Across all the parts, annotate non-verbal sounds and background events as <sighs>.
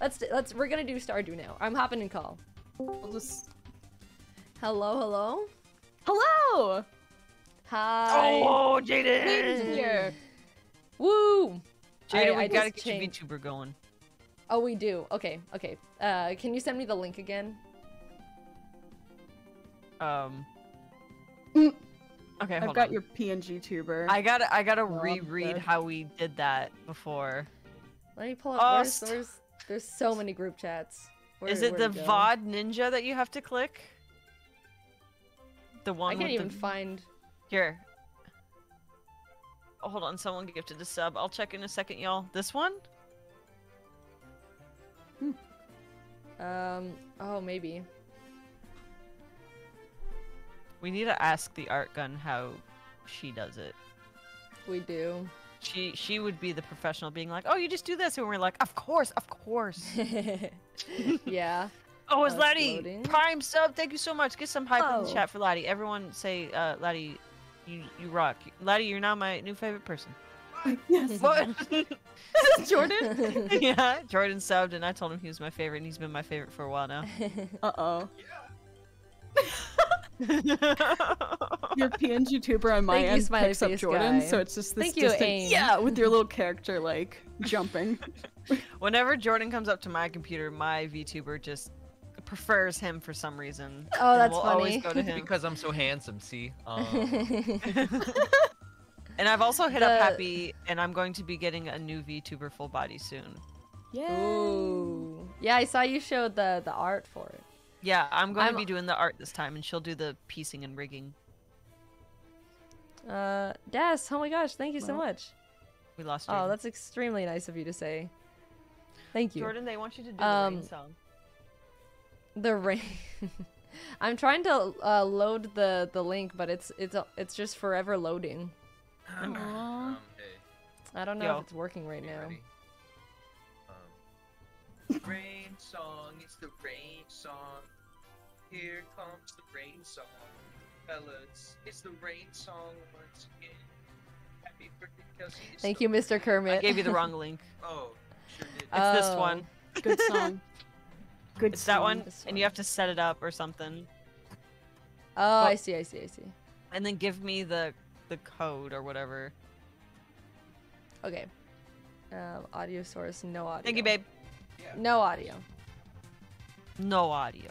let's let's we're gonna do Stardew now. I'm hopping in call. We'll just. Hello, hello. Hello. Hi. Oh, Jaiden. Jaiden's Jaiden! here. Woo! Jaiden, we I gotta just get changed- your VTuber going. Oh, we do. Okay, okay. Uh, can you send me the link again? Um. Mm. Okay, I've got on. your PNG tuber. I gotta, I gotta Well, reread how we did that before. Let me pull up. Oh, there's, st- there's so many group chats. Where- Is it the? VDO.Ninja that you have to click? The one I can't even the... find. Here. Oh, hold on, someone gifted a sub. I'll check in a second, y'all. This one? Hmm. Um. Oh, maybe. We need to ask the art gun how she does it. We do. She she would be the professional, being like, "Oh, you just do this," and we're like, "Of course, of course." <laughs> yeah. <laughs> Oh, it's Oh, it's Laddie! loading. Prime sub, thank you so much. Get some hype in the Oh. chat for Laddie. Everyone say, uh, Laddie, you you rock. Laddie, you're now my new favorite person. yes. <laughs> What? Jordan. yeah, Jordan subbed, and I told him he was my favorite, and he's been my favorite for a while now. Uh oh. <laughs> Your PNG tuber on my Thank you, end smiley picks up Jordan, guy. so it's just this Thank you, distant, Aim. yeah, with your little <laughs> character like jumping. <laughs> Whenever Jordan comes up to my computer, my VTuber just prefers him for some reason. Oh, and that's we'll funny. always go to him. Because I'm so handsome, see? Um, and I've also hit up Happy, and I'm going to be getting a new VTuber full body soon. Yeah. Ooh. Yeah, I saw you showed the the art for it. Yeah, I'm going I'm- to be doing the art this time, and she'll do the piecing and rigging. Uh, Des, oh my gosh, thank you so much. We lost Oh, that's extremely nice of you to say. Thank you. Jordan, they want you to do the Um, rain song. The rain. <laughs> I'm trying to uh, load the the link, but it's it's uh, it's just forever loading. Aw. um, hey, I don't know Yo. if it's working right now. Um, rain song, it's the rain song. Here comes the rain song. Fellas, it's the rain song once again. Happy birthday, Kelsey. it's Thank you, Mr. Kermit. I gave you the wrong link. <laughs> Oh, sure did. It's this Oh. one. Good song. <laughs> Good It's that song. one, and you have to set it up or something, Oh, I see, I see, I see. and then give me the the code or whatever. Okay. Um, audio source, no audio. Thank you, babe. No audio. No audio.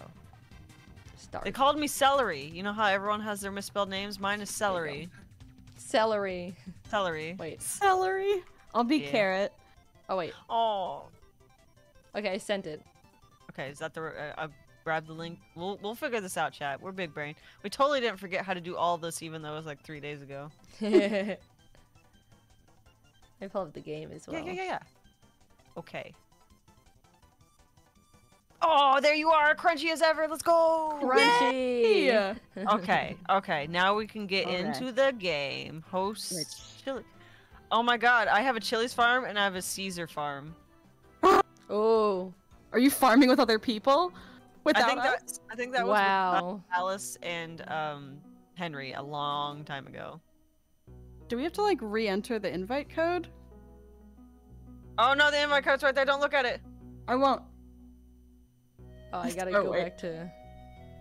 Start. They called me celery. You know how everyone has their misspelled names? Mine is celery. Celery. Celery. Wait. Celery. I'll be Yeah. carrot. Oh wait. Oh. Okay, I sent it. Okay, is that the? Uh, I grabbed the link. We'll we'll figure this out, chat. We're big brain. We totally didn't forget how to do all this, even though it was like three days ago. <laughs> I pull up the game as well. Yeah, yeah, yeah, yeah. Okay. Oh, there you are, crunchy as ever. Let's go. Crunchy. Yeah. okay, <laughs> okay. Now we can get Okay. into the game. Host chili. Oh my god, I have a Chili's farm and I have a Caesar farm. <gasps> Oh, Are you farming with other people? Without I think us? that I think that was with wow. Alice and um Henry a long time ago. Do we have to like re-enter the invite code? Oh no, the invite code's right there. Don't look at it. I won't. Oh, I gotta Oh, go wait. back to.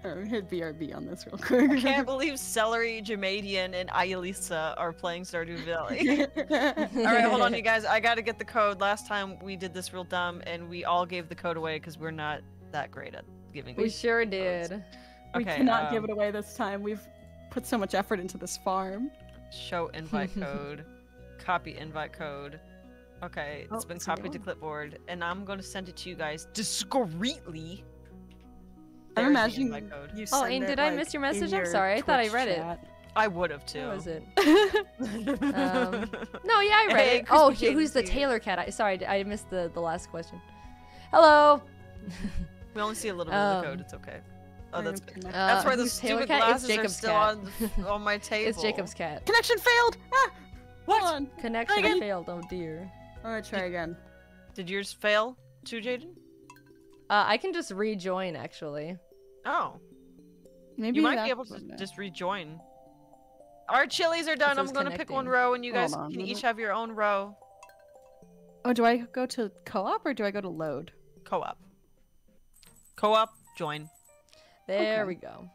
Oh, hit BRB on this real quick. I can't <laughs> believe Celery, Jamadian, and Ayalisa are playing Stardew Valley. <laughs> All right, hold on, you <laughs> guys. I gotta get the code. Last time we did this real dumb, and we all gave the code away because we're not that great at giving. We codes. sure did. we Okay, cannot give um, it away this time. We've put so much effort into this farm. Show invite code. Copy invite code. Okay, Oh, it's been a new copied to clipboard, and I'm gonna send it to you guys discreetly. I'm imagining my code. you Oh, send and it, did I like, miss your in message? I'm your sorry, I thought I Twitch read it. I would have too. What was it? <laughs> Um, No, yeah, I read Hey, it. Oh, Crispy who's the Taylor cat? I, sorry, I missed the, the last question. Hello. we only see a little bit of the Um, code. It's okay. Oh, that's Random good. connection. That's Uh, why the who's Taylor stupid cat? It's glasses are Jacob's still cat. on on my <laughs> table. It's Jacob's cat. Connection failed. Ah! What? On. Connection Again? failed. Oh dear. I'm gonna try again. Did yours fail too, Jaiden? Uh, I can just rejoin actually. Oh, Maybe you might be able to what just rejoin. Our chilies are done. I'm gonna pick one row, and you guys on, can each have your own row. Oh, do I go to co-op or do I go to load? co-op. Co-op, join. There Okay. we go.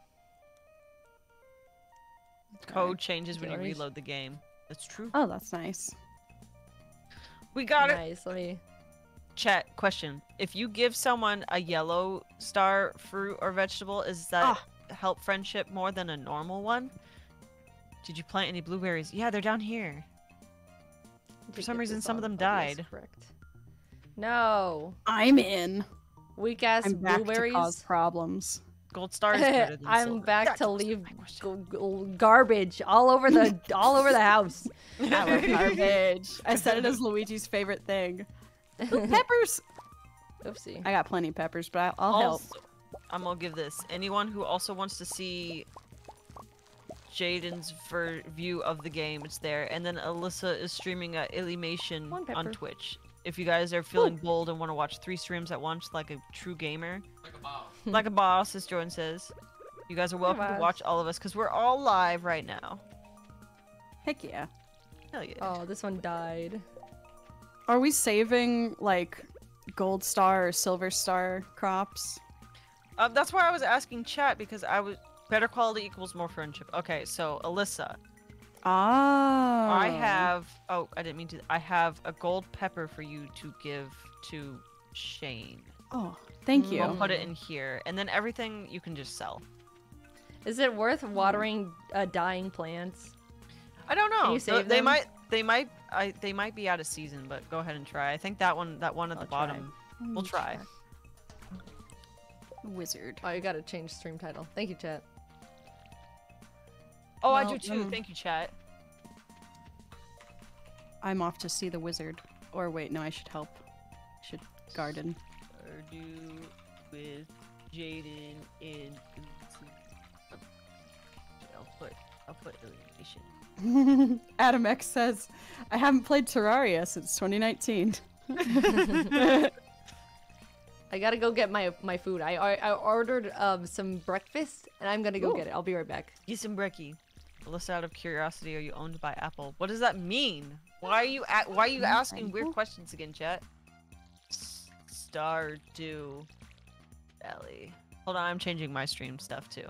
Code changes when you reload the game. That's true. Oh, that's nice. We got it. nice. Let me. Chat question: If you give someone a yellow star fruit or vegetable, is that Ah. help friendship more than a normal one? Did you plant any blueberries? Yeah, they're down here. For some reason, some of them died. Correct. No. I'm in. Weak ass I'm back blueberries. to cause problems. Gold star is better than <laughs> I'm silver. back That to leave g- g- garbage all over the all over the house. <laughs> Garbage. <laughs> I said it as Luigi's favorite thing. Ooh, <laughs> peppers. Oopsie. I got plenty of peppers, but I- I'll help. I'm gonna give this. Anyone who also wants to see Jaiden's ver- view of the game, it's there. And then Alyssa is streaming uh, a Illymation on. Twitch. If you guys are feeling bold and want to watch three streams at once, like a true gamer, Like a boss. <laughs> like a boss, as Jordan says, you guys are welcome to watch all of us because we're all live right now. Heck yeah. Hell yeah. Oh, this one died. Are we saving like gold star or silver star crops? Um, that's why I was asking chat because I was better quality equals more friendship. Okay, so Alyssa, Ah. I have. Oh, I didn't mean to. I have a gold pepper for you to give to Shane. Oh, thank you. I'll put it in here, and then everything you can just sell. Is it worth watering uh, dying plants? I don't know. you Th- save they them? might. They might. I. They might be out of season, but go ahead and try. I think that one. That one at I'll the bottom. try. We'll try. Wizard. Oh, you gotta change stream title. Thank you, chat. Oh, I do too. um, Thank you, chat. I'm off to see the wizard. Or wait, no, I should help. I should garden. do with Jaiden in. I'll put. I'll put Illymation. <laughs> Adam X says, I haven't played Terraria since 2019. <laughs> I gotta go get my my food. I I, I ordered um some breakfast, and I'm gonna go Ooh. get it. I'll be right back. Get some brekkie. Alyssa, out of curiosity, are you owned by Apple? What does that mean? Why are you a- Why are you asking weird questions again, chat? S- Stardew Valley. Hold on, I'm changing my stream stuff too.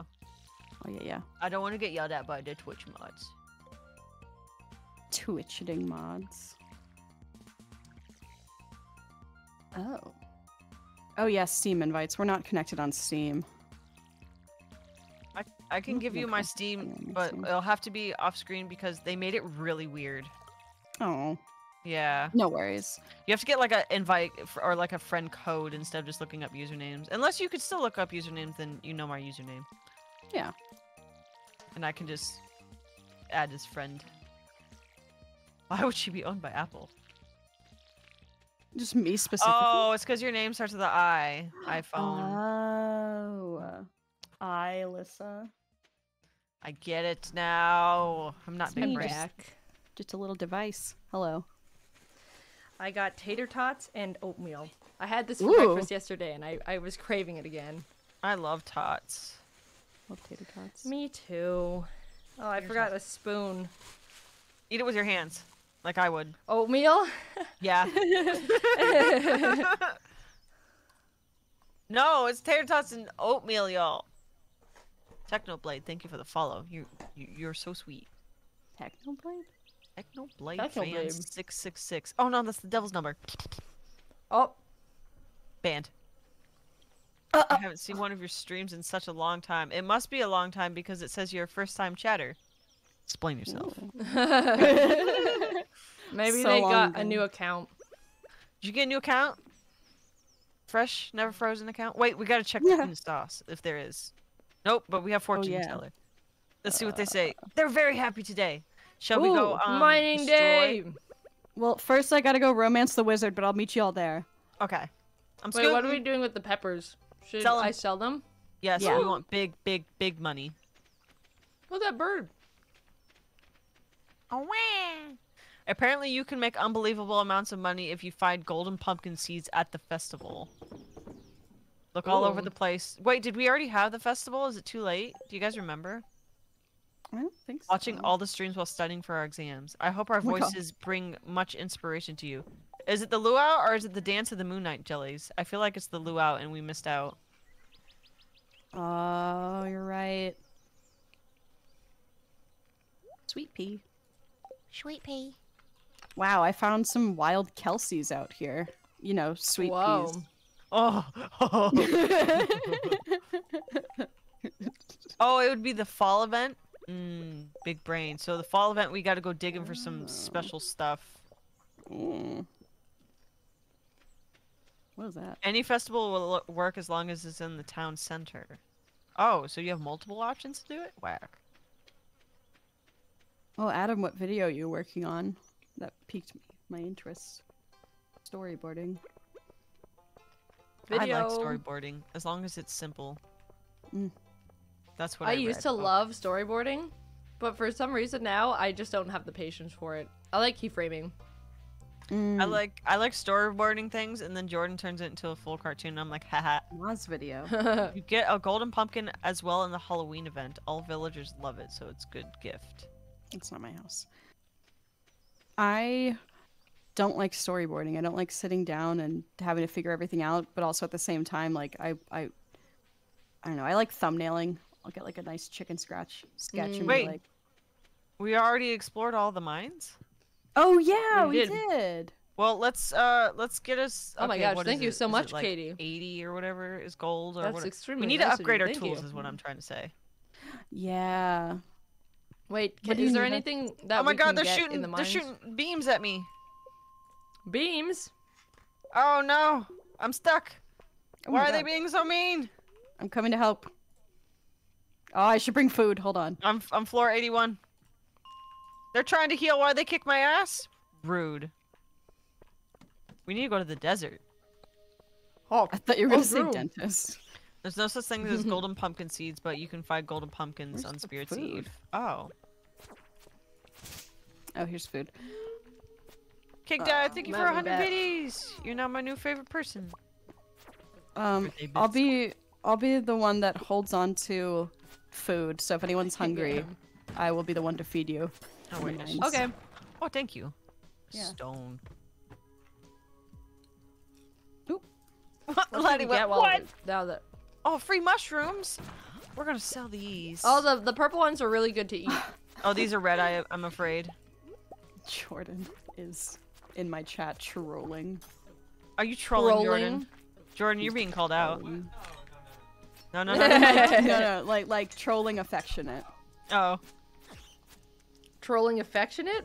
Oh, yeah, yeah. I don't want to get yelled at by the Twitch mods. Twitching mods. Oh. Oh, yeah, Steam invites. We're not connected on Steam. I I can give you my Steam, but it'll have to be off screen because they made it really weird. Oh, Yeah. no worries. You have to get like a invite or like a friend code instead of just looking up usernames. Unless you could still look up usernames, then you know my username. Yeah. And I can just add as friend. Why would she be owned by Apple? Just me specifically. Oh, it's because your name starts with the I. iPhone. Oh. I, Alyssa. I get it now. I'm not It's big I'm me, brain. just- Just a little device. Hello. I got tater tots and oatmeal. I had this for Ooh. breakfast yesterday, and I I was craving it again. I love tots. Love tater tots. Me too. Oh, I Tater forgot tots. a spoon. Eat it with your hands, like I would. Oatmeal. Yeah. <laughs> no, it's tater tots and oatmeal, y'all. Technoblade, thank you for the follow. You, you you're so sweet. Technoblade? Technoblade Technoblade. fans six six six. Oh no, that's the devil's number. Oh, Banned. Uh, I haven't seen one of your streams in such a long time. It must be a long time because it says you're a first time chatter. Explain yourself. <laughs> maybe So they long got a new account. Did you get a new account? Fresh, never frozen account? Wait, we gotta check Yeah. the sauce if there is. Nope, but we have fortune yeah. teller. Let's see what they say. They're very happy today. Shall we go Ooh, um, Mining destroy- day. Well, first I gotta go romance the wizard, but I'll meet you all there. Okay. I'm Wait, what are we doing with the peppers? Should Sell 'em. I sell them? Yes, Yeah. we want big, big, big money. Look at that bird. Oh, Apparently, you can make unbelievable amounts of money if you find golden pumpkin seeds at the festival. Look all over the place. Wait, did we already have the festival? Is it too late? Do you guys remember? I don't think so. Watching all the streams while studying for our exams. I hope our Oh voices bring much inspiration to you. Is it the luau or is it the dance of the moonlight jellies? I feel like it's the luau and we missed out. Oh, you're right. Sweet pea. Sweet pea. Wow, I found some wild Kelseys out here. You know, sweet Whoa. peas. Oh. <laughs> oh, it would be the fall event. Mm, big brain. So the fall event, we got to go digging for some special stuff. Mm. What is that? Any festival will work as long as it's in the town center. Oh, so you have multiple options to do it? Whack. Oh, Adam, what video are you working on? That piqued my interest. Storyboarding. Video. I like storyboarding as long as it's simple. Mm. That's what I I, used read, to but- love storyboarding, but for some reason now I just don't have the patience for it. I like keyframing. I Mm, like I like storyboarding things, and then Jordan turns it into a full cartoon. And I'm like, haha. Moz video. <laughs> You get a golden pumpkin as well in the Halloween event. All villagers love it, so it's good gift. It's not my house. I don't like storyboarding. I don't like sitting down and having to figure everything out, but also at the same time, like I, I, I don't know. I like thumbnailing. I'll get like a nice chicken scratch sketch and Wait. be like, We already explored all the mines. "Oh yeah, We we, did. did. Well, let's uh let's get us. Oh my gosh, thank you it? so Is it, much, like, Katie. Eighty or whatever is gold or That's whatever. extremely We need to nice of upgrade our thank tools, you. is what I'm trying to say. Yeah. Wait, What ca- do you is there need? anything that oh my we god, can they're shooting! the they're shooting beams at me. beams. Oh no, I'm stuck. Oh Why my are they being so mean? I'm coming to help. Oh, I should bring food. Hold on. I'm I'm floor 81. They're trying to heal while they kick my ass. Rude. We need to go to the desert. Oh, I thought you were gonna Oh, say true. dentist. There's no such thing as <laughs> golden pumpkin seeds, but you can find golden pumpkins Where's on the Spirits? Eve. Oh. Oh, here's food. Kick Dad, Uh, thank you for Let 100 bet. biddies. You're now my new favorite person. Um, I'll be I'll be the one that holds on to food. So if anyone's hungry, I will be the one to feed you. Oh, wait. the I mines. should- okay. Oh, thank you. Yeah. Stone. Oop. What Letty we went, get while what? now that Oh, free mushrooms. We're gonna sell these. oh the the purple ones are really good to eat. <laughs> Oh, these are red. I, I'm afraid. Jordan is in my chat trolling. Are you trolling, Jordan? Trolling? Jordan, you're being called out. Trolling. <laughs> No, no, no, no. no. no, no, like like trolling affectionate. oh. Trolling affectionate.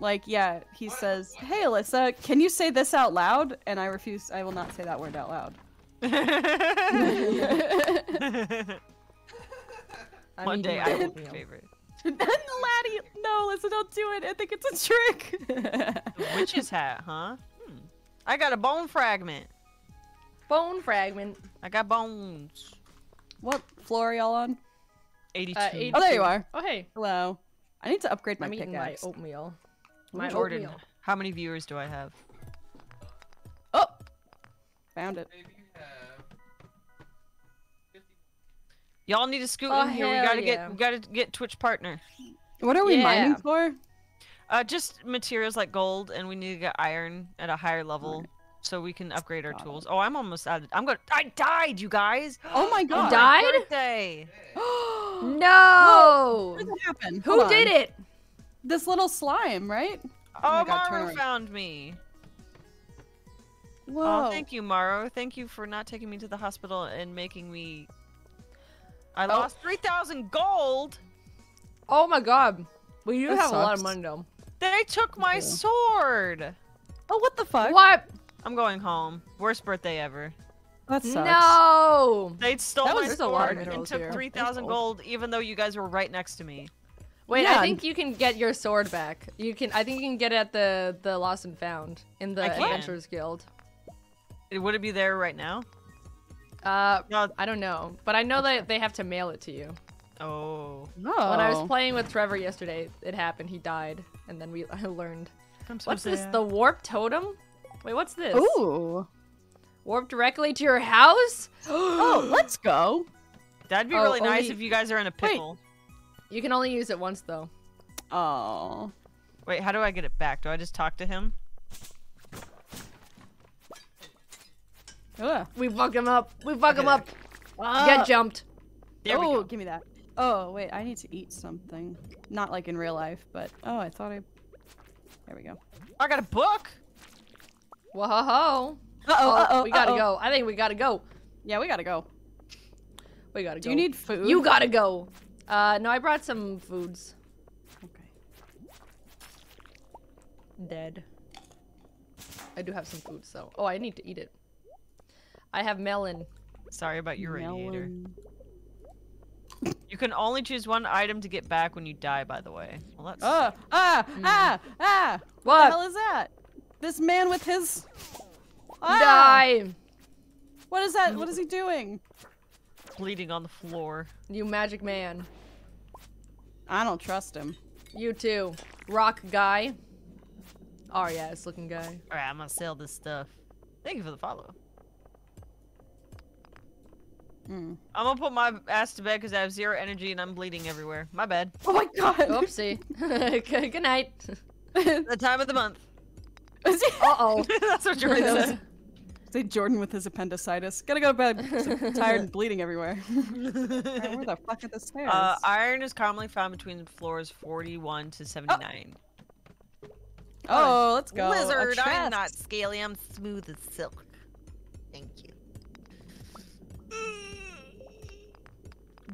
Like yeah, he says, "Hey Alyssa, can you say this out loud?" And I refuse. I will not say that word out loud. <laughs> <laughs> One mean, day I will be be <laughs> able- favorite. Laddie, no, listen, don't do it. I think it's a trick. <laughs> The witch's hat, huh? Hmm. I got a bone fragment. Bone fragment. I got bones. what floor are y'all on? 82. Uh, eight- Oh, there you are. Oh hey, Hello. I need to upgrade my I'm pickaxe. my oatmeal. My Jordan, oatmeal. how many viewers do I have? Oh, found it. Maybe Y'all need to scoot Oh, in here. We gotta yeah. get we gotta get Twitch partner. What are we mining for? Uh, just materials like gold, and we need to get iron at a higher level so we can upgrade our Got it. tools. Oh, I'm almost out. Of, I'm gonna. I died, you guys. <gasps> Oh my On god. died? my birthday. <gasps> <gasps> No. What happened? Who did it? This little slime, right? Oh, my God, Maru found me. Whoa. Oh, thank you, Maru. Thank you for not taking me to the hospital and making me. I Oh. lost three thousand gold. Oh my god. We do That have a lot of money though. They took my Okay. sword. Oh, what the fuck? What? I'm going home. Worst birthday ever. That sucks. No. They stole That my was- There's a lot of sword and took three thousand gold, even though you guys were right next to me. Wait, Yeah. I think you can get your sword back. You can. I think you can get it at the the Lost and Found in the Adventurers Guild. It- Would it be there right now? Uh, No. I don't know, but I know that they have to mail it to you. Oh. No. When I was playing with Trevor yesterday, it happened. He died, and then we <laughs> I learned. I'm so What's this? The warp totem? Wait, what's this? Ooh. Warp directly to your house? <gasps> Oh, let's go. That'd be Oh, really nice if you guys are in a pickle. You can only use it once though. Oh. Wait, how do I get it back? Do I just talk to him? Ugh. We fuck him up. We fuck him up. Ah. Get jumped. There we oh, go. give me that. Oh, wait, I need to eat something. Not like in real life, but oh, I thought I. There we go. I got a book. Whoa. Uh-oh, Oh, uh-oh, we gotta uh-oh. go. I think we gotta go. Yeah, we gotta go. We gotta Do go. you need food? You gotta go. Uh, no, I brought some foods. Okay. Dead. I do have some food, so. Oh, I need to eat it. I have melon. Sorry about your radiator. You can only choose one item to get back when you die. By the way. Well, that's Ah, ah, ah, ah! What the hell is that? This man with his. Ah! Die! What is that? What is he doing? bleeding on the floor. You magic man. I don't trust him. You too. Rock guy. Oh, yes, looking guy. All right, I'm gonna sell this stuff. Thank you for the follow. Hmm. I'm gonna put my ass to bed because I have zero energy and I'm bleeding everywhere. My bad. Oh my god! Oopsie. <laughs> Good good night. The time of the month. Uh-oh. <laughs> That's what you're <laughs> saying. Say Jordan with his appendicitis. Gotta go to bed. Tired and bleeding everywhere. Alright, where the fuck are the stairs? Uh, iron is commonly found between floors 41 to 79. oh, let's go. A Lizard, I'm not scaly. I'm smooth as silk. Thank you.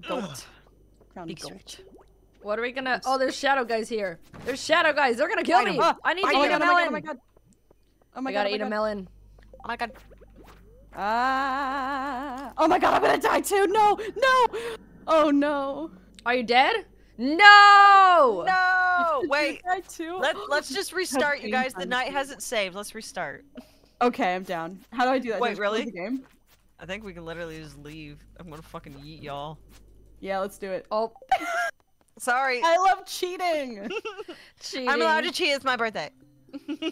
Goat. <sighs> Crown Big goat. stretch. What are we gonna? Oh, there's shadow guys here. There's shadow guys. They're gonna kill Fight 'em. me. Ah, I need to oh my eat a god, oh my god, melon. oh my god. Oh my I god, gotta oh my eat a god. melon. Oh my god. Ah! Oh my god, I'm gonna die too. No, no. Oh no. Are you dead? No. No! <laughs> Wait. Too. Let, let's just <laughs> restart, you guys. The night hasn't saved. Let's restart. Okay, I'm down. How do I do that? Wait, just really? The game? I think we can literally just leave. I'm gonna fucking yeet y'all. Yeah, let's do it. Oh, <laughs> Sorry. I love cheating. <laughs> cheating. I'm allowed to cheat. It's my birthday.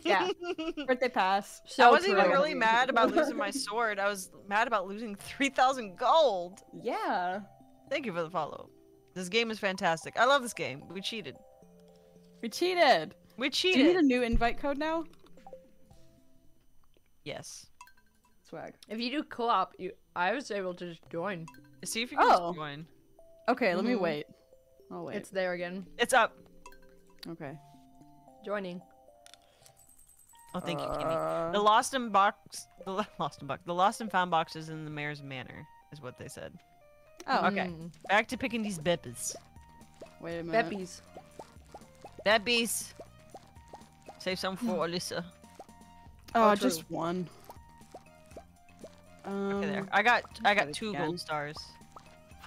yeah. <laughs> Birthday pass. So I wasn't even really mad about losing my sword. I was mad about losing 3,000 gold. Yeah. Thank you for the follow. This game is fantastic. I love this game. We cheated. We cheated. We cheated. Do you need a new invite code now? Yes. Swag. If you do co-op, you I was able to just join. See if you can Oh. just join. Okay, let me Mhm. wait. I'll wait. It's there again. It's up. okay. Joining. Oh, thank you, Kimmy. Uh, The lost and box, the <laughs> lost and box, the lost and found boxes in the mayor's manor is what they said. Oh, okay. Mm. Back to picking these beppers. Wait a minute. Peppies. Beppies. Save some for Alyssa. Oh, Oh, just one. Um, Okay, there. I got, I got two again. gold stars.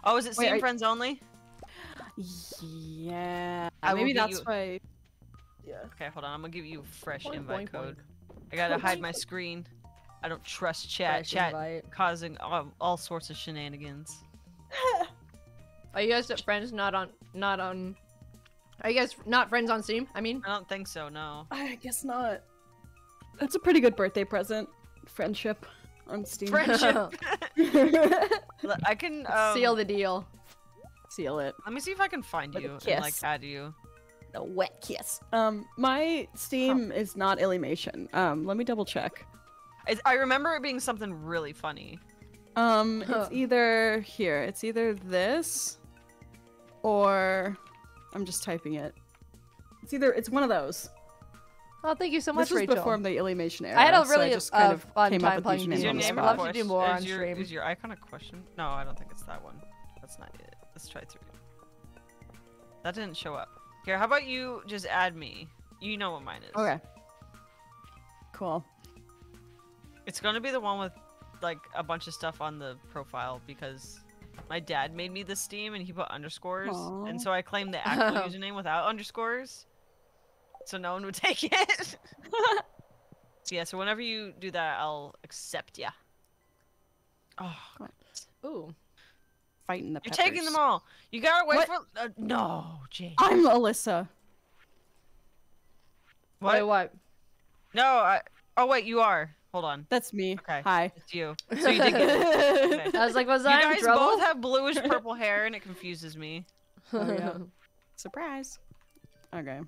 Oh, is it Wait, Steam I- friends only? Yeah. I will Maybe that's you- why. Yeah. Okay, hold on. I'm gonna give you a fresh Boink, invite boink, code. boink. I gotta hide my <laughs> screen. I don't trust chat. Fresh chat invite. causing all, all sorts of shenanigans. <laughs> Are you guys friends? Not on. Not on. Are you guys not friends on Steam? I mean. I don't think so. No. I guess not. That's a pretty good birthday present. Friendship on Steam. Friendship. <laughs> L- I can um, Seal the deal. Seal it. Let me see if I can find With a you and like kiss. add you. A wet kiss. Um, my Steam is not Illymation. Um, let me double check. It's, I remember it being something really funny. Um, Huh. it's either here. It's either this, or I'm just typing it. It's either it's one of those. Oh, thank you so much, this was Rachel. before the Illymation era. I had a so really just kind uh, of fun came time up playing these these Is your names games. name on I'd the love to do question- more on your, stream. Is your icon a question? No, I don't think it's that one. That's not it. Let's try three. That didn't show up. Here, how about you just add me? You know what mine is. Okay. Cool. It's gonna be the one with like a bunch of stuff on the profile because my dad made me the Steam and he put underscores, Aw. and so I claimed the <laughs> actual username without underscores, so no one would <laughs> take it. so yeah, so whenever you do that, I'll accept ya. Oh, Ooh. Fighting the. you're taking them all. You gotta wait What? for. Uh, no, Jane. I'm Alyssa. What? Wait, what? No, I. Oh wait, you are. Hold on. That's me. Okay. Hi. It's you. <laughs> So you did get it. <laughs> Okay. I was like, was You I in guys trouble? both have bluish purple hair, and it confuses me. Oh, yeah. Surprise. Okay.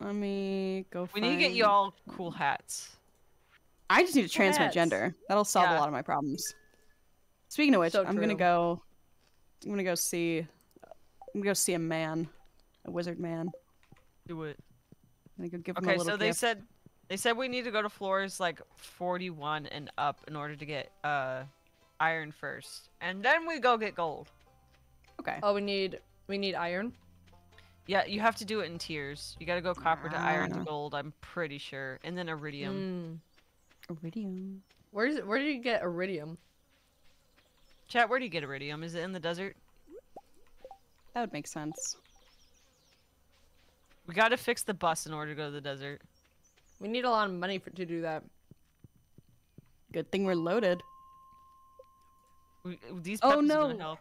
Let me go. We need to get you all cool hats. I just need to transmit Rats. gender. That'll solve Yeah. a lot of my problems. Speaking of which, So I'm gonna go. I'm gonna go see. I'm gonna go see a man, a wizard man. Do it. I'm gonna go give him a Okay, little so they gift. said they said we need to go to floors like 41 and up in order to get uh iron first, and then we go get gold. Okay. Oh, we need we need iron. Yeah, you have to do it in tiers. You gotta go copper to iron to gold. I'm pretty sure, and then iridium. Mm. Iridium. Where's it? Where do you get iridium? Chat, where do you get iridium? Is it in the desert? That would make sense. We gotta fix the bus in order to go to the desert. We need a lot of money for to do that. Good thing we're loaded. We, these Oh, peppers are no.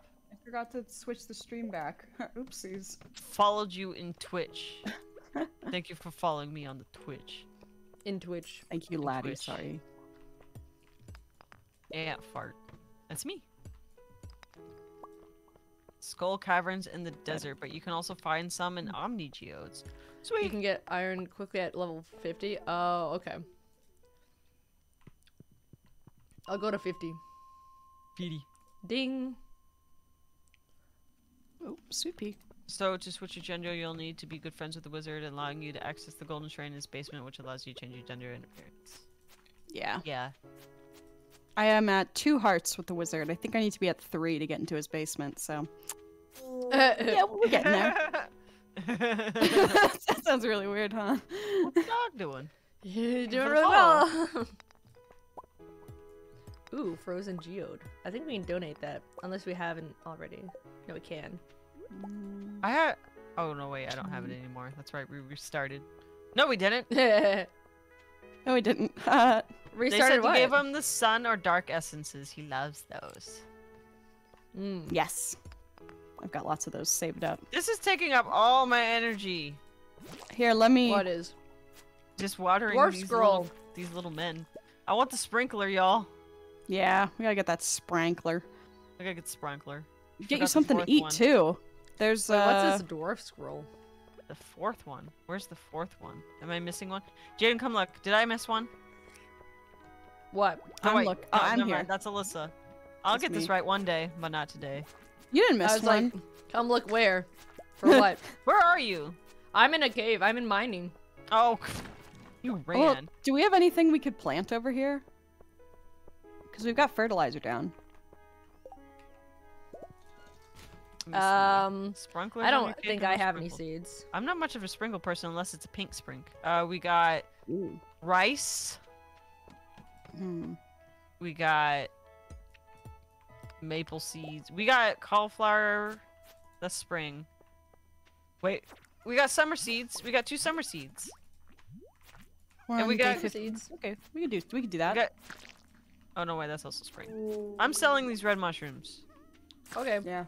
Gonna help. I forgot to switch the stream back. <laughs> Oopsies. Followed you in Twitch. <laughs> Thank you for following me on the Twitch. In Twitch. Thank you, laddie. Twitch. Sorry. Ant fart. That's me. Skull caverns in the desert, but you can also find some in Omni geodes. So you can get iron quickly at level 50. Oh, okay. I'll go to 50. Petey. Ding. Oh, soupy. So to switch your gender, you'll need to be good friends with the wizard, and allowing you to access the golden shrine in his basement, which allows you to change your gender and appearance. Yeah. Yeah. I am at two hearts with the wizard. I think I need to be at three to get into his basement. So <laughs> yeah, we're getting there. that <laughs> <laughs> sounds really weird, huh? What's the dog doing? You're doing really well. Ooh, frozen geode. I think we can donate that, unless we haven't already. No, we can. I had. Oh no, wait, I don't have it anymore. That's right, we restarted. No, we didn't. <laughs> No, we didn't. Uh, <laughs> They Restarted said what? to give him the sun or dark essences. He loves those. Mm. yes. I've got lots of those saved up. This is taking up all my energy. Here, let me. What is? Just watering Dwarf these scroll. little, these little men. I want the sprinkler, y'all. Yeah, we gotta get that sprinkler. I gotta get sprinkler. Get you something to eat one. too. There's Wait, uh, what's this dwarf scroll? The fourth one. Where's the fourth one? Am I missing one? Jaiden, come look. Did I miss one? What? Oh, I'm wait. look- no, oh, I'm here. mind. That's Alyssa. I'll That's get this right one day, but not today. You didn't I miss was one. like, come look where? <laughs> For what? <laughs> Where are you? I'm in a cave. I'm in mining. Oh, <laughs> you ran. Well, do we have anything we could plant over here? Because we've got fertilizer down. Um, Sprinklers I don't think I no have any seeds. I'm not much of a sprinkle person unless it's a pink sprink. Uh, we got Ooh. rice. Hmm. We got maple seeds. We got cauliflower. That's spring. Wait, we got summer seeds. We got two summer seeds. We're And we got- Seeds. Okay, we can do we could do We that. got. Oh no, wait, that's also spring. I'm selling these red mushrooms. Okay. Yeah.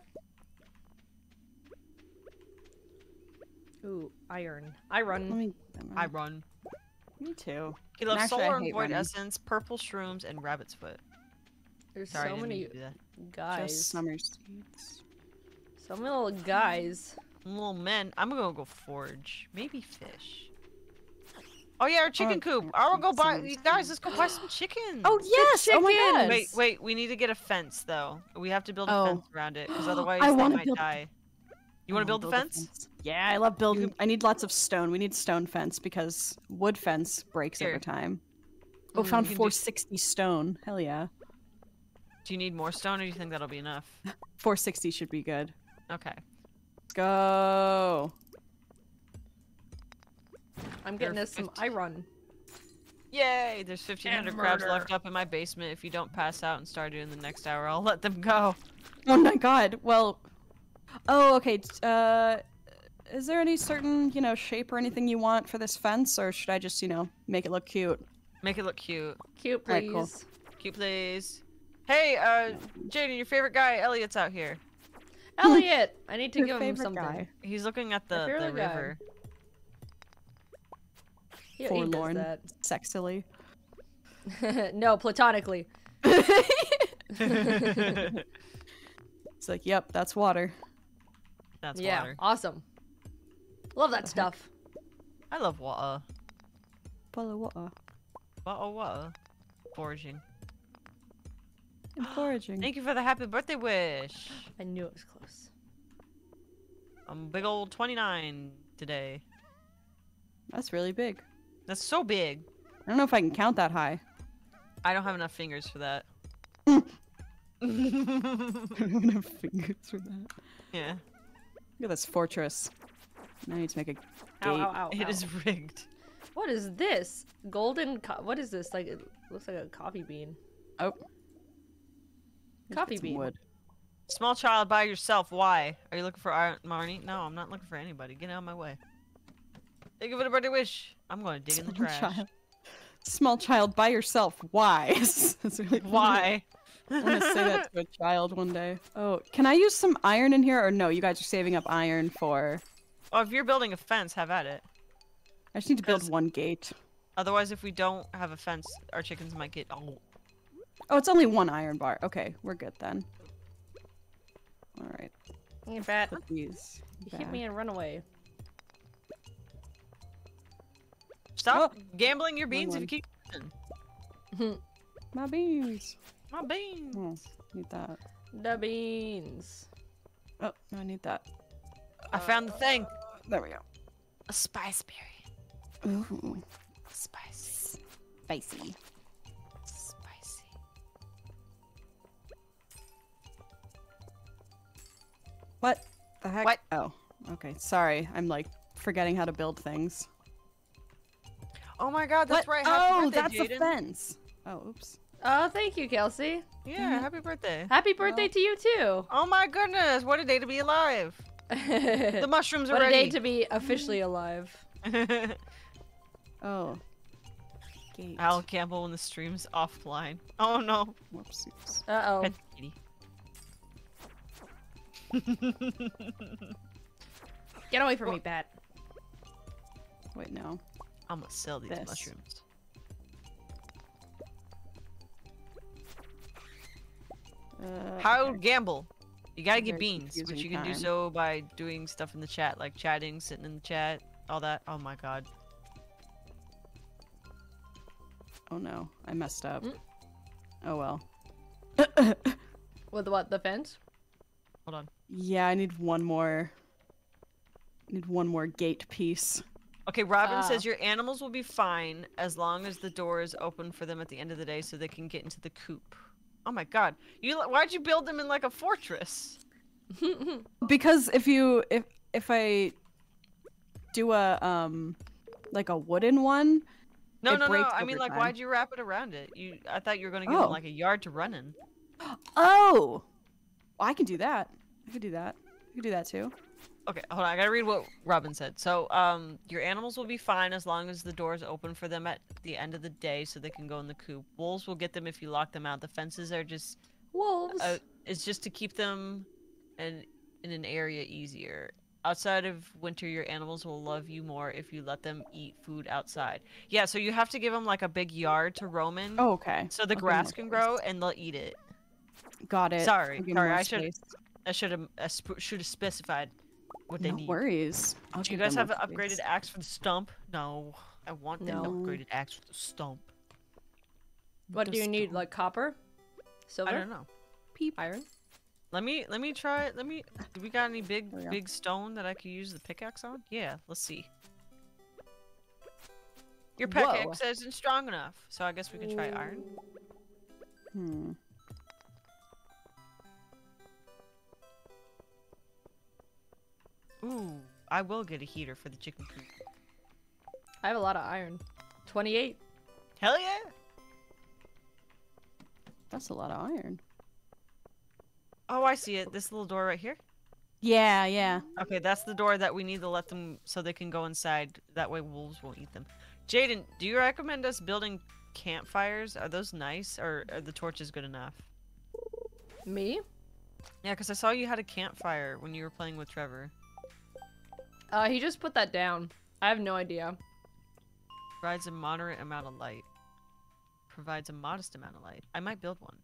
Ooh, iron. I Let run. me. I run. Me too. He loves Actually, solar and hate void running. essence, purple shrooms, and rabbit's foot. There's Sorry, so many to do that. guys. Just summer seeds. So many little guys. Little men. I'm gonna go forge. Maybe fish. Oh yeah, our chicken Oh, coop. I will go buy. some- You guys, let's go buy some chickens. Oh yes! Oh my god! Wait, wait. We need to get a fence though. We have to build a Oh. fence around it because otherwise <gasps> I they might build- die. You want to wanna build the fence? Yeah, I love building. can- I need lots of stone. We need stone fence because wood fence breaks Here. over time. Oh, Mm, found you can do- 460 stone. Hell yeah. Do you need more stone, or do you think that'll be enough? <laughs> 460 should be good. Okay. Let's go. I'm getting There are us some iron. Yay! There's 1,500 crabs left up in my basement. If you don't pass out and start it in the next hour, I'll let them go. Oh my god. Well. Oh, okay. Uh, is there any certain, you know, shape or anything you want for this fence, or should I just, you know, make it look cute? Make it look cute. Cute, Alright, please. cool. Cute, please. Hey, uh, Jaiden, your favorite guy, Elliot's out here. <laughs> Elliot! I need to Your give him something. guy. He's looking at the, the river. He, he does Forlorn. that. Sexily. <laughs> no, platonically. <laughs> It's like, yep, that's water. That's yeah, water. awesome. Love that The heck? stuff. I love water. Bottle of water. Bottle water. foraging. And <gasps> foraging. Thank you for the happy birthday wish. I knew it was close. I'm big old 29 today. That's really big. That's so big. I don't know if I can count that high. I don't have enough fingers for that. <laughs> <laughs> I don't have enough fingers for that. yeah. Look at this fortress. Now I need to make a gate. Ow, ow, ow, It ow. is rigged. What is this? Golden. Co- what is this? Like it looks like a coffee bean. Oh. Coffee bean. Wood. Small child by yourself. Why? Are you looking for Ar- Marnie? No, I'm not looking for anybody. Get out of my way. Thank you for the birthday wish. I'm going to dig in the Small trash. child. Small child by yourself. Why? <laughs> That's really. Why? I'm gonna say that to a child one day. Oh, can I use some iron in here, or no? You guys are saving up iron for. Oh, if you're building a fence, have at it. I just need to build one gate. Otherwise, if we don't have a fence, our chickens might get. Oh, Oh, it's only one iron bar. Okay, we're good then. All right, You bat. put these. You hit me and run away. stop oh. gambling your beans if one. you keep. pushing. <laughs> My beans. My beans. Oh, need that. The beans. Oh, no, I need that. I found the thing. There we go. A spice berry. Ooh, Spicy. spicy. Spicy. What the heck? What? Oh, okay. Sorry, I'm like forgetting how to build things. Oh my god, that's What? right. Happy oh, birthday, that's Jaiden. the fence. Oh, oops. Oh, thank you, Kelsey. Yeah, mm-hmm. happy birthday. Happy birthday to you too. Oh my goodness, what a day to be alive. The what <laughs> mushrooms are a day ready. to be officially alive. <laughs> Oh. Gate. Al Campbell when the stream's offline. Oh no. Whoopsies. Uh oh. <laughs> Get away from me, bat. Wait, no. I'm gonna sell these This. mushrooms. Uh, How okay. gamble? You gotta get beans, which you can do so by doing stuff in the chat, like chatting, sitting in the chat, all that. Oh my god. Oh no, I messed up. Mm. Oh well. With what? The fence? Hold on. Yeah, I need one more. I Need one more gate piece. Okay, Robin Ah. says your animals will be fine as long as the door is open for them at the end of the day so they can get into the coop. Oh my god. You why'd you build them in like a fortress? <laughs> Because if you if if I do a um like a wooden one, No, no, no. I mean like time. why'd you wrap it around it? You I thought you were gonna give Oh. them like a yard to run in. <gasps> oh, I can do that. I could do that. I could do that too. Okay, hold on. I gotta read what Robin said. So, um, your animals will be fine as long as the door is open for them at the end of the day, so they can go in the coop. Wolves will get them if you lock them out. The fences are just, Wolves. uh, it's just to keep them, in in an area easier. Outside of winter, your animals will love you more if you let them eat food outside. Yeah, so you have to give them like a big yard to roam in, Oh, okay. so the grass can grow and they'll eat it. Got it. Sorry, sorry, I should- I should have I should have specified what they No need. worries. I'll Do you guys have an upgraded space. axe for the stump? No. I want an upgraded axe for the stump. what do you need? Like copper? Silver? I don't know. Peep. Iron? Let me let me try it. Let me <laughs> do we got any big There go. big stone that I could use the pickaxe on? Yeah, let's see. Your pickaxe isn't strong enough, so I guess we can try iron. Hmm. Ooh, I will get a heater for the chicken coop. I have a lot of iron. 28. Hell yeah! That's a lot of iron. Oh, I see it. This little door right here. Yeah, yeah. Okay, that's the door that we need to let them so they can go inside. That way wolves won't eat them. Jaiden, do you recommend us building campfires? Are those nice or are the torches good enough? Me? Yeah, because I saw you had a campfire when you were playing with Trevor. Uh, he just put that down. I have no idea. Provides a moderate amount of light. Provides a modest amount of light. I might build one.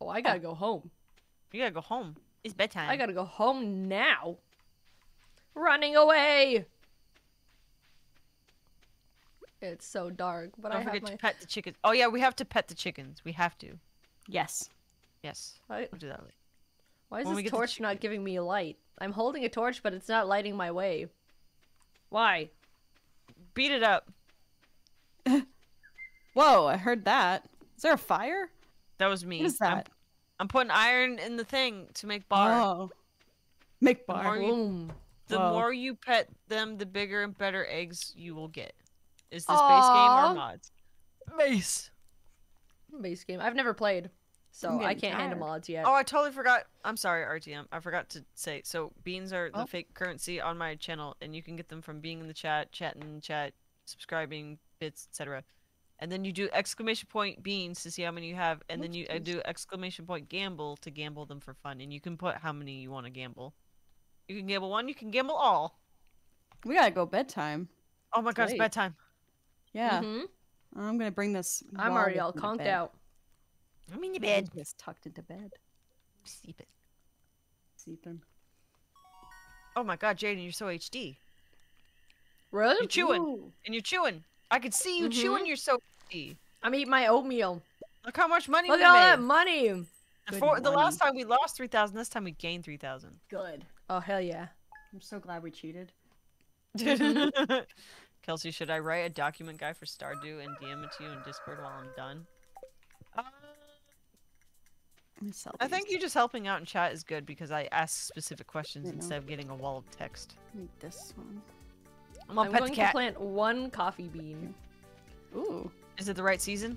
Oh, I gotta go home. You gotta go home. It's bedtime. I gotta go home now. Running away! It's so dark, but Don't I have forget my. to pet the chickens. Oh yeah, we have to pet the chickens. We have to. Yes. Yes. Why, We'll do that later. why is When this torch not giving me light? I'm holding a torch, but it's not lighting my way. Why? Beat it up. <laughs> Whoa, I heard that. Is there a fire? That was me. What is I'm- that? I'm, putting iron in the thing to make bar. Oh. Make more bar. you- The Whoa. more you pet them, the bigger and better eggs you will get. Is this base game or mods? Base. Base game. I've never played, so I'm I getting can't handle tired. mods yet. Oh, I totally forgot. I'm sorry, RTM. I forgot to say. So beans are the Oh. fake currency on my channel, and you can get them from being in the chat, chatting chat, subscribing, bits, etc. And then you do exclamation point beans to see how many you have, and then you uh, do exclamation point gamble to gamble them for fun. And you can put how many you want to gamble. You can gamble one. You can gamble all. We gotta go bedtime. Oh my gosh, Sweet. bedtime. Yeah. Mhm. I'm gonna bring this. I'm already all into conked bed. out. I'm in your Bed. bed. Just tucked into bed. Sleep it. Sleeping. Oh my god, Jaiden, you're so HD. Really? You're chewing, Ooh. and you're chewing. I could see you Mhm. chewing. You're so HD. I'm eating my oatmeal. Look how much money Look we at all made. that money. The, Good the last time we lost 3,000, this time we gained 3,000. Good. Oh hell yeah. I'm so glad we cheated. <laughs> <laughs> Kelsey, should I write a document guy for Stardew and DM it to you in Discord while I'm done? Uh, Let me sell I think you just helping out in chat is good because I ask specific questions instead of getting a wall of text. Need this one. I'm gonna I'm going the to plant one coffee bean. Ooh. Is it the right season?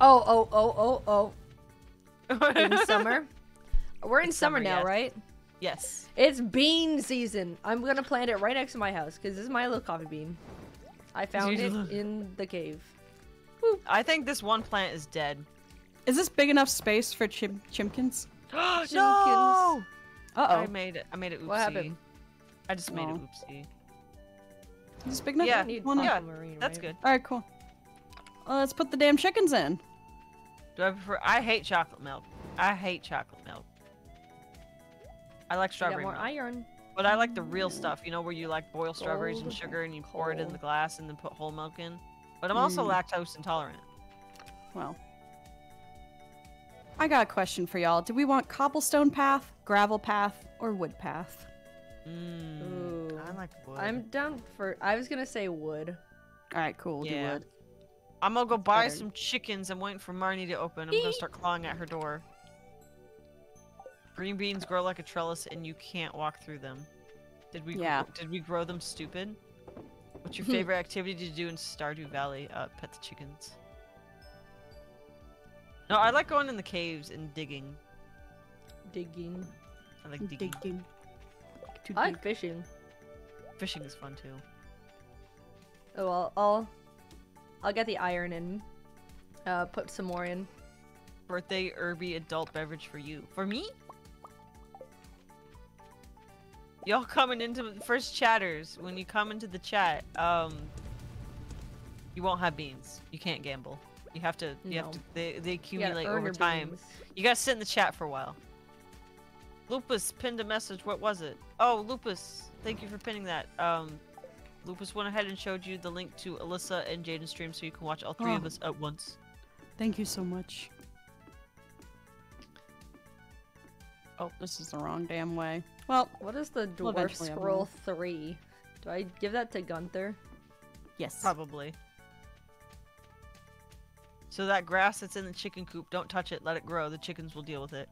Oh oh oh oh oh. <laughs> In summer. We're in summer, summer, now, yes. right? yes. It's bean season. I'm gonna plant it right next to my house because this is my little coffee bean. I found it in the cave. I think this one plant is dead. Is this big enough space for chim- chimkins? <gasps> no! Uh oh. I oh. made it. I made it oopsie. What happened? I just made it Oh. oopsie. Is this big enough? Yeah, I need Well, no. yeah, aquamarine, That's right? good. All right, cool. Well, let's put the damn chickens in. Do I prefer? I hate chocolate milk. I hate chocolate milk. I like I got strawberry more milk, iron. but I like the real stuff. You know, where you like boil strawberries and sugar and you pour it in the glass and then put whole milk in. But I'm also Mm. lactose intolerant. Well, I got a question for y'all. Do we want cobblestone path, gravel path, or wood path? Mm, Ooh. I like wood. I'm down for. I was gonna say wood. All right, cool. We'll Yeah. do wood. I'm gonna go buy better. some chickens. I'm waiting for Marnie to open. I'm gonna start clawing at her door. Green beans grow like a trellis, and you can't walk through them. Did we? Yeah. Grow, did we grow them stupid? What's your <laughs> favorite activity to do in Stardew Valley? Uh, pet the chickens. No, I like going in the caves and digging. Digging. I like digging. Digging. I like fishing. Fishing is fun too. Oh well, I'll I'll get the iron and uh, put some more in. Birthday herby adult beverage for you. For me? Y'all coming into first chatters when you come into the chat, um you won't have beans. You can't gamble. You have to you have to they, they accumulate over time. beans. You gotta sit in the chat for a while. Lupus pinned a message. What was it? Oh, Lupus. Thank you for pinning that. Um, Lupus went ahead and showed you the link to Alyssa and Jaiden's stream so you can watch all three of Oh. us at once. Thank you so much. Oh, this is the wrong damn way. Well, What is the We'll dwarf scroll three? Do I give that to Gunther? yes. Probably. So that grass that's in the chicken coop, don't touch it. Let it grow. The chickens will deal with it.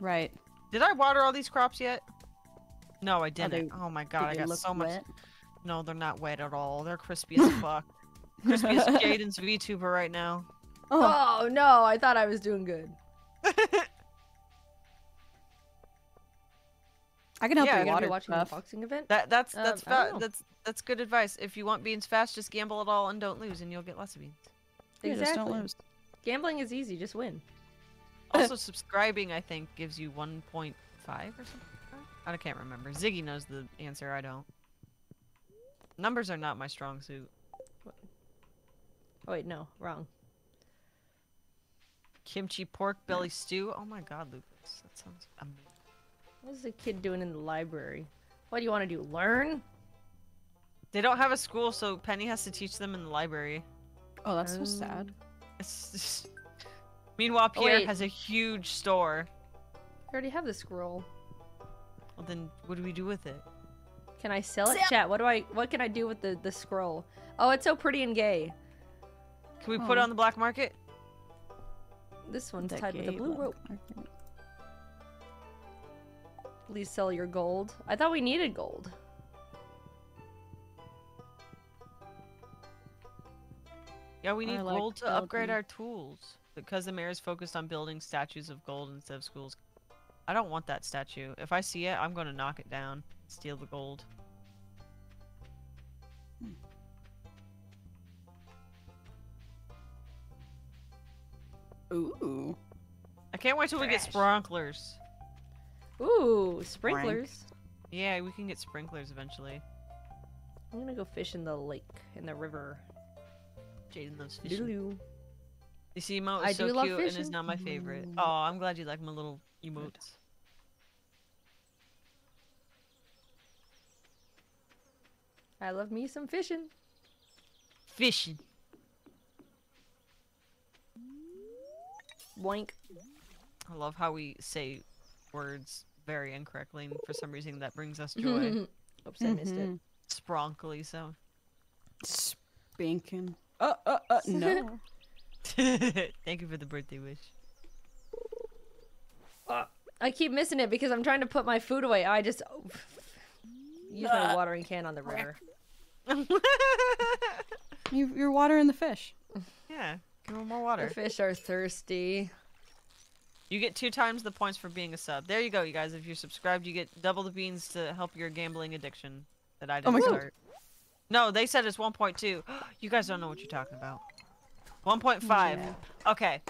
Right. Did I water all these crops yet? No, I didn't. they- oh my god, I Did they got look so much. wet? No, they're not wet at all. They're crispy <laughs> as fuck. crispy as <laughs> Jaiden's VTuber right now. Oh, Oh no, I thought I was doing good. <laughs> I can help Yeah, you you gonna water be watching stuff. the boxing event? That that's Um, that's I don't fa- know. that's that's good advice. If you want beans fast, just gamble it all and don't lose, and you'll get lots of beans. Yeah, just don't exactly. lose. Gambling is easy, just win. <laughs> Also, subscribing I think gives you 1.5 or something. I can't remember. Ziggy knows the answer. I don't. Numbers are not my strong suit. Oh wait, no, wrong. Kimchi pork belly stew. Oh my god, Lucas, that sounds amazing. What is the kid doing in the library? What do you want to do? Learn? They don't have a school, so Penny has to teach them in the library. Oh, that's so Um, sad. It's just... <laughs> Meanwhile, Oh, Pierre wait. has a huge store. I already have the scroll. Well, then what do we do with it? Can I sell it? Chat. What do I? What can I do with the the scroll? Oh, it's so pretty and gay. Can we put it Oh. on the black market? This one's That tied with a blue rope. Okay. Please sell your gold. I thought we needed gold. Yeah, we need like gold to upgrade our tools. Because the mayor is focused on building statues of gold instead of schools. I don't want that statue. If I see it, I'm gonna knock it down. Steal the gold. Ooh. I can't wait till we get sprinklers. Ooh, sprinklers. Yeah, we can get sprinklers eventually. I'm gonna go fish in the lake, in the river. Jaiden loves fishing. Doodaloo. This emote I is so do love cute and is not my favorite. Mm. Oh, I'm glad you like my little emotes. I love me some fishing. Fishing. Boink. I love how we say words very incorrectly, and for some reason that brings us joy. <laughs> Oops, I missed it. Spronkly, so. Spanking. Uh, uh, uh, no. <laughs> Thank you for the birthday wish. I keep missing it because I'm trying to put my food away. I just use my watering can on the river. <laughs> you, you're watering the fish. yeah, give them more water. The fish are thirsty. You get two times the points for being a sub. There you go, you guys. If you're subscribed, you get double the beans to help your gambling addiction that I Oh didn't my God. Start. No, they said it's 1.2. <gasps> you guys don't know what you're talking about. 1.5. Yeah. Okay.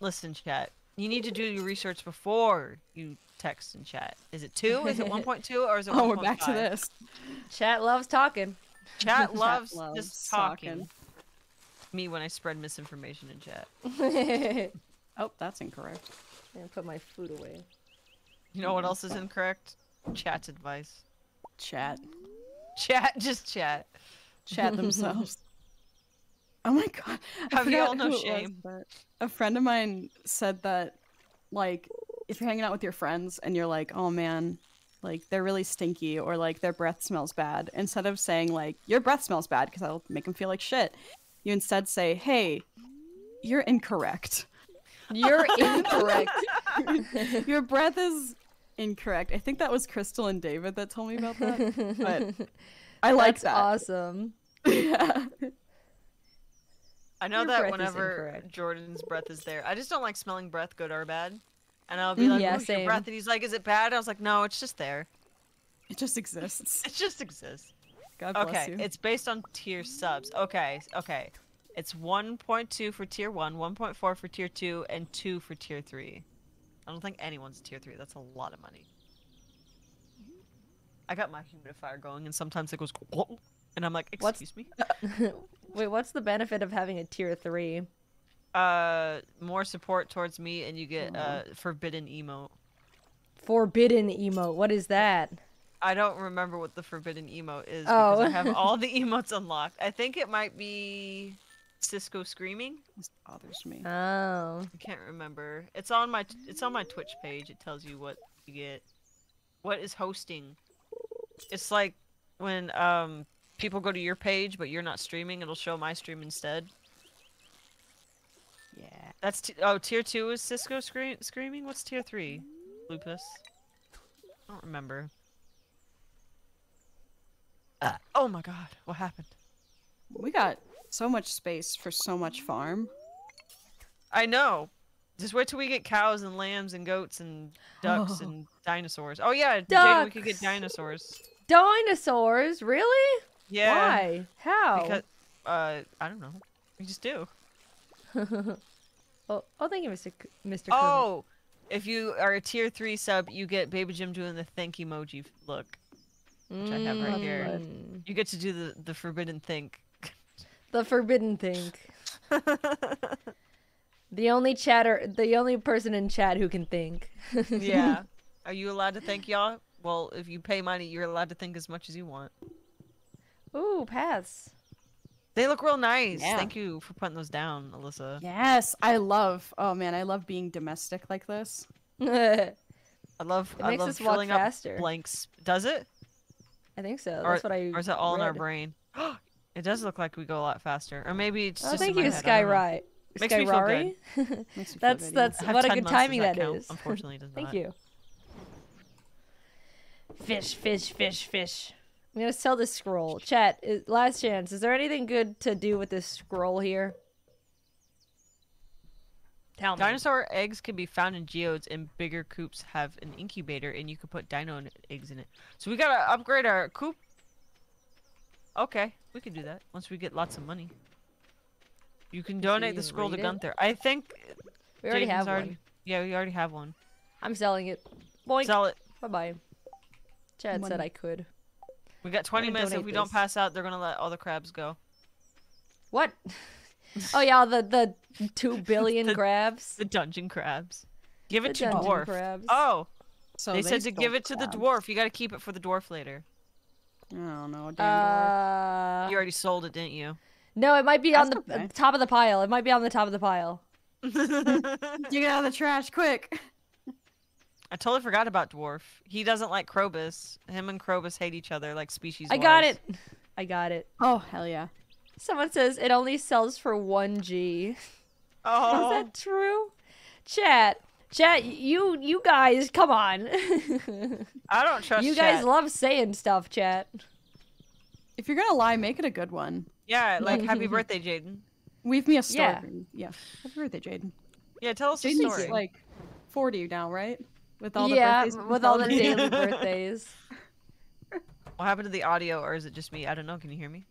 Listen, chat. You need to do your research before you text and chat. Is it 2? Is it 1.2 or is it 1.5? <laughs> Oh, we're back to this. Chat loves talking. Chat <laughs> loves, loves just talking. talking. Me when I spread misinformation in chat. <laughs> Oh, that's incorrect. I put my food away. You know what else is incorrect? Chat's advice. Chat. Chat, just chat. Chat themselves. <laughs> oh my god. I Have you all no was, shame? but a friend of mine said that, like, if you're hanging out with your friends and you're like, oh man, like they're really stinky or like their breath smells bad, instead of saying like your breath smells bad because that'll make them feel like shit, you instead say, hey, you're incorrect. You're <laughs> incorrect. your breath is incorrect. I think that was Crystal and David that told me about that. But <laughs> I like That's that. awesome. <laughs> yeah. I know Your that whenever. Jordan's breath is there, I just don't like smelling breath, good or bad. And I'll be mm, like, Yeah, "Ooh, your same. breath," and he's like, "Is it bad?" I was like, "No, it's just there. It just exists. <laughs> It just exists." God bless Okay, you. it's based on tier subs. Okay, okay. It's 1.2 for tier 1, 1.4 for tier 2, and 2 for tier 3. I don't think anyone's tier 3. That's a lot of money. I got my humidifier going, and sometimes it goes, <laughs> and I'm like, What's- excuse me? <laughs> Wait, what's the benefit of having a tier three? Uh, more support towards me, and you get uh forbidden emote. Forbidden emote. What is that? I don't remember what the forbidden emote is Oh. because I have <laughs> all the emotes unlocked. I think it might be Cisco screaming. This bothers me. Oh. I can't remember. It's on my it's on my Twitch page. It tells you what you get. What is hosting? It's like when um people go to your page but you're not streaming, it'll show my stream instead. Yeah. That's t- oh tier two is Cisco scream- screaming. What's tier three? Lupus. I don't remember. Uh, oh my god, what happened? We got so much space for so much farm. I know. Just wait till we get cows and lambs and goats and ducks Oh. and dinosaurs. Oh yeah, Jada, we could get dinosaurs. Dinosaurs? Really? Yeah. Why? How? Because uh, I don't know. We just do. oh, oh, thank you, Mr. C- Mr. Kermit. Oh, if you are a tier three sub, you get Baby Jim doing the think emoji look. which I have right here. Mm, You get to do the the forbidden think. The forbidden thing. <laughs> The only chatter, the only person in chat who can think. <laughs> yeah. Are you allowed to think, y'all? Well, if you pay money, you're allowed to think as much as you want. Ooh, paths. They look real nice. Yeah. Thank you for putting those down, Alyssa. Yes, I love. Oh man, I love being domestic like this. <laughs> I I love. It I makes love us walk filling faster. up blanks. Does it? I think so. Or- That's what I. Or is it all in our brain? <gasps> <gasps> it does look like we go a lot faster. Or maybe it's Oh, just. thank in my you, head, I don't know. Skyri. Makes me feel Skyrari. <laughs> Makes me feel That's good, that's I what a good timing that count? is. <laughs> Unfortunately, it does Thank not. Thank you. Fish, fish, fish, fish. I'm gonna sell this scroll. Chat, i- last chance. Is there anything good to do with this scroll here? Tell me. Dinosaur eggs can be found in geodes, and bigger coops have an incubator, and you can put dino eggs in it. So we gotta upgrade our coop. Okay, we can do that once we get lots of money. You can donate the scroll to read it? Gunther. I think we already Jaiden's have already- one. Yeah, we already have one. I'm selling it. Boink. Sell it. Bye bye. Chad said I could. We got 20 minutes. If donate we don't pass out, they're gonna let all the crabs go. What? <laughs> oh yeah, the the two <laughs> billion The- grabs. The dungeon crabs. Give it The to dungeon dwarf. crabs. Oh, So they said to give it to the dwarf. You gotta keep it for the dwarf later. I don't know. Dwarf. Uh, You already sold it, didn't you? no, it might be on the okay. top of the pile. It might be on the top of the pile. <laughs> you get out of the trash, quick! I totally forgot about dwarf. He doesn't like Krobus. Him and Krobus hate each other like species. I got it. I got it. Oh hell yeah! Someone says it only sells for one G. Oh, <laughs> Is that true? Chat, chat. You you guys, come on. <laughs> I don't trust you guys chat. love saying stuff, chat. If you're gonna lie, make it a good one. yeah, like <laughs> happy birthday, Jaiden. Weave me a story. Yeah. Yeah. Happy birthday, Jaiden. Yeah, tell us a Jaiden's story. like 40 now, right? With all the yeah, birthdays. with all the daily <laughs> birthdays. What happened to the audio, or is it just me? I don't know. Can you hear me?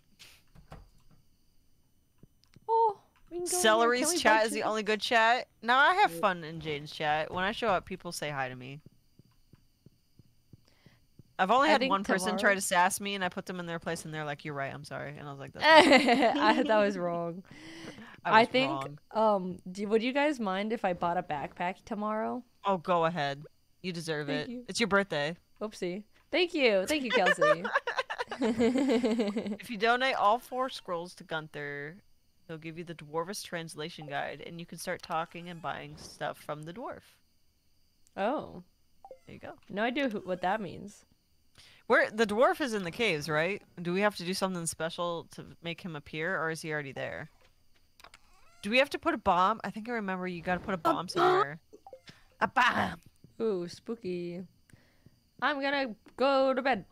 Oh, we can go in there. Celery's chat is the only good chat. No, I have fun in Jane's chat. When I show up, people say hi to me. I've only had think one person try to sass me, and I put them in their place, and they're like, "You're right. I'm sorry." And I was like, "That's <laughs> I, that was wrong. <laughs> I, I, think. wrong." Um, do, would you guys mind if I bought a backpack tomorrow? Oh, go ahead. You deserve Thank it. you. It's your birthday. Oopsie. Thank you, thank you, Kelsey. <laughs> If you donate all four scrolls to Gunther, he'll give you the Dwarvish translation guide, and you can start talking and buying stuff from the dwarf. oh, There you go. no idea who, what that means. Where the dwarf is in the caves, right? Do we have to do something special to make him appear, or is he already there? Do we have to put a bomb? I think I remember you got to put a bomb somewhere. <gasps> A bomb. Ooh, spooky. I'm gonna go to bed.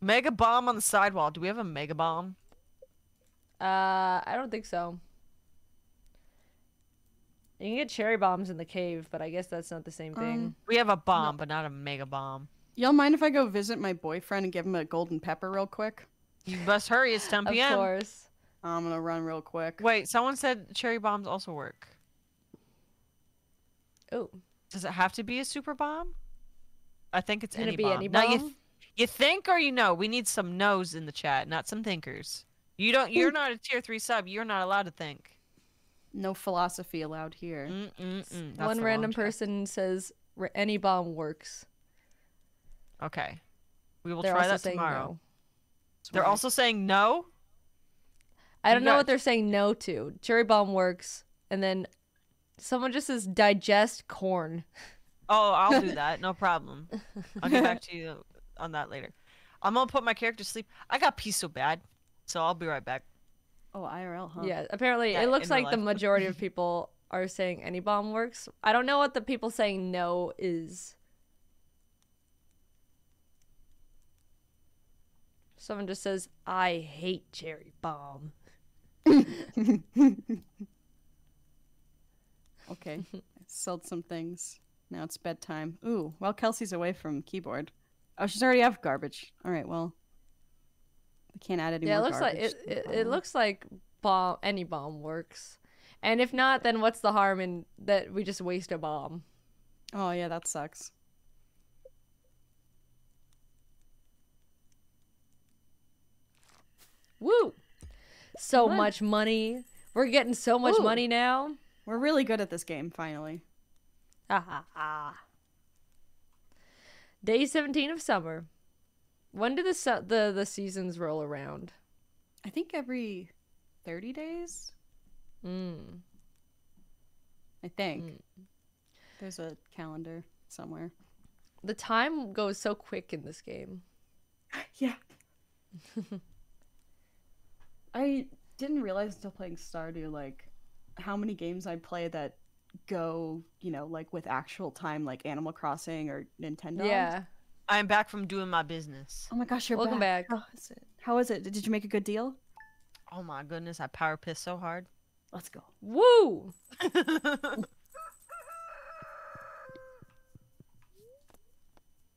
Mega bomb on the sidewall. Do we have a mega bomb? Uh, I don't think so. You can get cherry bombs in the cave, but I guess that's not the same thing. Um, We have a bomb, but not a mega bomb. Y'all mind if I go visit my boyfriend and give him a golden pepper real quick? You must hurry. It's 10 of p.m. course. I'm gonna run real quick. Wait, someone said cherry bombs also work. Oh, Does it have to be a super bomb? I think it's Can it any be bomb. any Now, you, bomb? th- you think or you know? We need some no's in the chat, not some thinkers. You don't. You're not a tier three sub. You're not allowed to think. No philosophy allowed here. Mm-mm-mm. One random person says any bomb works. Okay, we will They're try that tomorrow. no. They're Smart. also saying no. I don't know got- what they're saying no to. Cherry bomb works, and then someone just says digest corn. Oh, I'll do <laughs> that. No problem. I'll get back to you on that later. I'm gonna put my character to sleep. I got pee so bad, so I'll be right back. Oh, IRL, huh? Yeah, apparently Yeah, it looks like the majority of <laughs> people are saying any bomb works. I don't know what the people saying no is. Someone just says, I hate cherry bomb. <laughs> Okay. I sold some things. Now it's bedtime. Ooh, well, Kelsey's away from keyboard. Oh, she's already out of garbage. All right, well, I can't add any yeah, it looks like it, it, it looks like bomb any bomb works. And if not, then what's the harm in that we just waste a bomb? Oh yeah, that sucks. Woo! So much money. We're getting so much Ooh. money now. We're really good at this game. Finally. Ha ha ha. Day 17 of summer. When do the se- the the seasons roll around? I think every 30 days. Mm. I think. Mm. There's a calendar somewhere. The time goes so quick in this game. <laughs> Yeah. <laughs> I didn't realize until playing Stardew like how many games I play that go, you know, like with actual time, like Animal Crossing or Nintendo. Yeah. I'm back from doing my business. Oh my gosh, you're Welcome back. How is it? How is it? Did you make a good deal? Oh my goodness, I power piss so hard. Let's go. Woo! <laughs>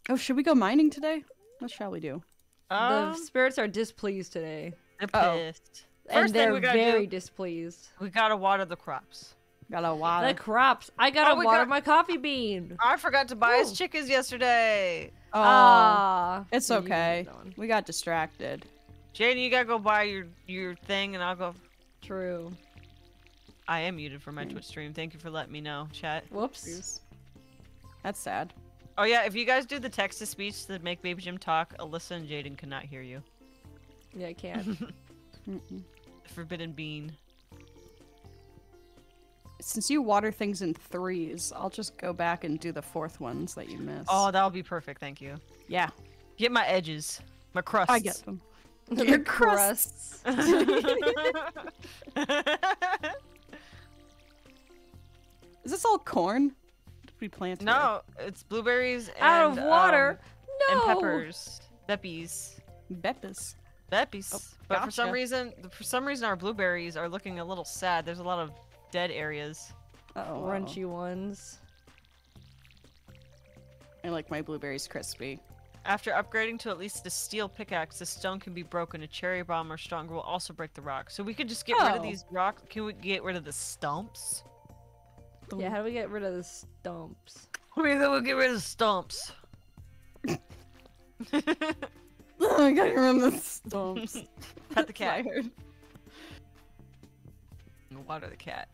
Oh, should we go mining today? What shall we do? um, the spirits are displeased today. they're Uh-oh. pissed. and thing they're we gotta very do, displeased. we gotta water the crops. Got a water. The crops. I gotta Oh, we water got- my coffee bean. I forgot to buy his chickens yesterday. oh, Ah. it's okay. We got distracted. Jaiden, you gotta go buy your your thing, and I'll go. True. I am muted for my Twitch stream. Thank you for letting me know, chat. Whoops. That's sad. Oh yeah, if you guys do the text to speech to make Baby Jim talk, Alyssa and Jaiden cannot hear you. Yeah, I can. <laughs> Mm-mm. Forbidden bean. Since you water things in threes, I'll just go back and do the fourth ones that you missed. Oh, that'll be perfect. Thank you. yeah, Get my edges, my crusts. I get them. <laughs> the Your crusts. <laughs> Is this all corn? Did we plant? here? no, it's blueberries and Out of water. um, no. and peppers, peppies, Beppis. peppies. Oh, but for some reason, for some reason, our blueberries are looking a little sad. There's a lot of dead areas. Oh, Crunchy ones. I like my blueberries crispy. After upgrading to at least a steel pickaxe, the stone can be broken. A cherry bomb or stronger will also break the rock. So we could just get rid of Oh. these rocks. Can we get rid of the stumps? Yeah, how do we get rid of the stumps? I mean, then we'll get rid of the stumps. <laughs> I gotta remember the stumps. Pet the <laughs> cat. Fired. Water the cat.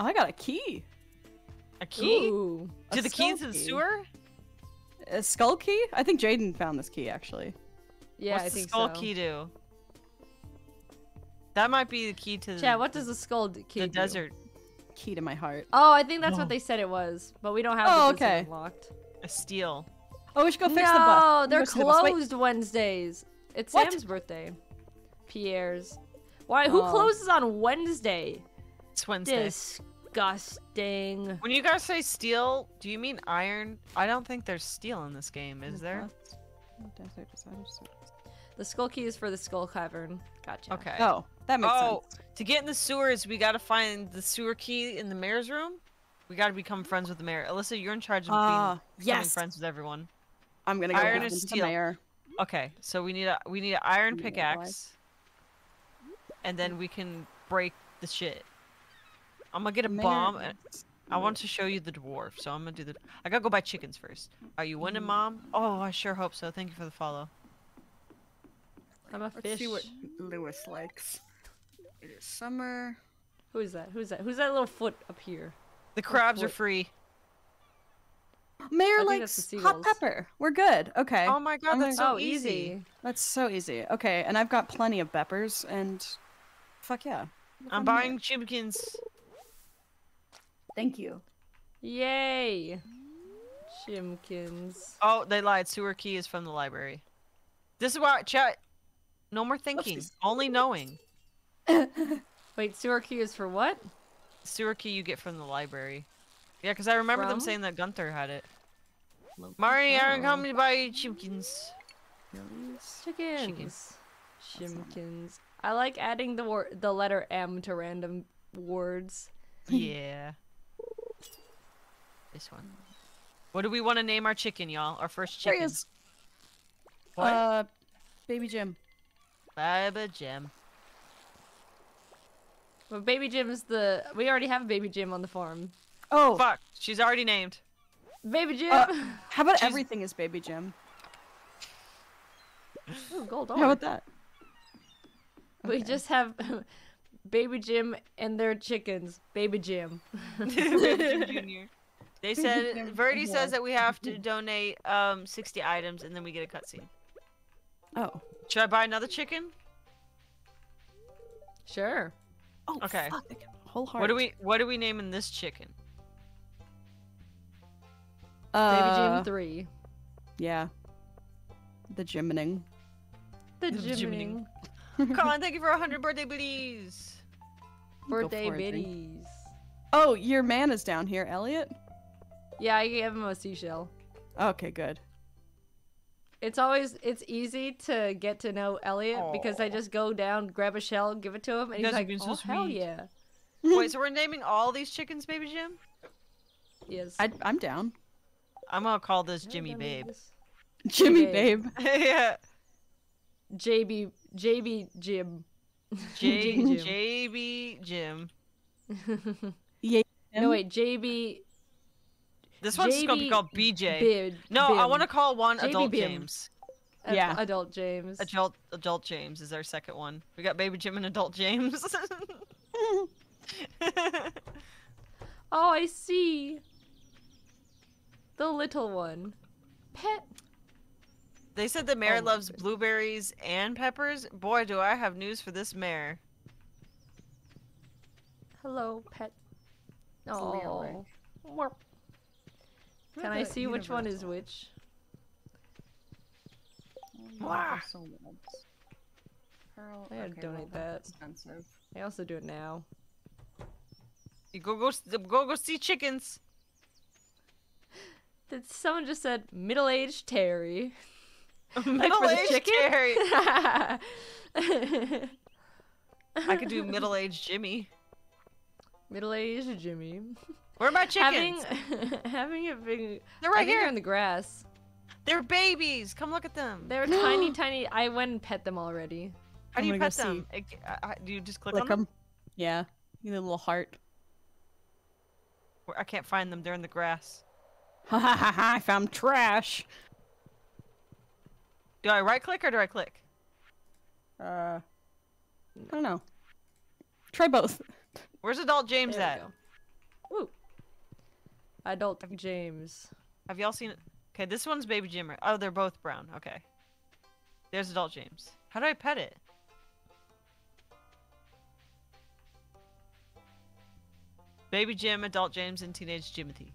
Oh, I got a key. A key? Ooh. To A the keys to skull the sewer? A skull key? I think Jaiden found this key actually. Yeah, What's I the think skull so. key do? That might be the key to the. Yeah, what does the skull d- key the do? desert. Key to my heart. Oh, I think that's Oh. what they said it was, but we don't have Oh, the desert okay. unlocked. A steel. Oh, we should go fix no, the bus. No, they're Go see the closed Wednesdays. It's What? Sam's birthday. Pierre's. Why? Who Oh. closes on Wednesday? It's Wednesday. Disgusting. When you guys say steel, do you mean iron? I don't think there's steel in this game, is there? The skull key is for the skull cavern. Gotcha. Okay. Oh, that makes Oh, sense. to get in the sewers, we gotta find the sewer key in the mayor's room. We gotta become friends with the mayor. Alyssa, you're in charge of Ah, being yes. friends with everyone. I'm gonna go Iron back or the steel? mayor. Okay, so we need a we need an iron pickaxe, and then we can break the shit. I'm gonna get a Mayor- bomb. And I want to show you the dwarf, so I'm gonna do the. I gotta go buy chickens first. Are you winning, Mm. mom? Oh, I sure hope so. Thank you for the follow. I'm a Let's fish. see what Lewis likes. It is summer. Who is that? Who's that? Who's that little foot up here? The crabs are free. Mayor likes hot pepper. We're good. Okay. Oh my god, I'm that's gonna- so oh, easy. That's so easy. Okay, and I've got plenty of peppers and fuck yeah. I'm buying chimkins. Thank you. Yay! Chimkins. Oh, they lied. Sewer key is from the library. This is why chat. No more thinking, Oopsies. only knowing. <laughs> Wait, sewer key is for what? Sewer key you get from the library. Yeah, because I remember them saying that Gunther had it. Marnie, I'm Oh. coming to buy you chimkins. Chickens. Chimkins. I like adding the word, the letter M to random words. yeah. This one. What do we want to name our chicken, y'all? Our first There he chicken. is. What? Uh, baby Jim. Baba Jim. But Baby Jim's the. We already have Baby Jim on the farm. Oh, Fuck, she's already named. Baby Jim! Uh, how about she's- everything is baby Jim? Ooh, gold How about that? We Okay. just have <laughs> Baby Jim and their chickens. Baby Jim. <laughs> Baby Jim <laughs> Jr. They said Verdi and says that we have to donate um 60 items and then we get a cutscene. Oh. Should I buy another chicken? Sure. Oh. Okay. Fuck. I got a Whole heart. What do we what are we naming this chicken? Uh, Baby Jim 3. Yeah. The Jimining. The The Jiminy. <laughs> Colin, thank you for a 100 birthday biddies. Birthday for it, Jane. biddies. Oh, your man is down here, Elliot. Yeah, I gave him a seashell. Okay, good. It's always it's easy to get to know Elliot because I just go down, grab a shell, give it to him, and You he's like, so "Oh hell yeah!" <laughs> Wait, so we're naming all these chickens Baby Jim? Yes. I, I'm down. I'm gonna call this Jimmy Babe. this. Jimmy Babe. Babe. <laughs> yeah. JB JB Jim. J <laughs> Jim. JB Jim. Yeah. No wait, JB This one's just gonna be called BJ. Bib. no, I want to call one JB Adult Bim. James. Ad- Yeah. Adult James. Adult Adult James is our second one. We got Baby Jim and Adult James. <laughs> Oh, I see. The little one. Pet. they said the mayor Oh loves goodness. blueberries and peppers. Boy, do I have news for this mayor. Hello, pet. It's a real Oh. Warp. Can I see which one is which? Mwah. Pearl. I gotta okay, donate well, that. Expensive. I also do it now. You go go go go see chickens. <laughs> Did someone just said middle-aged Terry? <laughs> <laughs> Middle aged? Terry. I I could do middle aged Jimmy. middle-aged Jimmy. Where are my chickens? <laughs> Having having a big. They're right think they're here. in the grass. They're babies. Come look at them. They're <gasps> tiny, tiny. I went and pet them already. How do I'm you pet them? It- uh, uh, do you just click, Click on them? them. Yeah. You need a little heart. I can't find them. They're in the grass. Ha ha ha ha! I found trash. Do I right click or do I click? Uh, I don't know. Try both. Where's adult James There at? We go. Woo. Adult James. Have y'all seen it? Okay, this one's baby Jim. Oh, they're both brown. Okay. There's adult James. How do I pet it? Baby Jim, adult James, and teenage Jimothy.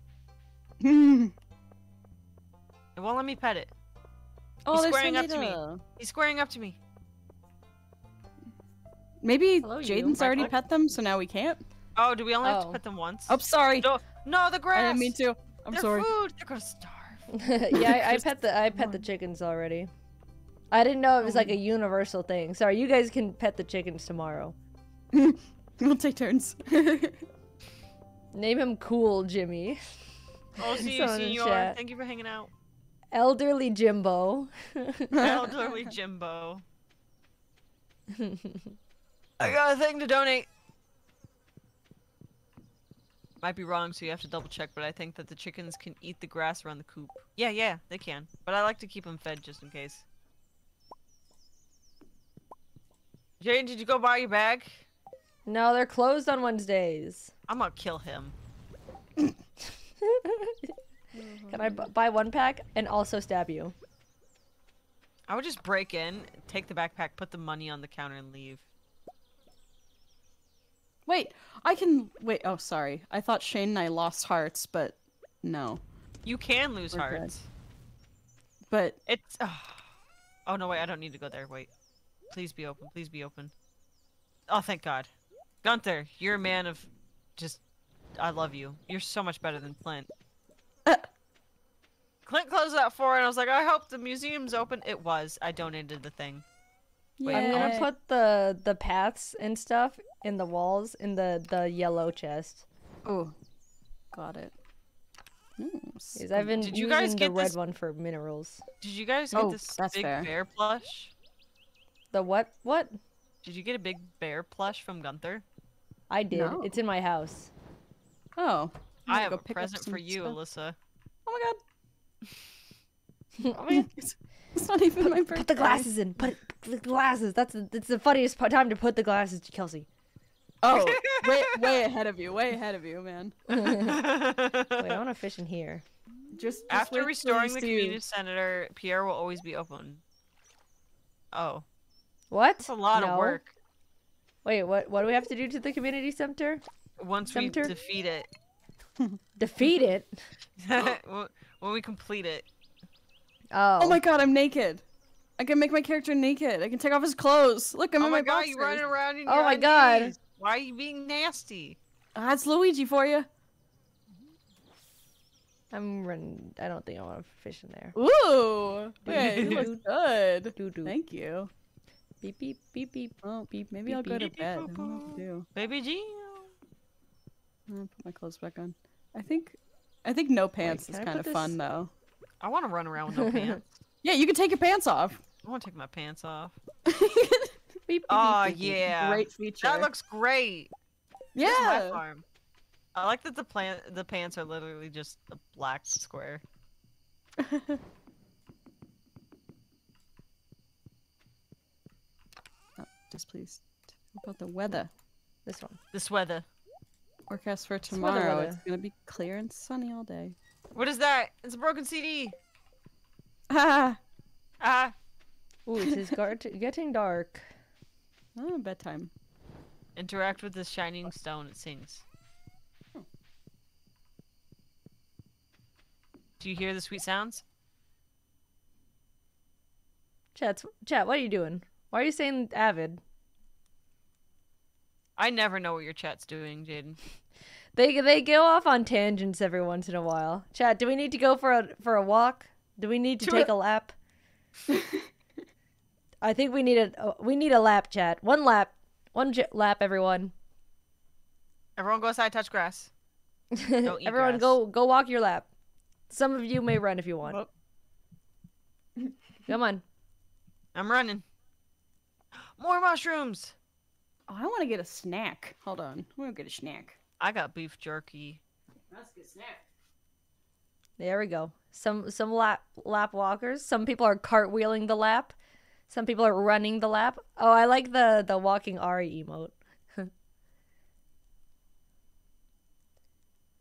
oh, It won't let me pet it. Oh, there's squaring up to me. He's squaring up to me. Maybe Hello. Jaiden's My already pet them, so now we can't. Oh, do we only have to Oh. pet them once? Oh, sorry. No, no, the grass. I didn't mean to. I'm They're sorry. food. They're gonna starve. <laughs> yeah, I, I pet the I pet the chickens already. I didn't know it was like a universal thing. Sorry, you guys can pet the chickens tomorrow. <laughs> we'll take turns. <laughs> Name him Cool Jimmy. Oh, see you, Someone in senor. Thank you for hanging out. Elderly Jimbo. Elderly Jimbo. I got a thing to donate. Might be wrong, so you have to double check, but I think that the chickens can eat the grass around the coop. Yeah, yeah, they can. But I like to keep them fed just in case. Jane, did you go buy your bag? no, they're closed on Wednesdays. I'm gonna kill him. <laughs> Can I buy one pack and also stab you? I would just break in, take the backpack, put the money on the counter, and leave. Wait, I can wait. Oh, sorry. I thought Shane and I lost hearts, but no. You can lose We're good. hearts. But It's. Oh no! Wait, I don't need to go there. Wait, please be open. Please be open. Oh, thank God, Gunther, you're a man of just. I love you. You're so much better than Clint. Uh. <laughs> Clint closed that four, and I was like, I hope the museum's open. It was. I donated the thing. Wait, I'm gonna put the the paths and stuff in the walls in the the yellow chest. oh, got it. Mm, Because I've been Did you guys get the red this- one for minerals. Did you guys get Oh, this that's big fair. bear plush? The what? What? Did you get a big bear plush from Gunther? I did. No. It's in my house. Oh, I'm have a pick present for you, stuff. Alyssa. Oh my god. Oh my God. It's, it's not even my birthday. Put the glasses in. Put, it, put the glasses. That's the, that's the funniest pa- time to put the glasses, to Kelsey. Oh, <laughs> way, way ahead of you. Way ahead of you, man. <laughs> Wait, I want to fish in here. Just, just After restoring the community center, Pierre will always be open. Oh, What? that's a lot No. of work. Wait, what? What do we have to do to the community center? Once we defeat it, <laughs> Defeat it. when when we complete it. Oh. Oh my god, I'm naked. I can make my character naked. I can take off his clothes. Look, I'm oh in my my, god, you boxers. running around in Oh your my God. undies. Why are you being nasty? Ah, That's Luigi for you. I'm running. I don't think I want to fish in there. Ooh, yeah, you look <laughs> good. Doo doo. Thank you. Beep beep beep beep. Oh, Beep, maybe beep, I'll go to beep. bed. I don't know what to do. Baby G. I'll put my clothes back on. I think, I think no pants can is kind put of fun though. I want to run around with no <laughs> pants. Yeah, you can take your pants off. I want to take my pants off. <laughs> Beep, beep, Oh beep, beep, beep. yeah, Great feature. that looks great. This is my yeah. farm. I like that the plant the pants are literally just a black square. <laughs> Oh, displeased about the weather. This one. This weather. Forecast for tomorrow. weather. It's gonna be clear and sunny all day. What is that? It's a broken CD. <laughs> Ah, Ah, Ooh, it is <laughs> getting dark. Oh, bedtime. interact with the shining stone. It sings. Do you hear the sweet sounds? Chat, chat. What are you doing? Why are you saying avid? I never know what your chat's doing, Jaiden. <laughs> They they go off on tangents every once in a while. Chat, do we need to go for a for a walk? Do we need to To take a- a lap? <laughs> I think we need a uh, we need a lap, chat. One lap, one j- lap, everyone. Everyone go outside, touch grass. Don't <laughs> eat everyone, grass. go go walk your lap. Some of you may run if you want. Come on. I'm running. More mushrooms. Oh, I want to get a snack. Hold on. I'm gonna get a snack. I got beef jerky. That's a good snack. There we go. Some some lap lap walkers. Some people are cartwheeling the lap. Some people are running the lap. Oh, I like the the walking Ari emote.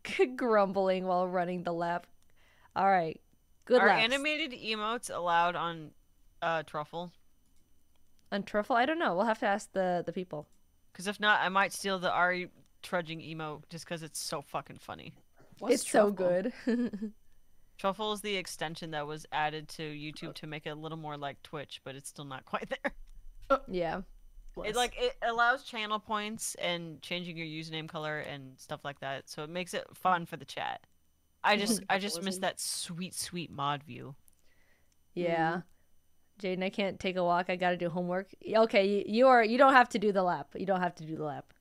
<laughs> Grumbling while running the lap. All right. Good Are laps. animated emotes allowed on uh, Truffle? On truffle, I don't know. We'll have to ask the the people. Because if not, I might steal the Ari trudging emote just because it's so fucking funny. What's it's so good. <laughs> Truffle is the extension that was added to YouTube oh. to make it a little more like Twitch, but it's still not <laughs> quite there. yeah. It like it allows channel points and changing your username color and stuff like that, so it makes it fun for the chat. I <laughs> just I just miss that sweet sweet mod view. Yeah. Hmm. Jaiden, I can't take a walk. I got to do homework. Okay, you, you are you don't have to do the lap. You don't have to do the lap.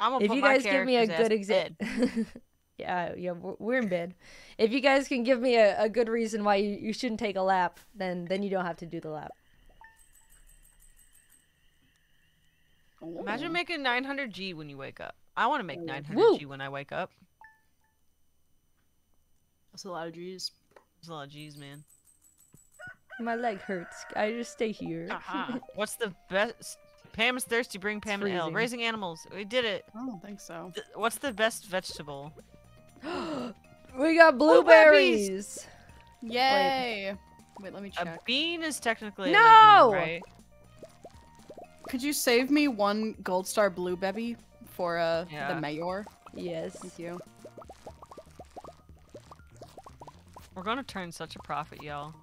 I'm gonna if put you my guys give me a good to example bed. <laughs> yeah yeah we're, we're in bed if you guys can give me a, a good reason why you, you shouldn't take a lap then then you don't have to do the lap Imagine making 900G when you wake up. I want to make Ooh. 900G when I wake up. That's a lot of G's. That's a lot of G's, man. my leg hurts i just stay here uh-huh. Aha. <laughs> What's the best? Pam is thirsty. Bring Pam and L. Raising animals. We did it. I don't think so. What's the best vegetable? <gasps> we got blueberries Yay! Wait, let me check. A bean is technically a No! legume, right? Could you save me one gold star blue bebby for uh Yeah. the mayor? yes Thank you. We're gonna turn such a profit, y'all.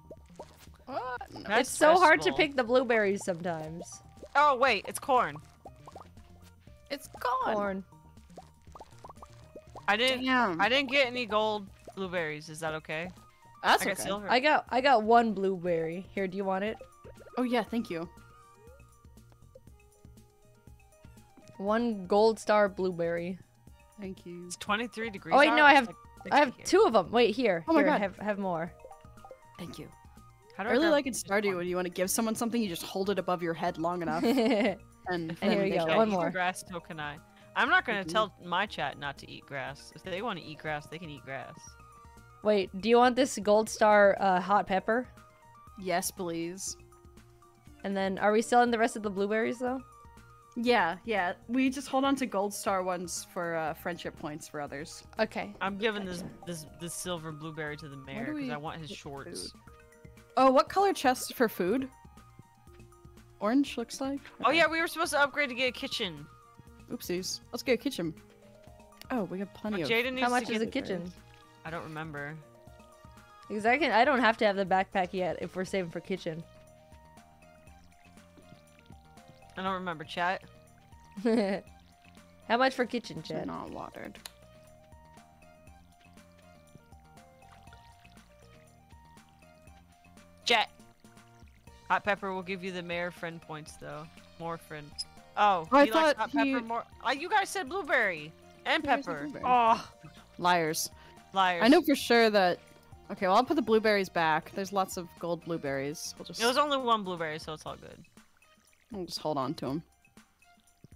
What? That's it's so hard to pick the blueberries sometimes Oh wait, it's corn. It's gone. corn I didn't. Damn. I didn't get any gold blueberries. Is that okay? That's I okay. silver. i got i got one blueberry here do you want it Oh yeah, thank you. one gold star blueberry Thank you. It's 23 degrees. Oh, wait, out, no, I have- like i have here. two of them wait here Oh my here God. have have more Thank you. How do I really grab like in this Stardew one? and you want to give someone something, you just hold it above your head long <laughs> enough, and, And here they you go, one more. grass, so can I. I'm not gonna Mhm. tell my chat not to eat grass. If they want to eat grass, they can eat grass. Wait, do you want this gold star uh, hot pepper? Yes, please. And then, are we selling the rest of the blueberries though? Yeah, yeah. We just hold on to gold star ones for uh, friendship points for others. Okay. I'm giving this this this silver blueberry to the mayor because I want his get shorts. Oh, what color chest for food? Orange looks like. Oh yeah, we were supposed to upgrade to get a kitchen. Oopsies. Let's get a kitchen. Oh, we got But plenty of. Jaiden needs How much to is get a kitchen? I don't remember. Because I can. I don't have to have the backpack yet if we're saving for kitchen. I don't remember chat. <laughs> How much for kitchen, They're not watered. Chat. Hot pepper will give you the mayor friend points though. More friend. Oh, I he likes thought hot he- pepper more. Uh, you guys said blueberry and You pepper. blueberry. Oh, Liars. liars. I know for sure that. Okay, well I'll put the blueberries back. There's lots of gold blueberries. We'll just, It was only one blueberry, so it's all good. we'll just hold on to them.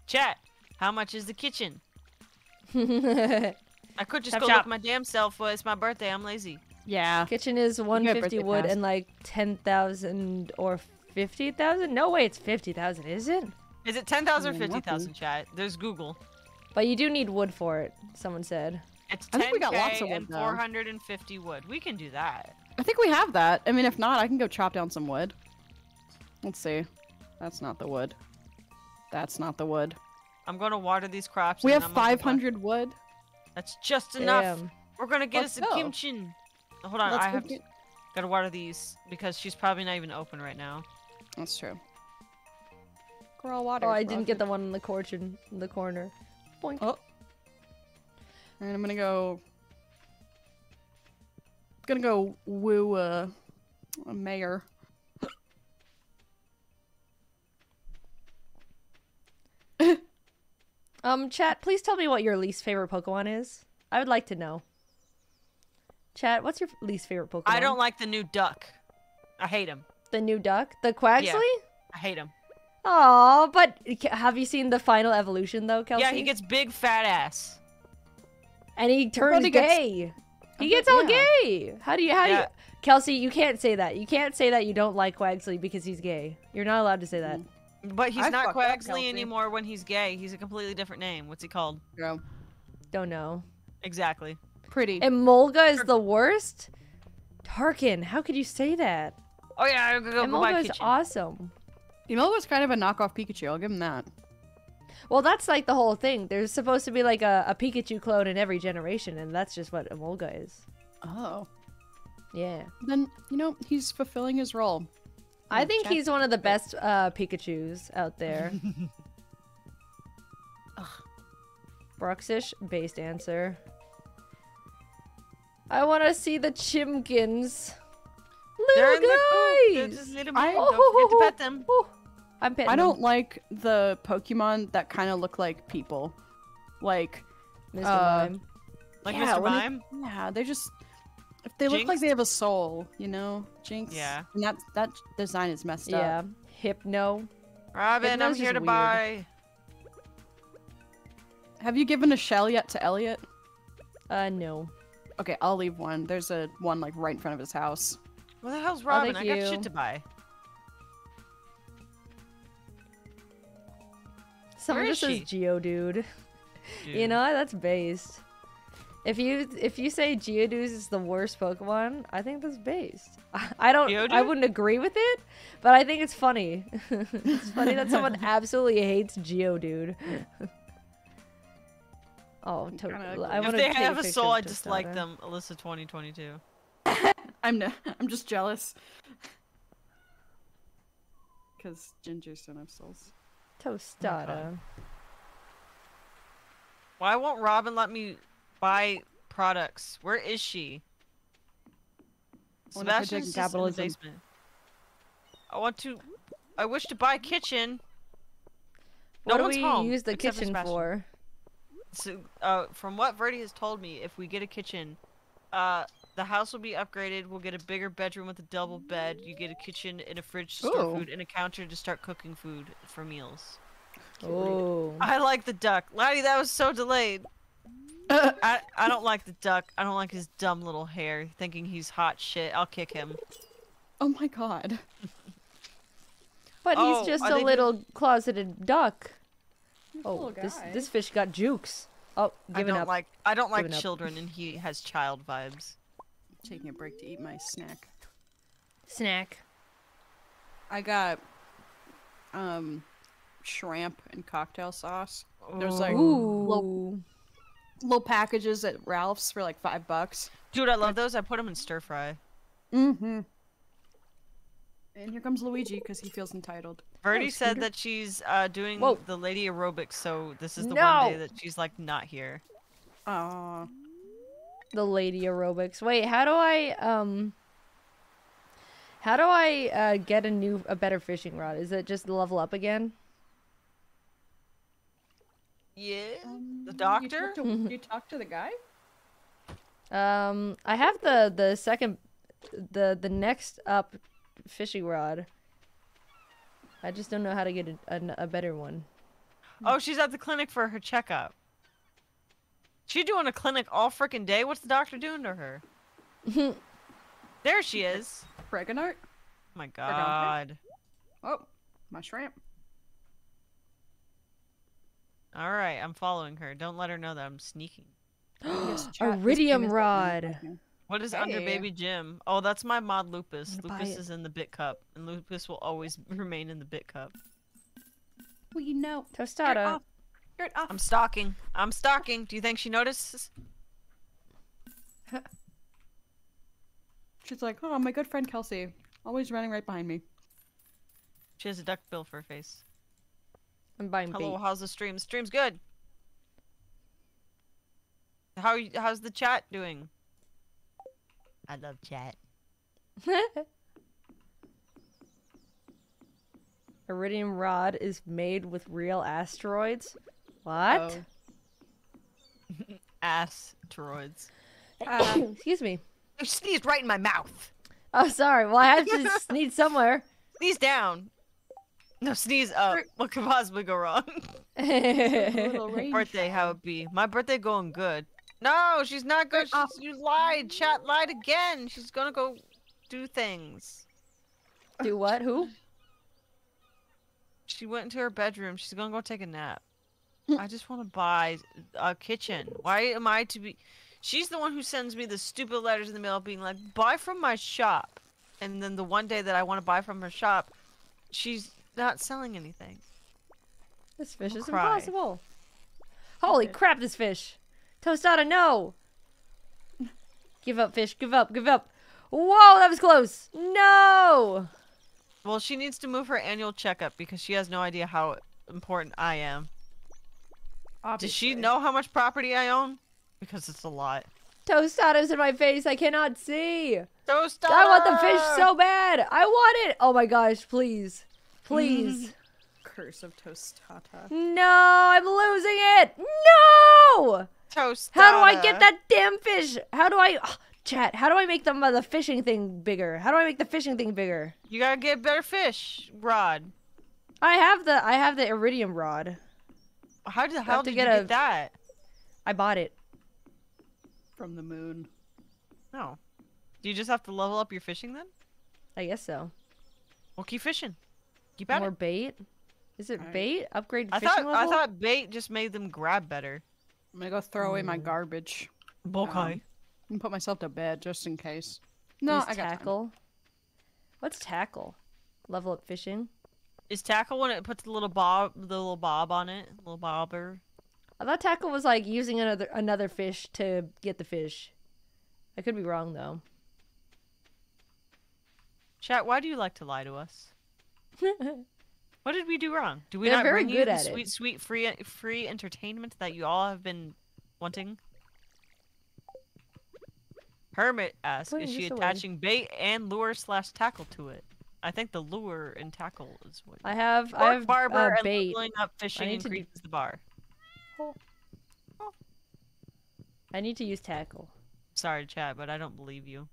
Chat. How much is the kitchen? <laughs> I could just Chop, go chop. look my damn self, but it's my birthday. I'm lazy. Yeah. kitchen is 150 wood pass. and like 10,000 or 50,000. No way, it's 50,000, is it? Is it 10,000 or 50,000 chat? There's Google. But you do need wood for it. Someone said. It's I 10 think we got lots of wood, and though. 450 wood. We can do that. I think we have that. I mean, if not, I can go chop down some wood. Let's see. That's not the wood. That's not the wood. I'm going to water these crops. We and have I'm gonna go back. 500 wood. That's just enough. Damn. We're gonna get Let's us a go. kimchi. Hold on, Let's I have to, gotta water these because she's probably not even open right now. That's true. Girl, water. Oh, I didn't get the one in the corner. In the corner. Boink. Oh. And I'm gonna go. Gonna go woo uh, a mayor. <laughs> Um, chat, please tell me what your least favorite Pokemon is. I would like to know. Chat, what's your least favorite Pokemon? I don't like the new duck. I hate him. the new duck, the Quaxly. I hate him. Aw, but have you seen the final evolution though, Kelsey? Yeah, he gets big fat ass. and he turns he gets- gay. He gets all yeah. gay. How do you? How do you? Kelsey, you can't say that. You can't say that you don't like Quaxly because he's gay. You're not allowed to say that. But he's I not Quaxly up, anymore when he's gay. He's a completely different name. What's he called? Go. Don't know. Exactly. Pretty. Emolga is the worst. Tarkin, how could you say that? Oh yeah, I gotta go, go buy Emolga a is awesome. Emil was kind of a knockoff Pikachu. I'll give him that. Well, that's like the whole thing. There's supposed to be like a, a Pikachu clone in every generation, and that's just what Emolga is. Oh. Yeah. Then you know he's fulfilling his role. I Oh, think check. he's one of the best uh, Pikachus out there. <laughs> Bruxish, based answer. I want to see the Chimkins. They're Little in the. They're just little I- men. Don't forget to pet them. Oh, I'm petting I don't like the Pokemon that kind of look like people. Like, Mr. uh, Mime. Like Yeah, Mr. when it- Mime. yeah, they just if they look like they have a soul, you know, Jynx. Yeah. and that that design is messed Yeah. up. Hypno. Robin, I'm here to weird. buy. Have you given a shell yet to Elliot? Uh, no. Okay, I'll leave one. There's a one like right in front of his house. Where the hell's Robin? thank I got you. shit to buy. Someone Where is just says she? Geodude. You know, that's based. If you if you say Geodude is the worst Pokemon, I think that's based. I, <laughs> I don't. I wouldn't agree with it, but I think it's funny. <laughs> it's funny that someone <laughs> absolutely hates Geodude. oh, to- Kinda I If want to they have a a soul, I dislike them. Alyssa 2022. I'm no, I'm just jealous. Cause gingers don't have souls. Tostada. Why won't Robin let me buy products? Where is she? Wonder if they're Sebastian's taking just in the basement. I want to. I wish to buy a kitchen. No what do one's we home, use the except for kitchen Sebastian. for? So, uh, from what Verdi has told me, if we get a kitchen, uh, the house will be upgraded. We'll get a bigger bedroom with a double bed. You get a kitchen and a fridge to store Ooh. food, and a counter to start cooking food for meals. Oh, I like the duck. Laddie, that was so delayed. <laughs> I, I don't like the duck. I don't like his dumb little hair, thinking he's hot shit. I'll kick him. Oh my god. <laughs> but Oh, he's just a they do- little closeted duck. Oh, little this this fish got jukes. Oh, I giving don't up. like I don't like Giving up. children, and he has child vibes. Taking a break to eat my snack. Snack. I got um shrimp and cocktail sauce. There's like little, Ooh. little packages at Ralph's for like five bucks. Dude, I love those. I put them in stir fry. Mm-hmm. And here comes Luigi because he feels entitled. Verdi Oh, said that she's uh, doing Whoa. the lady aerobics, so this is the No. one day that she's like not here. Aw. The lady aerobics. Wait, how do I um how do I uh, get a new a better fishing rod? Is it just level up again? Yeah, the Um, You doctor. talk, to, <laughs> you talk to the guy? Um I have the the second the the next up fishing rod. I just don't know how to get a, a, a better one. Oh, she's at the clinic for her checkup. She doing a clinic all freaking day. What's the doctor doing to her? <laughs> there she is. Pregnant? my god. Oh, my shrimp. All right, I'm following her. Don't let her know that I'm sneaking. <gasps> Yes, <gasps> chat, this Iridium rod. definitely- What is under baby Jim? Oh, that's my mod Lupus. I'm gonna buy Lupus is in the bit cup, and Lupus will always <laughs> remain in the bit cup. Well, you know. Get Tostada. Off. Get off. I'm stalking. I'm stalking. Do you think she notices? She's like, oh, my good friend Kelsey, always running right behind me. She has a duck bill for a face. I'm buying Hello, bait. how's the stream? Stream's good. How y- how's the chat doing? I love chat. <laughs> Iridium rod is made with real asteroids. What? Oh. <laughs> Asteroids. Uh, <coughs> excuse me. You sneezed right in my mouth. Oh, sorry. Well, I had to <laughs> sneeze somewhere. Sneeze down. No, sneeze up. What could possibly go wrong? <laughs> Birthday, how it be? My birthday going good. No, she's not good. Oh. She's, you lied. Chat lied again. She's gonna go do things. Do what? Who? She went into her bedroom. She's gonna go take a nap. I just want to buy a kitchen. Why am I to be? She's the one who sends me the stupid letters in the mail, being like, "Buy from my shop," and then the one day that I want to buy from her shop, she's not selling anything. This fish I'll is cry. impossible. Holy crap, this fish. Tostada, no. Give up, fish. Give up. Give up. Whoa, that was close. No. Well, she needs to move her annual checkup because she has no idea how important I am. Does she know how much property I own? Because it's a lot. Tostada's in my face. I cannot see. Toast I want the fish so bad. I want it. Oh my gosh, please. Please. <laughs> Curse of Tostada. no, I'm losing it. No. toast. How do I get that damn fish? How do I chat? How do I make the the fishing thing bigger? How do I make the fishing thing bigger? You gotta get better fish rod. I have the I have the iridium rod. How the hell to did get you a- get that? I bought it. From the moon. No. Do you just have to level up your fishing then? I guess so. Well, keep fishing. Keep at More it. bait. Is it Alright. bait? Upgrade I fishing thought I thought bait just made them grab better. I'm gonna go throw away my hmm. garbage Okay. Um, and put myself to bed just in case. No, Use I got time. tackle. What's tackle? Level up fishing. Is tackle when it puts the little bob, the little bob on it, little bobber? I thought tackle was like using another another fish to get the fish. I could be wrong though. Chat, why do you like to lie to us? <laughs> What did we do wrong? Do we They're not very bring you good the at it. sweet, sweet, free, free entertainment that you all have been wanting? Hermit asks, Putting is she this away. attaching bait and lure slash tackle to it? I think the lure and tackle is what. I have I have barber uh, and bait. leveling up fishing need to do- increases the bar. I need to use tackle. Sorry, chat, but I don't believe you.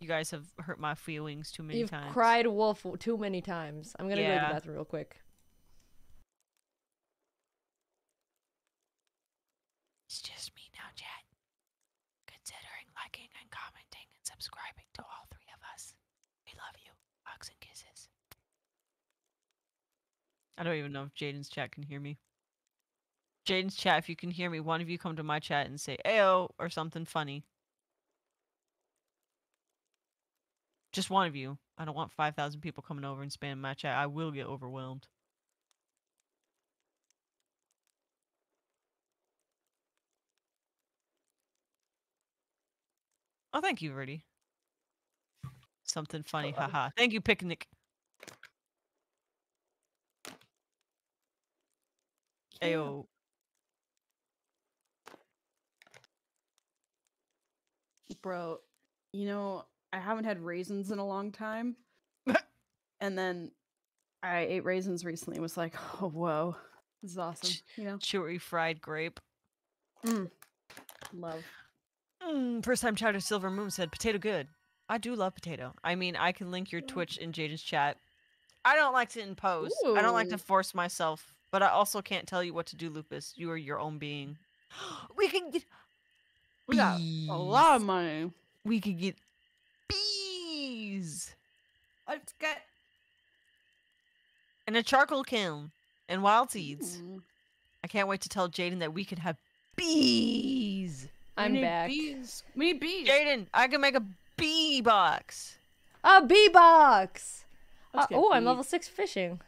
You guys have hurt my feelings too many You've times. cried wolf too many times. I'm gonna go to the bathroom real quick. It's just me now, chat. Considering liking and commenting and subscribing to all three of us. We love you. Hugs and kisses. I don't even know if Jaiden's chat can hear me. Jaiden's chat, if you can hear me, one of you come to my chat and say "Ayo" or something funny. Just one of you. I don't want five thousand people coming over and spamming my chat. I will get overwhelmed. Oh, thank you, Rudy. Something funny, haha. Thank you, picnic. Ayo. Bro, you know, I haven't had raisins in a long time. and then I ate raisins recently and was like, <laughs> oh, whoa. This is awesome. You know? Chewy fried grape. Mm. Love. Mm, first time chatter silver moon said potato good. I do love potato. I mean, I can link your Twitch in Jaiden's chat. I don't like to impose. I don't like to force myself, but I also can't tell you what to do, Lupus. You are your own being. <gasps> we can get <gasps> We got a lot of money. We could get bees Let's get. and a charcoal kiln and wild seeds. Mm. I can't wait to tell Jaiden that we could have bees. We I'm need back. Bees. We need bees. Jaiden, I can make a bee box. A bee box. Uh, get oh, I'm level six fishing.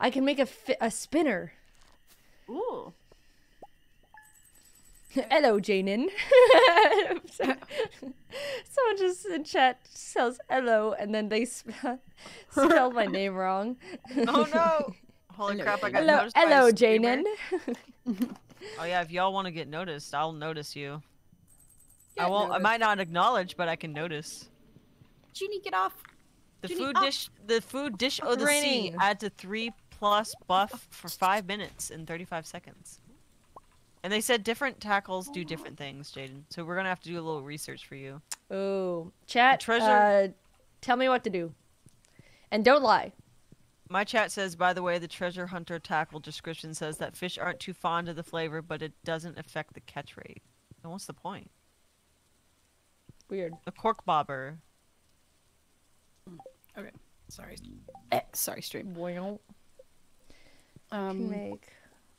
I can make a fi- a spinner. Ooh. <laughs> Hello, Janin. <laughs> Someone just in chat says hello, and then they sp- <laughs> spelled my name wrong. Oh no! Holy Hello, crap! I got hello, noticed by a hello. Janin. Oh yeah, if y'all want to get noticed, I'll notice you. I won't. I might not acknowledge, but I can notice. Genie, get off. The Ginny, food up. dish, the food dish of the sea adds a three plus buff for five minutes and thirty-five seconds. And they said different tackles do different things, Jaiden. So we're gonna have to do a little research for you. Oh, chat. treasure- Uh, tell me what to do, and don't lie. My chat says, by the way, the treasure hunter tackle description says that fish aren't too fond of the flavor, but it doesn't affect the catch rate. And what's the point? Weird. The cork bobber. Okay. Sorry. Eh, sorry, stream. Well, Um, make.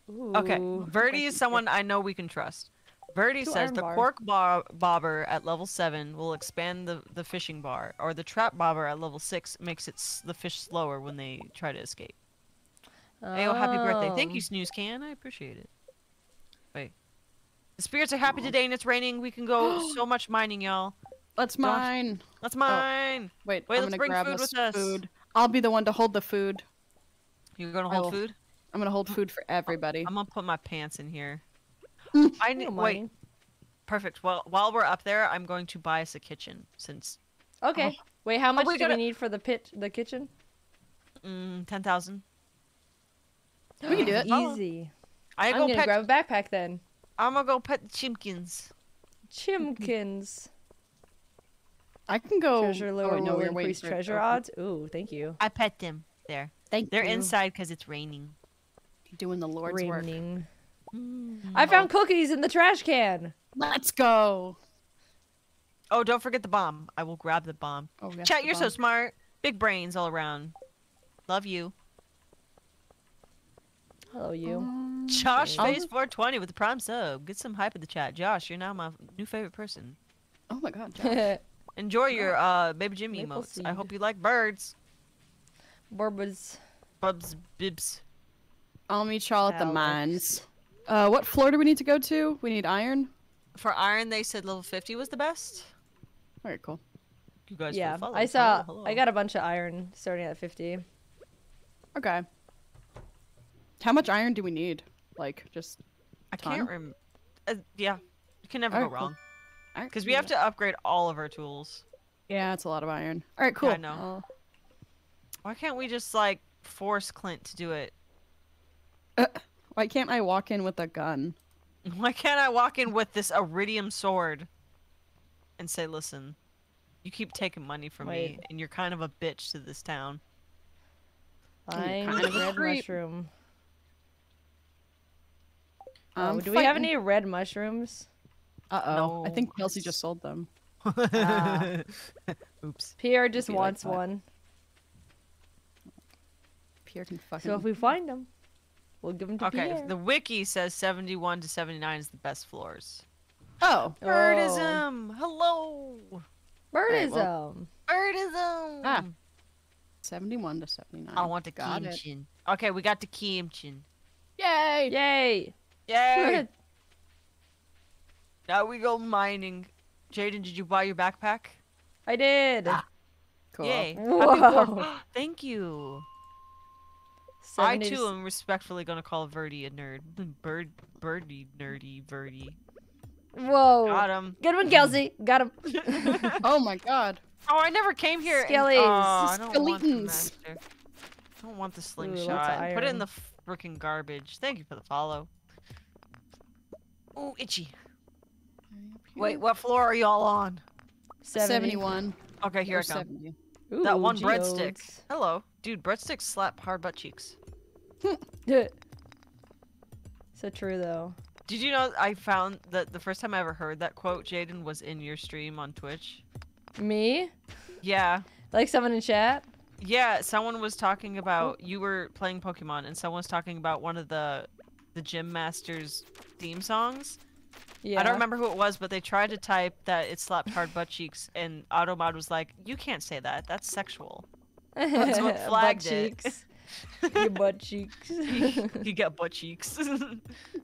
Okay, Ooh. Verdi is someone I know we can trust. Verdi Two says the bars. cork bar- bobber at level seven will expand the, the fishing bar, or the trap bobber at level six makes it s- the fish slower when they try to escape. Hey, oh, happy birthday! Thank you, Oh. Snooze Can. I appreciate it. Wait, the spirits are happy today, and it's raining. We can go <gasps> so much mining, y'all. let's Don't- mine. Let's mine. Wait, Wait, I'm let's gonna bring grab food us with us. food. I'll be the one to hold the food. You're gonna hold food. I'm gonna hold food for everybody. I'm gonna put my pants in here. <laughs> I No need. Wait, money. perfect. Well, while we're up there, I'm going to buy us a kitchen since Okay. Wait, how much we do gotta- we need for the pit, the kitchen? mm, ten thousand. We can do it. <gasps> Easy. I I'm go gonna pet. grab a backpack then. I'm gonna go pet the chimkins. Chimkins. I can go. treasure oh, lure wait, no, will we're increase treasure Okay. odds. Ooh, thank you. I pet them. There. Thank you They're you. inside because it's raining. doing the Lord's work. Raining. Mm. I found cookies in the trash can. Let's go. Oh, don't forget the bomb. I will grab the bomb. Oh, Chat, the you're so smart. Big brains all around. Love you. Hello, you. Um, Josh I'll- Face 420 with the prime sub. Get some hype in the chat. Josh, you're now my new favorite person. Oh my god, <laughs> Josh. Enjoy your uh baby Jimmy Maple emotes. I hope you like birds. Borbas. Bubs bibs. I'll meet y'all at the mines. Uh, what floor do we need to go to? We need iron. For iron, they said level 50 was the best. Alright, cool. You guys Yeah, follow. I saw. Hello, I got a bunch of iron starting at 50. Okay. How much iron do we need? Like, just I ton? can't remember. Uh, yeah, you can never Alright, go cool. wrong. Alright, Because we have to upgrade all of our tools. Yeah, it's a lot of iron. Alright, cool. I know. Oh, Why can't we just like force Clint to do it? <coughs> Why can't I walk in with a gun? <laughs> Why can't I walk in with this iridium sword and say, "Listen, you keep taking money from me, and you're kind of a bitch to this town." I kind of a red creep. mushroom. Um, do we have any red mushrooms? Uh oh. I think Kelsey just sold them. Ah. Oops. <laughs> Pierre just Be like wants that. one. Pierre can fucking. So if we find them, We'll give them to Okay, Pierre. the wiki says 71 to 79 is the best floors. Oh, Oh. Birdism! Hello! Alright, Birdism. Birdism! Ah, 71 to 79. I want the Got it. kimchin. Okay, we got the kimchin. Yay! Yay! Yay! Now we go mining. Jaiden, did you buy your backpack? I did. Ah. Cool. Yay. <laughs> Whoa. <gasps> Thank you. I 70 to too am respectfully gonna call Verdi a nerd. <laughs> Bird, birdie, nerdy, Verdi. Whoa. Got him. Good one, Kelsey. Got him. <laughs> Oh my god. Oh, I never came here. and- Skellies. Oh, I don't want the Skeletons. I don't want the lots of slingshot. Put it in the freaking garbage. Thank you for the follow. Oh, itchy. Wait, what floor are y'all on? 70. 71. Okay, here or I come. 70. That Ooh, one breadstick. Hello. Dude, breadsticks slap hard butt cheeks. <laughs> so true though. Did you know I found that the first time I ever heard that quote, Jaiden, was in your stream on Twitch? Me? Yeah. Like someone in chat? Yeah, someone was talking about oh. you were playing Pokemon and someone was talking about one of the the gym masters theme songs. Yeah. I don't remember who it was, but they tried to type that it slapped hard butt cheeks and Automod was like, "You can't say that. That's sexual." Someone <laughs> butt flagged it. cheeks. <laughs> Your butt cheeks. <laughs> you get butt cheeks.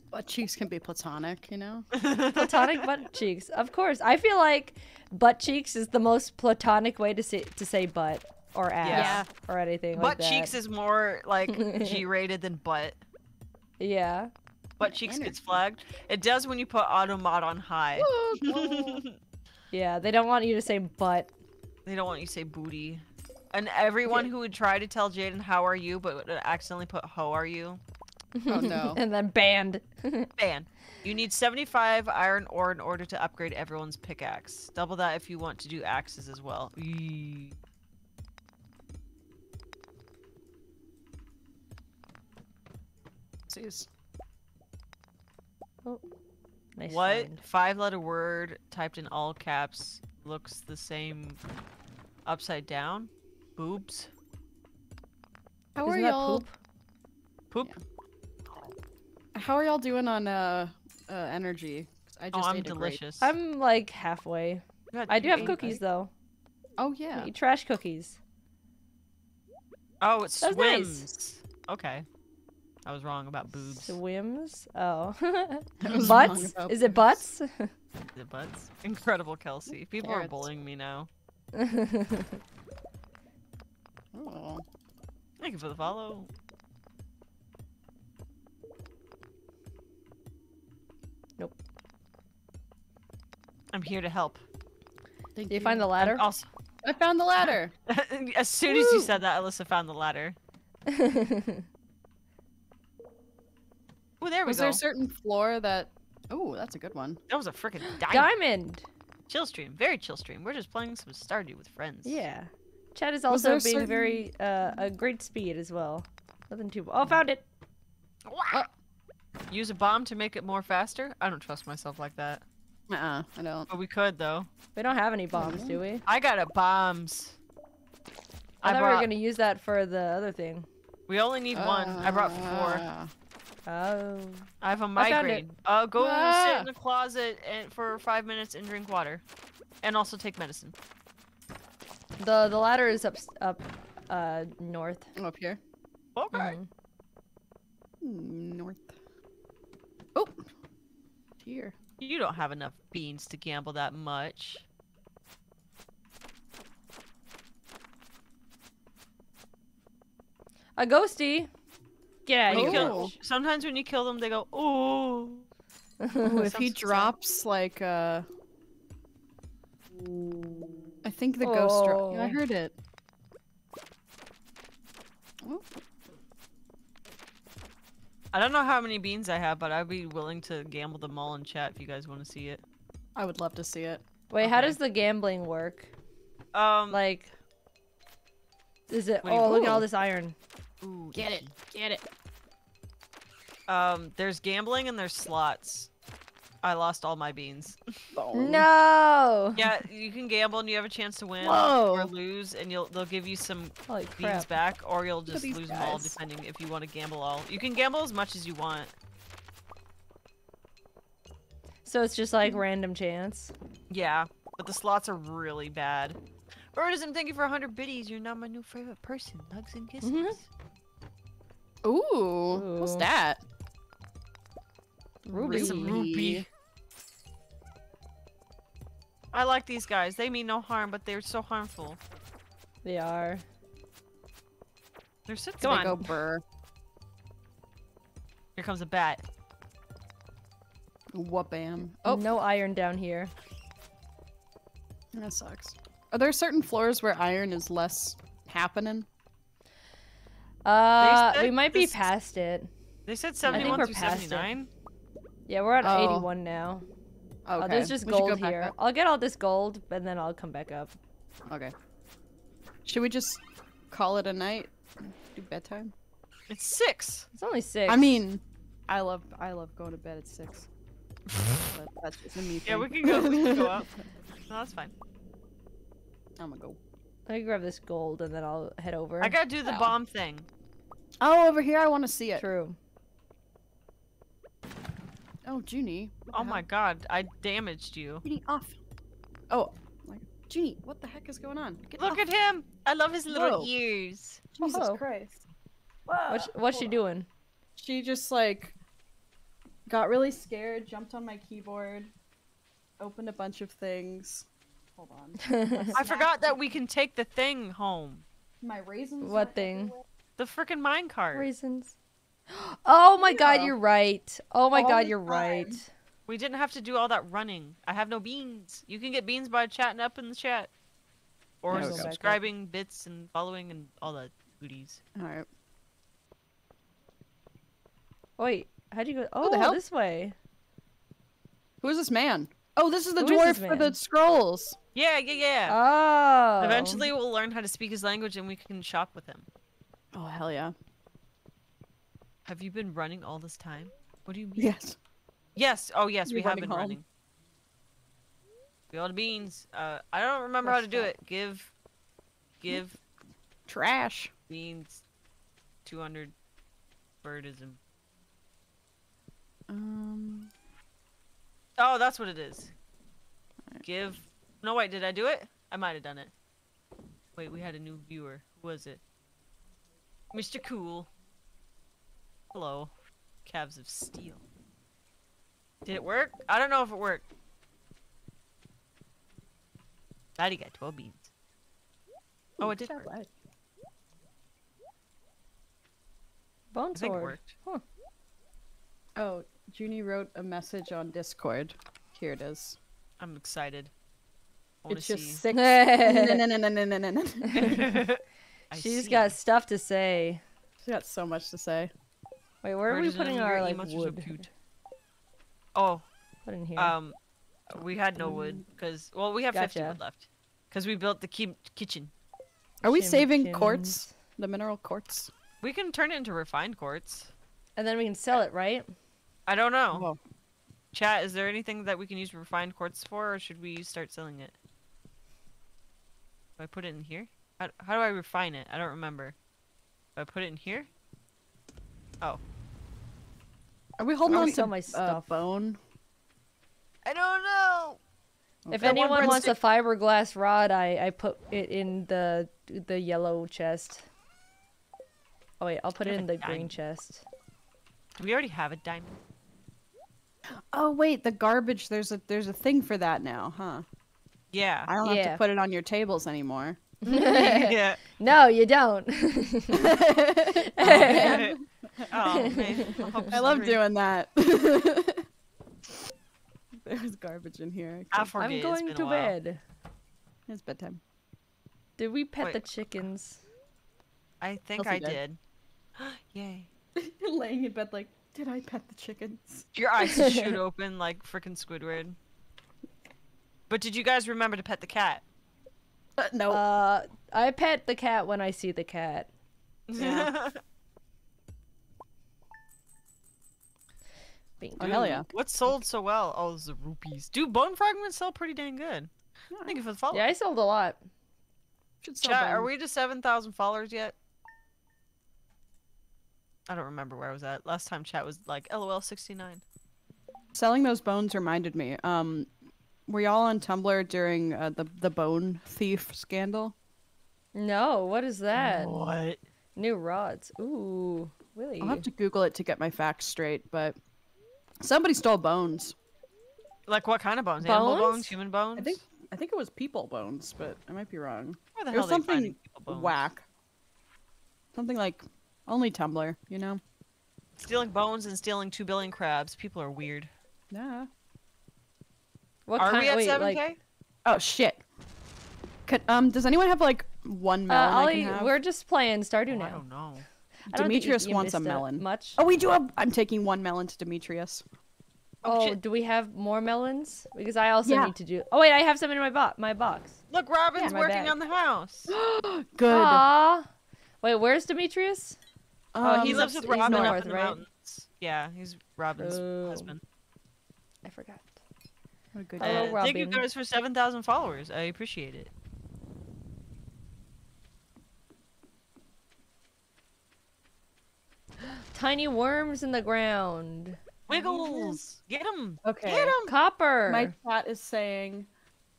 Butt cheeks can be platonic, you know? platonic butt cheeks. Of course. I feel like butt cheeks is the most platonic way to say to say butt or ass Yeah. or anything butt like that. cheeks is more like G-rated than butt. Yeah. Butt cheeks gets flagged. It does when you put auto mod on high. <laughs> Yeah, they don't want you to say butt. They don't want you to say booty. And everyone who would try to tell Jaiden how are you, but would accidentally put how are you, Oh no. <laughs> and then banned. <laughs> ban. You need 75 iron ore in order to upgrade everyone's pickaxe. Double that if you want to do axes as well. Eee. Jeez. Nice What find. five letter word typed in all caps looks the same upside down? Boobs? How Isn't are y'all poop? Poop? How are y'all doing on uh, uh energy? 'Cause I Oh, just I'm ate a grape. delicious. I'm like halfway. God, I do have cookies it. though. Oh I yeah. eat trash cookies. Oh, it That's nice. swims. Okay. I was wrong about boobs. Swims? Oh. <laughs> butts? Is it butts? The butts. Incredible, Kelsey. People are bullying me now. Oh. <laughs> Thank you for the follow. Nope. I'm here to help. Thank Do you find the ladder? And also, I found the ladder. <laughs> as soon as you said that, Alyssa found the ladder. Oh, there we Was go. there a certain floor that? Oh, that's a good one. That was a freaking <gasps> diamond. Diamond. Chill stream, very chill stream. We're just playing some Stardew with friends. Yeah. Chat is also a being certain- very uh, a great speed as well. Nothing too. Oh, found it. Wah! Uh. Use a bomb to make it more faster. I don't trust myself like that. Uh-uh, I don't. But we could though. We don't have any bombs, do we? Mm-hmm. I got a bombs. I, I thought we were gonna use that for the other thing. We only need one. I brought four. Ah. Oh. I have a found it. migraine. Uh, go sit Ah. in the closet and for five minutes and drink water, and also take medicine. The the ladder is up up uh north. Up here. Okay. Mhm. Hmm, North. Oh. Here. You don't have enough beans to gamble that much. A ghosty. Get out When of you kill, sometimes when you kill them, they go, "Oh." Ooh, if he Sounds- drops like uh I think the ghost dro- yeah, I Oh. heard it. Oh, I don't know how many beans I have, but I'd be willing to gamble them all in chat if you guys want to see it. I would love to see it. Wait, how does the gambling work? Um, Like, is it? What do you- Oh, look at all this iron. Ooh, Get it. Get it. Um, there's gambling and there's slots. I lost all my beans. <laughs> No. yeah, you can gamble and you have a chance to win or lose, and you'll they'll give you some Holy beans crap. back, or you'll just these lose them all, depending if you want to gamble all. You can gamble as much as you want. So it's just like random chance. Yeah, but the slots are really bad. Birdism, thank you for 100 biddies. You're now my new favorite person. Hugs and kisses. Mhm. Ooh, what's that? Ruby. It's ruby. I like these guys. They mean no harm, but they're so harmful. They are. They're so Go Come Go burr. Here comes a bat. Whoop-bam. Oh, no iron down here. that sucks. Are there certain floors where iron is less happening? Uh, we said might be past it. They said think 71 we're through past it. 79. Yeah, we're at Oh. 81 now. Okay. Oh, there's just we should go gold here. up. I'll get all this gold, and then I'll come back up. Okay. Should we just call it a night? Do bedtime? It's six. It's only six. I mean, I love I love going to bed at six. but <laughs> that's just a me thing. Yeah, we can go. We can go <laughs> up. No, that's fine. I'm gonna go. Let me grab this gold, and then I'll head over. I gotta do the Ow. bomb thing. Oh, over here, I want to see it. True. Oh, Junie. Oh my god, I damaged you. Junie, off. Oh, like Junie, what the heck is going on? Get Look off. at him! I love his little Whoa. ears. Jesus Whoa. Christ. What's, what's she doing? She just like got really scared, jumped on my keyboard, opened a bunch of things. Hold on. <laughs> I forgot that we can take the thing home. My raisins. What thing? everywhere. The freaking minecart. Raisins. <gasps> Oh my god, you're right. Oh my All god, you're right. We didn't have to do all that running. I have no beans. You can get beans by chatting up in the chat. Or There we go. subscribing, bits, and following, and all that goodies. All right. Wait, how'd you go? the Oh, hell? this way. Who is this man? Oh, this is the Who is dwarf this for the scrolls. Yeah, yeah, yeah. Oh. Eventually, we'll learn how to speak his language and we can shop with him. Oh hell yeah. Have you been running all this time? What do you mean? Yes. Yes. Oh, yes, we You're have been home. running. We all the beans. Uh, I don't remember how to do it. Give, give Trash. beans, two hundred birdism. Um. Oh, that's what it is. Give. No, wait. Did I do it? I might have done it. Wait, we had a new viewer. Who was it? Mr. Cool. Hello. Calves of Steel. Did it work? I don't know if it worked. He got 12 beans. Oh, it did work. Bone I think it sword. worked. Oh, Junie wrote a message on Discord. Here it is. I'm excited. It's just see. six. <laughs> <laughs> I She's see. got stuff to say. She's got so much to say. Wait, where are we putting our like emotes are so wood? Oh, Put in here. Um, we had no wood because well, we have 50 wood left because we built the ki- kitchen. Are we saving Chimkins. quartz? The mineral quartz? We can turn it into refined quartz. And then we can sell it, right? I don't know. Oh. Chat, is there anything that we can use refined quartz for, or should we start selling it? Do I put it in here? How, how do I refine it? I don't remember. Do I put it in here? Oh. Are we holding I'll on sell to my uh, stuff. bone? I don't know. If anyone wants a fiberglass rod, I I put it in the the yellow chest. Oh wait, I'll put it in the green chest. Do we already have a diamond? Oh wait, the garbage. There's a there's a thing for that now, huh? Yeah. I don't have to put it on your tables anymore. <laughs> yeah. No, you don't. <laughs> oh man. Oh, I'm I love doing that. <laughs> There's garbage in here. I I'm going to bed. It's bedtime. Did we pet the chickens? I think Kelsey I did. did. <gasps> Yay. Laying in bed like, did I pet the chickens? Your eyes shoot <laughs> open like freaking Squidward. But did you guys remember to pet the cat? Uh, no. Uh, I pet the cat when I see the cat. Yeah. <laughs> Being Oh, hell yeah. What sold so well? Oh, it's the rupees. Dude, bone fragments sell pretty dang good. Thank you for the follow. Yeah, I sold a lot. Should sell Chat, are we to 7,000 followers yet? I don't remember where I was at. Last time chat was like LOL 69. Selling those bones reminded me. Um, were y'all on Tumblr during uh, the the bone thief scandal? No, what is that? What? New rods. Ooh, Willy. I'll have to Google it to get my facts straight, but somebody stole bones. Like what kind of bones? Animal Bones? bones? Human bones? I think I think it was people bones, but I might be wrong. Where the It hell was they finding something people bones? whack. Something like only Tumblr, you know? Stealing bones and stealing 2 billion crabs. People are weird. Yeah. what are kind? we at wait, 7k? like, Oh shit. Could, um, does anyone have like one uh, melon I Ollie, can have? we're just playing Stardew Oh, now. I don't know. I don't Demetrius wants a melon. Much. Oh, we do have. I'm taking one melon to Demetrius. Oh, shit. do we have more melons? Because I also Yeah. need to do. Oh wait, I have some in my bo- my box. Look, Robin's my working bag. on the house. <gasps> Good. Aww. Wait, where's Demetrius? Oh, Um, he lives with he's Robin up north, in the right? mountains. Yeah, he's Robin's Oh. husband. I forgot. what a good Hello, guy. Uh, thank you Robin. guys for 7,000 followers. I appreciate it. <gasps> Tiny worms in the ground. Wiggles! Get him! Okay. Get him! Copper. My chat is saying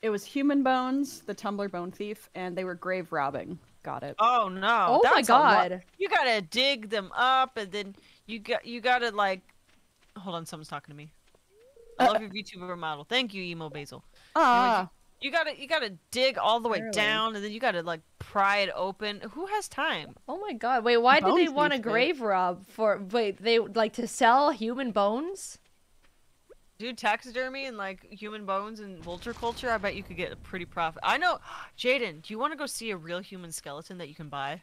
it was human bones, the Tumblr bone thief, and they were grave robbing. Got it. Oh no! Oh my that's a lot. God. You gotta dig them up, and then you got you gotta like. Hold on, someone's talking to me. I Uh, love your VTuber model. Thank you, emo basil. Ah, You gotta you gotta dig all the way Barely. down, and then you gotta like pry it open. Who has time? Oh my god. Wait, why did they want a grave rob for wait, they like to sell human bones? Dude, taxidermy and like human bones and vulture culture. I bet you could get a pretty profit. I know, Jaiden. Do you want to go see a real human skeleton that you can buy?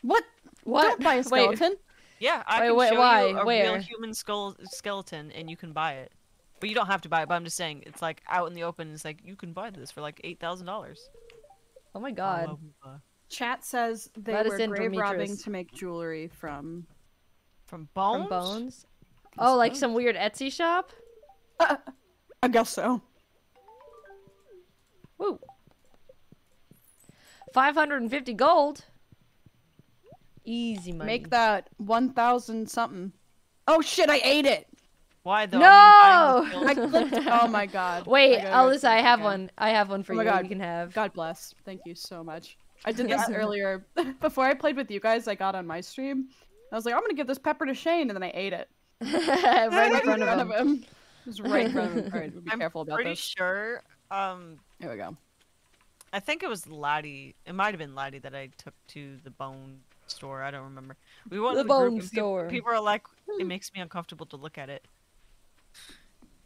what? What? <laughs> Don't buy a Wait. skeleton. Yeah, I Wait, can wait, show why? you a Where? real human skull skeleton, and you can buy it. But you don't have to buy it. But I'm just saying, it's like out in the open. It's like you can buy this for like eight thousand dollars. Oh my god. Chat says they Let were in, grave robbing to make jewelry from. From bones. From bones? Oh, like some weird Etsy shop? I guess so. Woo. 550 gold. Easy money. Make that one thousand something. Oh shit! I ate it. Why though? No! I mean, buying I clicked. <laughs> Oh my god. Wait, I Alyssa, I have again. one. I have one for Oh my you. God. You can have. God bless. Thank you so much. I did this earlier. <laughs> Before I played with you guys, I got on my stream. I was like, I'm gonna give this pepper to Shane, and then I ate it. <laughs> right in front of him. Him. Just right in front of him. We'll <laughs> be I'm careful about pretty this. sure. Um, There we go. I think it was Laddie. It might have been Laddie that I took to the bone store. I don't remember. We went The in the bone and peop- store. People are like, <laughs> it makes me uncomfortable to look at it.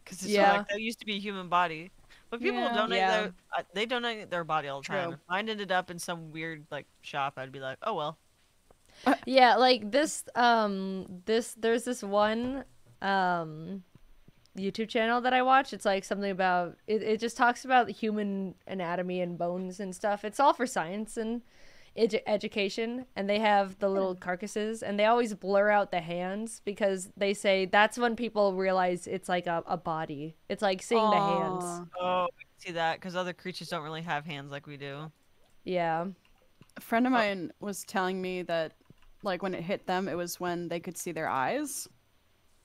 Because it's Yeah. like that used to be a human body, but people Yeah. donate Yeah. their uh, they donate their body all the time. True. If mine ended up in some weird like shop, I'd be like, oh well. Yeah, like this um this there's this one um YouTube channel that I watch. It's like something about it, it just talks about human anatomy and bones and stuff. It's all for science and edu- education and they have the little hmm. carcasses and they always blur out the hands because they say that's when people realize it's like a, a body. It's like seeing the hands. Oh, I see that because other creatures don't really have hands like we do. Yeah. A friend of oh. mine was telling me that, like, when it hit them, it was when they could see their eyes.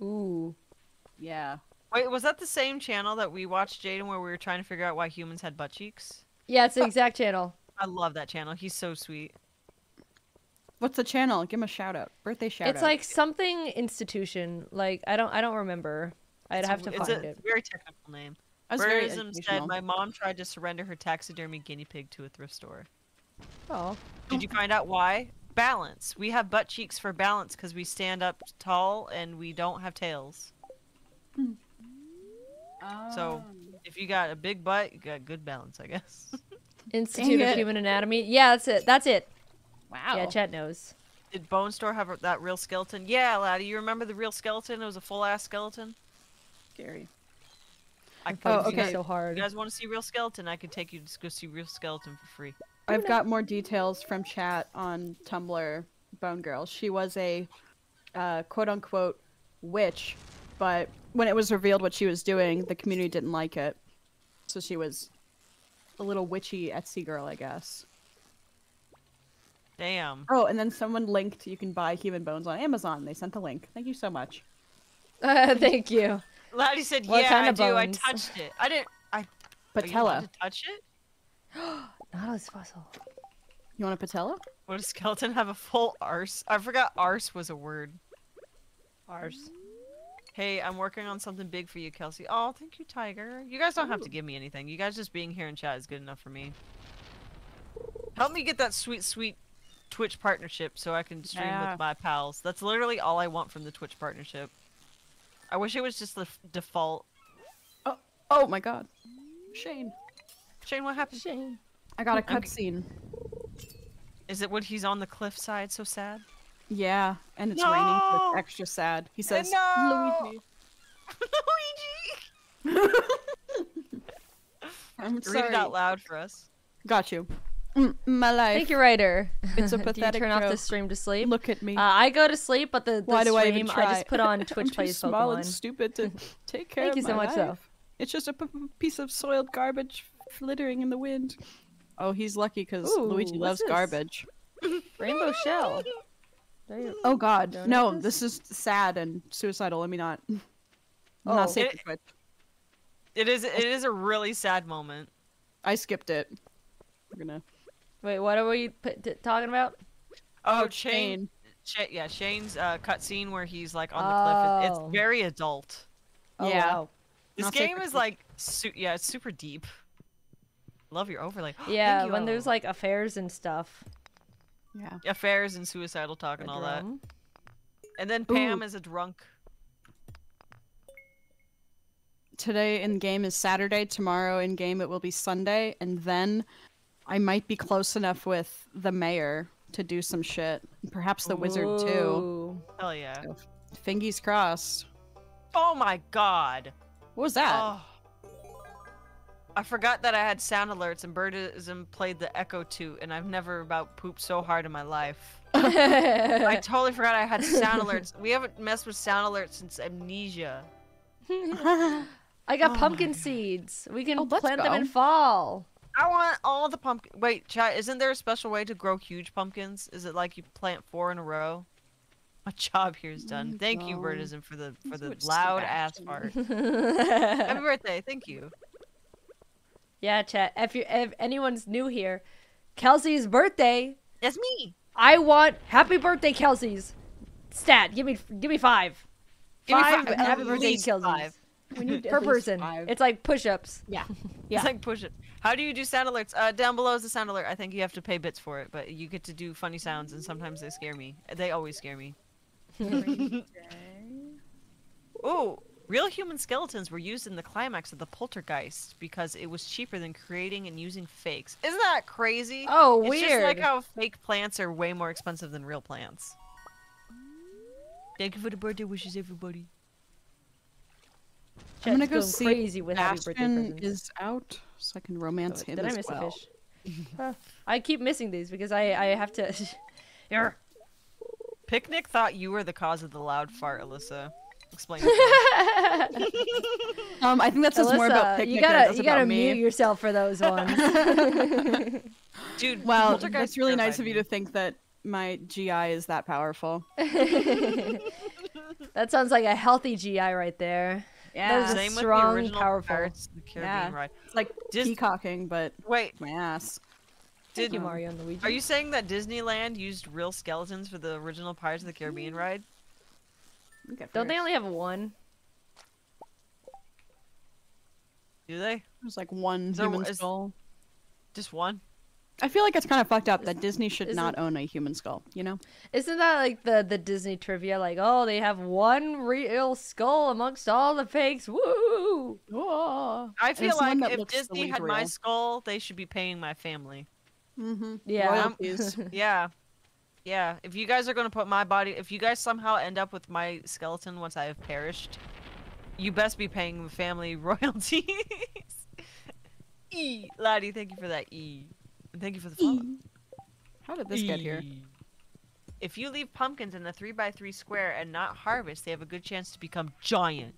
Ooh. Yeah. Wait, was that the same channel that we watched, Jaiden, where we were trying to figure out why humans had butt cheeks? Yeah, it's the exact channel. I love that channel. He's so sweet. What's the channel? Give him a shout out. Birthday shout it's out. like something institution. Like I don't I don't remember. I'd It's a- have to it's find a it. very technical name. That's very Birdism said, "My mom tried to surrender her taxidermy guinea pig to a thrift store. Oh. Did you find out why? Balance. We have butt cheeks for balance because we stand up tall and we don't have tails. Hmm. So if you got a big butt, you got good balance, I guess. <laughs> Institute of. Human Anatomy. Yeah, that's it. That's it. wow. Yeah, Chet knows. Did Bone Store have that real skeleton? Yeah, laddie. You remember the real skeleton? It was a full ass skeleton. Scary. I I'm could. Oh, okay. so hard. You guys want to see real skeleton? I could take you to go see real skeleton for free. I've got more details from chat on Tumblr. Bone Girl. She was a uh, quote unquote witch but when it was revealed what she was doing, the community didn't like it. So she was a little witchy Etsy girl, I guess. Damn. Oh, and then someone linked you can buy human bones on Amazon. They sent the link. Thank you so much. Uh, <laughs> thank you. Laddie said, What "Yeah, kind I of do. I touched it. I didn't. I are you allowed Patella. to touch it? <gasps> Not Nautilus fossil. You want a patella? Would a skeleton have a full arse? I forgot arse was a word. Ours. Hey, I'm working on something big for you, Kelsey. Oh, thank you, Tiger. You guys don't have to give me anything. You guys just being here in chat is good enough for me. Help me get that sweet, sweet Twitch partnership so I can stream Yeah. with my pals. That's literally all I want from the Twitch partnership. I wish it was just the default. Oh oh my god. Shane. Shane, what happened? Shane. I got a cutscene. Is it when he's on the cliffside so sad? Yeah, and it's raining, so it's extra sad. He says, no! Luigi. Luigi! <laughs> I'm Read it out loud for us. Got you. Mm, my life. Thank you, writer. It's a pathetic. <laughs> do you pathetic turn off the stream to sleep? Look at me. Uh, I go to sleep, but the, the Why do I even stream I, try? just put on <laughs> I'm Twitch too plays small and stupid to take care Thank of you so my much, though. It's just a p- p- piece of soiled garbage flittering in the wind. Oh, he's lucky because Luigi loves this? garbage. Rainbow shell. There you- Oh God, Donuts? no! This is sad and suicidal. Let me not. <laughs> I'm not Oh. safe It- to It is it is a really sad moment. I skipped it. We're gonna. Wait, what are we p- t- talking about? Oh, Oh, Shane. Sha- yeah, Shane's uh, cutscene where he's like on the cliff. Oh. It's very adult. Oh, Yeah. wow. This Not game is like, su- yeah, it's super deep. Love your overlay. Yeah, Thank when you. there's like affairs and stuff. Yeah. affairs and suicidal talk and all that. And then Pam Ooh. is a drunk. Today in game is Saturday. Tomorrow in game it will be Sunday, and then I might be close enough with the mayor to do some shit. Perhaps the wizard too. Ooh. Hell yeah. Fingies crossed. Oh my god. What was that? Oh. I forgot that I had sound alerts and Birdism played the Echo Toot, and I've never about pooped so hard in my life. <laughs> I totally forgot I had sound alerts. We haven't messed with sound alerts since amnesia. <laughs> I got Oh pumpkin seeds. We can Oh, let's plant them in fall. I want all the pumpkin. Wait, chat. Isn't there a special way to grow huge pumpkins? Is it like you plant four in a row? My <laughs> job here is done. Oh, Thank you. Birdism, for the for That's the loud ass Sebastian- fart. Happy birthday! Thank you. Yeah, chat. If you if anyone's new here, Kelsey's birthday. That's me. I want happy birthday, Kelsey's. Stat. Give me give me five. Give me Five five, happy birthday, least Kelsey's. five. We need <laughs> Per person. five. It's like push-ups. yeah. <laughs> It's like push it. How do you do sound alerts? Uh, down below is the sound alert. I think you have to pay bits for it, but you get to do funny sounds, and sometimes they scare me. They always scare me. <laughs> Ooh, real human skeletons were used in the climax of the Poltergeist because it was cheaper than creating and using fakes. Isn't that crazy? Oh, It's just like how fake plants are way more expensive than real plants. Thank you for the birthday wishes, everybody. I'm gonna go see crazy with happy birthday Bastion is out, so I can romance Oh, him Did I miss well. a fish? Huh. I keep missing these because I I have to. <laughs> Yarr. Picnic thought you were the cause of the loud fart, Alyssa. Explain. <laughs> Um, I think that says more about picnic you gotta does you gotta me. mute yourself for those <laughs> ones. <laughs> Dude, Well, it's really nice of you to think that my GI is that powerful. that sounds like a healthy GI right there. Yeah, Those are Same with strong, the original powerful. Pirates of the Caribbean Yeah. ride. it's like Dis- peacocking, but Wait, my ass. Thank did you, Mario and Luigi. are you saying that Disneyland used real skeletons for the original Pirates of the Caribbean ride? Okay, Don't they only have one? Do they? There's like one there- human is- skull. Just one? I feel like it's kind of fucked up that Disney should isn't- not own a human skull. You know? Isn't that like the the Disney trivia? Like, oh, they have one real skull amongst all the fakes. Woo! Whoa. I feel it's the one like if Disney least had my skull, they should be paying my family. Mm-hmm. Yeah. Royalties. <laughs> Yeah. Yeah. If you guys are gonna put my body if you guys somehow end up with my skeleton once I have perished, you best be paying the family <laughs> royalties. e Laddie, thank you for that E. And thank you for the follow. How did this get here? E. if you leave pumpkins in the three by three square and not harvest, they have a good chance to become giant.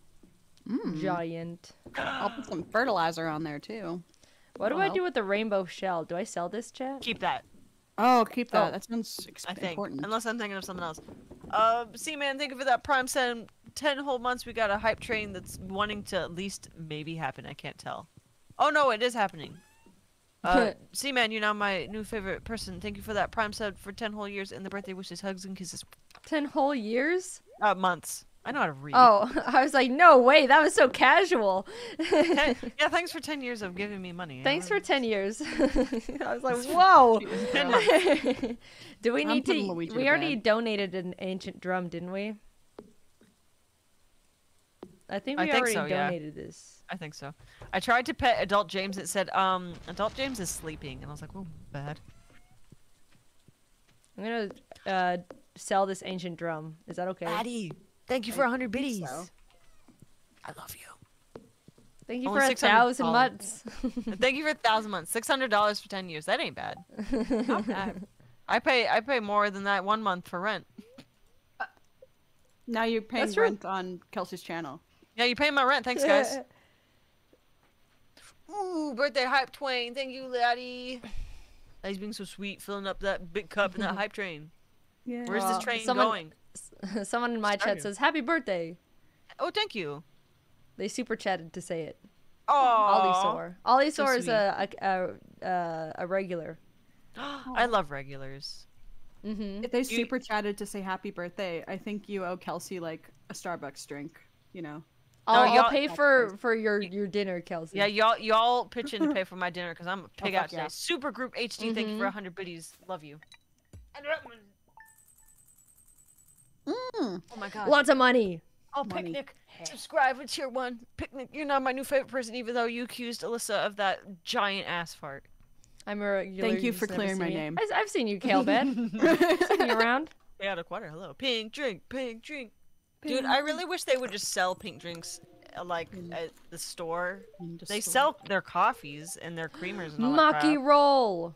Mm. Giant. <gasps> I'll put some fertilizer on there too. What do Well. I do with the rainbow shell? Do I sell this, chat? Keep that. Oh, keep that. Oh. That sounds ex- I think, important. unless I'm thinking of something else. Uh, see, man, thank you for that prime set. Ten whole months, we got a hype train that's wanting to at least maybe happen. I can't tell. Oh no, it is happening. <laughs> Uh, see, man, you're now my new favorite person. Thank you for that prime set for ten whole years and the birthday wishes, hugs, and kisses. Ten whole years? Uh, months. I know how to read. Oh, <laughs> I was like, no way, that was so casual. Ten- <laughs> yeah, thanks for ten years of giving me money. Thanks for ten years. <laughs> I was like, whoa. Do we need to? Luigi We already bed. donated an ancient drum, didn't we? I think I we think already so, yeah. donated this. I think so. I tried to pet adult James. It said, um, adult James is sleeping, and I was like, oh, bad. I'm gonna uh, sell this ancient drum. Is that okay? Addie, thank you for a hundred think biddies. so. I love you. Thank you Only for a 600 thousand dollars. months. <laughs> Thank you for a thousand months. Six hundred dollars for ten years. That ain't bad. Not bad. <laughs> I pay I pay more than that one month for rent. Now you're paying That's true. rent on Kelsey's channel. Yeah, you're paying my rent. Thanks, guys. <laughs> Ooh, birthday hype twain. Thank you, laddie. He's being so sweet, filling up that big cup in that hype train. Yeah. Where's this train someone- going? <laughs> Someone in my chat says, "Happy birthday." Oh, thank you. They super chatted to say it. Oh, Olisor. Olisor is sweet. a a, a, a, a regular. <gasps> I love regulars. Mm-hmm. If they super chatted to say happy birthday, I think you owe Kelsey like a Starbucks drink. You know. I'll, I'll y'all- pay for for your your dinner, Kelsey. Yeah, y'all y'all <laughs> pitch in to pay for my dinner because I'm a pig Oh, out today. yeah. Super group HD. Thank you for Mhm. a hundred biddies. Love you. Mm. Oh my god. Lots of money. Oh, Money. picnic. Subscribe with tier one. Picnic. You're not my new favorite person, even though you accused Alyssa of that giant ass fart. I'm a regular. Thank you just for clearing my name. I, have seen you, Kale Bed. <laughs> <laughs> seen you around. They had a quarter. Hello. Pink drink. Pink drink. Dude, I really wish they would just sell pink drinks, uh, like at the store. The They store. sell their coffees and their creamers and all that Maki crap. roll.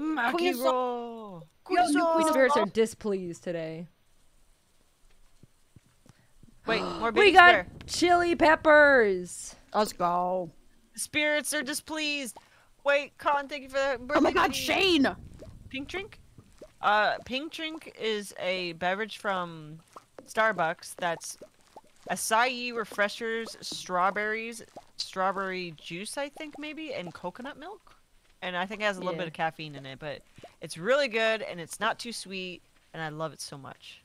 Maki Queen roll. Yo, you Queen Queen spirits are displeased today. Wait, <gasps> more We got where? chili peppers. Let's go. Spirits are displeased. Wait, Con, thank you for that. Oh my God, biddy. Shane! Pink drink? Uh, pink drink is a beverage from Starbucks that's acai refreshers, strawberries, strawberry juice, I think maybe, and coconut milk. And I think it has a little Yeah. bit of caffeine in it, but it's really good and it's not too sweet, and I love it so much.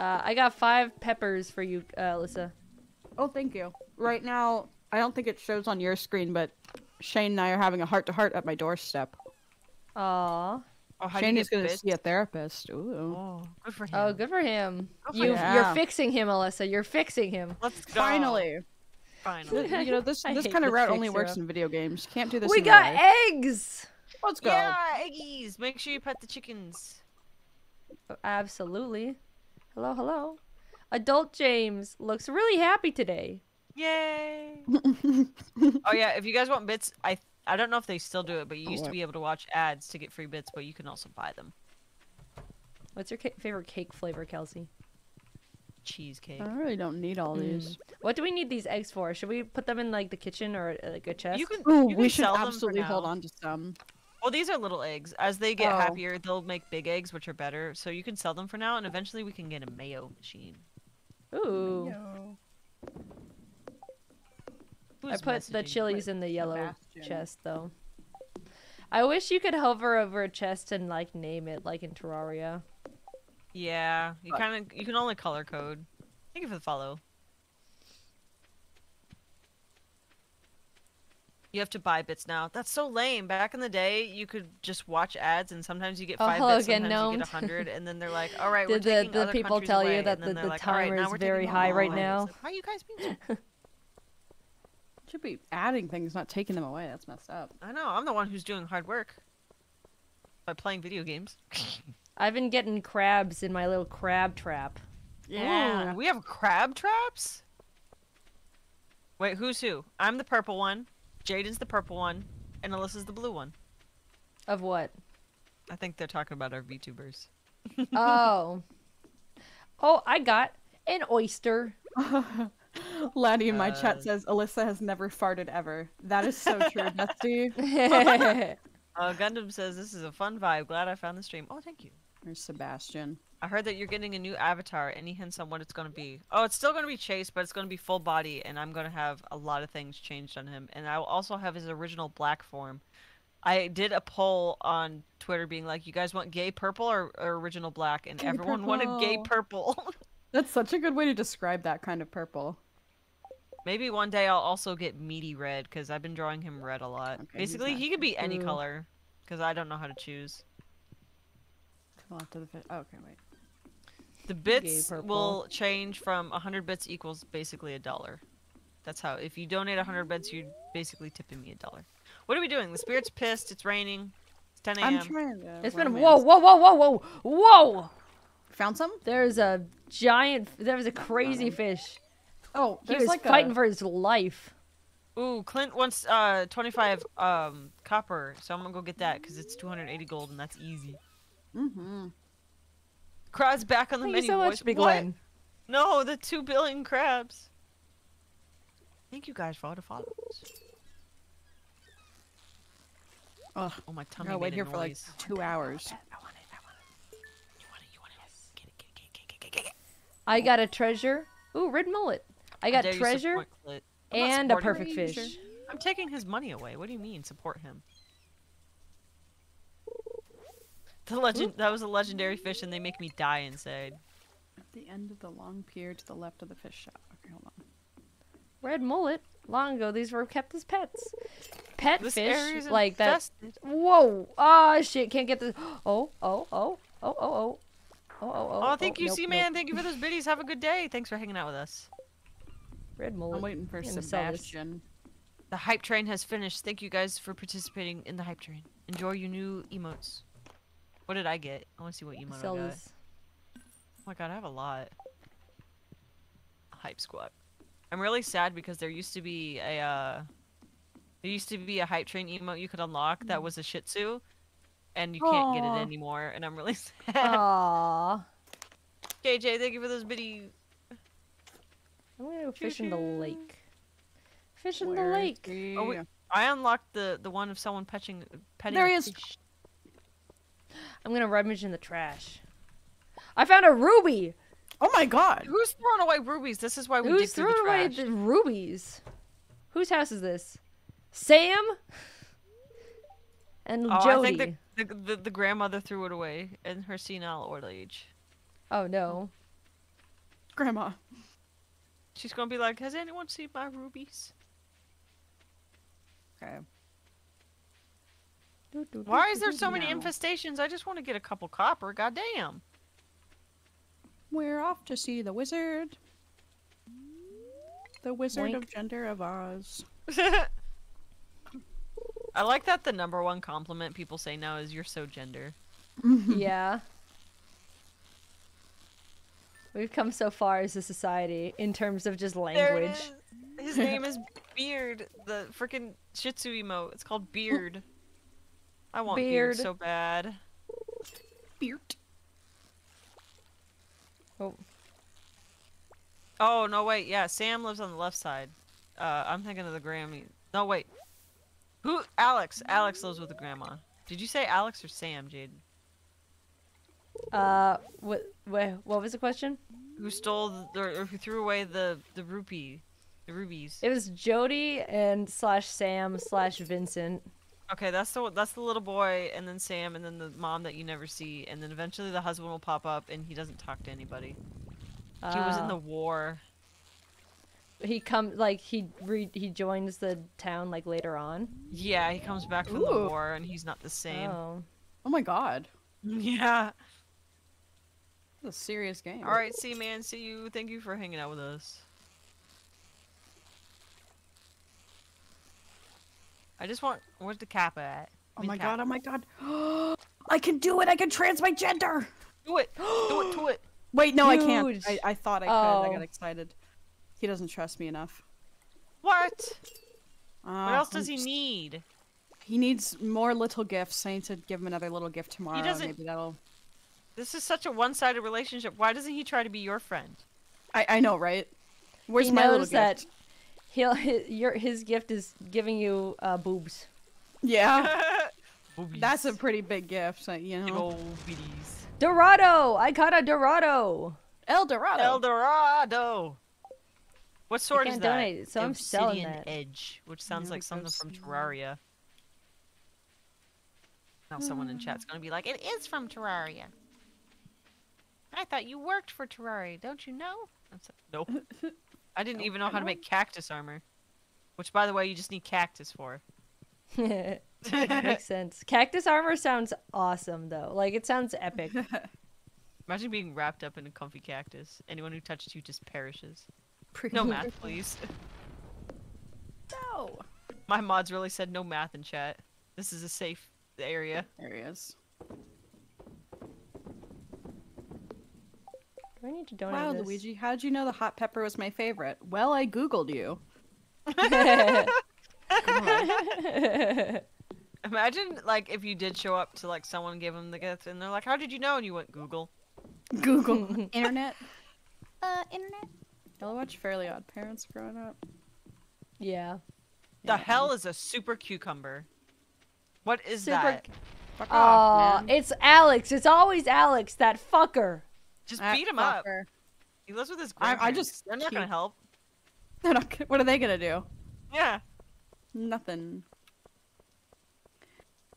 Uh, I got five peppers for you, uh, Alyssa. Oh, thank you. Right now, I don't think it shows on your screen, but Shane and I are having a heart to heart at my doorstep. Aw. Oh, Shane is going to see a therapist. Ooh. Oh, good for him. Oh, good for him. Good for You, him. you're fixing him, Alyssa. You're fixing him. Let's go. Finally. Finally. <laughs> you know, this, <laughs> this kind of route only works in video games. Can't do this We got life. eggs. Let's go. Yeah, eggies. Make sure you pet the chickens. Absolutely. Hello, hello. Adult James looks really happy today. Yay! <laughs> oh yeah, if you guys want bits, I I don't know if they still do it, but you used to be able to watch ads to get free bits, but you can also buy them. What's your ca- favorite cake flavor, Kelsey? Cheesecake. I really don't need all these. What do we need these eggs for? Should we put them in like the kitchen or uh, like a chest? You can. Ooh, you we can should sell absolutely hold on to some. Well, these are little eggs. As they get Oh. happier, they'll make big eggs, which are better. So you can sell them for now, and eventually we can get a mayo machine. Ooh. I Who's put the messaging? chilies in the yellow Sebastian. chest though. I wish you could hover over a chest and like name it like in Terraria. Yeah, you kind of you can only color code. Thank you for the follow. You have to buy bits now. That's so lame. Back in the day, you could just watch ads, and sometimes you get Oh, five hello bits, again, sometimes you get a hundred, and then they're like, "All right, we're the, taking the other people tell away," you that and the, then they're the like, timer now is very high right now? Like, Why are you guys being so? <laughs> Should be adding things, not taking them away. That's messed up. I know. I'm the one who's doing hard work by playing video games. <laughs> I've been getting crabs in my little crab trap. Ooh, we have crab traps. Wait, who's who? I'm the purple one. Jaiden's the purple one, and Alyssa's the blue one. Of what? I think they're talking about our VTubers. <laughs> <laughs> Oh. Oh, I got an oyster. <laughs> Laddie in my Uh, chat says Alyssa has never farted ever. That is so true, Dusty. Uh, Gundam says this is a fun vibe. Glad I found the stream. Oh, thank you. There's Sebastian. I heard that you're getting a new avatar. Any hints on what it's gonna be? Oh, it's still gonna be Chase, but it's gonna be full body, and I'm gonna have a lot of things changed on him. And I will also have his original black form. I did a poll on Twitter being like, "You guys want gay purple or, or original black?" And Gay everyone wanted gay purple. <laughs> That's such a good way to describe that kind of purple. Maybe one day I'll also get meaty red because I've been drawing him red a lot. Okay, Basically, he could be any color because I don't know how to choose. To the left of the. Oh, okay, wait. The bits will change from 100 bits equals basically a dollar. That's how. If you donate 100 bits, you're basically tipping me a dollar. What are we doing? The spirit's pissed. It's raining. It's 10 a.m. I'm trying to. It's been romance. whoa, whoa, whoa, whoa, whoa, whoa. Found some? There's a giant. There was a crazy fish. Oh, He was like fighting a... for his life. Ooh, Clint wants uh 25 um copper, so I'm gonna go get that because it's 280 gold and that's easy. Mm-hmm. Crab's back on the Thank you menu. so boys. much, Big What? Len. No, the two billion crabs. Thank you guys for all the follows. Ugh, Oh, my tummy gotta wait here for like two hours. I want. I want it. You want it. You want it. Get it. Get it. Get it. Get it. Get it. Get it. I got a treasure. Ooh, red mullet. I got treasure support Clint. I'm not and a perfect fish. I'm taking his money away. What do you mean support him? The legend that was a legendary fish and they make me die inside. At the end of the long pier to the left of the fish shop. Okay, hold on. Red mullet. Long ago, these were kept as pets. Pet This fish, like that. Whoa! Ah, shit! Can't get this. <gasps> Oh, oh, oh, oh, oh, oh, oh, oh. Oh, thank you, nope, C nope. man. Thank you for those biddies. Have a good day. Thanks for hanging out with us. Red mullet. I'm waiting for I'm gonna sell this. Sebastian. The hype train has finished. Thank you guys for participating in the hype train. Enjoy your new emotes. What did I get? I want to see what emote Sell I got. this. Oh my god, I have a lot. Hype squad. I'm really sad because there used to be a uh there used to be a hype train emote you could unlock that was a Shih Tzu, and you can't get it anymore, and I'm really <laughs> sad. Aww. KJ, thank you for those biddy. I'm gonna go fish in the lake. Fish in the lake. Oh, wait. I unlocked the the one of someone petching petting. There a he is. fish. I'm gonna rummage in the trash. I found a ruby. Oh my god! Who's throwing away rubies? This is why we dig Who's through the throwing away the rubies? Whose house is this? Sam and Oh, I think the, the, the the grandmother threw it away in her senile old age. Oh no. Grandma. She's gonna be like, "Has anyone seen my rubies? Okay. Why is there so many infestations? I just want to get a couple copper. Goddamn!" We're off to see the wizard. The Wizard of Gender of Oz. <laughs> I like that the number one compliment people say now is "You're so gender." Mm-hmm. yeah. We've come so far as a society in terms of just language. His name is <laughs> Beard. The freaking Shih Tzu emote. It's called Beard. I want Beard, Beard. so bad. Beard. Oh, Oh no, wait. Yeah, Sam lives on the left side. Uh, I'm thinking of the Grammy. No, wait. Who? Alex. Alex lives with the grandma. Did you say Alex or Sam, Jade? uh, what, what, what was the question? Who stole the, or, or who threw away the the rupee, the rubies? It was Jody and slash Sam slash Vincent. Okay, that's the that's the little boy, and then Sam, and then the mom that you never see, and then eventually the husband will pop up, and he doesn't talk to anybody. He was in Ah. the war. He come like he re- he joins the town like later on. Yeah, he comes back from the war, and he's not the same. Oh, Oh my god. <laughs> Yeah. This is a serious game. All right, see man, see you. Thank you for hanging out with us. I just want where's the kappa at? Oh my Kappa. god, oh my god. <gasps> I can do it! I can trans my gender! Do it! Do it! Do it! <gasps> Wait, no, I can't. I, I thought I could. I Oh. got excited. He doesn't trust me enough. What? Uh, What else does he need? He needs more little gifts. I need to give him another little gift tomorrow. doesn't- Maybe that'll. This is such a one-sided relationship. Why doesn't he try to be your friend? I, I know, right? Where's he my little knows that gift? He'll his, your his gift is giving you uh, boobs. Yeah, <laughs> Boobies. that's a pretty big gift. You Big know, old biddies. Dorado! I caught a Dorado. El Dorado. El Dorado. What sword is can't that? donate, so I'm selling Obsidian that. Edge, which sounds Yeah, like something from. Terraria. Now someone in chat's gonna be like, "It is from Terraria." I thought you worked for Terraria, don't you know? That's <laughs> like, nope. I didn't even know how to make cactus armor. Which, by the way, you just need cactus for. <laughs> <laughs> Makes sense. Cactus armor sounds awesome though. Like it sounds epic. <laughs> Imagine being wrapped up in a comfy cactus. Anyone who touches you just perishes. No math, please. No. My mods really said no math in chat. This is a safe area. There he is. Do I need to donate Wow, this? Luigi, how'd you know the hot pepper was my favorite? Well, I googled you. <laughs> <laughs> Imagine like if you did show up to like someone and gave them the gift and they're like, "How did you know?" and you went Google. Google <laughs> internet. Uh, internet. Y'all watch Fairly Odd Parents growing up? yeah. The hell is a super cucumber? What is Super that? Fuck Oh, off, man. it's Alex. It's always Alex, that fucker. Just beat him up. fucker. He lives with his I- I just They're not gonna help. <laughs> They're not gonna- what are they gonna do? Yeah. Nothing.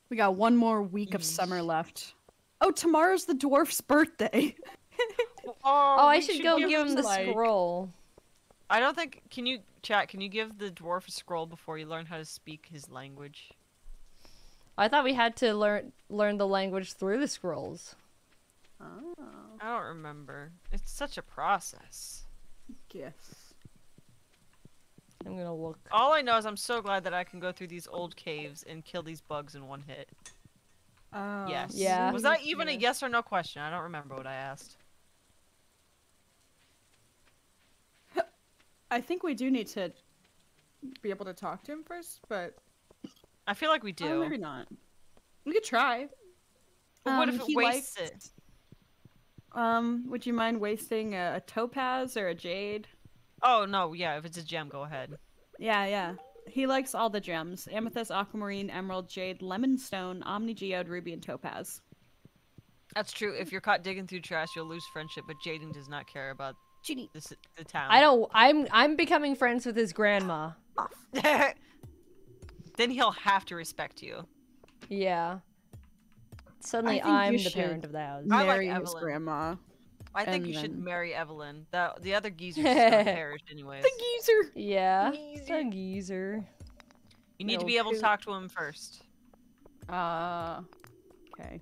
We got one more week of summer left. Oh, tomorrow's the dwarf's birthday. <laughs> <laughs> Oh, Oh, I we should go give give him, him the like- scroll. I don't think. Can you chat? Can you give the dwarf a scroll before you learn how to speak his language? I thought we had to learn learn the language through the scrolls. Oh, I don't remember. It's such a process. Yes. I'm gonna look. All I know is I'm so glad that I can go through these old caves and kill these bugs in one hit. Oh. Yes. Yeah. Was that even a yes or no question? I don't remember what I asked. I think we do need to be able to talk to him first, but I feel like we oh, do. maybe not. We could try. But what if Um, it he wastes likes- it? Um, would you mind wasting a, a topaz or a jade? Oh no, yeah. If it's a gem, go ahead. Yeah, yeah. He likes all the gems: amethyst, aquamarine, emerald, jade, lemon stone, omni geode, ruby, and topaz. That's true. If you're caught digging through trash, you'll lose friendship. But Jaiden does not care about Genie. the, the town. I don't. I'm I'm becoming friends with his grandma. <laughs> then he'll have to respect you. Yeah. Suddenly, I'm the parent of the house. I like Marry his Evelyn. grandma. I think And you should marry Evelyn. The the other <laughs> geezer's just gonna perish anyways. geezer. Yeah. Geezer. The geezer. You need to be able to talk to him first. Uh, okay.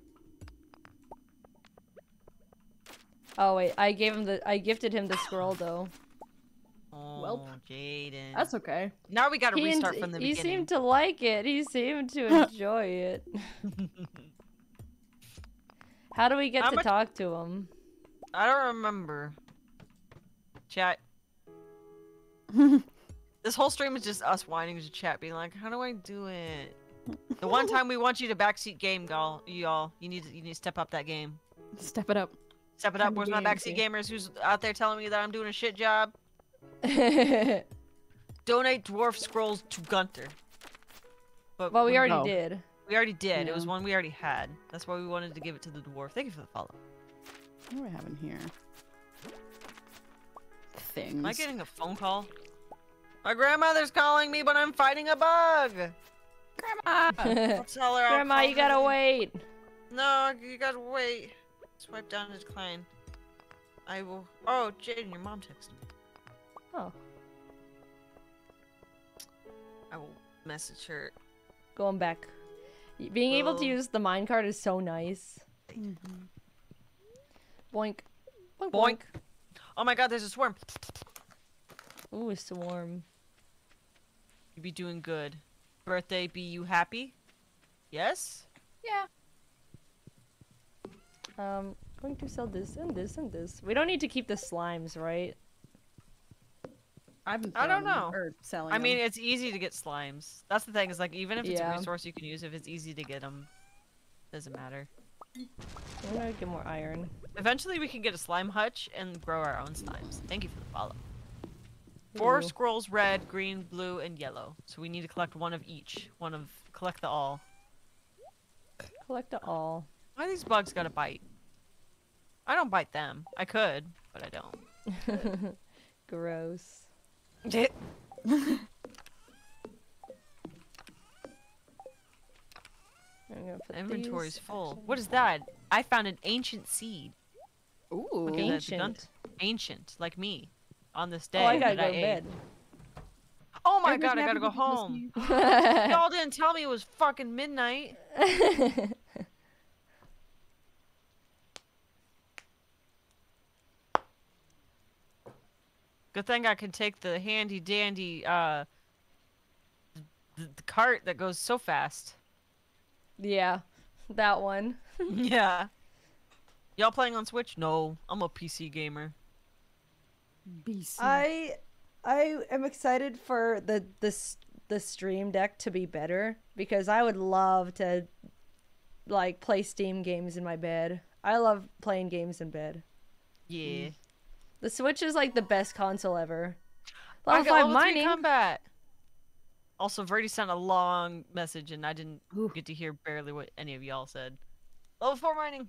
Oh wait, I gave him the. I gifted him the scroll though. Oh, Welp. Jaiden. That's okay. Now we gotta He, restart from the he beginning. He seemed to like it. He seemed to <laughs> enjoy it. <laughs> How do we get How to much- talk to him? I don't remember. Chat. <laughs> this whole stream is just us whining to chat, being like, "How do I do it?" The one time we want you to backseat game, y'all, y'all, you need to, you need to step up that game. Step it up. Step it up. Where's my backseat gamers? Who's out there telling me that I'm doing a shit job? <laughs> Donate dwarf scrolls to Gunther. But well, we already No. did. We already did. It was one we already had. That's why we wanted to give it to the dwarf. Thank you for the follow. What do we have in here? Things. Am I getting a phone call? My grandmother's calling me, but I'm fighting a bug. Grandma. I'll tell her. I'll Grandma, you gotta her. wait. No, you gotta wait. Swipe down to decline. I will. Oh, Jaiden, your mom texted me. Oh, I will message her. going back. Y- Being able to use the minecart is so nice. Mhm. Boink. Boink. Boink. Boink. Oh my God, there's a swarm. Ooh, a swarm. You'd be doing good. Birthday, be you happy? Yes. Yeah. Um, going to sell this and this and this. We don't need to keep the slimes, right? I've been I don't throwing 'em- know. Or selling I mean, 'em. it's easy to get slimes. That's the thing. Is like even if it's Yeah. a resource you can use, if it's easy to get them, doesn't matter. I'm gonna get more iron. Eventually, we can get a slime hutch and grow our own slimes. Thank you for the follow. Four Ooh. scrolls: red, green, blue, and yellow. So we need to collect one of each. One of collect the all. Collect the all. Why these bugs gotta bite? I don't bite them. I could, but I don't. <laughs> <laughs> Gross. I'm gonna <laughs> Inventory's these full. actually- What is that? I found an ancient seed. Ooh. Look at that, the gun- Ancient. Ancient, like me, on this oh, day. Oh, I gotta that go to ate. bed. Oh my Everybody's god, I gotta go home. Y'all didn't tell me it was fucking midnight. <laughs> Good thing I can take the handy dandy uh the, the cart that goes so fast. yeah, that one. <laughs> yeah. Y'all playing on Switch? No, I'm a PC gamer. BC. I I am excited for the this the Steam Deck to be better because I would love to like play Steam games in my bed. I love playing games in bed. Yeah. The Switch is like the best console ever. I Level got five level mining. combat. Also, Verdi sent a long message, and I didn't Ooh. get to hear barely what any of y'all said. Level four mining.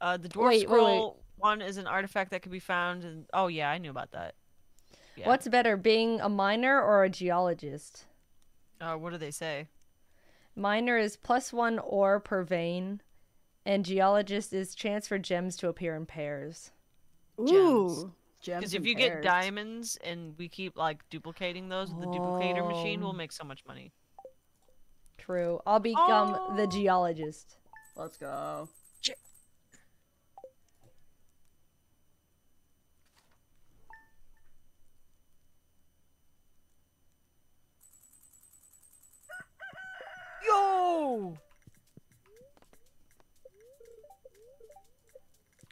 Uh, the dwarf Wait, wait, wait. scroll one is an artifact that can be found, and oh yeah, I knew about that. Yeah. What's better, being a miner or a geologist? Uh, what do they say? Miner is plus one ore per vein, and geologist is chance for gems to appear in pairs. Ooh. Gems Because if and you get diamonds and we keep like duplicating those, the duplicator machine will make so much money. True. I'll become the Oh. geologist. Let's go. Yo!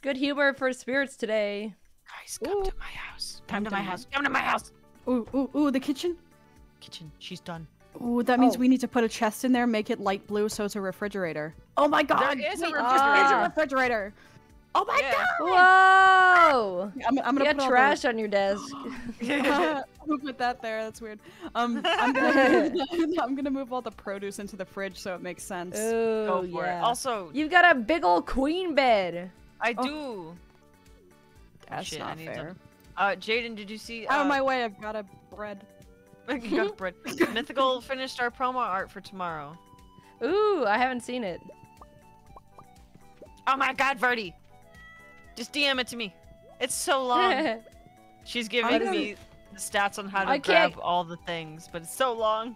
Good humor for spirits today. Guys, come to my house. Come to my house. Come to my house. Ooh, ooh, ooh, the kitchen. Kitchen. She's done. Ooh, that means Oh. we need to put a chest in there, make it light blue so it's a refrigerator. Oh my god! is a wait, refrigerator. It's a refrigerator. Oh my Yeah. god! Whoa! <laughs> I'm, I'm gonna got put all trash on your desk. The... I'm gonna put that there. That's weird. Um, I'm gonna, move, <laughs> <laughs> I'm gonna move all the produce into the fridge so it makes sense. Oh, Go for yeah. it. Also, You've got a big old queen bed. I Oh. do. That's shit, not need to- fair. Uh, Jaiden, did you see? Out of uh, my way! I've got a bread. <laughs> you got bread. <laughs> Mythical finished our promo art for tomorrow. Ooh, I haven't seen it. Oh my god, Verdi! Just DM it to me. It's so long. <laughs> She's giving me the stats on how to I grab can't- all the things, but it's so long.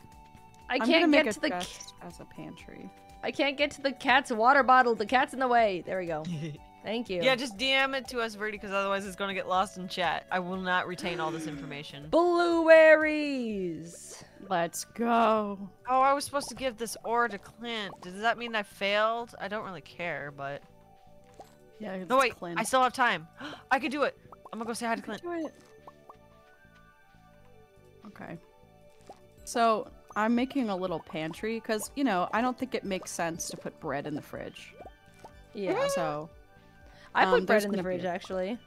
I I'm can't make get a to the chest as a pantry. I can't get to the cat's water bottle. The cat's in the way. There we go. Thank you. Yeah, just DM it to us, Verdi, because otherwise it's gonna get lost in chat. I will not retain all this information. Blueberries. Let's go. Oh, I was supposed to give this ore to Clint. Does that mean I failed? I don't really care, but... Yeah. it's No, wait. Clint. I still have time. <gasps> I can do it. I'm gonna go say hi to Clint. Do it. Okay. So I'm making a little pantry because you know I don't think it makes sense to put bread in the fridge. Yeah. So, I put Um, bread in the gonna be fridge a- actually.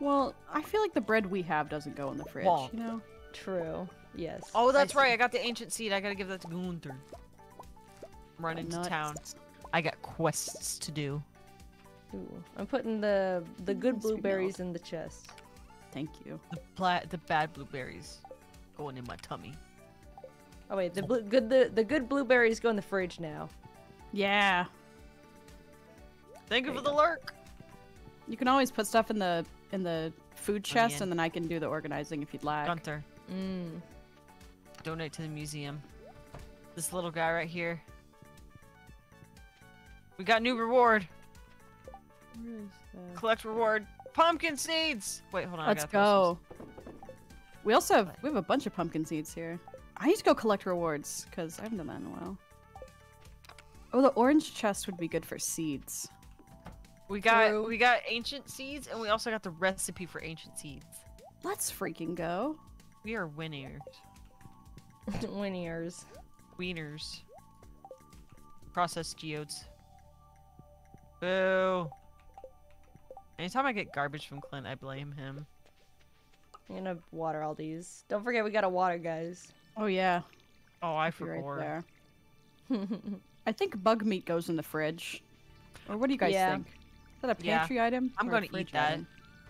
well, I feel like the bread we have doesn't go in the fridge. Well. You know. True. Yes. Oh, that's see. right. I got the ancient seed. I gotta give that to Gunther. Run into Nuts. town. I got quests to do. Ooh, I'm putting the the good Sweet blueberries in the chest. Thank you. The bla- the bad blueberries going in my tummy. Oh wait, the blue, good the the good blueberries go in the fridge now. Yeah. Thank you for you the lurk. You can always put stuff in the in the food chest, Onion. and then I can do the organizing if you'd like. Gunther, Mm. donate to the museum. This little guy right here. We got new reward. Where is the- Collect reward. Pumpkin seeds. Wait, hold on. Let's gotta post go. We also have we have a bunch of pumpkin seeds here. I need to go collect rewards because I haven't done that in a while. Oh, the orange chest would be good for seeds. This. We got True. we got ancient seeds, and we also got the recipe for ancient seeds. Let's freaking go. We are winners. <laughs> Winniers. Wieners. Processed geodes. Boo. Anytime I get garbage from Clint, I blame him. I'm gonna water all these. Don't forget we gotta water, guys. Oh yeah, Oh, I be right forgot. there. <laughs> I think bug meat goes in the fridge. Or what do you guys Yeah. think? Is that a Yeah. pantry item? I'm gonna eat that. item?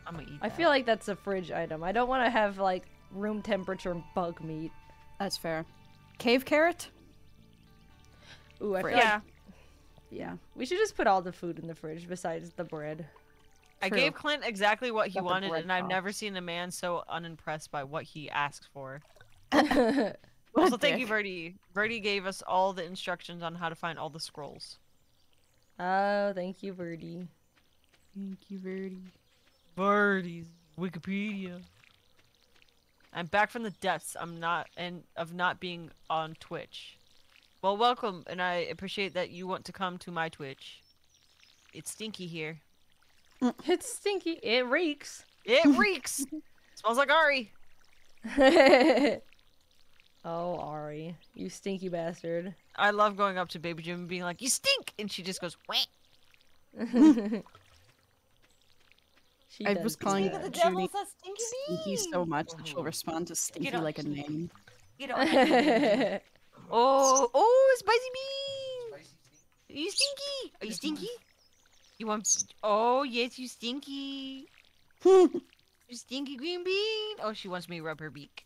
I'm gonna eat I that. feel like that's a fridge item. I don't want to have like room temperature bug meat. That's fair. Cave carrot? Ooh, I feel Fridge. like Yeah, yeah. We should just put all the food in the fridge besides the bread. True. I gave Clint exactly what he Got wanted, bread and I've sauce. never seen a man so unimpressed by what he asks for. <laughs> Also, thank you, dick. Verdi. Verdi gave us all the instructions on how to find all the scrolls. oh, thank you, Birdie. Thank you, Verdi. Verdi's Wikipedia. I'm back from the depths. I'm not and of not being on Twitch. Well, welcome, and I appreciate that you want to come to my Twitch. It's stinky here. <laughs> It's stinky. It reeks. It reeks. <laughs> Smells like Ari. <laughs> oh, Ari, you stinky bastard. I love going up to Baby Jim and being like, "You stink," and she just goes, "Wah." She I does was calling that. the Junie Stinky stinky, so much that she'll respond to Stinky off, like a name. Get on. <laughs> oh, oh, spicy bean. Are you stinky? Are you stinky? You want? Oh yes, you stinky. <laughs> You stinky green bean. Oh, she wants me to rub her beak.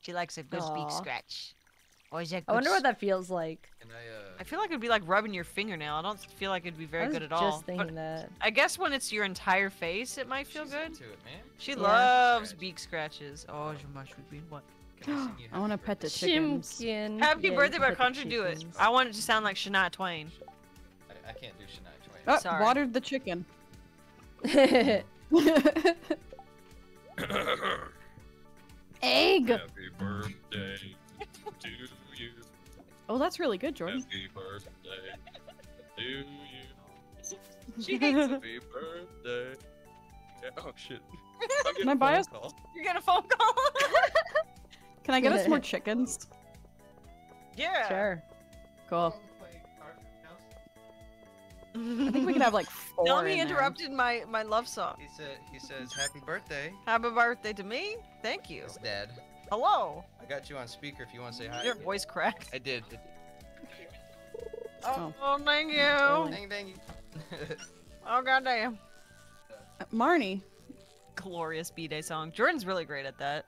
She likes a good beak scratch. Oh, is that I wonder what that feels like. Can I, uh... I feel like it'd be like rubbing your fingernail. I don't feel like it'd be very I was good at just all. thinking But that. I guess when it's your entire face, it might feel she's good. into it, man. She Yeah. loves Scratch. beak scratches. Oh, je m'en souviens. What? I <gasps> I want to pet the birthday? chickens. Chimkin. Happy Yeah, you birthday can by pet Contra do it. I want it to sound like Shania Twain. I, I can't do Shania Twain. Oh, Sorry. watered the chicken. <laughs> <laughs> Egg! Happy birthday to you. Oh, that's really good, Jordan. Happy birthday to you. <laughs> She. Happy birthday. Yeah, oh shit. <laughs> I'm Can I buy phone us- call. You're getting a phone call. <laughs> Can I get us more chickens? yeah. sure. Cool. I think we can have like four. Tell in me there. interrupted my my love song. He said, he says, happy birthday. Happy birthday to me. Thank you. It's dad. Hello. I got you on speaker if you want to say hi. Your voice cracked. I did. Oh, oh thank you. Really? Dang, dang. <laughs> Oh goddamn. Uh, Marnie. Glorious B-Day song. Jordan's really great at that.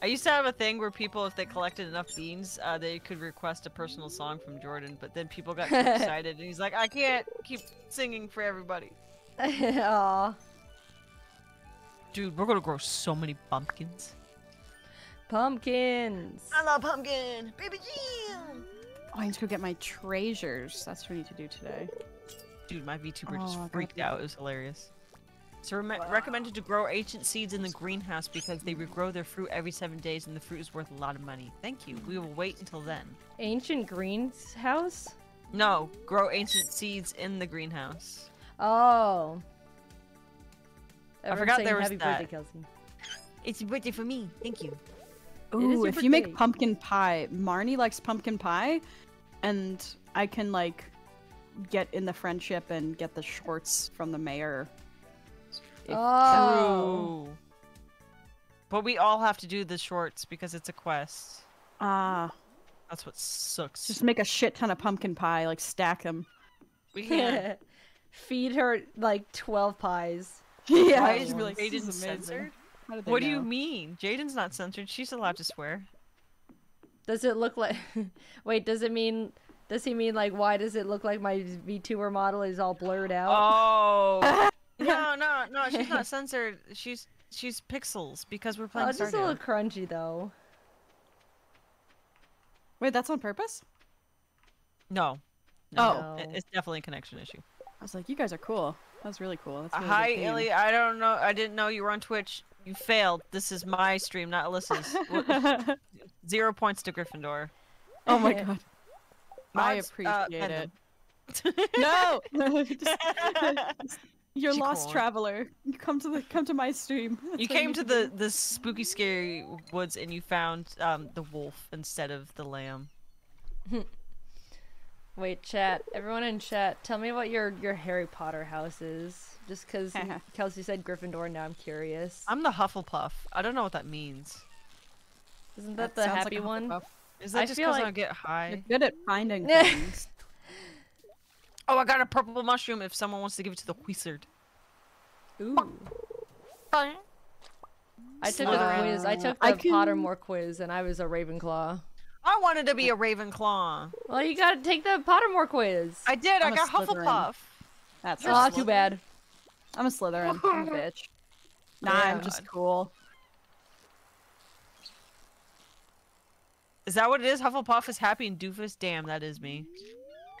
I used to have a thing where people, if they collected enough beans, uh, they could request a personal song from Jordan. But then people got too <laughs> excited, and he's like, "I can't keep singing for everybody." <laughs> Aw. Dude, we're gonna grow so many pumpkins. Pumpkins. I love pumpkin, baby Jim. Oh, I need to go get my treasures. That's what I need to do today. Dude, my VTuber Oh, just freaked out. It was hilarious. So re- recommended to grow ancient seeds in the greenhouse because they regrow their fruit every seven days, and the fruit is worth a lot of money. Thank you. We will wait until then. Ancient greenhouse? No, grow ancient seeds in the greenhouse. Oh. Everyone's forgot saying there was happy that. birthday, Kelsey. It's a birthday for me. Thank you. Is Ooh, if you make pumpkin pie, Marnie likes pumpkin pie, and I can like get in the friendship and get the shorts from the mayor. If- Oh. True. But we all have to do the shorts because it's a quest. Ah, That's what sucks. just make a shit ton of pumpkin pie, like stack them. we can't. <laughs> Feed her like 12 pies. <laughs> yeah, Why just is like, "This is amazing." censored? How did they What do you mean? Jaiden's not censored. She's allowed to swear. Does it look like. <laughs> Wait, does it mean. Does he mean like why does it look like my VTuber model is all blurred out? Oh. <laughs> no, no, no. She's not censored. She's she's pixels because we're Oh, playing it's just a little crunchy though. Wait, that's on purpose? No. Oh. No. It- It's definitely a connection issue. I was like, you guys are cool. That's really cool. That's really Hi. Illy. I don't know. I didn't know you were on Twitch. You failed. This is my stream, not Alyssa's. <laughs> Zero points to Gryffindor. oh my god. <laughs> I Mods, uh, appreciate pen it. <laughs> No, Just- you're She lost can't. traveler. You come to the come to my stream. That's You came need to do. the the spooky, scary woods, and you found um, the wolf instead of the lamb. Wait, chat. Everyone in chat, tell me what your your Harry Potter house is. Just because <laughs> Kelsey said Gryffindor, now I'm curious. I'm the Hufflepuff. I don't know what that means. Isn't that, That the sounds like happy one? Is that I just feel because I like- get You're high? good at finding <laughs> things. Oh, I got a purple mushroom. If someone wants to give it to the wizard. Ooh. I took a Slytherin. quiz. I took the I can- Pottermore quiz, and I was a Ravenclaw. I wanted to be a Ravenclaw. Well, you gotta take the Pottermore quiz. I did. I I'm a got Slytherin. Hufflepuff. That's not right. too bad. I'm a Slytherin. <laughs> I'm a bitch. Nah, I'm just cool. Is that what it is? Hufflepuff is happy and doofus. Damn, that is me.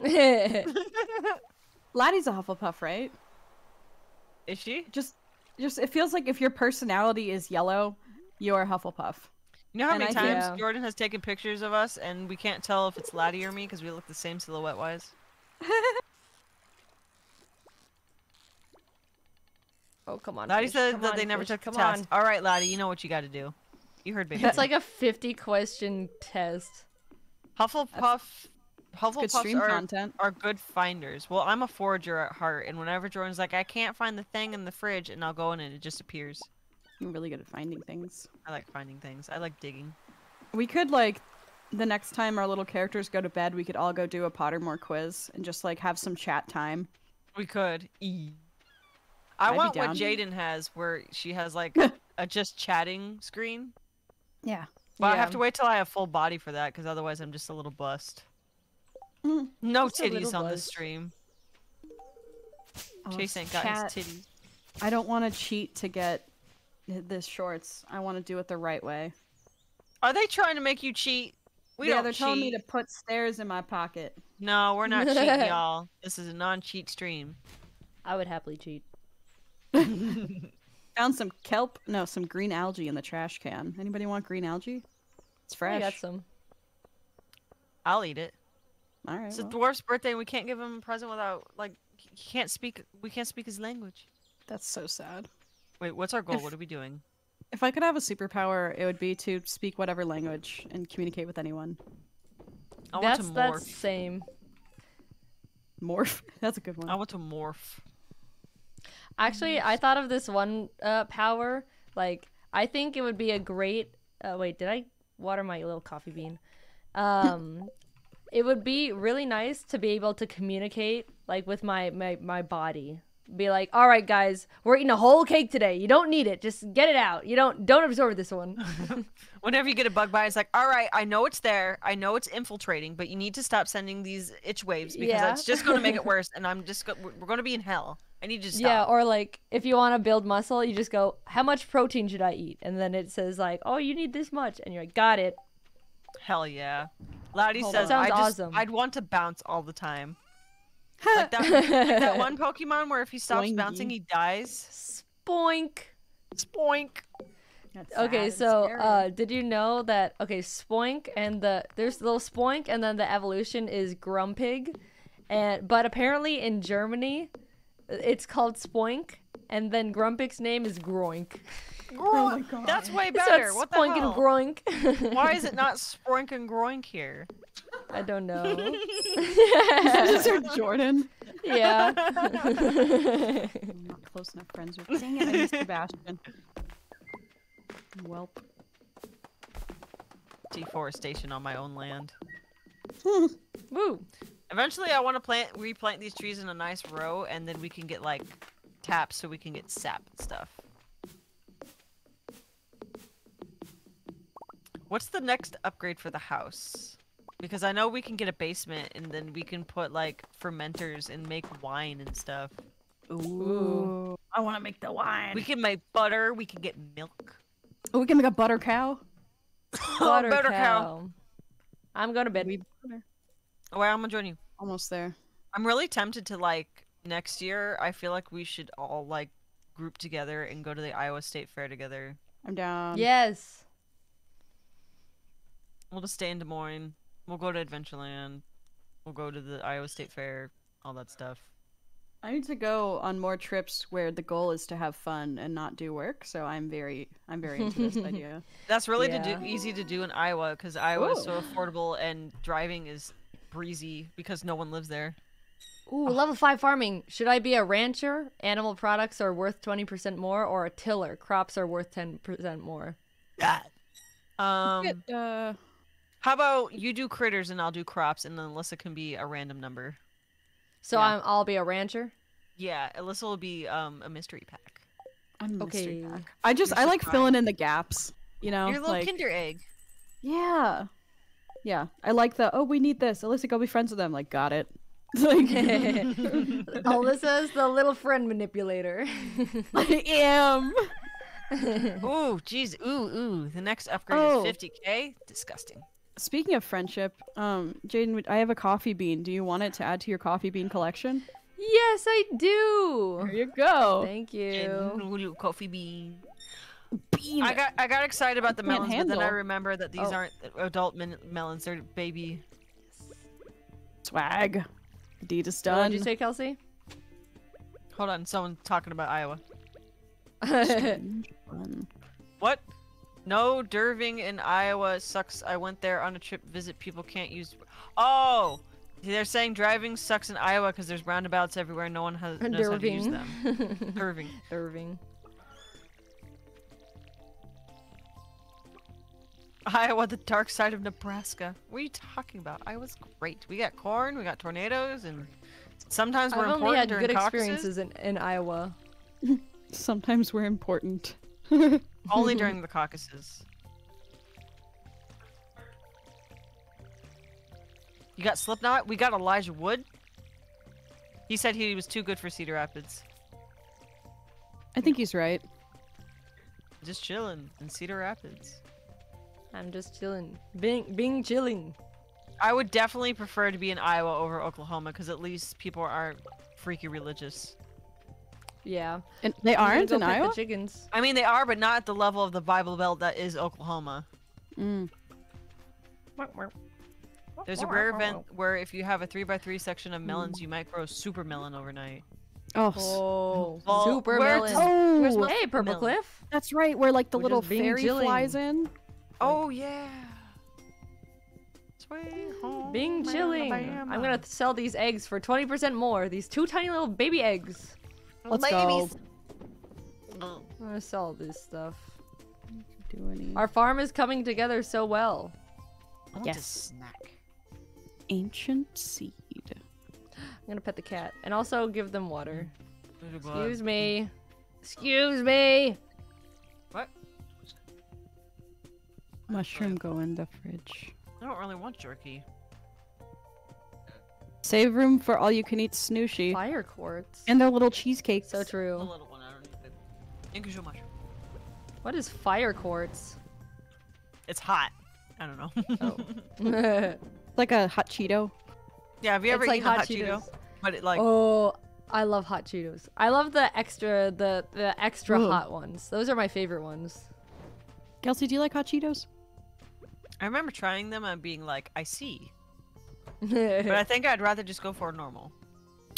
<laughs> <laughs> Laddie's a Hufflepuff, right? Is she? Just, just it feels like if your personality is yellow, you're Hufflepuff. You know how And many I times Yeah. Jordan has taken pictures of us and we can't tell if it's Laddie or me because we look the same silhouette wise? Oh, come on. Laddie fish. said Come that on, they never fish. took the Come test. on. All right, Laddie, you know what you got to do. You heard baby. It's like a 50 question test. Hufflepuff. Good Hufflepuffs stream are, content. are good finders. Well, I'm a forager at heart, and whenever Jordan's like, I can't find the thing in the fridge, and I'll go in and it just appears. I'm really good at finding things. I like finding things. I like digging. We could like the next time our little characters go to bed, we could all go do a Pottermore quiz and just like have some chat time. We could. E. I I'd want what. Jaiden has, where she has like <laughs> a just chatting screen. Yeah. But I have to wait till I have full body for that, because otherwise I'm just a little bust. Mm. No titties little on the stream. Oh, Chase ain't got chat. his titties. I don't want to cheat to get this shorts. I want to do it the right way. Are they trying to make you cheat? We yeah, don't they're cheat. telling me to put stairs in my pocket. No, we're not cheating, <laughs> y'all. This is a non-cheat stream. I would happily cheat. <laughs> Found some kelp, no, some green algae in the trash can. Anybody want green algae? It's fresh. I fresh. got some. I'll eat it. All right. It's a dwarf's birthday, and we can't give him a present without like he can't speak. We can't speak his language. that's so sad. Wait, what's our goal? If- What are we doing? If I could have a superpower, it would be to speak whatever language and communicate with anyone. I that's want to that's morph. same. Morph. <laughs> That's a good one. I want to morph. Actually. I thought of this one uh, power. Like, I think it would be a great. Uh, wait, did I water my little coffee bean? Um, it would be really nice to be able to communicate like with my my my body. Be like, all right, guys, we're eating a whole cake today. You don't need it. Just get it out. You don't don't absorb this one. <laughs> Whenever you get a bug bite, it's like, all right, I know it's there. I know it's infiltrating, but you need to stop sending these itch waves because Yeah. it's just going to make it <laughs> worse. And I'm just go- we're, we're going to be in hell. I need to stop. Yeah, or like if you want to build muscle, you just go, how much protein should I eat? And then it says like, oh, you need this much, and you're like, got it. Hell yeah. Loudie Hold says. I just, awesome. I'd want to bounce all the time. <laughs> Like that, like that one Pokemon where if he stops Boingy. bouncing, he dies. Spoink. Spoink. That's Okay, so uh, did you know that? Okay, Spoink and the there's little Spoink, and then the evolution is Grumpig, and but apparently in Germany, it's called Spoink, and then Grumpig's name is Groink. Oh Groink. That's way better. it's what the Spoink hell? and Groink. <laughs> Why is it not Spoink and Groink here? I don't know. <laughs> Is there <laughs> Jordan? yeah. I'm not close enough friends with. Dang it, I missed Sebastian. Welp. Deforestation on my own land. Woo. Eventually, I want to plant, replant these trees in a nice row, and then we can get like taps so we can get sap and stuff. What's the next upgrade for the house? Because I know we can get a basement, and then we can put like fermenters and make wine and stuff. Ooh. I want to make the wine. We can make butter. We can get milk. Oh, we can make a butter cow. <laughs> Butter, Butter cow. cow. I'm going to bed. We butter. Oh, wait, I'm gonna join you. Almost there. I'm really tempted to like next year. I feel like we should all like group together and go to the Iowa State Fair together. I'm down. yes. We'll just stay in Des Moines. We'll go to Adventureland. We'll go to the Iowa State Fair. All that stuff. I need to go on more trips where the goal is to have fun and not do work. So I'm very, I'm very into this <laughs> idea. That's really to do easy to do in Iowa because Iowa is so affordable and driving is breezy because no one lives there. Ooh, level five farming. Should I be a rancher? Animal products are worth twenty percent more, or a tiller? Crops are worth ten percent more. Um, Get, uh, how about you do critters and I'll do crops, and then Alyssa can be a random number. So Yeah. I'm, I'll be a rancher. Yeah, Alyssa will be um a mystery pack. a mystery Okay. pack. I just I like pack. filling in the gaps. You know, Your little like Kinder egg. yeah, yeah. I like the oh we need this. Alyssa, go be friends with them. Like got it. <laughs> like <laughs> Alyssa's the little friend manipulator. <laughs> I am. Ooh, jeez, ooh, ooh. The next upgrade Oh. is 50k. Disgusting. Speaking of friendship, um, Jaiden, I have a coffee bean. Do you want it to add to your coffee bean collection? yes, I do. There you go. Thank you. And coffee bean. Bean. I got I got excited about the Can't melons, but then I remember that these Oh. aren't adult min- melons; they're baby. swag. Deed is What did you say, Kelsey? Hold on, someone's talking about Iowa. What? No, Derving in Iowa sucks. I went there on a trip visit. People can't use. Oh, they're saying driving sucks in Iowa because there's roundabouts everywhere. No one has knows how to use them. <laughs> Derving. Irving. Iowa, the dark side of Nebraska. What are you talking about? Iowa's great. We got corn, we got tornadoes, and sometimes we're I've only important had during good caucuses. experiences in, in Iowa. <laughs> Sometimes we're important. <laughs> Only during the caucuses. You got Slipknot. We got Elijah Wood. He said he was too good for Cedar Rapids. I think he's right. Just chilling in Cedar Rapids. I'm just chilling. Being being chilling. I would definitely prefer to be in Iowa over Oklahoma because at least people aren't freaky religious. Yeah. And they aren't go in pet Iowa. The chickens. I mean, they are, but not at the level of the Bible Belt that is Oklahoma. Mm. There's a rare event where if you have a 3x3 section of melons, you might grow super melon overnight. Oh, Oh, Well, super where's- melon. Where's oh, my Hey, Purple melon? Cliff. that's right. Where like the We're little fairy chilling. flies in. Oh, yeah. Sweet home Being chilling. Alabama. I'm gonna sell these eggs for 20% more. These two tiny little baby eggs. Let's go. I'm gonna sell this stuff. Do any Our farm is coming together so well. I Yes. snack. ancient seed? I'm gonna pet the cat and also give them water. Excuse Excuse me. Excuse me. Mushroom go in the fridge. I don't really want jerky. Save room for all you can eat snooshi Fire quartz. and their little cheesecakes. So The true. little one, I don't need it. Thank you so much. What is fire quartz? It's hot. I don't know. Oh. <laughs> like a hot Cheeto. yeah, have you ever it's like eaten a hot hot Cheeto? Cheetos. But it like oh, I love hot Cheetos. I love the extra, the the extra Ooh. hot ones. Those are my favorite ones. Kelsey, do you like hot Cheetos? I remember trying them and being like, I see. But I <laughs> think I'd rather just go for a normal.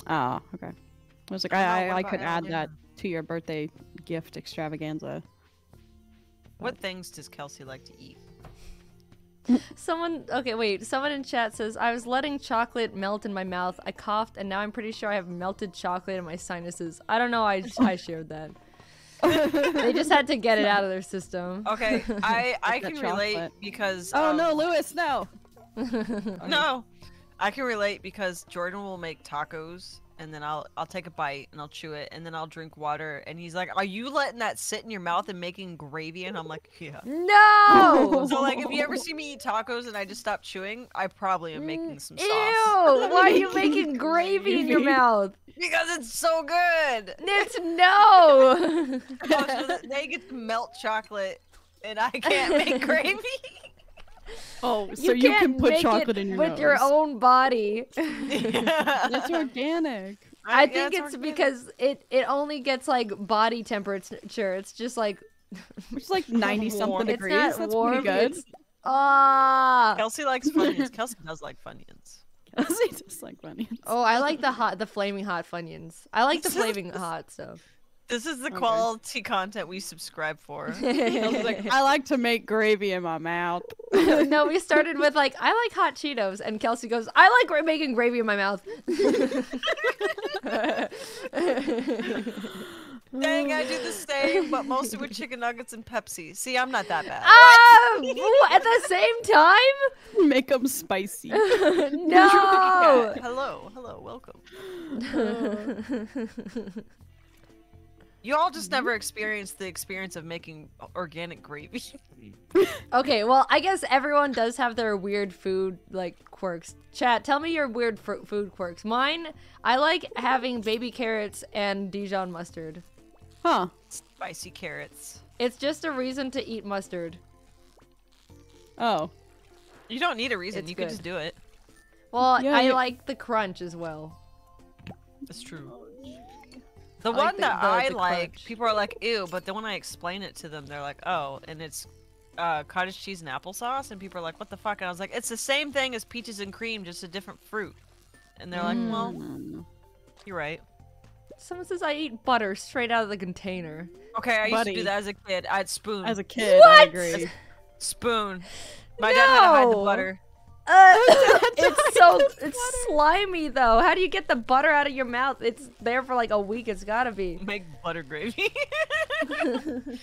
Oh, okay. I was like, I I, I, I could add that to your birthday gift extravaganza. What things does Kelsey like to eat? Someone, okay, wait. Someone in chat says, I was letting chocolate melt in my mouth. I coughed, and now I'm pretty sure I have melted chocolate in my sinuses. I don't know. I, I shared that. They just had to get it out of their system. Okay, I <laughs> I can relate chocolate. because Oh um, no, Lewis, no! no, <laughs> I can relate because Jordan will make tacos and then I'll I'll take a bite and I'll chew it and then I'll drink water and he's like, "Are you letting that sit in your mouth and making gravy?" And I'm like, "Yeah." <laughs> No! So like, if you ever see me eat tacos and I just stop chewing, I probably am making mm, some sauce. Ew! Why are you making <laughs> gravy in your mouth? because it's so good. It's no! <laughs> They get to melt chocolate and I can't make gravy. Oh, so you, can can't put chocolate it in your with nose. your own body. <laughs> It's organic. I Yeah, think it's organic. because it it only gets like body temperature. It's just like it's like 90 something Warm. <laughs> it's degrees. not That's warm. pretty good. It's ah. Kelsey likes Funyuns. Kelsey does like Funyuns. <laughs> Kelsey just like bunny. Oh, I like the hot, the flaming hot funyuns. I like the flaming hot stuff. This is the Okay. quality content we subscribe for. <laughs> Kelsey's like, I like to make gravy in my mouth. <laughs> no, we started with like I like hot Cheetos, and Kelsey goes, I like gra- making gravy in my mouth. <laughs> Dang, I do the same, but mostly with chicken nuggets and Pepsi. See, I'm not that bad. Um, ooh, at the same time? Make them spicy. no. Hello, hello, welcome. You all just mm-hmm. never experienced the experience of making organic gravy. <laughs> okay, well, I guess everyone does have their weird food like quirks. Chat, tell me your weird fr- food quirks. Mine, I like having baby carrots and Dijon mustard. Huh. Spicy carrots. It's just a reason to eat mustard. Oh. You don't need a reason. It's you can just do it. Well, Yeah, I you- like the crunch as well. That's true. The I one the- that the- I the like, crunch. people are like, ew, but then when I explain it to them, they're like, oh, and it's uh, cottage cheese and applesauce, and people are like, what the fuck? And I was like, it's the same thing as peaches and cream, just a different fruit. And they're like, well, Mm. you're right. Someone says I eat butter straight out of the container. Okay, I used to do that as a kid. I'd spoon. As a kid, I What? agree. spoon. <laughs> My dad had to hide the butter. Uh, <laughs> <laughs> it's so it's slimy though. How do you get the butter out of your mouth? It's there for like a week. It's gotta be. Make butter gravy. <laughs>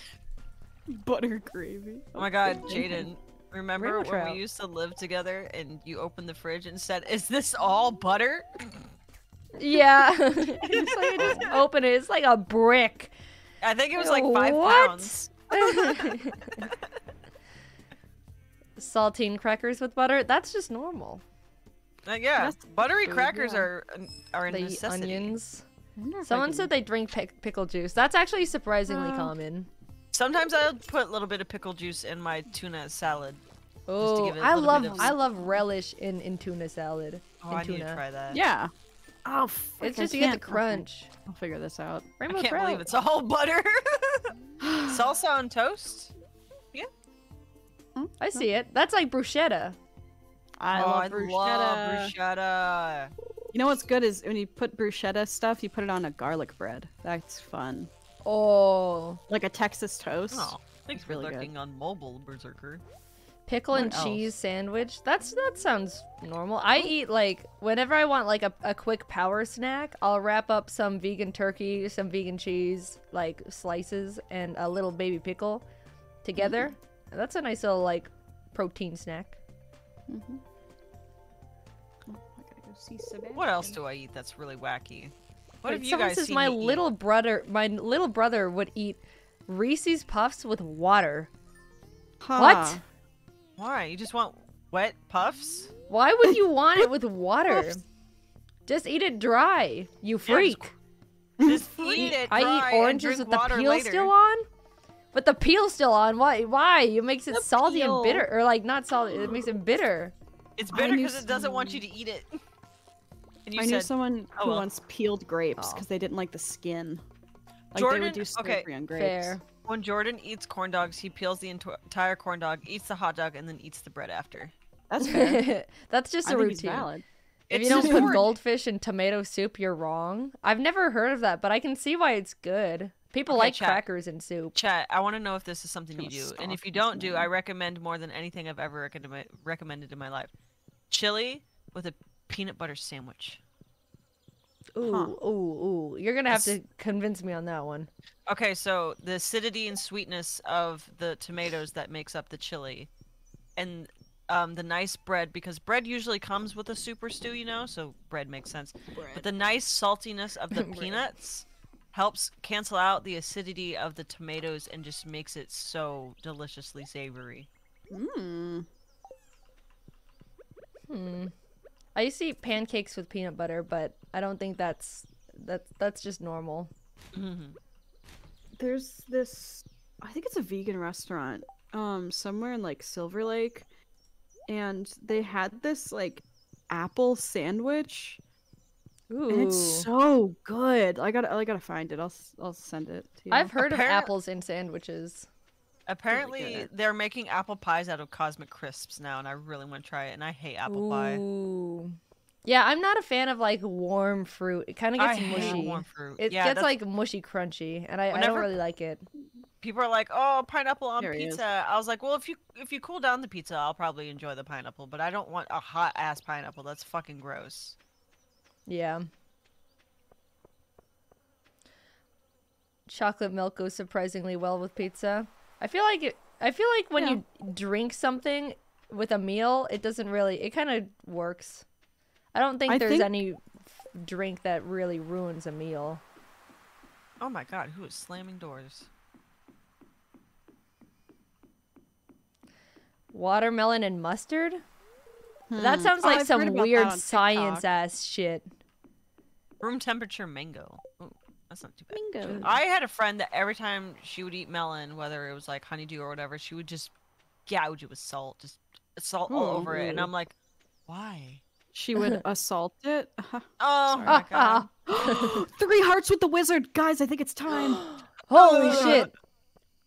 Butter gravy. oh my god, Jaiden. Remember Rainbow when trout. we used to live together and you opened the fridge and said, Is this all butter? Yeah. it's like I just open it. It's like a brick. I think it was like five What? pounds. Saltine crackers with butter. That's just normal. Uh, yeah, That's buttery food, crackers yeah. are are a They eat necessity. onions. I wonder if I Someone can- said they drink pic- pickle juice. That's actually surprisingly Uh, common. Sometimes I'll put a little bit of pickle juice in my tuna salad. Oh, give it a I little love bit of I s- love relish in, in tuna salad. Oh, in I need to try that. Yeah. Oh, frick, It's I just you get the crunch. I'll figure this out. I Rainbow can't trout. believe it's all butter. <laughs> <gasps> Salsa on toast? I see it. That's like bruschetta. I oh, love I bruschetta. love bruschetta. You know what's good is when you put bruschetta stuff, you put it on a garlic bread. That's fun. Oh, Like a Texas toast. Oh, thanks It's for really good. lurking on mobile, Berserker. pickle and else? cheese sandwich. That's that sounds normal. I eat like whenever I want like a, a quick power snack, I'll wrap up some vegan turkey, some vegan cheese, like slices, and a little baby pickle together. Mm-hmm. That's a nice little like protein snack. Mhm. Oh, I gotta go see Sebastian. What else do I eat that's really wacky? What Wait, have you someone guys says seen my me eat? little brother, my little brother would eat Reese's Puffs with water. Huh. What? Why? You just want wet puffs? Why would you <laughs> want it with water? Just eat it dry, you just freak. Just <laughs> eat it. Dry. I dry eat and oranges drink with the peel later. still on. With the peel still on, why? Why? It makes it The salty peel. and bitter, or like not salty. It makes it bitter. It's bitter because it doesn't want you to eat it. <laughs> And you I knew someone "Oh, who well." once peeled grapes Oh. because they didn't like the skin. Like they Jordan- would do okay, surgery on grapes. Fair. when Jordan eats corn dogs, he peels the entire corn dog, eats the hot dog, and then eats the bread after. That's <laughs> fair. That's just I a routine. valid. If It's you don't put corn. goldfish in tomato soup, you're wrong. I've never heard of that, but I can see why it's good. People Okay, like chat. crackers in soup. Chat, I want to know if this is something you do. And if you don't do, I recommend more than anything I've ever recommend- recommended in my life. Chili with a peanut butter sandwich. Ooh, Huh. ooh, ooh. You're gonna have to convince me on that one. Okay, so the acidity and sweetness of the tomatoes that makes up the chili, and um, the nice bread because bread usually comes with a super stew, you know, so bread makes sense. But the nice saltiness of the <laughs> peanuts helps cancel out the acidity of the tomatoes and just makes it so deliciously savory. Mm. Hmm. I used to eat pancakes with peanut butter, but I don't think that's that's that's just normal. Mhm. There's this I think it's a vegan restaurant um somewhere in like Silver Lake and they had this like apple sandwich Ooh. and it's so good. I got to I got to find it. I'll s- I'll send it to you. I've heard Apparent- of apples in sandwiches. Apparently, good. they're making apple pies out of cosmic crisps now, and I really want to try it. And I hate apple pie. Ooh. Yeah, I'm not a fan of like warm fruit. It kind of I gets hate mushy. warm fruit. It yeah, gets that's- like mushy crunchy, and I, I don't really like it. people are like, "Oh, pineapple on There pizza." I was like, "Well, if you if you cool down the pizza, I'll probably enjoy the pineapple, but I don't want a hot ass pineapple. That's fucking gross." Yeah. Chocolate milk goes surprisingly well with pizza. I feel like it, I feel like when Yeah. you drink something with a meal, it doesn't really. It kind of works. I don't think I there's think- any drink that really ruins a meal. Oh my god, who is slamming doors? Watermelon and mustard? That Hmm. sounds Oh, like I've some heard about that weird science ass shit. Room temperature mango. Ooh, that's not too bad. Bingo. I had a friend that every time she would eat melon, whether it was like honeydew or whatever, she would just gouge it with salt, just salt all over it, and I'm like, why? She would <laughs> assault it. <laughs> Oh my <laughs> god. <gasps> Three hearts with the wizard, guys. I think it's time. <gasps> Holy <gasps> shit!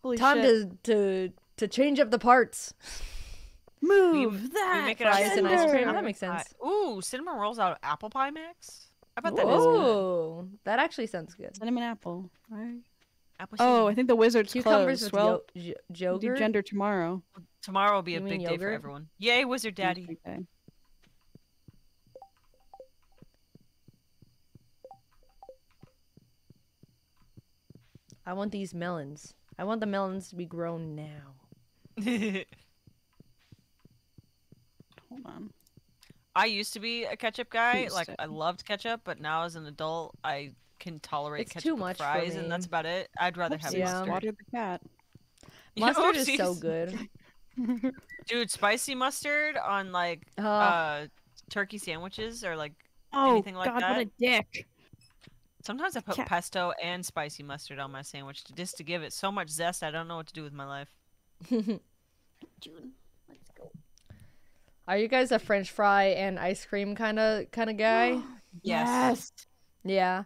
Holy Time shit. to to to change up the parts. Move We that. make it Fries and ice cream. roll That makes pie. sense. Ooh, cinnamon rolls out of apple pie mix. I bet that is good. That actually sounds good. Cinnamon apple. Right. Apple Oh. I think the wizard's Cucumbers closed. with well, yo- we'll do gender tomorrow. tomorrow will be a You mean big day for everyone. Yay, wizard daddy. Okay. I want these melons. I want the melons to be grown now. <laughs> Hold on. I used to be a ketchup guy. Used Like. I loved ketchup, but now as an adult, I can tolerate It's ketchup too much fries, and that's about it. I'd rather have Oopsies, Yeah. mustard. Watered the cat. <laughs> Mustard is so good. <laughs> Dude, spicy mustard on like Uh, uh turkey sandwiches or like Oh Anything like God, what a that? dick! sometimes I put Cat- pesto and spicy mustard on my sandwich to, just to give it so much zest. I don't know what to do with my life. June, let's go. Are you guys a French fry and ice cream kind of kind of guy? <gasps> Yes. Yeah.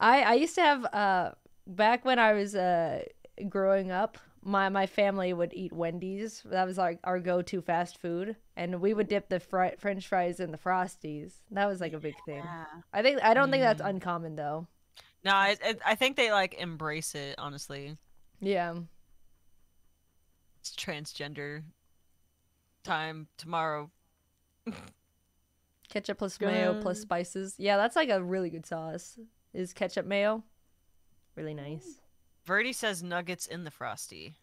I I used to have uh back when I was uh growing up, my my family would eat Wendy's. That was like our go-to fast food, and we would dip the fri- French fries in the Frosties. That was like a big thing. Yeah. I think I don't think that's Mm. uncommon though. No, I, I I think they like embrace it. Honestly, Yeah. it's transgender time tomorrow. <laughs> Ketchup plus mayo plus spices. Yeah, that's like a really good sauce. Is ketchup mayo? Really nice. Verdi says nuggets in the frosty.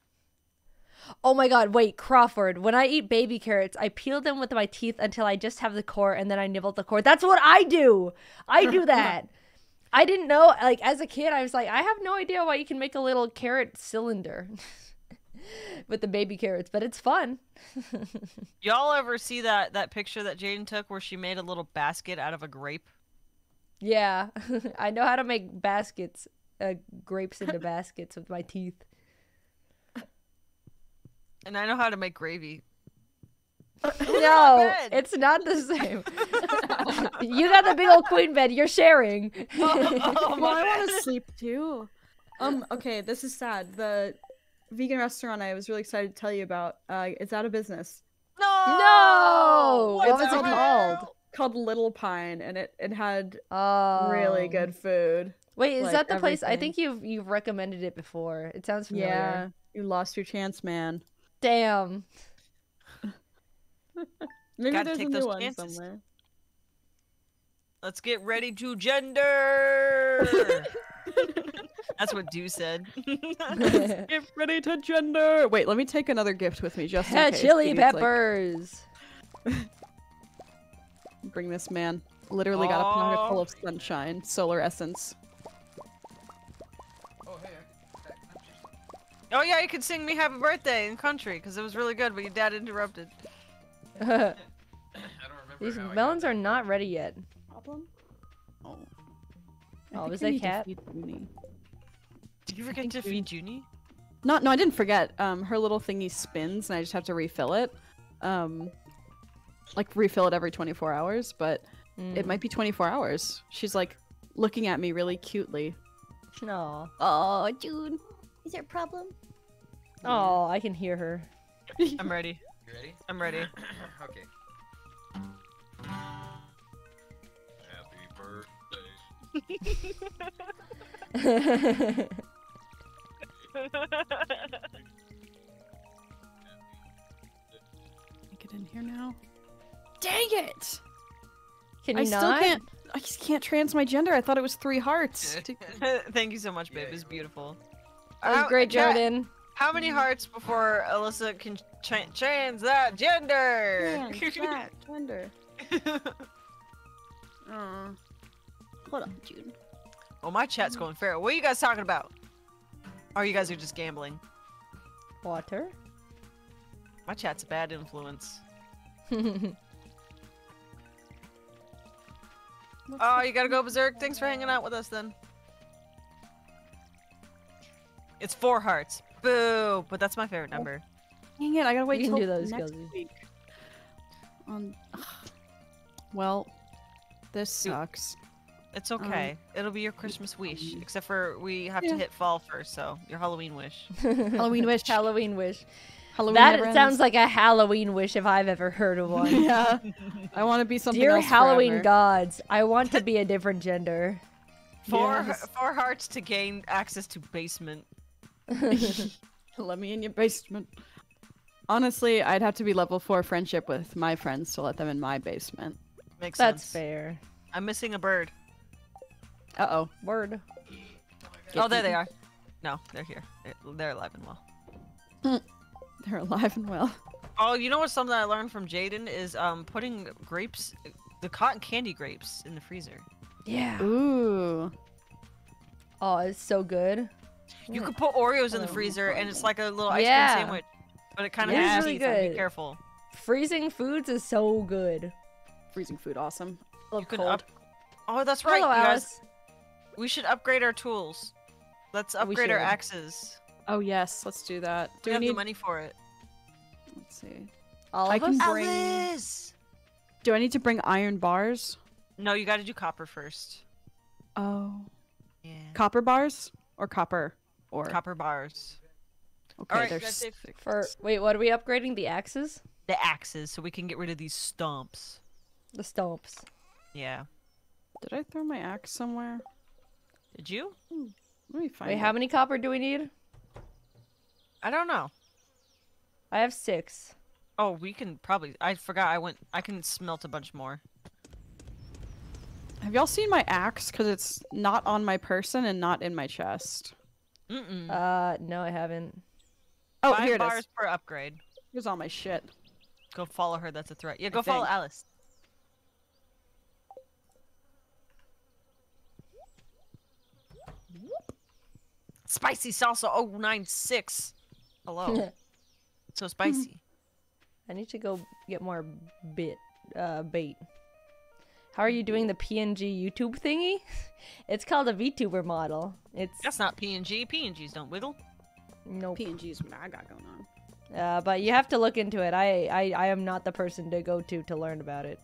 Oh my god, wait, Crawford. When I eat baby carrots, I peel them with my teeth until I just have the core and then I nibble the core. That's what I do. I do <laughs> that. I didn't know like as a kid I was like I have no idea why you can make a little carrot cylinder <laughs> <laughs> with the baby carrots, but it's fun. <laughs> Y'all ever see that that picture that Jaiden took where she made a little basket out of a grape? Yeah. <laughs> I know how to make baskets, uh, grapes into baskets with my teeth. And I know how to make gravy. No, it's not the same. you got the big old queen bed. You're sharing. Oh, well, I want to sleep too. Um. Okay, this is sad. The vegan restaurant I was really excited to tell you about uh, is out of business. No! No! What What's was it called? there? Called Little Pine, and it it had Oh, really good food. Wait, is like, that the place? I think you've you've recommended it before. It sounds familiar. Yeah, you lost your chance, man. Damn. <laughs> Maybe Gotta there's take a new those one chances. somewhere. Let's get ready to gender. <laughs> That's what Do said. <laughs> <laughs> Get ready to gender. Wait, let me take another gift with me just in case. chili he needs, like- peppers. <laughs> bring this man. Literally got a pocket full of sunshine, solar essence. Oh, hey, I, I, I'm just... oh yeah, you could sing me happy birthday in country because it was really good, but your dad interrupted. I don't remember These how I got melons are not ready yet. Problem? Oh. Oh, oh think was that need to cat? Feed Rooney. Did you forget to we- feed Junie? Not, no, I didn't forget. Um, her little thingy spins, and I just have to refill it. Um, like refill it every 24 hours, but it Mm. might be 24 hours. She's like looking at me really cutely. No. Oh, June, is there a problem? Oh, I can hear her. <laughs> I'm ready. You ready? I'm ready. <clears throat> okay. <laughs> <laughs> Get in here now. Dang it! Can you I still can't. I just can't trans my gender. I thought it was three hearts. <laughs> <laughs> Thank you so much, babe. It's beautiful. That was How- great, Jordan. How many hearts before Alyssa can cha- trans that gender? Trans <laughs> that gender. Aw. Hold on, Jude. well, my chat's going fair. What are you guys talking about? Or you guys are just gambling? Water. My chat's a bad influence. <laughs> Oh, you gotta go berserk. Thanks for hanging out with us then. It's four hearts. Boo! But that's my favorite number. Dang it! I gotta wait You can till do those, next Kelsey. week. Um. <sighs> Well, this Dude. sucks. It's um, okay. It'll be your Christmas wish. Except for we have Yeah. to hit fall first, so your Halloween wish. <laughs> Halloween wish. Halloween wish. Halloween that sounds ends. like a Halloween wish if I've ever heard of one. yeah. <laughs> I want to be something Dear else Halloween forever. gods, I want to <laughs> be a different gender. Four Yes. four hearts to gain access to basement. Let me in your basement. Honestly, I'd have to be level four friendship with my friends to let them in my basement. Makes That's sense. That's fair. I'm missing a bird. Uh oh. Word. oh, there they are. No, they're here. They're, they're alive and well. <laughs> They're alive and well. Oh, you know what? Something I learned from Jaiden is um putting grapes, the cotton candy grapes, in the freezer. Yeah. Ooh. Oh, it's so good. You could put Oreos in the Oh, freezer, and it's like a little ice Yeah. cream sandwich, but it kind of It is has really teeth. so Be careful. Freezing foods is so good. Freezing food, awesome. Love You cold. up. Oh, that's right, Hello, you guys. Alice. We should upgrade our tools. Let's upgrade our axes. Oh yes, let's do that. Do Do we we have need? the money for it? Let's see. All I of can us? bring- Alice! Do I need to bring iron bars? No, you got to do copper first. Oh. Yeah. Copper bars or copper or Copper bars. Okay, Alright, they're guys, save- six. For wait, what are we upgrading? The axes? The axes, so we can get rid of these stumps. The stomps. Yeah. Did I throw my axe somewhere? Did you? Let me find Wait, it. how many copper do we need? I don't know. I have six. Oh, we can probably. I forgot. I went. I can smelt a bunch more. Have y'all seen my axe? Because it's not on my person and not in my chest. Mm-mm. Uh, no, I haven't. Oh, Five here it bars is. per upgrade. Here's all my shit. Go follow her. That's a threat. Yeah, go I follow think. Alice. Spicy salsa 096. Hello. <laughs> so spicy. <laughs> I need to go get more bit uh bait. How are you doing the PNG YouTube thingy? <laughs> It's called a VTuber model. It's That's not PNG. PNGs don't wiggle. nope. PNG's what I got going on. Uh, but you have to look into it. I, I I am not the person to go to to learn about it.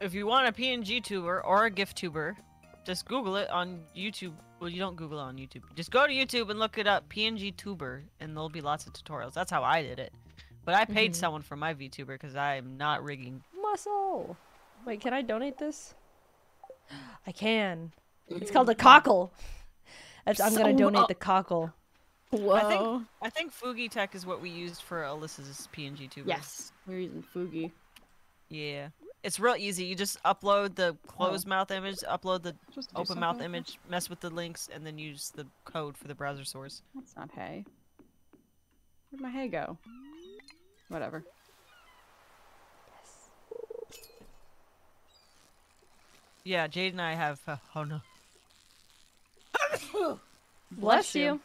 If you want a PNG tuber or a GIF tuber, just Google it on YouTube. Well, you don't Google it on YouTube. Just go to YouTube and look it up, PNG tuber, and there'll be lots of tutorials. That's how I did it. But I paid Mhm. someone for my VTuber because I am not rigging. Muscle. Wait, can I donate this? <gasps> I can. It's called a cockle. That's, I'm gonna donate uh, the cockle. Whoa. I think I think Fugi Tech is what we used for Alyssa's PNG tuber. Yes. We're using Fugi. Yeah. It's real easy. You just upload the closed mouth image, upload the Just open mouth like image, mess with the links, and then use the code for the browser source. that? That's not hay. Where'd my hay go? Whatever. Yes. Yeah, Jade and I have. Uh, oh no. <coughs> Bless you.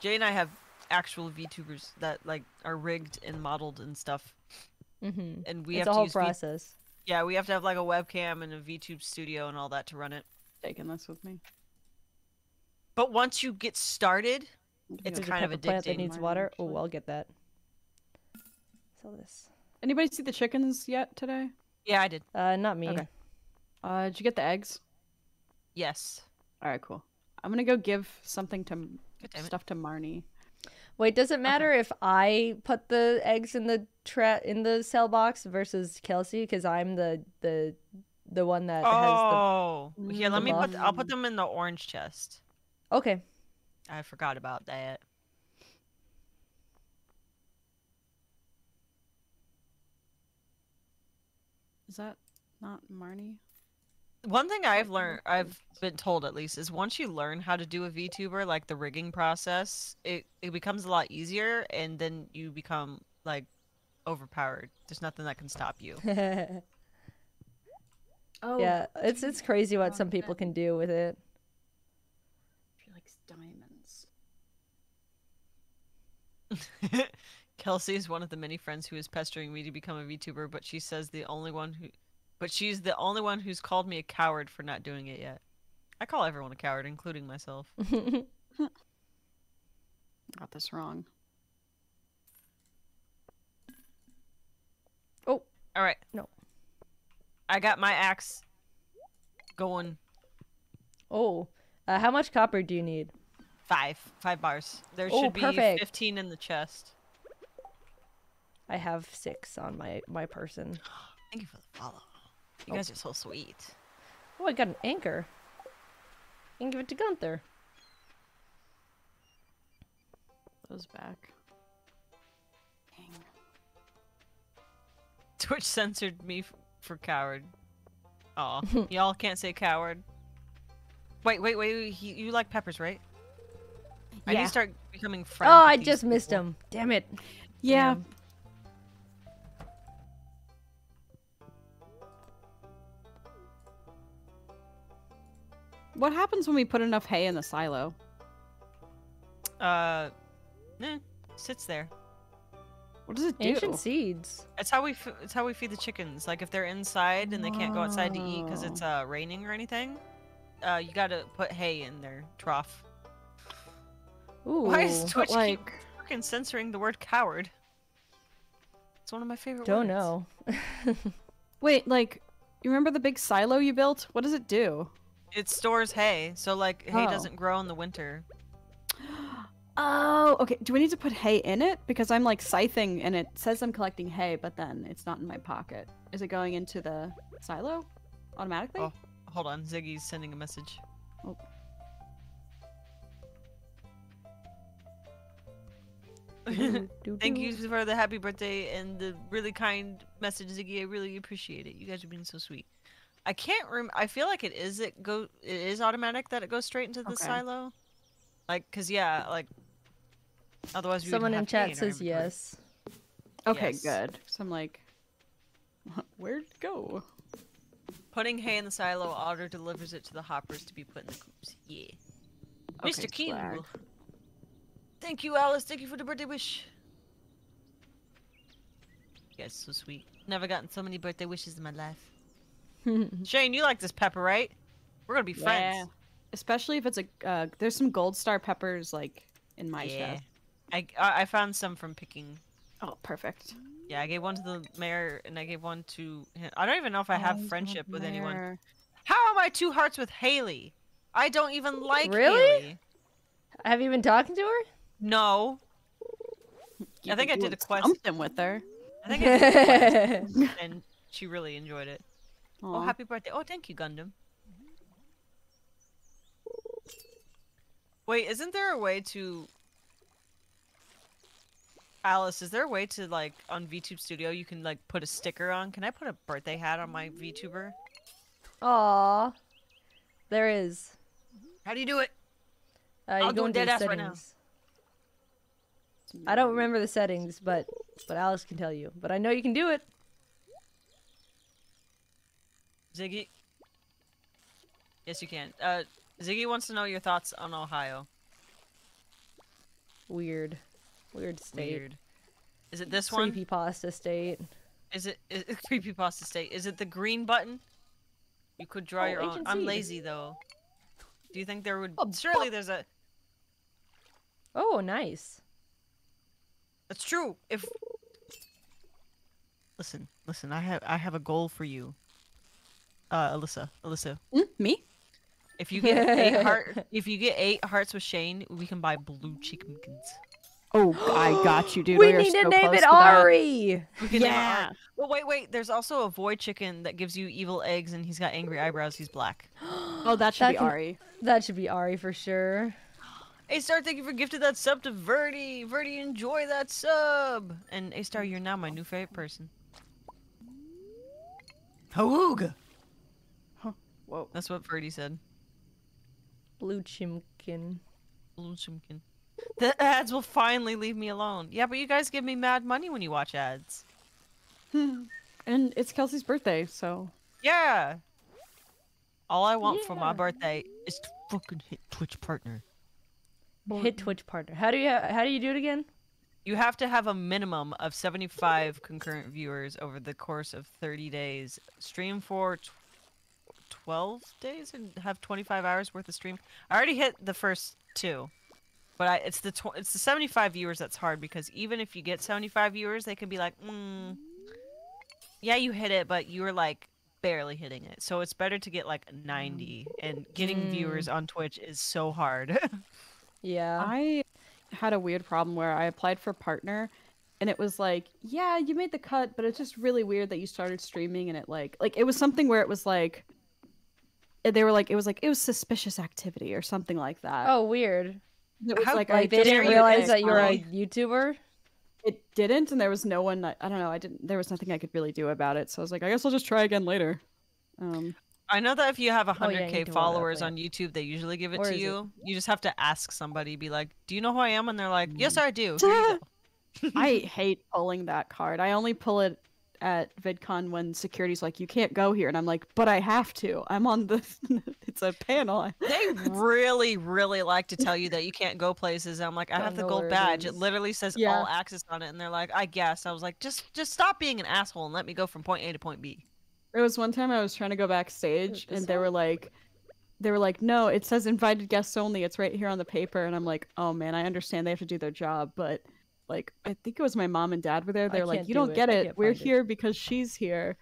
Jay and I have actual VTubers that like are rigged and modeled and stuff, Mm-hmm. and we It's have a to whole use V- process. yeah, we have to have like a webcam and a VTube studio and all that to run it. Taking this with me. But once you get started, It's There's kind a of pepper plant that needs water. Oh. I'll get that. Sell this. Anybody see the chickens yet today? yeah, I did. Uh, not me. Okay. Uh, did you get the eggs? Yes. All right, cool. I'm gonna go give something to God it. stuff to Marnie. Wait, does it matter if I put the eggs in the tra- in the sell box versus Kelsey because I'm the the the one that has Oh, here. Let the me put. I'll put them in the orange chest. Okay. I forgot about that. Is that not Marnie? One thing I've learned, I've been told at least, is once you learn how to do a VTuber, like the rigging process, it it becomes a lot easier, and then you become like overpowered. There's nothing that can stop you. <laughs> Oh, yeah, it's it's crazy what some people can do with it. She likes diamonds. <laughs> Kelsey is one of the many friends who is pestering me to become a VTuber, but she says the only one who, but she's the only one who's called me a coward for not doing it yet. I call everyone a coward, including myself. <laughs> Got this wrong. Oh. All right. No. I got my axe going oh, uh, how much copper do you need? five, five bars. There Oh, should be perfect. 15 in the chest. I have six on my my person. <gasps> Thank you for the follow. You Oh. guys are so sweet. Oh, I got an anchor. I can give it to Gunther. Those back. Dang. <laughs> Twitch censored me f- for coward. Aw, <laughs> y'all can't say coward. Wait, wait, wait. He, you like peppers, right? I need to start becoming friends. Oh, I just missed him. Damn it. Yeah. What happens when we put enough hay in the silo? Uh, eh, sits there. What does it do? Ancient seeds. It's how we f- it's how we feed the chickens. Like if they're inside and they can't go outside to eat because it's uh raining or anything, uh, you gotta put hay in their trough. Ooh. Why is But, Twitch keep like, freaking censoring the word coward? It's one of my favorite words. Don't words. know. <laughs> wait, like, you remember the big silo you built? What does it do? It stores hay, so like hay Oh. doesn't grow in the winter. Oh, okay. Do we need to put hay in it? Because I'm like scything and it says I'm collecting hay, but then it's not in my pocket. Is it going into the silo automatically? Oh. Hold on, Ziggy's sending a message. Oh. <laughs> Thank you for the happy birthday and the really kind message, Ziggy. I really appreciate it. You guys are being so sweet. I can't rem. I feel like it is it go. It is automatic that it goes straight into the Okay. silo. Like, cause yeah, like. Otherwise, we Someone in have hay chat says inventory. yes. okay, yes. good. So I'm like, where'd it go? Putting hay in the silo auto delivers it to the hoppers to be put in the coops. Yeah. Okay, Mr. King. swag. Thank you, Alice. Thank you for the birthday wish. You guys so sweet. Never gotten so many birthday wishes in my life. <laughs> Shane, you like this pepper, right? We're gonna be friends. Yeah. Especially if it's a uh, there's some gold star peppers like in my yeah. chest. I, I I found some from picking. Oh, perfect. Yeah, I gave one to the mayor and I gave one to him. I don't even know if I have Oh, friendship with anyone. How am I two hearts with Haley? I don't even like Really? Haley. Have you been talking to her? No. You I think I did a quest. Something with her. I think I did a quest <laughs> and she really enjoyed it. Oh, happy birthday. Oh, thank you, Gundam. Wait, isn't there a way to Alice, is there a way to like on VTube Studio you can like put a sticker on? Can I put a birthday hat on my VTuber? Aw. There is. How do you do it? Uh, I'll go do into the deadass right now. settings. I don't remember the settings, but but Alex can tell you. But I know you can do it. Ziggy. Yes, you can. Uh, Ziggy wants to know your thoughts on Ohio. Weird. Weird state. Weird. Is it this one? Creepy pasta state. Is it is, <laughs> creepy pasta state? Is it the green button? You could draw Oh, your own. I'm lazy though. Do you think there would? Oh, Surely there's a. Oh, nice. That's true. If. Listen, listen. I have I have a goal for you. Uh, Alyssa, Alyssa. Mm, me? If you get eight <laughs> heart, if you get eight hearts with Shane, we can buy blue chickens. Oh, I got you, dude. <gasps> we are need to so name it. Ari. We can name it Yeah. Art. Well, wait, wait. There's also a void chicken that gives you evil eggs, and he's got angry eyebrows. He's black. <gasps> Oh, that should That be can- Ari. That should be Ari for sure. <gasps> A Star, thank you for gifted that sub to Verdi. Verdi, enjoy that sub. And A Star, you're now my new favorite person. Hawooga. Whoa. That's what Verdi said. Blue chimkin. Blue chimkin. The ads will finally leave me alone. Yeah, but you guys give me mad money when you watch ads. <laughs> And it's Kelsey's birthday, so Yeah. All I want for my birthday is to fucking hit Twitch partner. Hit Twitch partner. How do you how do you do it again? You have to have a minimum of 75 concurrent viewers over the course of 30 days. Stream for tw- 12 days and have 25 hours worth of stream. I already hit the first two. But I, it's the tw- it's the 75 viewers that's hard because even if you get 75 viewers, they can be like, mm, "Yeah, you hit it, but you were like barely hitting it." So it's better to get like 90 and getting viewers on Twitch is so hard. <laughs> Yeah. I had a weird problem where I applied for partner and it was like, yeah, you made the cut, but it's just really weird that you started streaming and it like like it was something where it was like they were like it was like it was suspicious activity or something like that. oh, weird. it was how- like, I Like they didn't realize that you were a. YouTuber. it didn't and there was no one I don't know, I didn't there was nothing I could really do about it. So I was like, I guess I'll just try again later. Um I know that if you have Oh, yeah, 100k can roll followers on YouTube, they usually give it Or to is it- you. You just have to ask somebody, be like, "Do you know who I am?" And they're like, "Yes, I do." Here you go. <laughs> I <laughs> hate pulling that card. I only pull it at VidCon when security's like, you can't go here, and I'm like, but I have to. I'm on the. <laughs> it's a panel. They <laughs> really, really like to tell you that you can't go places. I'm like, I Don't have the gold badge. it badge. It is. literally says Yeah. all access on it, and they're like, "I guess." I was like, "Just, just stop being an asshole and let me go from point A to point B." There was one time I was trying to go backstage, and they were like, they were like, no, it says invited guests only. It's right here on the paper, and I'm like, oh man, I understand they have to do their job, but like, I think it was my mom and dad were there. They're like, you do don't it. get it. We're find it." here because she's here.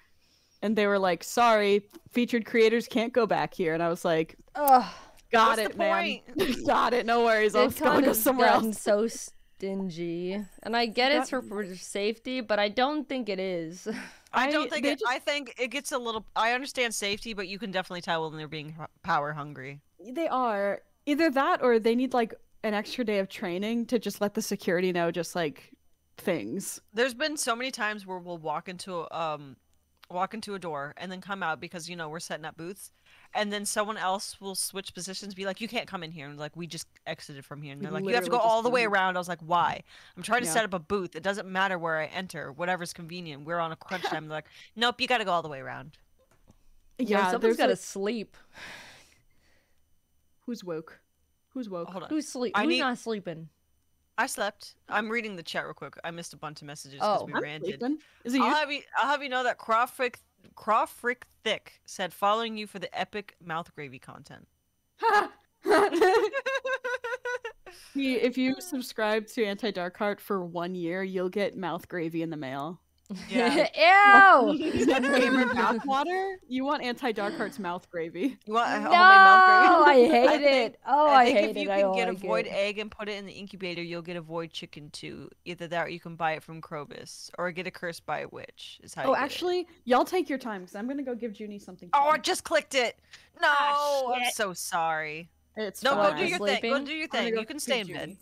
And they were like, sorry, featured creators can't go back here. And I was like, Ugh. got What's it, the man. <laughs> got it. No worries. I'll They've go, kind of somewhere gotten else. so stingy, and I get it's for, for safety, but I don't think it is. <laughs> I I- don't think they it, just- I think it gets a little. I understand safety, but you can definitely tell when they're being power hungry. They are either that or they need like an extra day of training to just let the security know just like things. There's been so many times where we'll walk into a, um walk into a door and then come out because you know we're setting up booths. And then someone else will switch positions be like you can't come in here. And like we just exited from here. And they're like you have to go all the way around. I was like why? I'm trying to Yeah. set up a booth. It doesn't matter where i enter. Whatever's convenient. We're on a crunch time. They're like <laughs> nope you got to go all the way around. Yeah, Yeah, someone's there's got to like- sleep. who's woke? Who's woke? hold on Who's sleep? I Who's need- not sleeping? i slept i'm reading the chat real quick i missed a bunch of messages because Oh. we I'm ranted sleeping. Is it you? I'll have you. I'll have you know that Crawfrick Crawfrick Thick said following you for the epic mouth gravy content. <laughs> If you subscribe to Anti Dark Heart for one year, you'll get mouth gravy in the mail. Yeah. <laughs> Ew! <laughs> Is that gamer <laughs> bathwater? You want Anti Dark Heart's mouth gravy? You want no, mouth gravy? I hate I think- it. Oh, I I, think hate if it. you I can don't get like a void it. egg and put it in the incubator, you'll get a void chicken too. Either that, or you can buy it from Krobus, or get a cursed by a witch. Is how. you Oh, get it. actually, y'all take your time because I'm gonna go give Junie something. Oh, I just clicked it. No, Ah, I'm so sorry. it's No, go do your thing. Go do your thing. go You can stay in Junie. bed.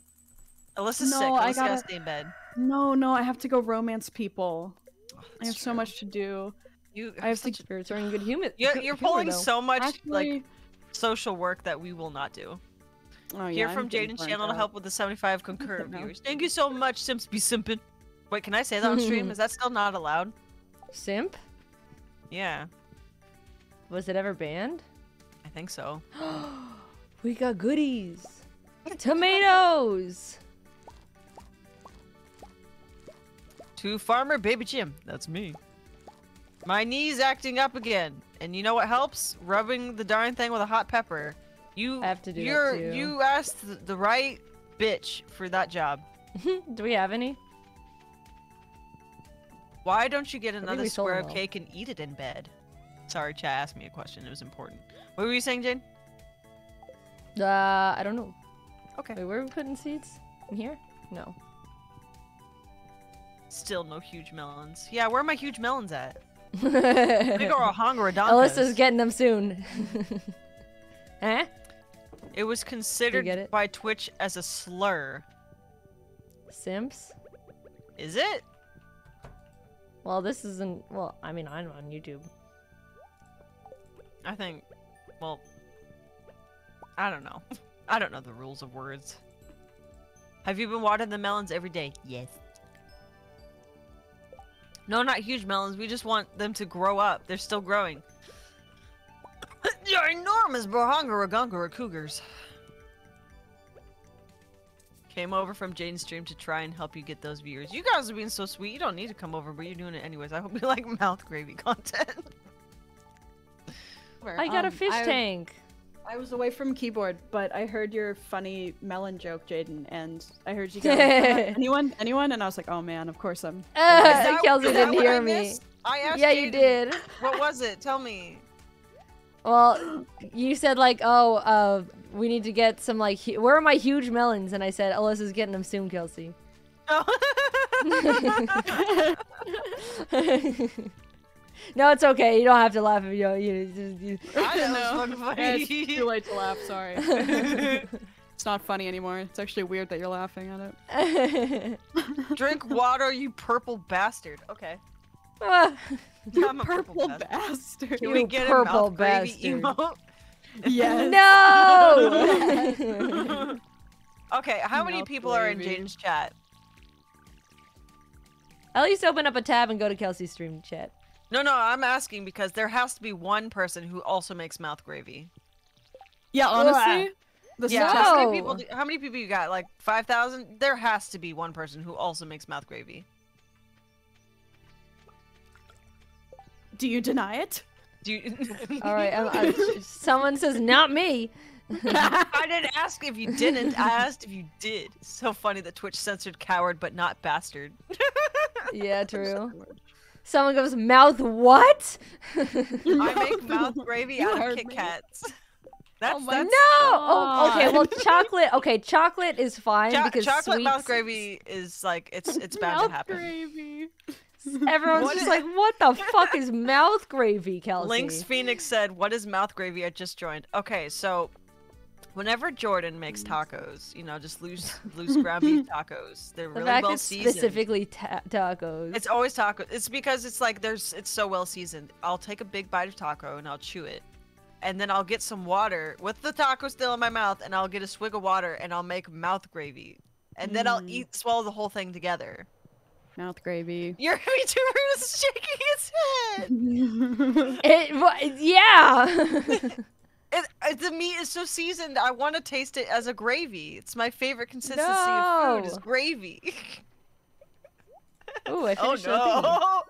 Illyssa's No, sick. I Illyssa gotta- gotta stay in bed. No, no, I have to go romance people. Oh, I that's have so much to do. You I have to. such a- Spirits are in good humor. You're, you're humor, pulling though. so much Actually, like social work that we will not do. oh, yeah, Hear I'm from getting Jaiden's burnt channel to help with the 75 concurrent viewers. Thank you so much, Simps be simping. Wait, can I say that on stream? <laughs> Is that still not allowed? Simp? Yeah, Was it ever banned? I think so. <gasps> we got goodies. Tomatoes. To Farmer Baby Jim. That's me. My knee's acting up again. And you know what helps? Rubbing the darn thing with a hot pepper. You I have to do that you're too. you asked the, the right bitch for that job. <laughs> Do we have any? Why don't you get another square of cake and eat it in bed? Sorry, chat asked me a question. It was important. What were you saying, Jane? Uh, I don't know. Okay. Wait, where are we putting seeds? In here? No. Still no huge melons. Yeah, where are my huge melons at? Big Illyssa's or Hongorodontas. getting them soon. <laughs> eh? It was considered it? by Twitch as a slur. Simps? Is it? Well, this isn't. Well, I mean, I'm on YouTube. I think. Well, I don't know. <laughs> I don't know the rules of words. Have you been watering the melons every day? Yes. No, not huge melons. We just want them to grow up. They're still growing. <laughs> You're enormous, Bohangara Gungara Cougars. Came over from Jane's stream to try and help you get those viewers. You guys are being so sweet. You don't need to come over, but you're doing it anyways. I hope you <laughs> like mouth gravy content. I got a Um, fish I- tank. I was away from keyboard, but I heard your funny melon joke, Jaiden, and I heard you go, <laughs> "Uh, anyone, anyone, and I was like, oh man, of course I'm. Is Uh, that- Kelsey didn't what I hear me. missed? I asked Yeah, you did. What was it? Tell me. Well, you said like, oh, uh, we need to get some like, hu- where are my huge melons? And I said, Illyssa's getting them soon, Kelsey. <laughs> <laughs> no, it's okay. You don't have to laugh if you. you, you, you <laughs> I know. know. It's Yeah, it's too late to laugh. Sorry, <laughs> it's not funny anymore. It's actually weird that you're laughing at it. <laughs> Drink water, you purple bastard. Okay. Ah, You I'm a purple purple bastard. bastard. Can You we get purple a mouth gravy bastard. emote? yes. no. Okay, how many Mouth people are in Jane's Jaiden's chat? At least open up a tab and go to Kelsey's stream chat. No, no, I'm asking because there has to be one person who also makes mouth gravy. Yeah, honestly, the Yeah, statistic- how many people? Do, how many people you got? Like five thousand? There has to be one person who also makes mouth gravy. Do you deny it? Do you? <laughs> All right. um, uh, someone says not me. <laughs> I didn't ask if you didn't. I asked if you did. So funny that Twitch censored coward but not bastard. Yeah, true. <laughs> Someone goes mouth what? <laughs> I make mouth gravy You out of heard Kit. Kats. Oh <laughs> that's my that's no. Oh, okay. Well, <laughs> chocolate. Okay, chocolate is fine Cho- because chocolate mouth gravy is like it's it's bound Mouth to happen. gravy. Everyone's What just is- like, what the fuck is mouth gravy, Kelsey? Lynx Phoenix said, "What is mouth gravy?" I just joined. Okay, so whenever Jordan makes tacos, you know, just loose loose <laughs> ground beef tacos, they're the really well seasoned. specifically ta- tacos. It's always taco. It's because it's like there's it's so well seasoned. I'll take a big bite of taco and I'll chew it. And then I'll get some water with the taco still in my mouth and I'll get a swig of water and I'll make mouth gravy. And then I'll Mm. eat swallow the whole thing together. Mouth gravy. <laughs> Your VTuber is shaking his head. <laughs> It, yeah. It, it, the meat is so seasoned. I want to taste it as a gravy. It's my favorite consistency of food is No. gravy. <laughs> Ooh, I oh finished the thingy. no!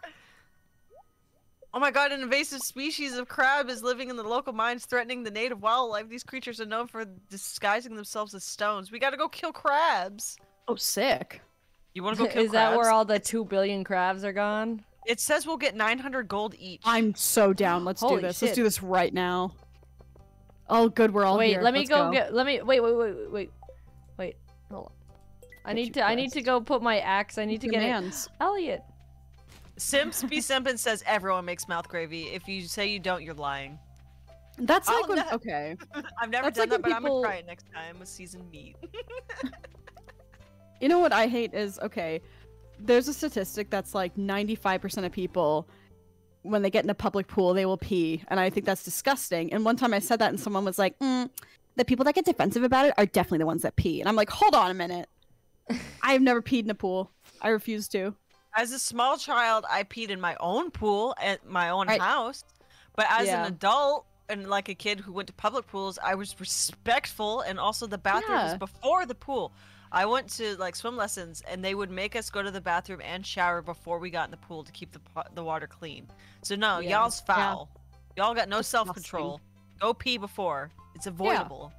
Oh my god, an invasive species of crab is living in the local mines, threatening the native wildlife. These creatures are known for disguising themselves as stones. We gotta go kill crabs. oh, sick. You wanna go <laughs> kill crabs? Is that where all the two billion crabs are gone? It says we'll get 900 gold each. I'm so down. Let's do this. shit. Let's do this right now. Oh, good. We're all wait, here. let me Let's go, get. Let me wait, wait, wait, wait, wait, wait. Hold on. I need you to. I need to go put my axe. I need to get it. Elliot. Simps be <laughs> simpin says everyone makes mouth gravy. If you say you don't, you're lying. That's like I'll when, okay. <laughs> I've never That's done like that, when but I'm gonna try it next time with seasoned meat. <laughs> You know what I hate is okay. There's a statistic that's like 95% of people when they get in a public pool they will pee, and I think that's disgusting. And one time I said that, and someone was like, mm, "The people that get defensive about it are definitely the ones that pee." And I'm like, "Hold on a minute. I've never peed in a pool. I refuse to." As a small child, I peed in my own pool at my own house. But as Yeah. an adult and like a kid who went to public pools, I was respectful and also the bathroom was before the pool. I went to like swim lessons and they would make us go to the bathroom and shower before we got in the pool to keep the the water clean. So no, Yeah. y'all's foul. Y'all got no Disgusting. self-control. Go pee before. It's avoidable.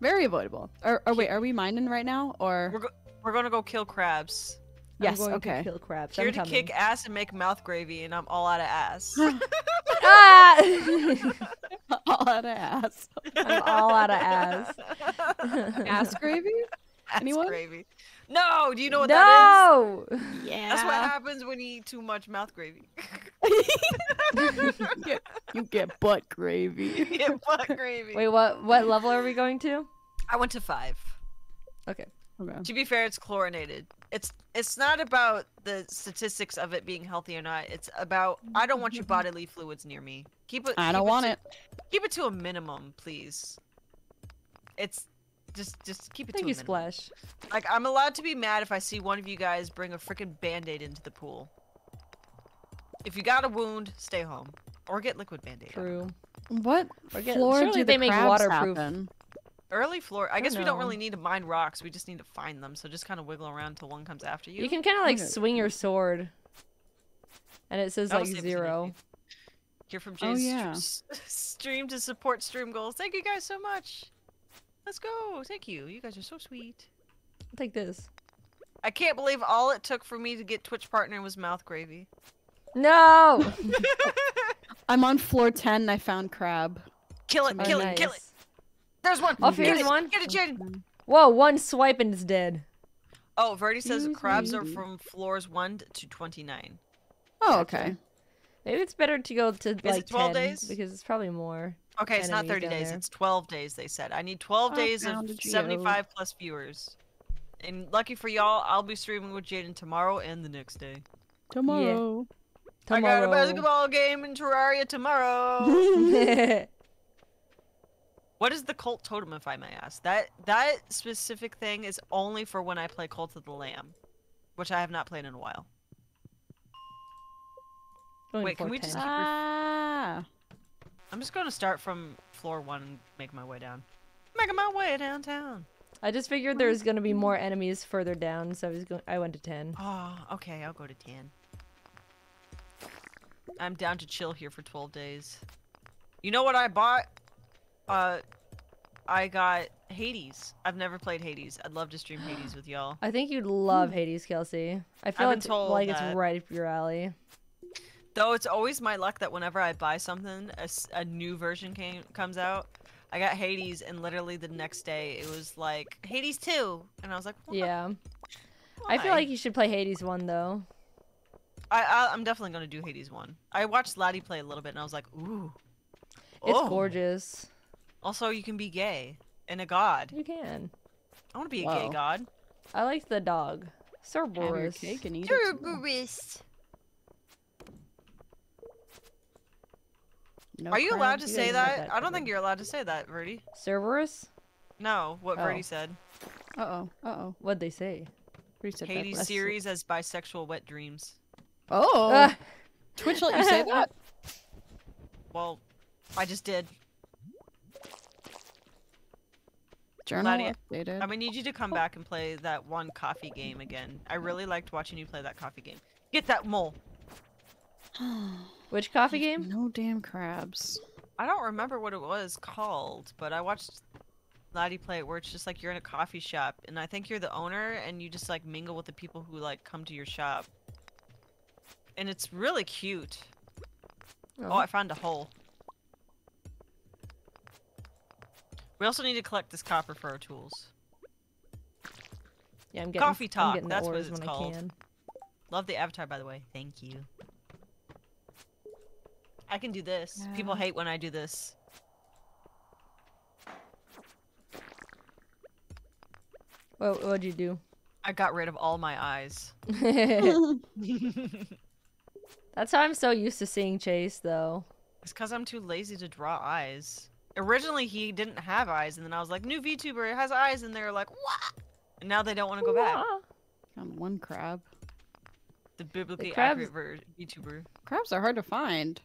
Very avoidable. Or, or wait, are we minding right now? Or We're go- we're going to go kill crabs. yes, I'm going okay. To kill crabs. Here I'm to coming. kick ass and make mouth gravy and I'm all out of ass. <laughs> ah! <laughs> <laughs> all out of ass. I'm all out of ass. Ass gravy? Matt's Anyone? gravy. No, do you know what that is? no! Yeah. That's what happens when you eat too much mouth gravy. <laughs> you, get, you get butt gravy. <laughs> you get butt gravy. Wait, what? What level are we going to? I went to five. Okay. Okay. To be fair, it's chlorinated. It's it's not about the statistics of it being healthy or not. It's about I don't want your bodily <laughs> fluids near me. Keep it. I keep don't want to, it. Keep it to a minimum, please. It's just just keep it Thank to you, a. Splash. Like I'm allowed to be mad if I see one of you guys bring a freaking band-aid into the pool. If you got a wound, stay home or get liquid band-aid. True. What Or get- floor surely do the they make waterproof. happen? Early floor. I guess we don't really need to mine rocks. We just need to find them. So just kind of wiggle around until one comes after you. You can kind of like Okay. swing your sword, and it says That'll like save us an zero. You're from Oh, yeah. stream to support stream goals. Thank you guys so much. Let's go. Thank you. You guys are so sweet. Take this. I can't believe all it took for me to get Twitch partner was mouth gravy. No. <laughs> I'm on floor 10 and I found crab. Kill it, Oh, kill it, kill it. There's one. Oh, Get here's it, one. Get it, Jaiden. Whoa! One swipe and it's dead. Oh, Verdi says Excuse crabs are from floors 1 to 29. Oh, Gotcha. okay. Maybe it's better to go to like 12 10 days? because it's probably more. Okay, it's not 30 days. there. It's 12 days, they said. I need 12 I days of found a 75 plus viewers. And lucky for y'all, I'll be streaming with Jaiden tomorrow and the next day. Tomorrow. I got a basketball game in Terraria tomorrow. Tomorrow. <laughs> what is the cult totem, if I may ask? That that specific thing is only for when I play Cult of the Lamb, which I have not played in a while. Going Wait, can we 10. just- Ah. I'm just going to start from floor one and make my way down. Making my way downtown. I just figured there's gonna be more enemies further down, so I was going. I went to ten. Oh, okay, I'll go to 10. I'm down to chill here for 12 days. You know what I bought? Uh, I got Hades. I've never played Hades. I'd love to stream Hades <gasps> with y'all. I think you'd love Hades, Kelsey. I feel been like, told like that. it's right up your alley. Though it's always my luck that whenever I buy something, a new version came, comes out. I got Hades, and literally the next day it was like Hades 2, and I was like, "What? Yeah. I feel like you should play Hades one though. I, I I'm definitely gonna do Hades 1. I watched Laddie play a little bit, and I was like, ooh, It's Oh. gorgeous. Also, you can be gay and a god. You can. I want to be a Whoa. gay god. I like the dog. Have your Cerberus. cake and eat it. too. Cerberus. No Are you allowed to You say that? that I don't think you're allowed to say that, Verdi. Cerberus? No, what Oh. Verdi said. Uh-oh. Uh-oh. What'd they say? Reset that Hades last- series as bisexual wet dreams. Oh. Ah, <laughs> Twitch let you say that? <laughs> Well, I just did. Journal updated. I'm gonna need you to come back and play that one coffee game again. I really liked watching you play that coffee game. Get that mole. <gasps> <laughs> Which coffee game? no damn crabs. I don't remember what it was called, but I watched Laddie play it where it's just like you're in a coffee shop and I think you're the owner and you just like mingle with the people who like come to your shop. And it's really cute. Oh, Oh, I found a hole. We also need to collect this copper for our tools. yeah, I'm getting coffee I'm getting that's what it's when called. I can. Love the avatar, by the way. Thank you. I can do this. People hate when I do this. What what'd you do? I got rid of all my eyes. <laughs> <laughs> That's how I'm so used to seeing Chase though. It's because I'm too lazy to draw eyes. Originally, he didn't have eyes, and then I was like, new VTuber has eyes, and they're like, what? And now they don't want to go back. Wah. Found one crab. The biblically crabs- accurate VTuber. Crabs are hard to find.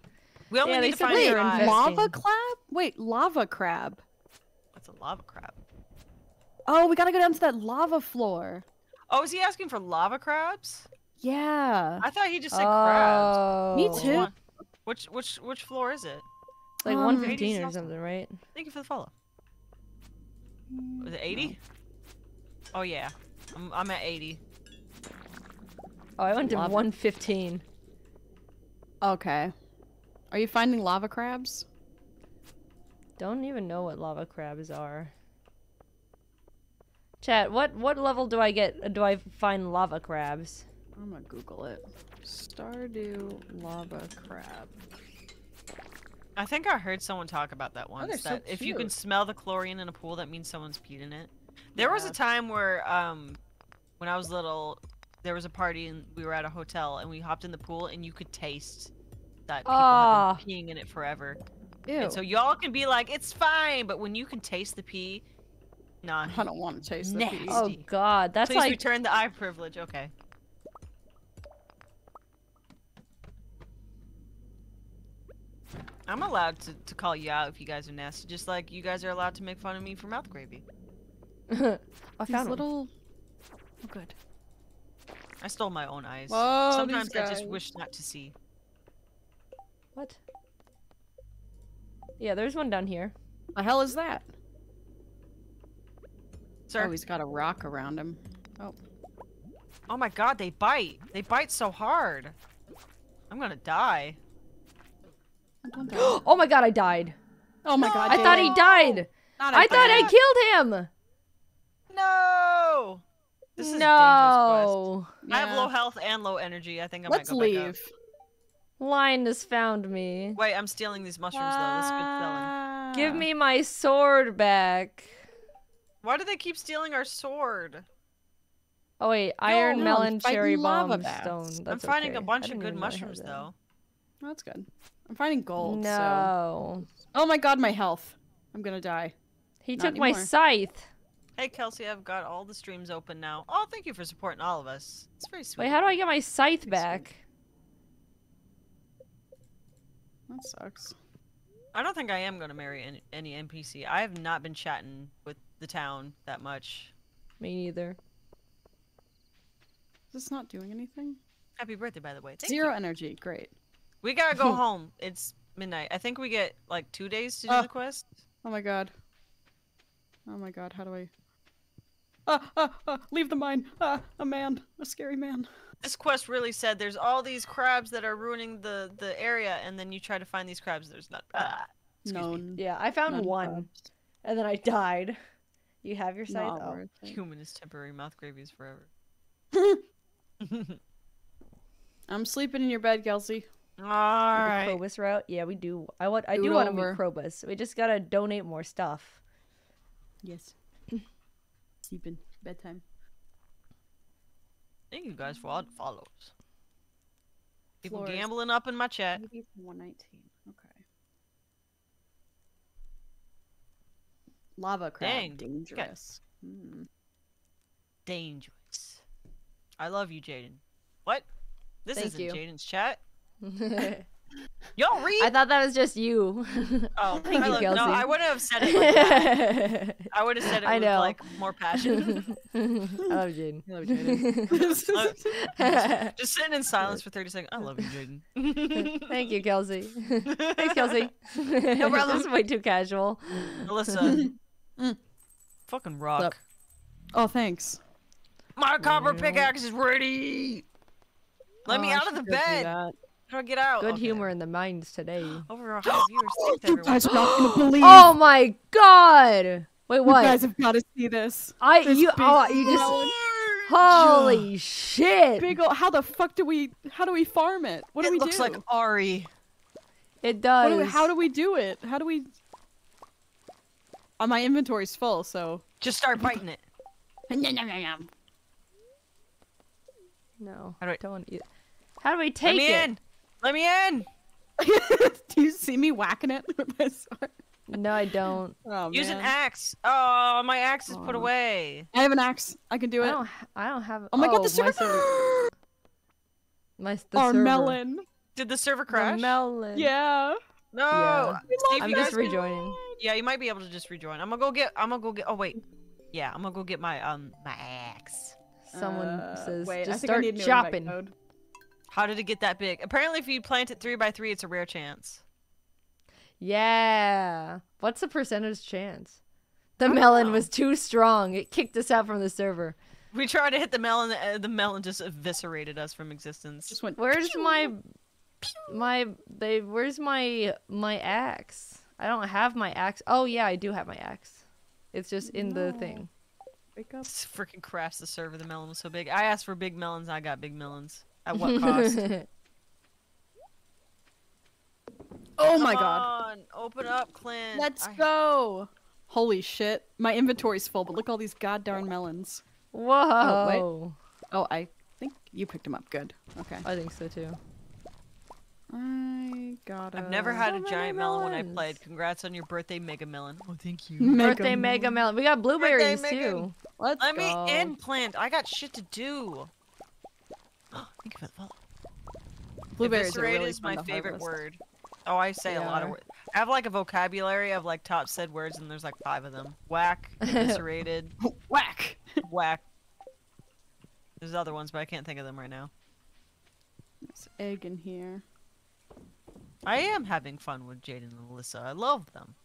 We only Yeah, need to find they your eyes. Lava crab? Wait, lava crab. What's a lava crab. Oh, we gotta go down to that lava floor. Oh, is he asking for lava crabs? Yeah. I thought he just said crabs. Oh. Me too. Which which which floor is it? Like Um, 115 or Hades something, right? Thank you for the follow. Was it 80? Oh yeah, I'm I'm at 80. Oh, I went to 115. Okay. Are you finding lava crabs? Don't even know what lava crabs are. Chat, what what level do I get? Do I find lava crabs? I'm gonna Google it. Stardew lava crab. I think I heard someone talk about that once. they're so that if you can smell the chlorine in a pool, that means someone's peed in it. There was a time where, um, when I was little, there was a party and we were at a hotel and we hopped in the pool and you could taste that people Ah. have been peeing in it forever. Ew. And so y'all can be like, it's fine, but when you can taste the pee, nah. I don't want to taste the Nasty. pee. Oh god, that's Please like return the eye privilege. Okay. I'm allowed to, to call you out if you guys are nasty, just like you guys are allowed to make fun of me for mouth gravy. <laughs> I These found one. little. Oh, good. I stole my own eyes. Whoa, Sometimes I just wish not to see. What? Yeah, there's one down here. The hell is that? Sir, Oh, he's got a rock around him. Oh, oh my god, they bite. They bite so hard. I'm gonna die. <gasps> oh my god, I died. oh my god! I thought he died. Not I thought I killed him. No! This is a dangerous no. quest. I have low health and low energy. I think I Let's might go back up. leave. Lion has found me. Wait, I'm stealing these mushrooms though. This is good selling. Give me my sword back. Why do they keep stealing our sword? Oh wait, iron no, melon cherry lava bomb bats. stone. I'm That's finding a bunch of good even know I had mushrooms though. Oh, That's good. I'm finding gold. So. No. Oh my god, my health. I'm gonna die. He Not took my scythe. Hey Kelsey, I've got all the streams open now. Oh, thank you for supporting all of us. It's very sweet. Wait, how do I get my scythe back? That sucks. I don't think I am gonna marry any, any NPC. I have not been chatting with the town that much. Me neither. Is this not doing anything? Happy birthday, by the way. Thank Zero you. energy. Great. We gotta go <laughs> home. It's midnight. I think we get like two days to do Oh. the quest. Oh my god. Oh my god, how do I... Ah, ah, ah, leave the mine. Ah, a man. A scary man. This quest really said there's all these crabs that are ruining the the area, and then you try to find these crabs. There's not. Ah, excuse Yeah, I found None one, crabs. and then I died. You have your scythe. Not Oh. Human is temporary. Mouth gravy is forever. <laughs> I'm sleeping in your bed, Kelsey. all The right. Route. Yeah, we do. I want. I Do do want to over. meet Krobus. We just gotta donate more stuff. Yes. <laughs> sleeping. Bedtime. Thank you guys for all the follows. People Floors. gambling up in my chat. Maybe 119. Okay. Lava crab. Dang. Dangerous. Hmm. Dangerous. I love you, Jaiden. What? This Thank isn't. Jaiden's chat. <laughs> I Y'all read. I thought that was just you. <laughs> oh, Thank I you, love- Kelsey. No, I wouldn't have said it like that. <laughs> I would have said it I with know. like more passion. <laughs> I love you, Jaiden. I love Jaiden. Just sitting in silence for 30 seconds. I love you, Jaiden. Thank you, Kelsey. Thanks, Kelsey. No problem. this is way too casual. Illyssa. Mm. Fucking rock. up? oh, thanks. My copper pickaxe is ready. Let me Oh, I out of the should do bed. That. How get out? Good Okay. humor in the minds today. Over a hundred viewers. Thanks, You everyone. <gasps> guys are not gonna <gasps> believe. Oh my god! Wait, what? You what? guys have got to see this. I this you oh you just melon. holy shit! Big ol' how the fuck do we how do we farm it? What do we do? it looks like Ari. It What does. do we, how do we do it? How do we? Uh, my inventory's full, so. Just start biting it. <laughs> No, How do I- don't want to eat. How do we take me it? in. Let me in. <laughs> do you see me whacking it with my sword? No, I don't. <laughs> Oh, Use an axe. Oh, my axe is put away. I have an axe. I can do I it. don't. I don't have. Oh my god, the server! server- <gasps> My the Our server. melon. Did the server The crash? melon. Yeah. No. Yeah. I'm just rejoining. Yeah, you might be able to just rejoin. I'm gonna go get. I'm gonna go get. Oh wait. Yeah, I'm gonna go get my um my axe. Someone Uh, says wait, just I start need new chopping. Code. How did it get that big? Apparently, if you plant it three by three, it's a rare chance. Yeah. What's the percentage chance? The melon was too strong. It kicked us out from the server. We tried to hit the melon. Uh, the melon just eviscerated us from existence. Just went. Where's my my they where's my my axe? I don't have my axe. Oh yeah, I do have my axe. It's just in the thing. Wake up. Freaking crafts the server. The melon was so big. I asked for big melons. I got big melons. At what cost? <laughs> Oh my god. on, open up, Clint. Let's I- go. Holy shit. My inventory's full, but look at all these goddamn melons. Whoa. Oh, oh. oh I think you picked them up. Good. Okay. I think so too. I got I've never had So a many giant melon when I played. Congrats on your birthday, Mega Melon. Oh, thank you. Birthday mega melon. We got blueberries Megan. too. Let's Let go. me in, plant. I got shit to do. Thank you for the follow. Blueberries are Eviscerate really is my favorite word. Oh, I say a lot of words. I have like a vocabulary of like top said words, and there's like five of them. Whack, <laughs> eviscerated, Whack. whack. There's other ones, but I can't think of them right now. There's egg in here. I am having fun with Jaiden and Illyssa. I love them.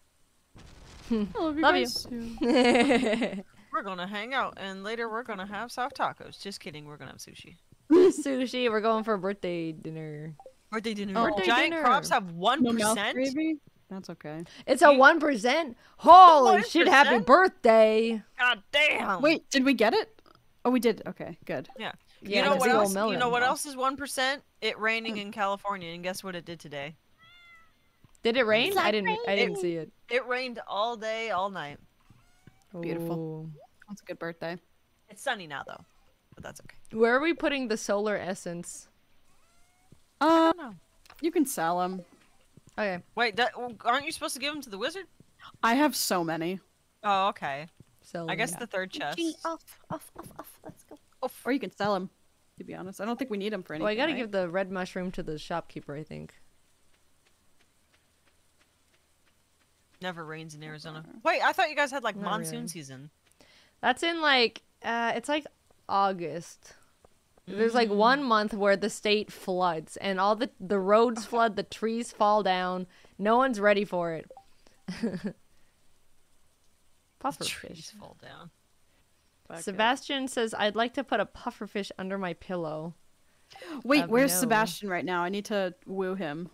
I love you. Love you. too. <laughs> We're gonna hang out, and later we're gonna have soft tacos. Just kidding. We're gonna have sushi. Sushi. We're going for a birthday dinner. Birthday dinner. Oh. Birthday Giant dinner. crops have one No mouth percent. That's okay. It's a one percent. Holy shit! Happy birthday! God damn. Wait, did we get it? Oh, we did. Okay, good. Yeah. Yeah, you know what else? melon. You know what else is one percent? It raining hmm. in California, and guess what it did today? Did it rain? I didn't. I didn't see it. It rained all day, all night. Beautiful. Ooh. That's a good birthday. It's sunny now though, but that's okay. Where are we putting the solar essence? Um, no. you can sell them. Okay. Wait, that, aren't you supposed to give them to the wizard? I have so many. Oh, okay. So I guess the third chest. off, off, off, off. Let's go. Off. Or you can sell them. To be honest, I don't think we need them for anything. Well, I gotta right? give the red mushroom to the shopkeeper. I think. Never rains in Arizona. Wait, I thought you guys had like Not monsoon really. season. That's in like. Uh, it's like August. There's like one month where the state floods and all the the roads <laughs> flood, the trees fall down. No one's ready for it. <laughs> Pufferfish. Trees fall down. Fuck it. Sebastian says, "I'd like to put a pufferfish under my pillow." <gasps> Wait, Um, where's no. Sebastian right now? I need to woo him.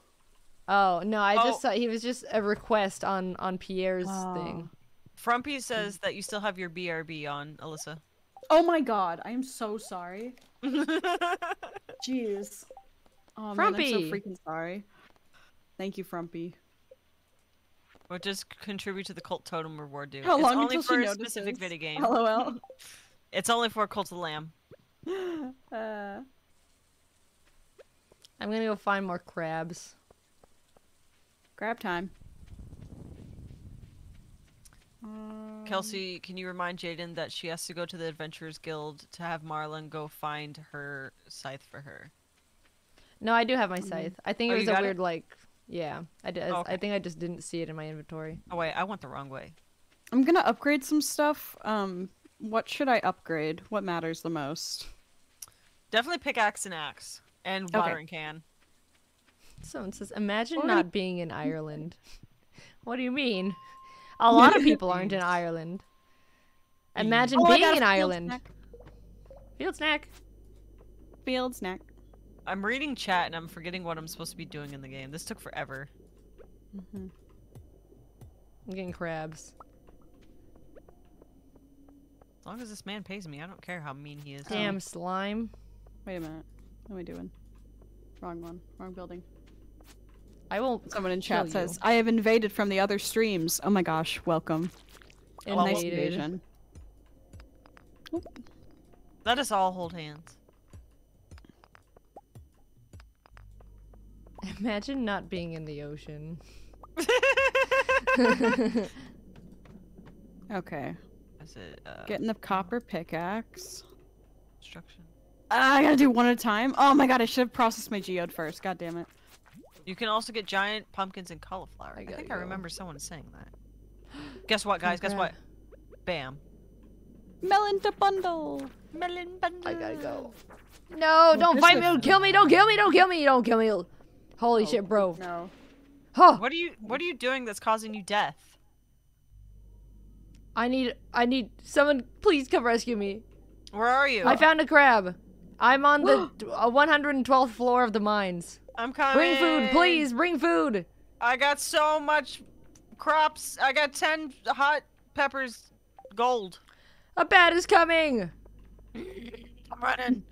Oh no, I Oh. just saw he was just a request on on Pierre's Oh. thing. Frumpy says that you still have your BRB on, Illyssa. Oh my god, I am so sorry. <laughs> Jeez. Oh man, I'm so freaking sorry. Thank you, Frumpy. Or just contribute to the cult totem reward, dude. How it's long only until for she a specific video game. LOL. <laughs> It's only for Cult of the Lamb. <laughs> uh, I'm gonna go find more crabs. grab time. Kelsey, can you remind Jaiden that she has to go to the Adventurers Guild to have Marlon go find her scythe for her? No, I do have my scythe. I think Oh, it you was a got it? weird like. Yeah, I did. Okay. I think I just didn't see it in my inventory. Oh wait, I went the wrong way. I'm gonna upgrade some stuff. Um, what should I upgrade? What matters the most? Definitely pickaxe and axe and Okay. watering can. Someone says, "Imagine Already- not being in Ireland." <laughs> what do you mean? A lot of people aren't in <laughs> Ireland. Imagine Oh, I being got a in field Ireland. snack. Field snack. Field snack. I'm reading chat and I'm forgetting what I'm supposed to be doing in the game. This took forever. Mm-hmm. I'm getting crabs. As long as this man pays me, I don't care how mean he is. Damn slime. Wait a minute. What am I doing? Wrong one. Wrong building. I will Someone in Kill chat you. says, "I have invaded from the other streams." Oh my gosh, welcome. Nice invaded. invasion. Let us all hold hands. Imagine not being in the ocean. <laughs> Okay. Is it uh, Getting the copper pickaxe. construction? Ah, I gotta do one at a time. Oh my god, I should have processed my geode first. God damn it. You can also get giant pumpkins and cauliflower. I I, gotta think I remember someone saying that. <gasps> Guess what, guys? Guess what? Bam. Melon to bundle. Melon bundle. I gotta go. No, don't this fight me! Don't kill me! Don't kill me! Don't kill me! Don't kill me! Holy shit, bro! No. Huh! What are you What are you doing that's causing you death? I need, I need someone. Please come rescue me. Where are you? I found a crab. I'm on the <gasps> uh, 112th floor of the mines. I'm coming. Bring food, please. Bring food. I got so much crops. I got ten hot peppers, gold. A bat is coming. I'm running.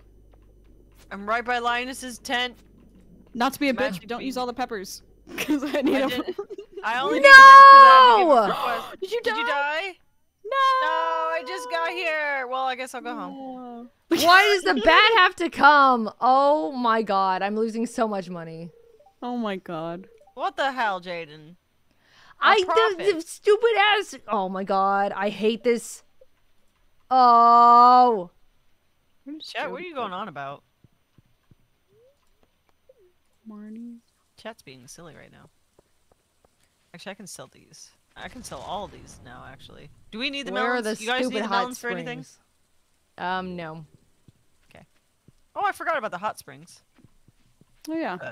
I'm right by Linus's tent. Not to be a Magic bitch, don't use all the peppers. <laughs> Because I need I, them. I only No! needed them 'cause I had to give a request. <gasps> Did you Did you die? Die? No! No, I just got here. Well, I guess I'll go home. <laughs> Why does the <laughs> bat have to come? Oh my god, I'm losing so much money. Oh my god. What the hell, Jaiden? I the, the stupid ass. Oh my god, I hate this. Oh, Chat, what are you going on about? Marnie? Chat's being silly right now. Actually, I can sell these. I can sell all these now, actually. Do we need the where are the you guys stupid need the hot melons for anything? springs? Um, no. Okay. Oh, I forgot about the hot springs. Oh yeah. You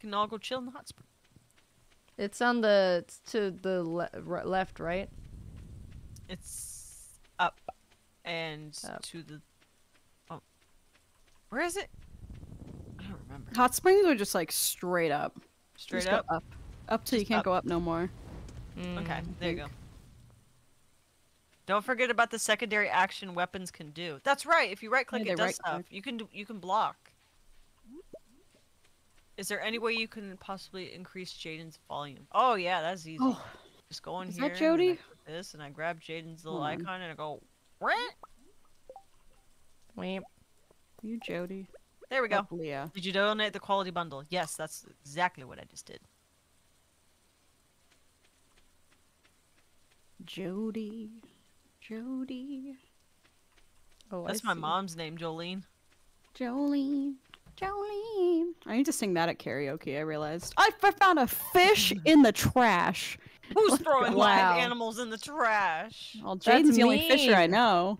can all go chill in the hot spring. It's on the it's to the le- left, right? It's up and Up. to the. Oh, where is it? I don't remember. Hot springs are just like straight up. Straight Just go up. Up. Up till you can't up. go up no more. Okay, Mm. there you go. Don't forget about the secondary action weapons can do. That's right. If you right click, Yeah, it they does stuff. right-click. You can do, you can block. Is there any way you can possibly increase Jaiden's volume? Oh yeah, that's easy. Oh, Just go in is here. that and then I Jodi? click This and I grab Jaiden's little Hold on. icon and I go. Rent. Wait. you Jodi. There we go. Oh, Leah. Did you donate the quality bundle? Yes, that's exactly what I just did. Jodi. Jodi. Oh, That's I my see. mom's name, Jolene. Jolene. Jolene. I need to sing that at karaoke, I realized. I, I found a fish <laughs> in the trash. Who's throwing Wow. live animals in the trash? Well, Jaiden's the only fisher I know.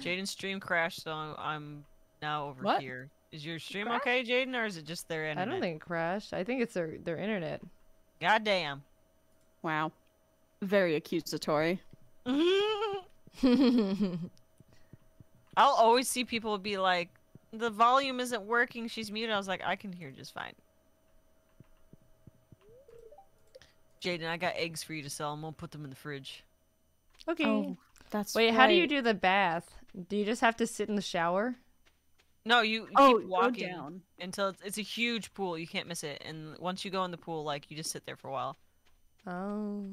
Jaiden's stream crashed, so I'm now over What? here. Is your stream Crashed? okay, Jaiden, or is it just their internet? I don't think it crashed. I think it's their their internet. God damn. Wow. Very accusatory. <laughs> I'll always see people be like, "The volume isn't working. She's muted." I was like, "I can hear just fine." Jaiden, I got eggs for you to sell. and we'll put them in the fridge. okay. Oh, that's Wait, how do you do the bath? Do you just have to sit in the shower? No, you, you Oh, keep walking down. until it's, it's a huge pool. You can't miss it. And once you go in the pool, like you just sit there for a while. Oh.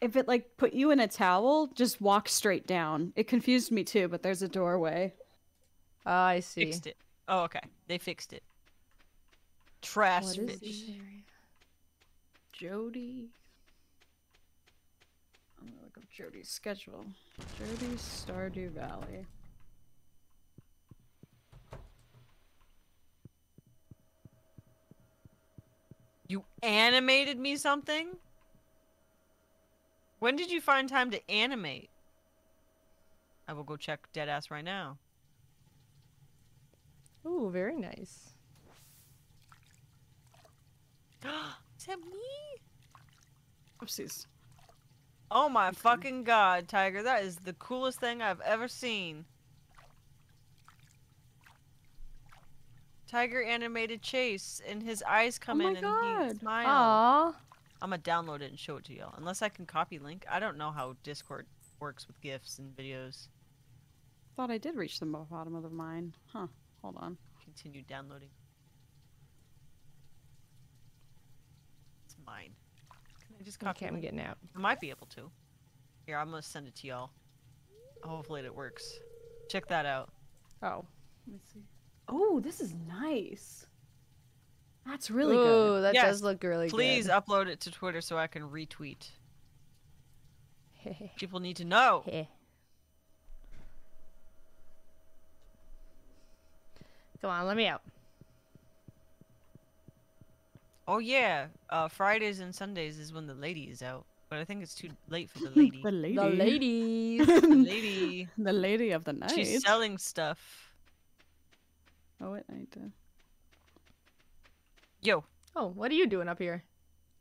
If it like put you in a towel, just walk straight down. It confused me too, but there's a doorway. Oh, I see. Fixed it. Oh, okay. They fixed it. Trash What is fish. this area? Jodi. I'm gonna look up Jodi's schedule. Jodi Stardew Valley. You animated me something? When did you find time to animate? I will go check Deadass right now. Ooh, very nice. <gasps> Is that me? Oopsies. Oh my fucking god, Tiger. That is the coolest thing I've ever seen. Tiger animated Chase, and his eyes come oh my in and he smiles. Aw. I'm gonna download it and show it to y'all. Unless I can copy link. I don't know how Discord works with GIFs and videos. Thought I did reach the bottom of the mine. Huh. Hold on. Continue downloading. It's mine. Can I just copy Okay, I'm getting out. I might be able to. Here, I'm gonna send it to y'all. Hopefully it works. Check that out. Oh. Let me see. Oh, this is nice. That's really Ooh, good. that Yes, does look really Please good. upload it to Twitter so I can retweet. <laughs> People need to know. <laughs> Come on, let me out. Oh yeah, uh, Fridays and Sundays is when the lady is out, but I think it's too late for the <laughs> lady. the lady. The ladies. the lady, the lady of the night. she's selling stuff. Oh, wait, I need to. Yo, oh, what are you doing up here?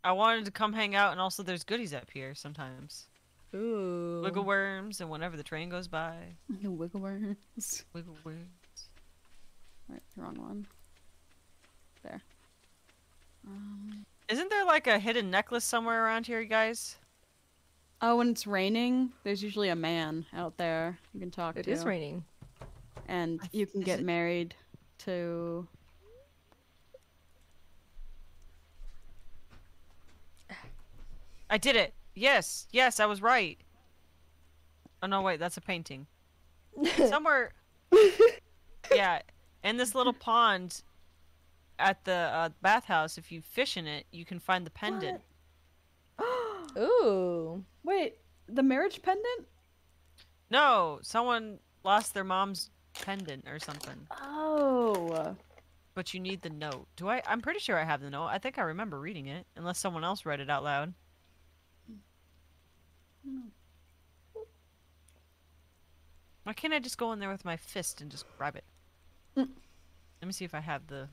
I wanted to come hang out, and also there's goodies up here sometimes. Ooh. Wiggle worms, and whenever the train goes by, The <laughs> wiggle worms. wiggle worms. Right, the wrong one. There. Um, Isn't there like a hidden necklace somewhere around here, you guys? Oh, when it's raining, there's usually a man out there you can talk It to. It is raining. And you can is get it- married to. I did it. Yes, yes, I was right. Oh no, wait, that's a painting. <laughs> Somewhere. yeah, in this little pond at the uh, bathhouse, if you fish in it, you can find the pendant. <gasps> Ooh. Wait, the marriage pendant? No, someone lost their mom's pendant or something. Oh. But you need the note. Do I? I'm pretty sure I have the note. I think I remember reading it, unless someone else read it out loud. Why can't I just go in there with my fist and just grab it? Mm. Let me see if I have the.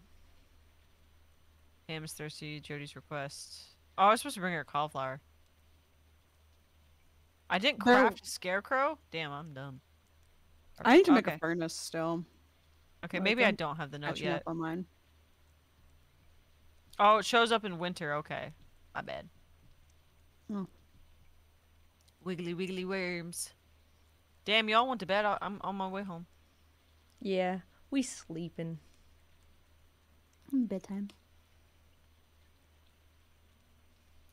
Ham is thirsty. Jodi's request. Oh, I was supposed to bring her a cauliflower. I didn't craft a scarecrow. Damn, I'm dumb. I need to make Okay. a furnace still. Okay, maybe I don't have the note yet. up on mine. Oh, it shows up in winter. Okay, my bad. Oh. Wiggly wiggly worms. Damn, y'all went to bed. I- I'm on my way home. Yeah. We sleeping. Bedtime.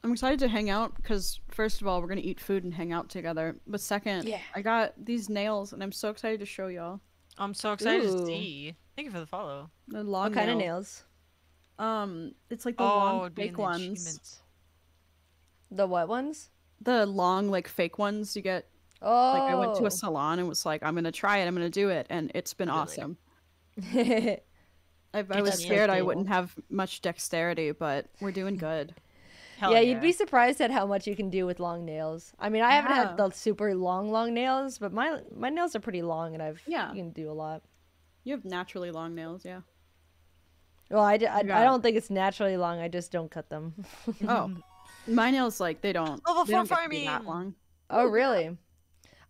I'm excited to hang out because first of all, we're gonna eat food and hang out together. But second, Yeah. I got these nails and I'm so excited to show y'all. I'm so excited Ooh. to see. Thank you for the follow. The long what kind of nails. nails? Um, it's like the oh, long it'd be in fake ones. The what ones? The long like fake ones you get. Oh. Like I went to a oh. salon and was like, I'm gonna try it. I'm gonna do it, and it's been Really? awesome. <laughs> I, I was That's so scared I wouldn't have much dexterity, but we're doing good. Hell you'd be surprised at how much you can do with long nails. I mean, I haven't had the super long, long nails, but my my nails are pretty long, and I've Yeah. you can do a lot. You have naturally long nails, yeah. Well, I, d- I, Yeah. I don't think it's naturally long. I just don't cut them. <laughs> Oh, my nails like they don't. Level they four don't get to be that farming! long. oh, really?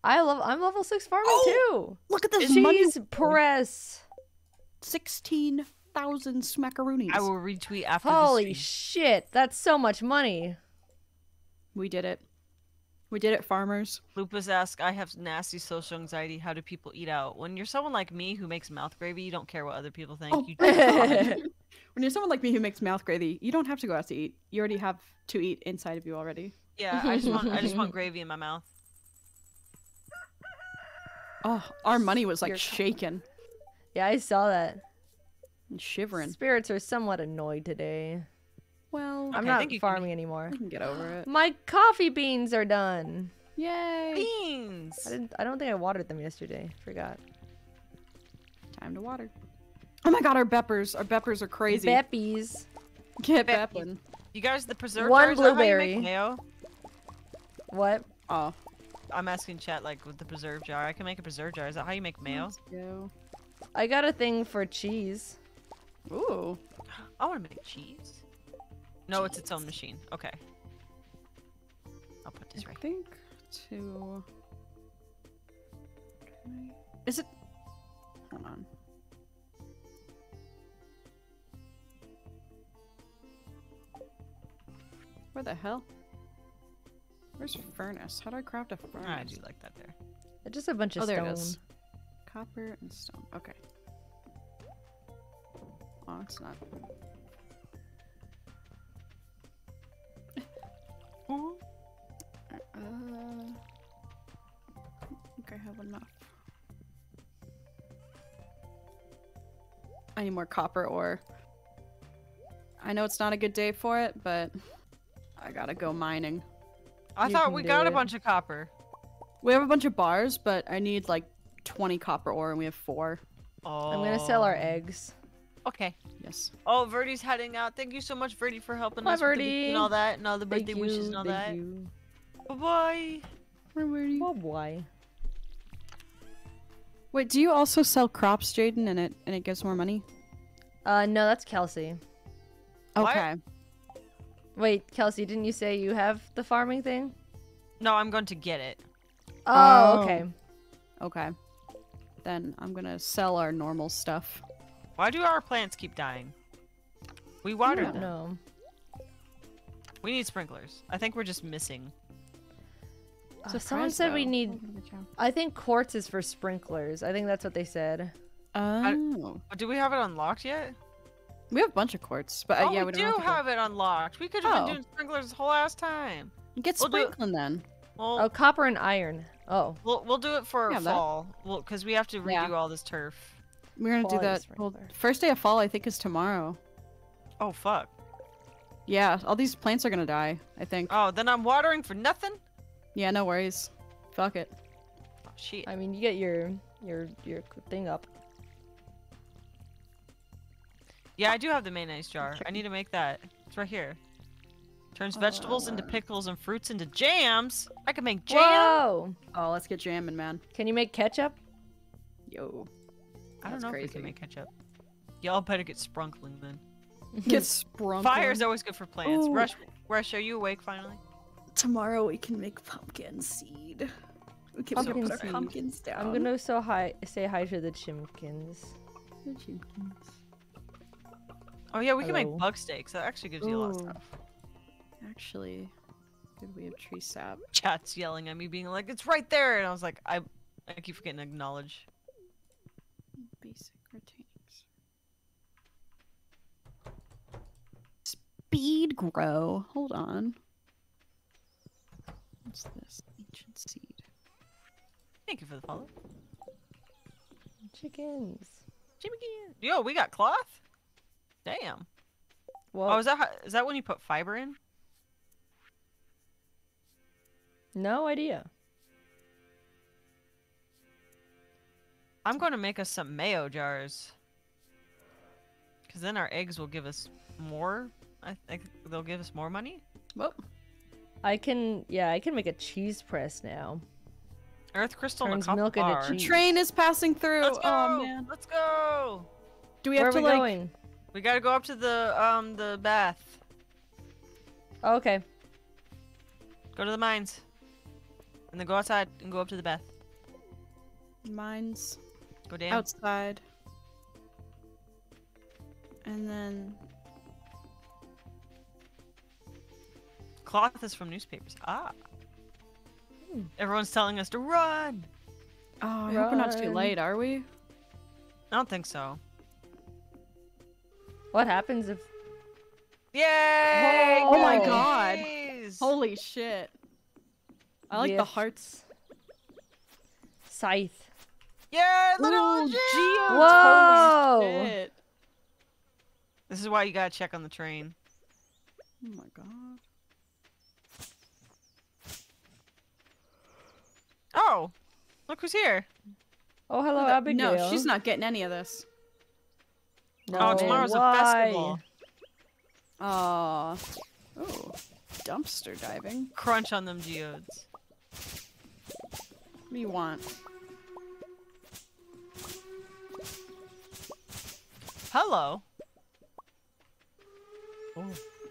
I love. I'm level six farming Oh, Look at this money! too. Cheese press. Sixteen thousand smackaroonies. I will retweet after Holy the shit! That's so much money. We did it. We did it, farmers. Lupus asks, I have nasty social anxiety. How do people eat out? When you're someone like me who makes mouth gravy, you don't care what other people think. Oh, you <laughs> When you're someone like me who makes mouth gravy, you don't have to go out to eat. You already have to eat inside of you already. Yeah, I just want I just want <laughs> gravy in my mouth. Oh, our money was like You're- shaking Yeah, I saw that. and shivering. Spirits are somewhat annoyed today. Well, I'm not think you can- farming anymore. I can get over it. My coffee beans are done. Yay! Beans. I didn't. I don't think I watered them yesterday. Forgot. Time to water. Oh my god, our beppers. Our beppers are crazy. Beppies. Get beppin'. You guys, the preserve One jar, is that how you make blueberry. mayo? What? Oh. I'm asking chat like with the preserve jar. I can make a preserve jar. Is that how you make mayo? Let's go. I got a thing for cheese. Ooh. <gasps> I want to make cheese. No, it's its own machine. Okay. I'll put this I right. I think to. I- Is it? Hold on. Where the hell? Where's furnace? How do I craft a ah, furnace? I do like that there. It's just a bunch of Oh, there stone. it is. Copper and stone. Okay. Oh, it's not. Uh, I think I have enough. I need more copper ore. I know it's not a good day for it, but I gotta go mining. I You thought we do got a bunch of copper. We have a bunch of bars, but I need like 20 copper ore, and we have four. Oh. I'm gonna sell our eggs. Okay. Yes. Oh, Verdi's heading out. Thank you so much, Verdi, for helping Bye, us with the and all that, and all the Thank birthday wishes and all thank that. you. Bye bye. Oh boy. Wait, do you also sell crops, Jaiden, and it and it gives more money? Uh, no, that's Kelsey. What? Okay. Wait, Kelsey, didn't you say you have the farming thing? No, I'm going to get it. Oh, Oh. okay. Okay. Then I'm gonna sell our normal stuff. Why do our plants keep dying? We watered them. No. We need sprinklers. I think we're just missing. So someone said we need. I think quartz is for sprinklers. I think that's what they said. Oh, But do we have it unlocked yet? we have a bunch of quartz, but uh, oh, yeah, we, we, do don't have, it unlocked. We could have Oh. been doing sprinklers this whole last time. to get we'll do sprinkling then. Well, Oh, copper and iron. Oh, we'll, we'll do it for Yeah, that- fall. Well, because we have to redo Yeah. all this turf. We're gonna do Quality that. Well, first day of fall, I think, is tomorrow. Oh fuck. Yeah, all these plants are gonna die. I think. Oh, then I'm watering for nothing. Yeah, no worries. Fuck it. Oh, shit. I mean, you get your your your thing up. Yeah, I do have the mayonnaise jar. I need to make that. It's right here. Turns vegetables into Uh. pickles and fruits into jams. I can make jam. Whoa! Oh, let's get jamming, man. Can you make ketchup? Yo. I don't That's know if we can make ketchup. Y'all better get sprunkling then. <laughs> Get sprung. Fire's always good for plants. Ooh. Rush, Rush, are you awake finally? Tomorrow we can make pumpkin seed. We can Pumpkin put our seed. pumpkins down. I'm gonna so hi say hi to the chimkins. The chimkins. Oh yeah, we can make bug steaks. That actually gives you a lot of stuff. Actually, did we have tree sap? Chat's yelling at me, being like, "It's right there," and I was like, "I, I keep forgetting to acknowledge." Basic retainings. Speed grow. Hold on. What's this? Ancient seed. Thank you for the follow. Chickens. Jimmy, Gian. yo, we got cloth. Damn. Well, Oh, is that how, is that when you put fiber in? no idea. I'm going to make us some mayo jars. Because then our eggs will give us more. I think they'll give us more money. Whoop. I can, yeah, I can make a cheese press now. Earth crystal and a Turns copper milk into bar. The cheese. train is passing through. Let's go! Oh man. Let's go! Do we Where have to we like? going? We gotta go up to the um the bath. Oh, okay. Go to the mines. And then go outside and go up to the bath. Mine's Go down. outside. And then Cloth is from newspapers. Ah. Hmm. Everyone's telling us to run. Oh, I hope we're not too late, are we? I don't think so. What happens if? Yay! Oh my God. Holy shit. I like the hearts. Scythe. Yeah, little Ooh, at geodes. geodes! Whoa! Holy shit. This is why you gotta check on the train. Oh my god. Oh! Look who's here. Oh, hello, Who Abigail. No, she's not getting any of this. No, oh, tomorrow's why? a festival. Aw. Oh. Dumpster diving. Crunch on them geodes. What do you want? Hello.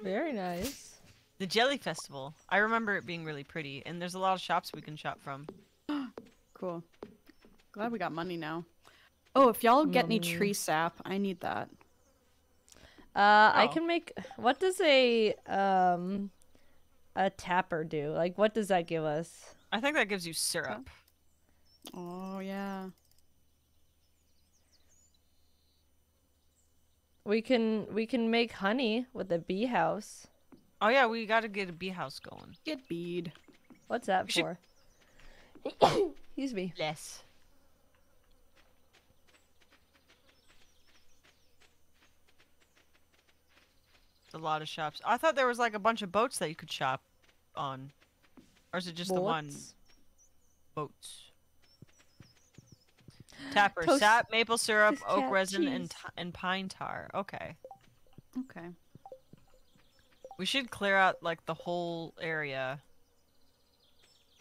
Very nice. The Jelly Festival. I remember it being really pretty, and there's a lot of shops we can shop from. <gasps> Cool. Glad we got money now. Oh, if y'all get any tree sap, I need that. Uh, I Oh. can make. What does a um, a tapper do? Like, what does that give us? I think that gives you syrup. Oh yeah. We can we can make honey with a bee house. Oh yeah, we gotta get a bee house going. Get bead. What's that We should- for? <coughs> Excuse me. Yes. A lot of shops. I thought there was like a bunch of boats that you could shop on. Or is it just the one Boats? Boats? Tapper, Toast- sap, maple syrup, toast oak cat resin, and cheese. t- and pine tar. Okay. Okay. We should clear out like the whole area.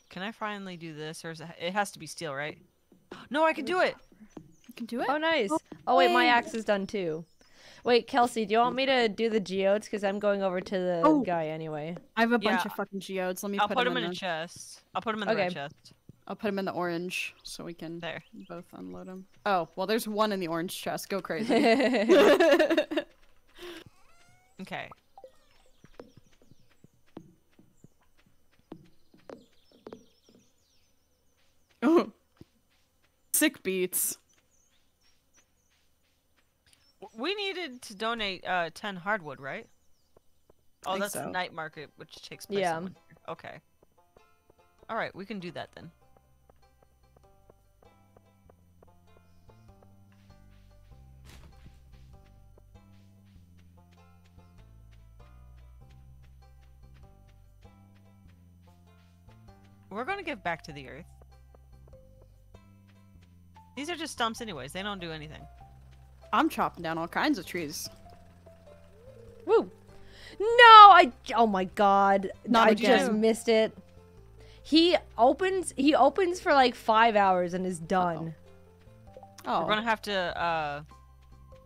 Can I finally do this, or is it, it has to be steel, right? No, I can do it. You can do it. Oh, nice. Oh, oh wait, my axe is done too. Wait, Kelsey, do you want me to do the geodes? Because I'm going over to the Oh. guy anyway. I have a bunch Yeah. of fucking geodes. Let me I'll put, put them them in in. a chest. I'll put them in the red chest. I'll put them in the orange so we can There. both unload them. Oh, well, there's one in the orange chest. Go crazy. <laughs> Okay. Sick beats. We needed to donate uh, 10 hardwood, right? Oh, that's the so. night market, which takes place Yeah. Okay. All right, we can do that then. We're gonna give back to the earth. These are just stumps anyways, they don't do anything. I'm chopping down all kinds of trees. Woo! No, I. Oh my god! Not I again. just missed it. He opens. He opens for like five hours and is done. Oh. We're gonna have to uh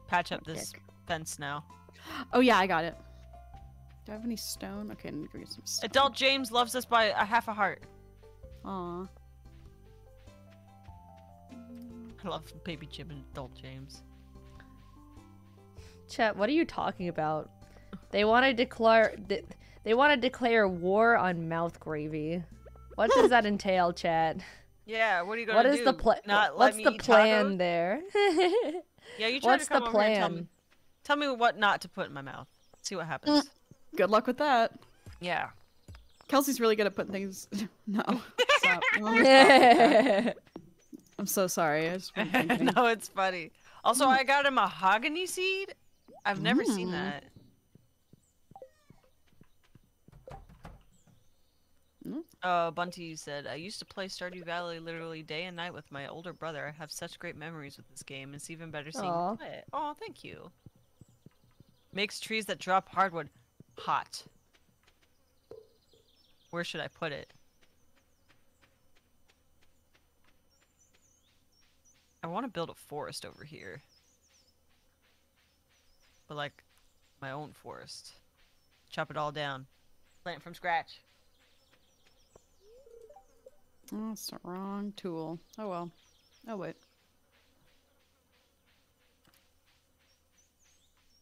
patch up this Dick. fence now. Oh yeah, I got it. Do I have any stone? Okay, I need to get some stone. Adult James loves us by a half a heart. Aw. I love baby Jim and adult James. Chet, what are you talking about? They want to declare. They, they want to declare war on mouth gravy. What does that entail, Chet? Yeah, what are you gonna What do? is the plan? Not What's the plan tacos? there? <laughs> Yeah, you try What's to come the over here and tell me, plan? tell me what not to put in my mouth. See what happens. <laughs> Good luck with that. yeah. Kelsey's really good at putting things. <laughs> no. Stop. <laughs> I'm so sorry. I just <laughs> no, it's funny. Also, I got a mahogany seed. I've never seen Mm. that. Mm. Uh, Bunty said, I used to play Stardew Valley literally day and night with my older brother. I have such great memories with this game. It's even better seeing Aw. you play it. Oh, thank you. Makes trees that drop hardwood hot. Where should I put it? I want to build a forest over here. But like my own forest. Chop it all down. Plant from scratch. Oh, it's the wrong tool. Oh well. Oh wait.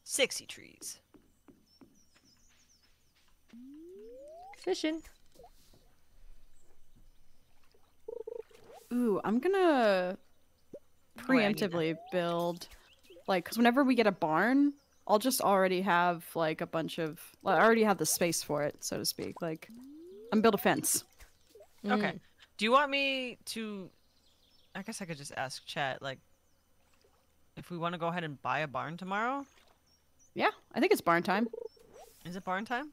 60 trees. Fishing. Ooh, I'm gonna Oh, wait, I need that. preemptively build, like, because whenever we get a barn, I'll just already have like a bunch of. Well, I already have the space for it, so to speak. Like, I'm build a fence. Okay. Mm. Do you want me to I guess I could just ask chat like if we want to go ahead and buy a barn tomorrow? Yeah, I think it's barn time. Is it barn time?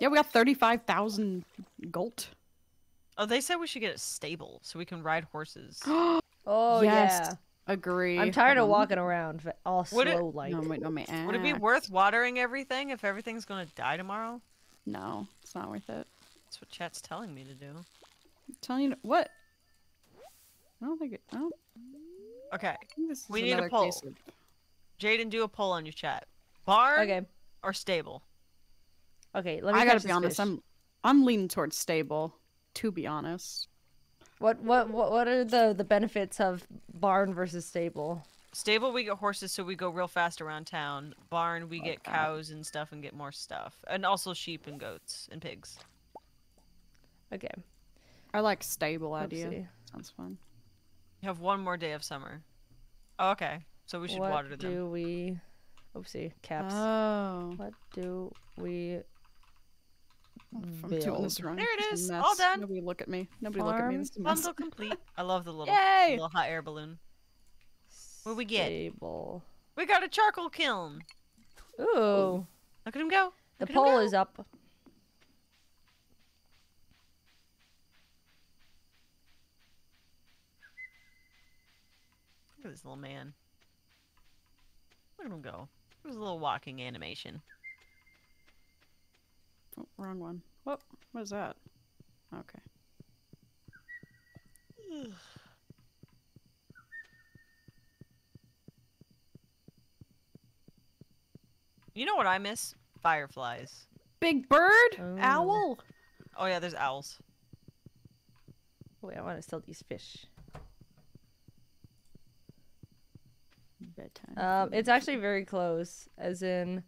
Yeah, we got thirty-five thousand gold. Oh, they said we should get a stable so we can ride horses. <gasps> Oh yes, yeah. agree. I'm tired of walking around v- all Would it- slow like. No, wait, no, my Would it be worth watering everything if everything's gonna die tomorrow? No, it's not worth it. That's what chat's telling me to do. I'm telling you to, what. I don't think it. I don't Okay. think this is We need a poll. of- Jaiden, do a poll on your chat. Barn Okay. or stable? Okay. Let me. I gotta catch be honest. fish. I'm I'm leaning towards stable. To be honest. What what what what are the the benefits of barn versus stable? Stable, we get horses, so we go real fast around town. Barn, we get cows and stuff and get more stuff, and also sheep and goats and pigs. Okay. I like stable idea. Oopsie. Sounds fun. You have one more day of summer. Oh, okay, so we should what water them. What do we? Oopsie. Caps. Oh, what do we? I'm doing this wrong. There it This is, a all done. Nobody look at me. Nobody look at me. This is a mess. Bundle complete. <laughs> I love the little, Yay! little hot air balloon. What we get? Stable. We got a charcoal kiln. Ooh. Look at him go. The Look at him pole go. is up. Look at this little man. Look at him go. There's a little walking animation. Oh, wrong one. What? What is that? Okay. <sighs> You know what I miss? Fireflies. Big bird, Oh. owl. Oh yeah, there's owls. Wait, I want to sell these fish. Bedtime. Um, it's actually very close, as in.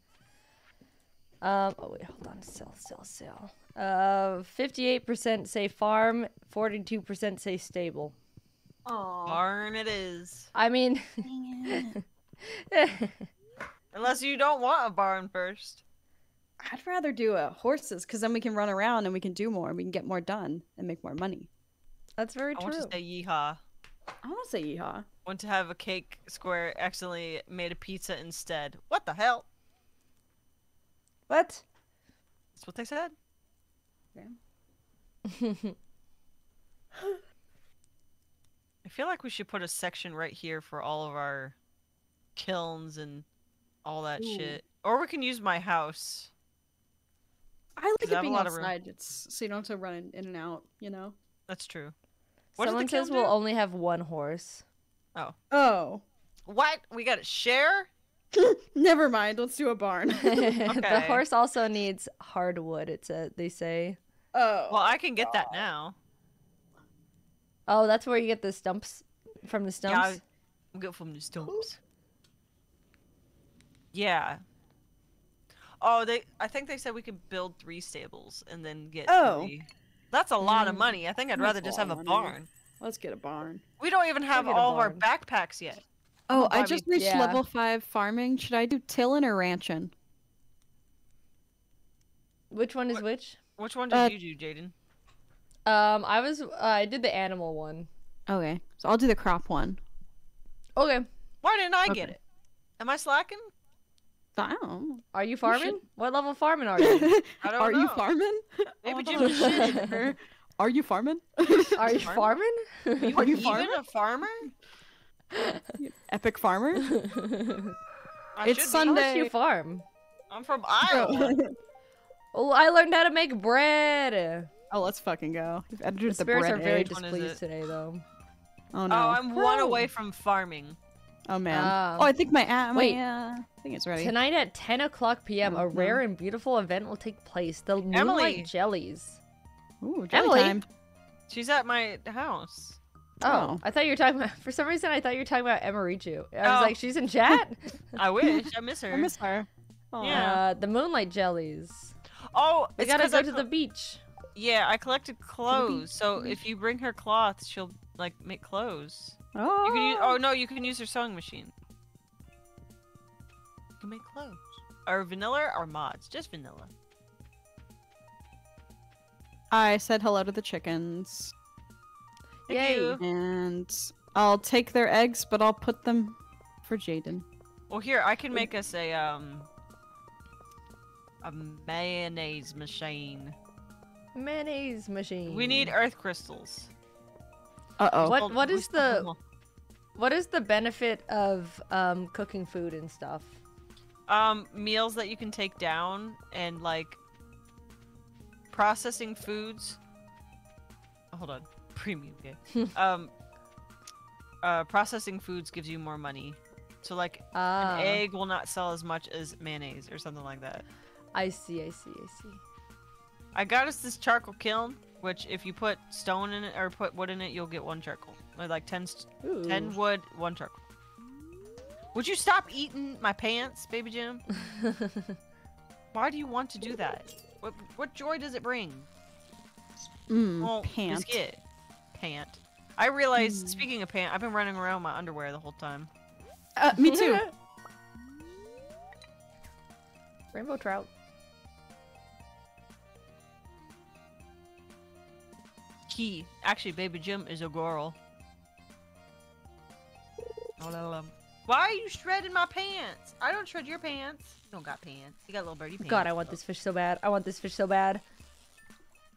Um, oh wait, hold on. Sell, sell, sell. Uh, fifty-eight percent say farm, Forty-two percent say stable. Oh. Barn it is. I mean, <laughs> Unless you don't want a barn first. I'd rather do a horses because then we can run around and we can do more. And we can get more done and make more money. that's very I true. want to say yeehaw. I want to say yeehaw. Want to have a cake square accidentally made a pizza instead. What the hell? What? That's what they said. Yeah. <laughs> I feel like we should put a section right here for all of our kilns and all that Ooh. shit. Or we can use my house. I like it I have a being lot of room. outside. It's so you don't have to run in, in and out. You know. That's true. What Someone says kiln we'll do? only have one horse. Oh. Oh. What? We gotta share? <laughs> Never mind. Let's do a barn. <laughs> the horse also needs hardwood. It's a they say. oh. Well, I can get that now. Oh, that's where you get the stumps from the stumps. Yeah, I'll get from the stumps. Yeah. Oh, they. I think they said we could build three stables and then get. Oh. three. That's a lot of Mm. money. I think I'd That's rather a just have a money. barn. Let's get a barn. We don't even have all of our backpacks yet. Oh, I just reached Yeah. level five farming. Should I do tillin or ranchin? Which one is What- which? Which one did Uh, you do, Jaiden? Um, I was uh, I did the animal one. Okay, so I'll do the crop one. Okay. Why didn't I get it? Am I slacking? I don't Are you should- farming? What level farming are you? know. <laughs> I don't Are you farming? <laughs> Maybe <laughs> Jim no. is shit. Are you farming? Are you Farming? farming? Are you Even farming? a farmer? <laughs> Epic farmer? <laughs> I It's. Sunday. How much you farm? I'm from <laughs> Iowa. Oh, I learned how to make bread. oh, let's fucking go. You've The edited the spirits bread are very age. Which one is displeased today, though. Oh no. Oh, I'm one Oh. away from farming. Oh man. Ah. oh, I think my uh, my Wait. uh, think it's ready. Tonight at 10 o'clock p.m., Oh, a no. rare and beautiful event will take place. The Emily. Moonlight Jellies. Ooh, jelly Emily. time. She's at my house. Oh, Oh. I thought you were talking about. For some reason, I thought you were talking about Emirichu. I was Oh. like, she's in chat. <laughs> I wish. I miss her. I miss her. Aw. Yeah. Uh, the Moonlight Jellies. Oh, We it's gotta 'cause go I to the beach. Yeah, I collected clothes. So if you bring her cloths, she'll like make clothes. Oh. You can use. Oh no, you can use her sewing machine. You can make clothes. Or vanilla or mods. Just vanilla. I said hello to the chickens, Thank Yay. you. and I'll take their eggs, but I'll put them for Jaiden. Well, here I can make us a um a mayonnaise machine. Mayonnaise machine. We need earth crystals. Uh oh. What- Well, what we is still have the- <laughs> What is the benefit of um cooking food and stuff? um meals that you can take down and like processing foods? Hold on, premium game. <laughs> um, uh, processing foods gives you more money. So like Ah, an egg will not sell as much as mayonnaise or something like that. I see, I see, I see. I got us this charcoal kiln, which if you put stone in it or put wood in it, you'll get one charcoal. Or like 10, st- Ooh. 10 wood, one charcoal. Would you stop eating my pants, baby Jim? <laughs> Why do you want to do that? What what joy does it bring? Mm, Well, pant. biscuit. Pant. I realized, Hmm. speaking of pant, I've been running around in my underwear the whole time. Uh, me too. <laughs> Rainbow trout. Key. Actually, baby Jim is a girl. Oh, la, la. Why are you shredding my pants? I don't shred your pants. You don't got pants. You got little birdie pants. God, I want this fish so bad. I want this fish so bad.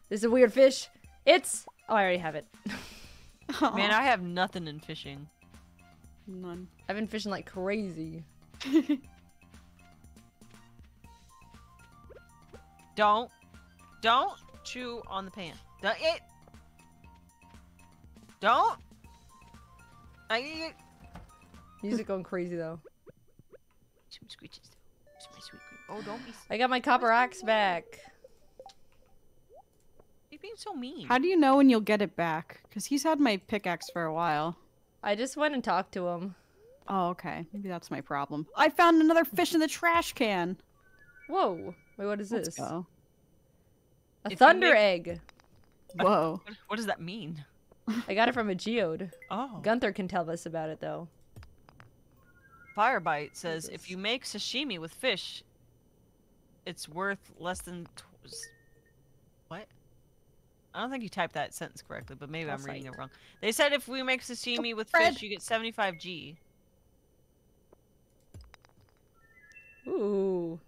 This is a weird fish. It's. Oh, I already have it. <laughs> Man, I have nothing in fishing. None. I've been fishing like crazy. <laughs> Don't, don't chew on the pan. Don't it. Don't. I Music going crazy though. Some screeches. Some sweet cream. Oh, don't be. I got my copper axe back. You're being so mean. How do you know when you'll get it back? Because he's had my pickaxe for a while. I just went and talked to him. Oh, okay. Maybe that's my problem. I found another fish in the trash can. Whoa. Wait, what is Let's this? go. A If thunder make- egg. Whoa. <laughs> What, what does that mean? I got it from a geode. Oh. Gunther can tell us about it though. Firebite says if you make sashimi with fish, it's worth less than. Tw- s- what? I don't think you typed that sentence correctly, but maybe I'm reading it wrong. They said if we make sashimi with Fred. fish, you get 75g. Ooh.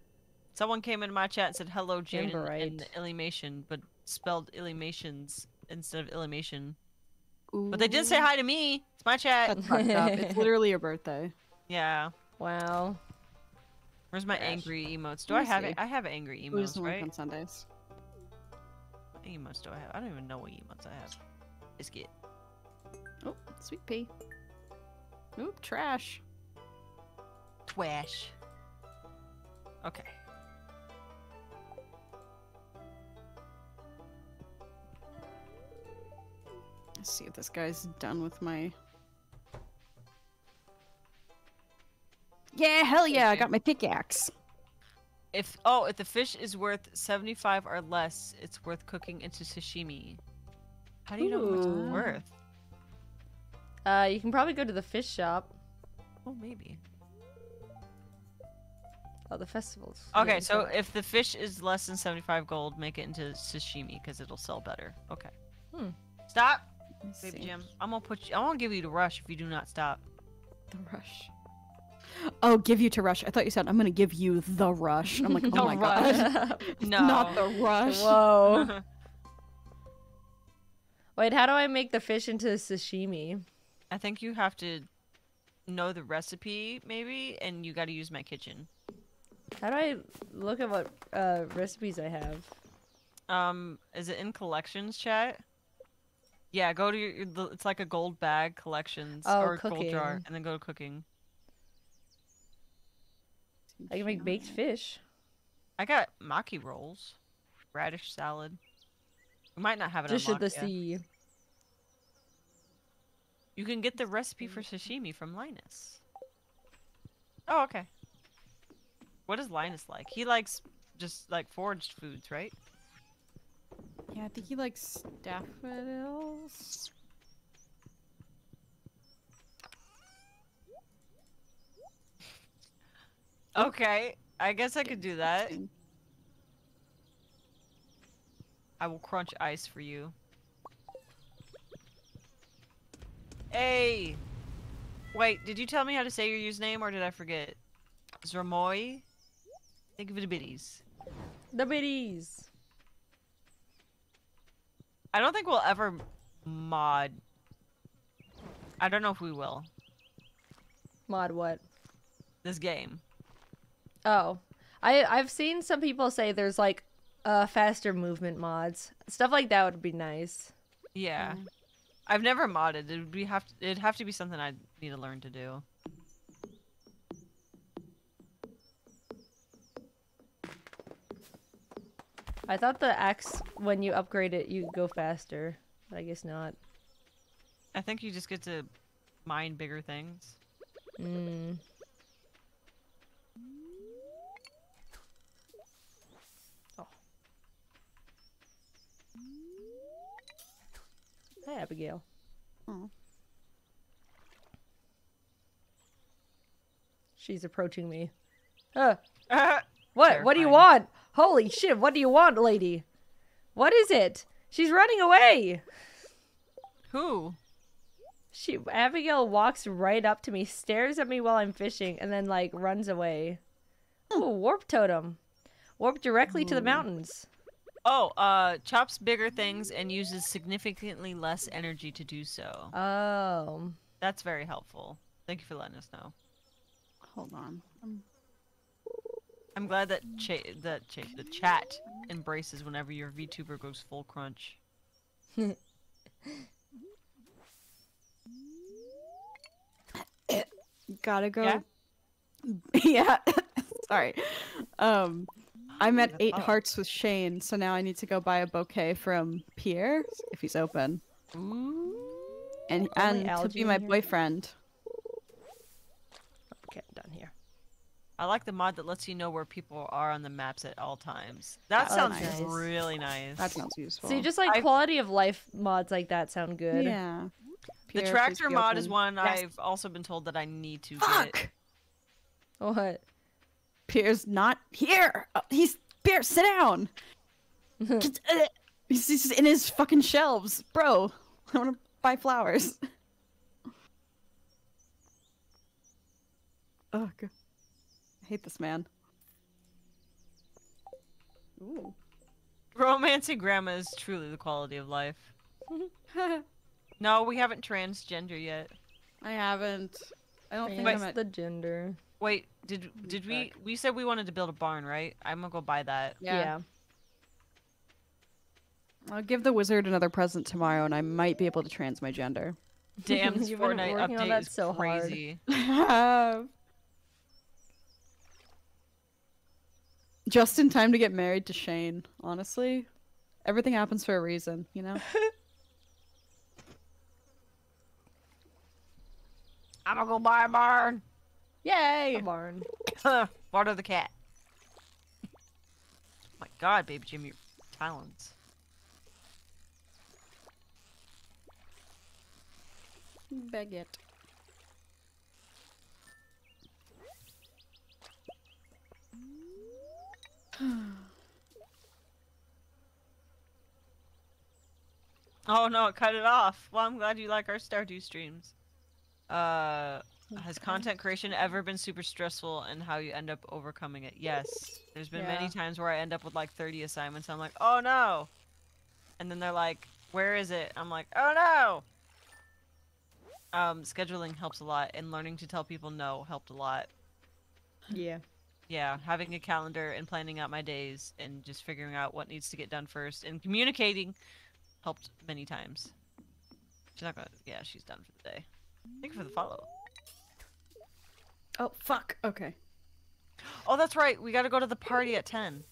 Someone came in my chat and said hello, Jaiden, and Amberite. Illymation, but spelled Illymations instead of Illymation. But they did say hi to me. It's my chat. That's fucked up. It's <laughs> literally your birthday. Yeah. Wow. Where's my Trash. angry emotes? Do I have see. it? I have angry Who doesn't emotes, right? on Sundays? What emotes do I have? I don't even know what emotes I have. Biscuit. Oh, sweet pea. Oop, trash. Twash. Okay. Let's see if this guy's done with my. Yeah, hell yeah! I got my pickaxe. If oh, if the fish is worth 75 or less, it's worth cooking into sashimi. How do you know how much Ooh. it's worth? Uh, you can probably go to the fish shop. Oh, maybe. Oh, the festivals. Okay, Yeah, so if the fish is less than 75 gold, make it into sashimi because it'll sell better. Okay. Hmm. Stop, Let's baby see. Jim. I'm gonna put you. I'm gonna give you the rush if you do not stop. The rush. Oh, give you to rush. I thought you said I'm gonna give you the rush. I'm like, <laughs> oh The my god, <laughs> No. not the rush. Whoa. <laughs> Wait, how do I make the fish into sashimi? I think you have to know the recipe, maybe, and you got to use my kitchen. How do I look at what uh, recipes I have? Um, is it in collections chat? Yeah, go to your. your- It's like a gold bag collections Oh, or gold jar, and then go to cooking. I can make baked fish. I got maki rolls, radish salad. We might not have it Dish of the yet. sea. You can get the recipe for sashimi from Linus. Oh, okay. What is Linus like? He likes just like foraged foods, right? Yeah, I think he likes daffodils. Okay, I guess I could do that. I will crunch ice for you. Hey! Wait, did you tell me how to say your username or did I forget? Zermoy? Think of it biddies. The biddies. I don't think we'll ever mod. I don't know if we will. Mod what? This game. Oh, I I've seen some people say there's like uh faster movement mods. Stuff like that would be nice. Yeah. I've never modded. It would be have to, it'd have to be something I need to learn to do. I thought the axe when you upgrade it you go faster. But I guess not. I think you just get to mine bigger things. Mm. Hi, Abigail. Oh. She's approaching me. Uh, <laughs> what? What do you want? Holy shit! What do you want, lady? What is it? She's running away. Who? She Abigail walks right up to me, stares at me while I'm fishing, and then like runs away. Oh, warp totem. Warp directly to the mountains. Oh, uh, chops bigger things and uses significantly less energy to do so. Oh. That's very helpful. Thank you for letting us know. Hold on. Um, I'm glad that cha- that cha- the chat embraces whenever your VTuber goes full crunch. <laughs> gotta go. Yeah? <laughs> Yeah. <laughs> Sorry. Um, I'm at eight hearts with Shane, so now I need to go buy a bouquet from Pierre if he's open, Ooh. and Only and to be my here? boyfriend. Okay, I'm done here. I like the mod that lets you know where people are on the maps at all times. That Oh, sounds nice. really nice. That sounds useful. See, just like I- quality of life mods like that sound good. yeah. the Pierre, please tractor be mod is one Yes. I've also been told that I need to get. Fuck. What? Pierre's not here. Oh, he's Pierre. Sit down. <laughs> Just, uh, he's, he's in his fucking shelves, bro. I want to buy flowers. <laughs> Oh, God. I hate this man. Ooh. Romancing grandma is truly the quality of life. <laughs> No, we haven't transgender yet. I haven't. I don't think What's I'm at. the gender? Wait, did did we we said we wanted to build a barn, right? I'm gonna go buy that. Yeah. I'll give the wizard another present tomorrow, and I might be able to trans my gender. <laughs> Damn, this <laughs> You've been Fortnite working on update that is so hard. <laughs> Just in time to get married to Shane. Honestly, everything happens for a reason, you know. I'm gonna go buy a barn. Yay! A barn. Water the cat. my God, baby Jim, your talons. Baguette. <sighs> Oh no, it cut it off. Well, I'm glad you like our Stardew streams. Uh, has content creation ever been super stressful and how you end up overcoming it? Yes. There's been many times where I end up with like 30 assignments. I'm like, oh no. And then they're like, where is it? I'm like, oh no. Um, scheduling helps a lot, and learning to tell people no helped a lot. Yeah. Yeah, having a calendar and planning out my days and just figuring out what needs to get done first and communicating helped many times. She's not gonna. Yeah, she's done for the day. Thank you for the follow. Oh fuck. Okay. Oh, that's right. We got to go to the party at ten.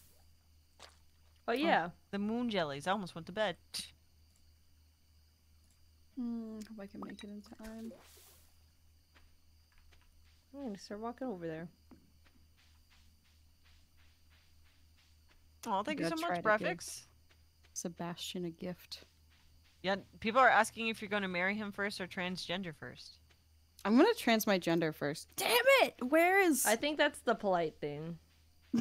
Oh yeah. The moon jellies. I almost went to bed. Hmm, hope I can make it in time. I'm gonna start walking over there. Oh, thank you so much, Brefix. Sebastian a gift. Yeah, people are asking if you're going to marry him first or transgender first. I'm gonna trans my gender first. Damn it! Where is I think that's the polite thing. <laughs>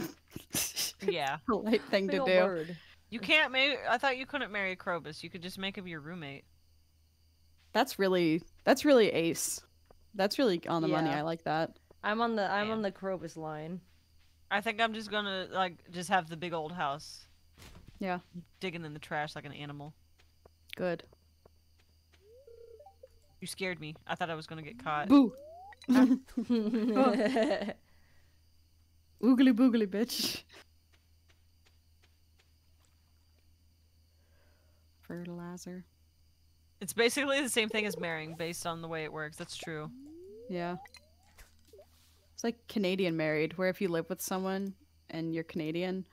Yeah, polite thing to do? word. you can't. Maybe I thought you couldn't marry a Krobus. You could just make him your roommate. That's really that's really ace. That's really on the money. I like that. I'm on the I'm Man. on the Krobus line. I think I'm just gonna like just have the big old house. Yeah. Digging in the trash like an animal. Good. You scared me. I thought I was gonna get caught. Boo. <laughs> Oogly boogly, bitch. Fertilizer. It's basically the same thing as marrying based on the way it works. That's true. Yeah. It's like Canadian married, where if you live with someone and you're Canadian,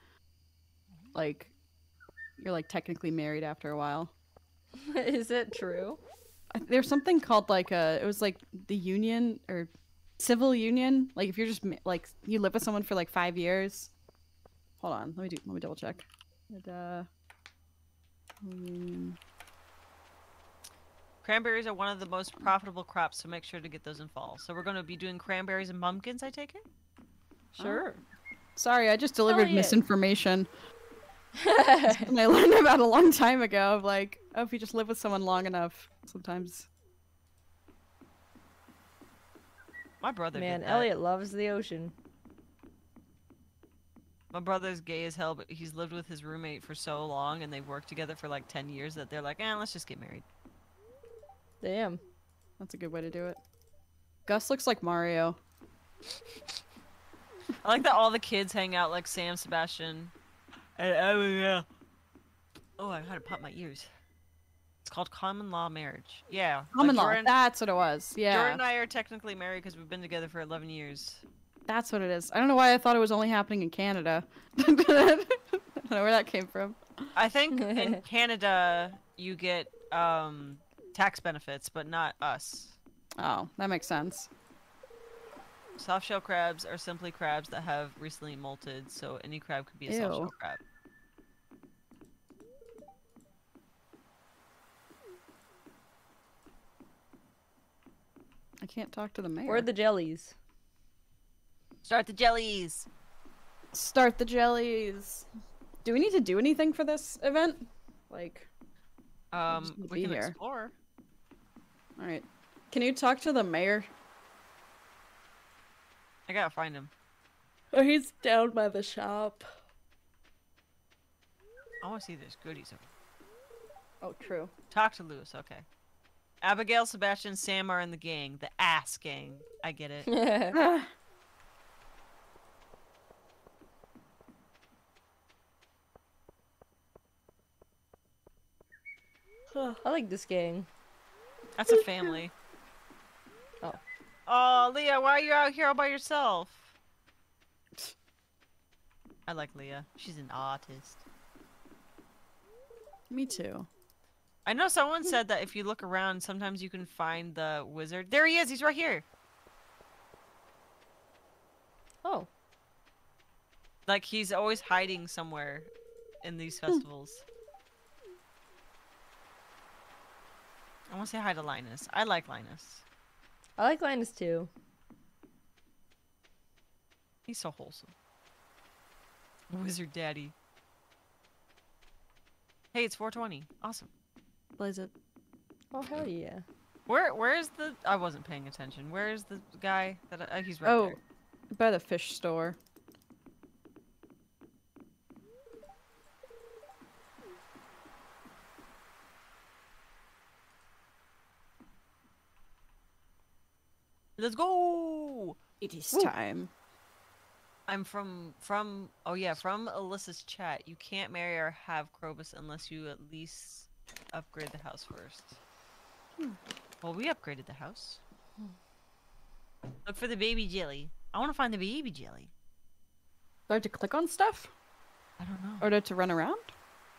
like you're like technically married after a while. <laughs> Is it true? There's something called like a it was like the union or civil union. Like if you're just like you live with someone for like five years. Hold on, let me do let me double check. And, uh, union- Cranberries are one of the most profitable crops, so make sure to get those in fall. So we're gonna be doing cranberries and pumpkins, I take it? Sure. Sorry, I just delivered misinformation. <laughs> and I learned about a long time ago of like, oh, if you just live with someone long enough, sometimes. My brother Man, did that. Elliott loves the ocean. My brother's gay as hell, but he's lived with his roommate for so long and they've worked together for like 10 years that they're like, eh, let's just get married. Damn. That's a good way to do it. Gus looks like Mario. I like that all the kids hang out like Sam, Sebastian. And, oh, yeah. Oh, I had to pop my ears. It's called common law marriage. Yeah. like Common law. Jordan, That's what it was. Yeah. Jordan and I are technically married because we've been together for 11 years. That's what it is. I don't know why I thought it was only happening in Canada. <laughs> I don't know where that came from. I think in <laughs> Canada you get um, tax benefits, but not us. Oh, that makes sense. Soft shell crabs are simply crabs that have recently molted, so any crab could be a soft shell crab. I can't talk to the mayor. Where are the jellies? Start the jellies. Start the jellies. Do we need to do anything for this event? Like, Um, we be can here. explore. all right. Can you talk to the mayor? I gotta find him. Oh, he's down by the shop. I want to see if there's goodies. over Oh, true. Talk to Lewis. Okay. Abigail, Sebastian, Sam are in the gang. The ass gang. I get it. <laughs> I like this gang. That's a family. Oh. Oh, Leah, why are you out here all by yourself? I like Leah. She's an artist. Me too. I know someone hmm. said that if you look around, sometimes you can find the wizard. There he is. He's right here. Oh, Like he's always hiding somewhere in these hmm. festivals. I want to say hi to Linus. I like Linus. I like Linus too. He's so wholesome. Wizard Daddy. Hey, it's 420. Awesome. Blaze it. Oh hell yeah. Where where is the I wasn't paying attention. Where is the guy that I, uh, he's right oh, there. by the fish store. Let's go. It is Woo. time. I'm from from oh yeah, from Illyssa's chat. You can't marry or have Krobus unless you at least upgrade the house first. Hmm. Well, we upgraded the house. Hmm. Look for the baby jelly. I want to find the baby jelly. Do I have to click on stuff? I don't know. Or do I have to run around?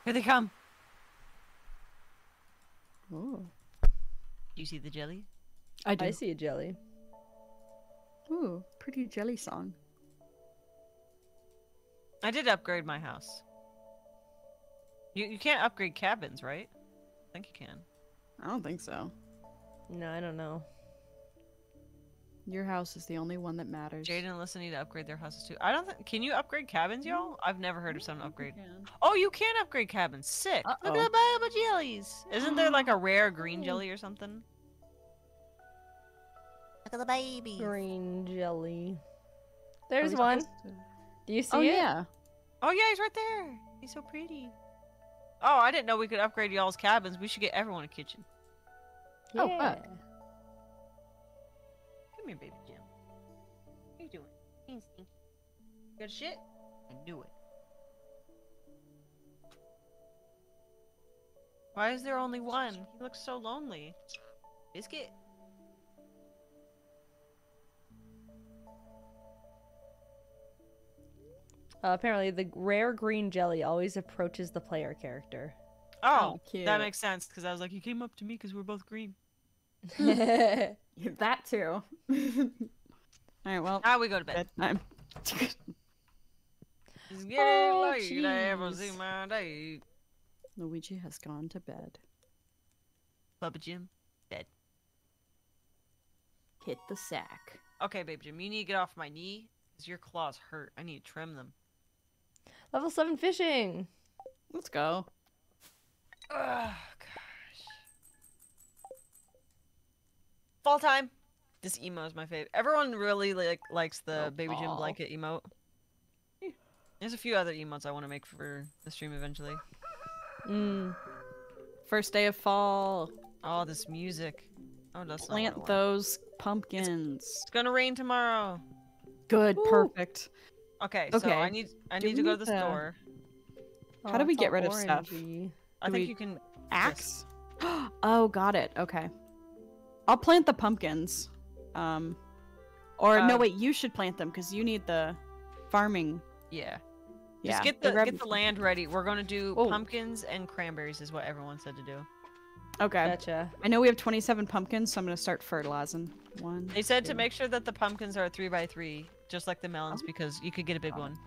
Here they come. Oh. Do you see the jelly? I do. I see a jelly. Ooh, pretty jelly song. I did upgrade my house. You you can't upgrade cabins, right? I think you can. I don't think so. No, I don't know. Your house is the only one that matters. Jaiden and Illyssa need to upgrade their houses too. I don't think. Can you upgrade cabins, y'all? I've never heard of someone upgrade. can. Oh, you can upgrade cabins. Sick. Look Uh-oh. at that bunch jellies. Isn't there like a rare green jelly or something? Look at the baby. Green jelly. There's one. Do you see Oh it? yeah. Oh yeah, he's right there. He's so pretty. Oh, I didn't know we could upgrade y'all's cabins. We should get everyone a kitchen. Oh, fuck. Come here, baby Jim. What are you doing? Hey, Stinky. Good shit? I knew it. Why is there only one? He looks so lonely. Biscuit. Uh, apparently, the rare green jelly always approaches the player character. Oh, cute. that makes sense because I was like, you came up to me because we're both green. That's <laughs> that too. <laughs> All right. Well, Now we go to bed. bedtime. <laughs> It's getting Oh, late. I ever see jeez. my day. Luigi has gone to bed. Bubba Jim. Bed. Hit the sack. Okay, baby Jim, you need to get off my knee because your claws hurt. I need to trim them. Level 7 fishing. Let's go. Oh gosh. Fall time. This emo is my favorite. Everyone really like likes the Oh, baby Jim blanket emote. There's a few other emotes I want to make for the stream eventually. Mm. First day of fall. Oh, this music. Oh, that's not what I Plant those pumpkins. It's gonna rain tomorrow. Good. Ooh. Perfect. Okay, so I need I Do need to go to the to- store. How do we get all rid of stuff? orangey. I think we- you can Axe. <gasps> oh, got it. Okay. I'll plant the pumpkins. Um, or no, Um, wait. You should plant them because you need the farming. Yeah. Yeah. Just get the reb- get the land ready. We're gonna do Oh. pumpkins and cranberries is what everyone said to do. Okay. Gotcha. I know we have 27 pumpkins, so I'm gonna start fertilizing. One. They said to make sure that the pumpkins are three by three, just like the melons, because you could get a big one.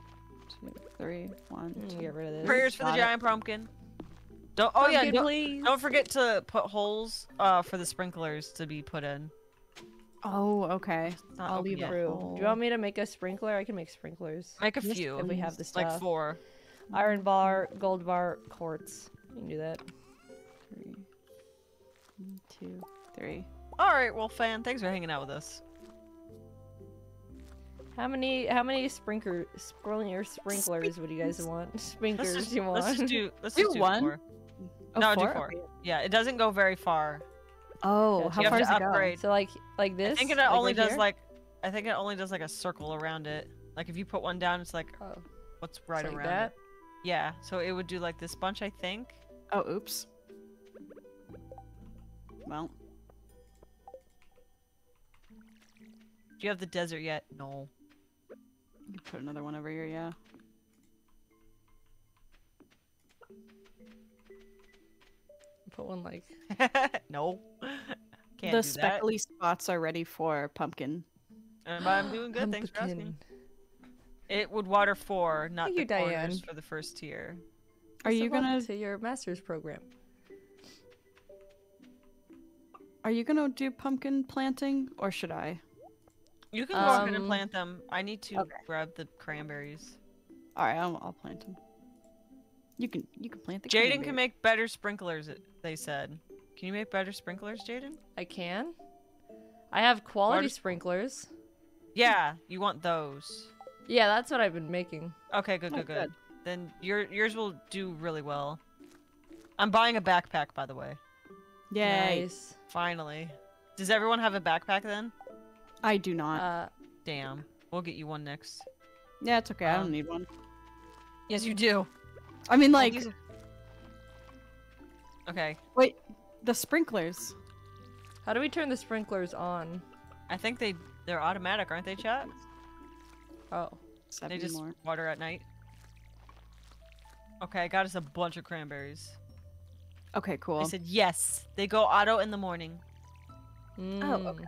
two, three, one, Mm, two. Get rid of this. Prayers for the Got it. giant pumpkin. Don't. Oh yeah. Don't, please. don't forget to put holes uh for the sprinklers to be put in. Oh, okay. Not I'll open leave yet. a True. Do you want me to make a sprinkler? I can make sprinklers. Make a Yes, few. If we have the stuff. like stuff. four. Iron bar, gold bar, quartz. You can do that. Three. One, two, three. All right. Well, fan, thanks for hanging out with us. How many how many sprinkler sprinkler sprinklers would you guys want? Let's Sprinklers just, you want? let's just do. Let's Do just do one. Four. Oh, no, four? do four. Yeah, it doesn't go very far. Oh, Gotcha. how far have does to it upgrade. so like like this? I think it like only right does here? like. I think it only does like a circle around it. Like if you put one down, it's like Oh, what's right like around that. it. Yeah. So it would do like this bunch, I think. Oh, oops. Well, Do you have the desert yet? No. You can put another one over here. Yeah. Put one like <laughs> no. Can't the do that. speckly spots are ready for pumpkin. But I'm doing good. Thanks for asking. pumpkin. It would water four, not Thank the you, corners Diane. for the first tier. Are So you gonna to your master's program? Are you gonna do pumpkin planting or should I? You can go ahead and Um, plant them. I need to okay. grab the cranberries. All right, I'll, I'll plant them. You can you can plant the. Jaiden can make better sprinklers. They said. Can you make better sprinklers, Jaiden? I can. I have quality Water- sprinklers. Yeah, you want those. Yeah, that's what I've been making. Okay, good, Oh, good, good. good. Then your yours will do really well. I'm buying a backpack, by the way. Yay! Nice. Finally. Does everyone have a backpack then? I do not. Uh, Damn. We'll get you one next. yeah, it's okay. I um, don't need one. Yes, you do. I mean, Oh, like these are- Okay. wait, the sprinklers. how do we turn the sprinklers on? I think they they're automatic, aren't they, chat? Oh, Seven They just more. water at night. Okay, I got us a bunch of cranberries. Okay, cool. I said yes. They go auto in the morning. mm. okay.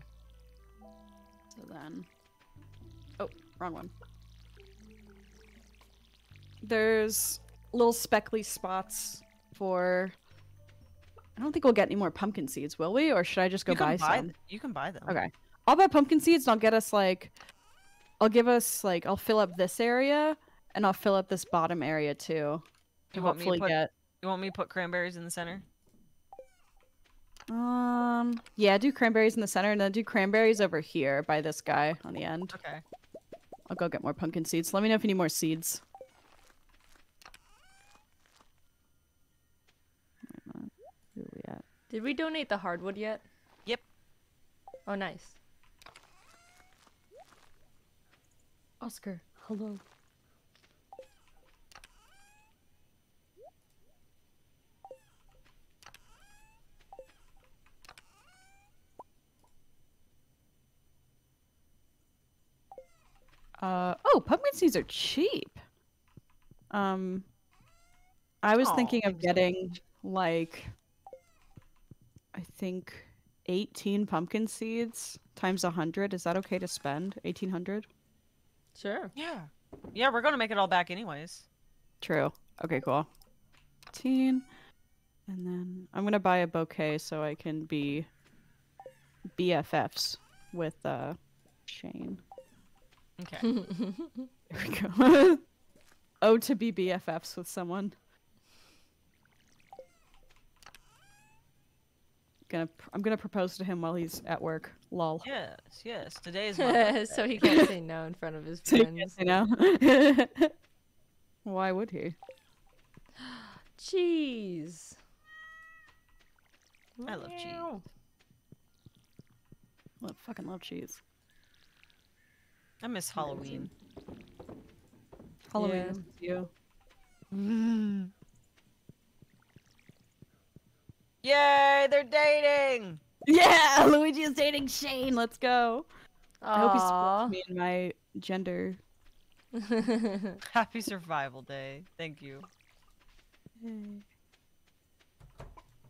So then, oh, wrong one. There's little speckly spots for. I don't think we'll get any more pumpkin seeds, will we? Or should I just go buy, buy some? th- you can buy them. Okay. I'll buy pumpkin seeds and I'll get us like I'll give us like I'll fill up this area and I'll fill up this bottom area too. To You want me hopefully put- get You want me to put cranberries in the center? Um yeah, do cranberries in the center and then do cranberries over here by this guy on the end. Okay. I'll go get more pumpkin seeds. Let me know if you need more seeds. Where are we at? Did we donate the hardwood yet? Yep. Oh, nice. Oscar, hello. Uh oh, pumpkin seeds are cheap. Um I was Aw, thinking of thanks so getting like I think 18 pumpkin seeds times 100. Is that okay to spend? 1800? Sure. Yeah. Yeah, we're gonna make it all back anyways. True. Okay, cool. 18. And then I'm going to buy a bouquet so I can be BFFs with uh Shane. Okay. <laughs> There we go. <laughs> oh, to be BFFs with someone. Gonna pr- I'm gonna propose to him while he's at work. Lol. yes, yes. Today is <laughs> my so he can't say no in front of his friends. gets, you know. Why would he? <gasps> Cheese. I love cheese. Meow. Love, fucking love cheese. I miss Halloween. Halloween Yeah. is you. <laughs> Yay, they're dating! Yeah, <laughs> Luigi is dating Shane. Let's go. I hope he Aw. supports me in my gender. <laughs> Happy Survival Day. Thank you.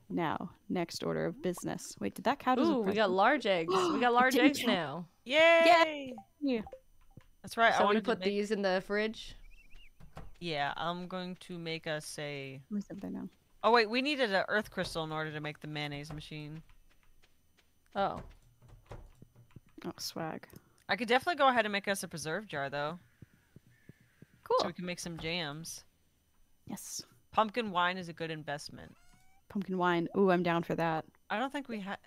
Now, next order of business. Wait, did that count as a Ooh, we got large eggs. We got <gasps> large eggs now. now. Yay! Yeah. That's right. I So we wanted to put make- these in the fridge. Yeah, I'm going to make us a. Where's it there now? Oh wait, we needed an earth crystal in order to make the mayonnaise machine. Oh. Oh, swag. I could definitely go ahead and make us a preserve jar though, Cool. so we can make some jams. Yes. Pumpkin wine is a good investment. Pumpkin wine. Ooh, I'm down for that. I don't think we had.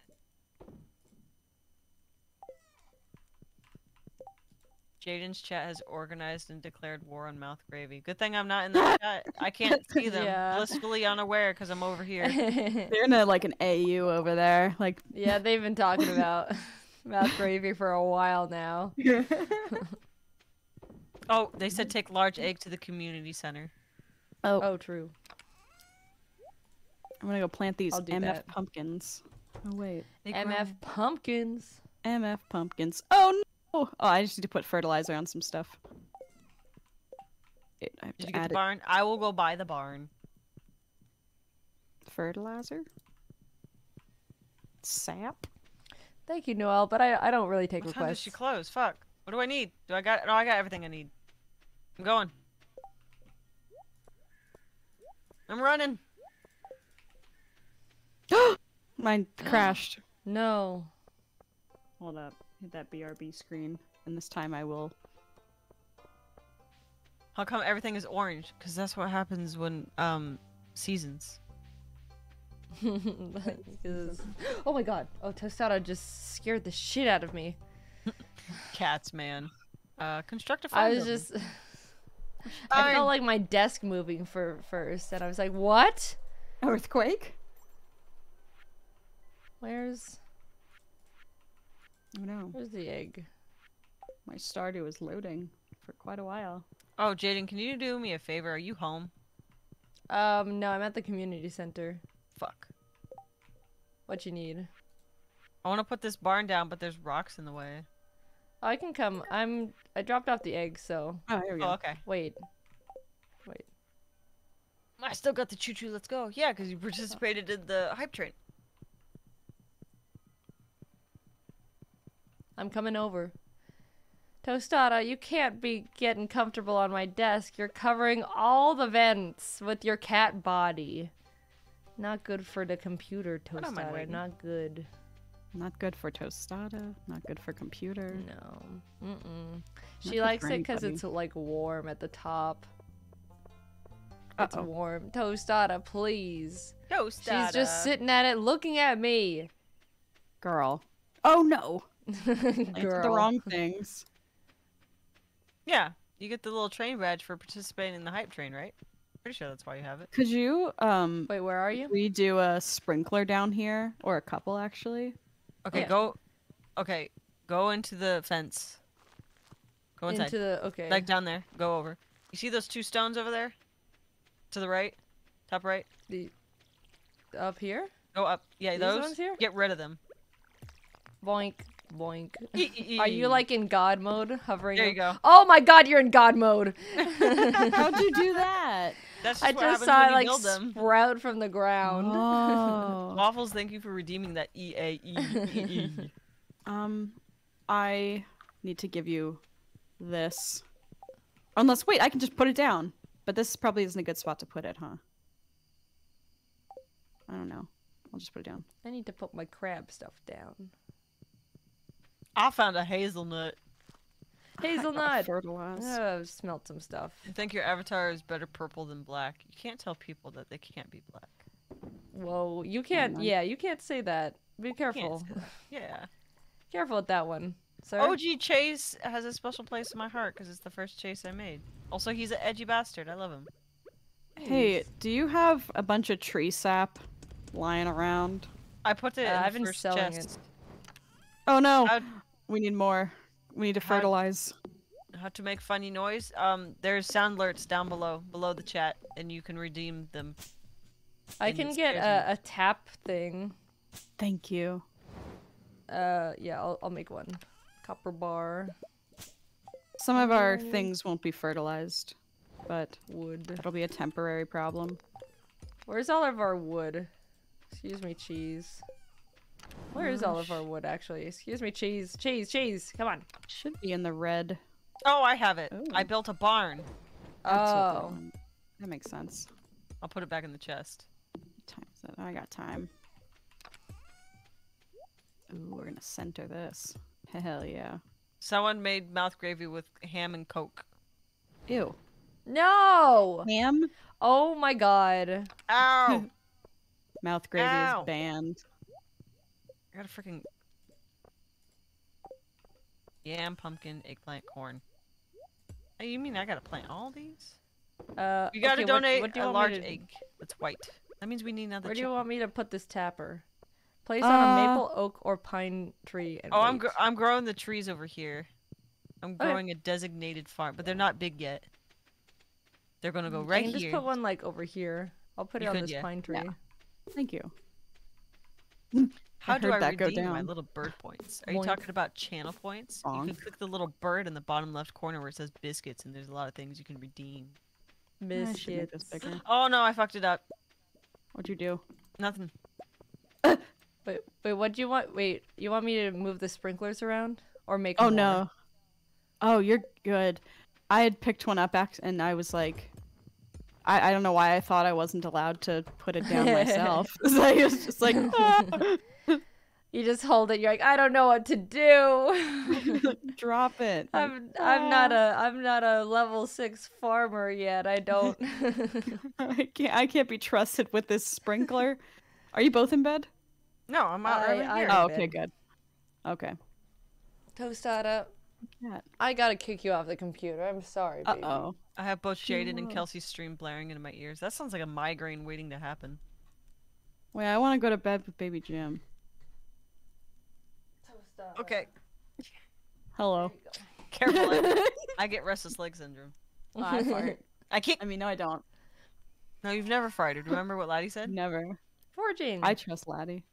Jaiden's chat has organized and declared war on mouth gravy. Good thing I'm not in the <laughs> chat. I can't see them. Yeah. Blissfully unaware because I'm over here. <laughs> They're in a, like an AU over there. Like, <laughs> yeah, they've been talking about mouth gravy for a while now. Oh, they said take large egg to the community center. oh, Oh, true. I'm gonna go plant these MF that. pumpkins. Oh wait, They MF grow- pumpkins. MF pumpkins. Oh no! Oh, oh, I just need to put fertilizer on some stuff. It, I have Did to you get add the barn? I will go buy the barn. fertilizer. Sap. Thank you, Noel, but I I don't really take What time does requests. she close? Fuck. What do I need? Do I got? No, I got everything I need. I'm going. I'm running. <gasps> Mine <gasps> crashed. No. Hold up. Hit that BRB screen, and this time I will. How come everything is orange? Because that's what happens when um seasons. <laughs> 'Cause- <laughs> oh my god. Oh, Tostada just scared the shit out of me. <laughs> Cats, man. Uh, construct a I farm was building. just I felt like my desk moving for first and I was like, "What? Earthquake. Where's Oh no! where's the egg?" My Stardew is loading for quite a while. Oh, Jaiden, can you do me a favor? Are you home? Um, no, I'm at the community center. Fuck. What you need? I want to put this barn down, but there's rocks in the way. Oh, I can come. I'm I dropped off the egg, so Oh, here we go. Oh, okay. wait. Wait. I still got the choo choo. Let's go. Yeah, because you participated in the hype train. I'm coming over. Tostada, you can't be getting comfortable on my desk. You're covering all the vents with your cat body. Not good for the computer, I don't Tostada. Not good. Not good for tostada. Not good for computer. No. Mm-mm. She likes it because it's like warm at the top. It's Uh-oh. warm. Tostada, please. Toast. She's just sitting at it, looking at me. Girl. Oh no! I the wrong things. Yeah, you get the little train badge for participating in the hype train, right? Pretty sure that's why you have it. Could you um Wait, where are you? We do a sprinkler down here or a couple actually? Okay, Yeah. go. Okay, go into the fence. Go inside. Into the okay. Like down there. Go over. You see those two stones over there? To the right? Top right? the up here. Go up. Yeah, These those. ones here? Get rid of them. Boink, boink. <laughs> Are you like in God mode, hovering? There you go. Oh my God, you're in God mode. <laughs> How'd you do that? That's just I what just saw when it you like them. sprout from the ground. Oh. <laughs> Waffles, thank you for redeeming that E A E E E. um, I need to give you this. Unless wait, I can just put it down. But this probably isn't a good spot to put it, huh? I don't know. I'll just put it down. I need to put my crab stuff down. I found a hazelnut. Hazelnut. <laughs> Fertilize. Oh, I've smelt some stuff. You think your avatar is better purple than black? You can't tell people that they can't be black. Whoa, you can't. mind. Yeah, you can't say that. Be careful. that. <laughs> Yeah. Careful with that one, sir. OG Chase has a special place in my heart because it's the first Chase I made. Also, he's an edgy bastard. I love him. Hey, do you have a bunch of tree sap lying around? I put it Uh, in I've the been selling chest. Oh no! How, We need more. We need to fertilize. how to make funny noise? Um, there's sound alerts down below, below the chat, and you can redeem them. I can get a, a tap thing. Thank you. Uh, yeah, I'll, I'll make one. Copper bar, Some of our things won't be fertilized, but wood. that'll be a temporary problem. Where's all of our wood? Excuse me, cheese. Where is all of our wood, actually? Excuse me, cheese. Cheese, cheese. Come on. Should be in the red. Oh, I have it. Oh. I built a barn. That's that Oh. That makes sense. I'll put it back in the chest. Time is it? I got time. Ooh, we're gonna center this. Hell yeah. Someone made mouth gravy with ham and coke. Ew. No! Ham? Oh my god. Ow! <laughs> Mouth gravy Ow. is banned. I gotta freaking yam, pumpkin, eggplant, corn. Hey, you mean I gotta plant all these? Uh, You gotta okay, donate what do you a want large to- egg that's white. That means we need another. Where do you want me to put this tapper? Place on Uh, a maple, oak, or pine tree. And Oh, I'm gr- I'm growing the trees over here. I'm Okay. growing a designated farm, but they're not big yet. They're gonna go I right can just here. put one like over here. I'll put it You on could, this yeah. pine tree. Thank you. <laughs> How I do I that go redeem my little bird points? Are you talking about channel points? You can click the little bird in the bottom left corner where it says biscuits, and there's a lot of things you can redeem. I should make this Biscuits. Oh no, I fucked it up. What'd you do? Nothing. <laughs> Wait, wait, what do you want? Wait, you want me to move the sprinklers around or make? Oh more? no. Oh, you're good. I had picked one up and I was like, I, I don't know why I thought I wasn't allowed to put it down <laughs> myself. so <laughs> I was just like, "Ah." You just hold it. You're like, I don't know what to do. <laughs> drop it. I'm I'm not a I'm not a level six farmer yet. I don't. <laughs> <laughs> I can't. I can't be trusted with this sprinkler. Are you both in bed? No, I'm out I- over I- here. Oh, okay, good. Okay. Tostada, Cat. I gotta kick you off the computer. I'm sorry, Uh oh. I have both Jaiden and Kelsey's stream blaring into my ears. That sounds like a migraine waiting to happen. Wait, I want to go to bed with baby Jim. Tostada. Okay, <laughs> Hello. careful. I, <laughs> I get restless leg syndrome. Oh, I <laughs> fart. I can't. I mean, no, I don't. No, you've never farted. Remember what Laddie said? Never. Forging. I trust Laddie.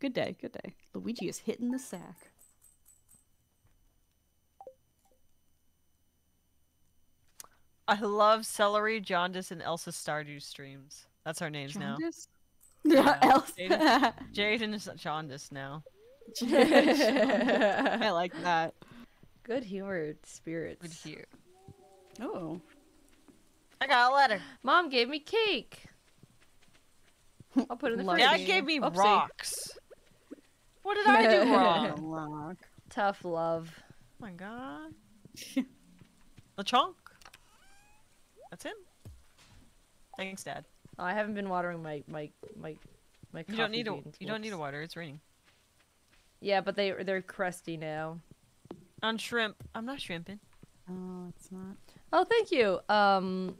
Good day, good day. Luigi is hitting the sack. I love Celery, Jaundice, and Elsa Stardew streams. That's our names Jaundice? Yeah, <laughs> Yeah, else. Jaiden. now. Jaiden is Jaundice now. <laughs> <laughs> I like that. Good humored spirits. Good here. Oh. I got a letter. Mom gave me cake. I'll put it in the fridge. Dad gave me Oopsie. rocks. What did I do wrong? oh Tough love. Oh my god. LeChonk. That's him. Thanks, Dad. Oh, I haven't been watering my my my my. You don't need a coffee you don't need a water. It's raining. Yeah, but they they're crusty now. On shrimp. I'm not shrimping. Oh, it's not. Oh, thank you. Um,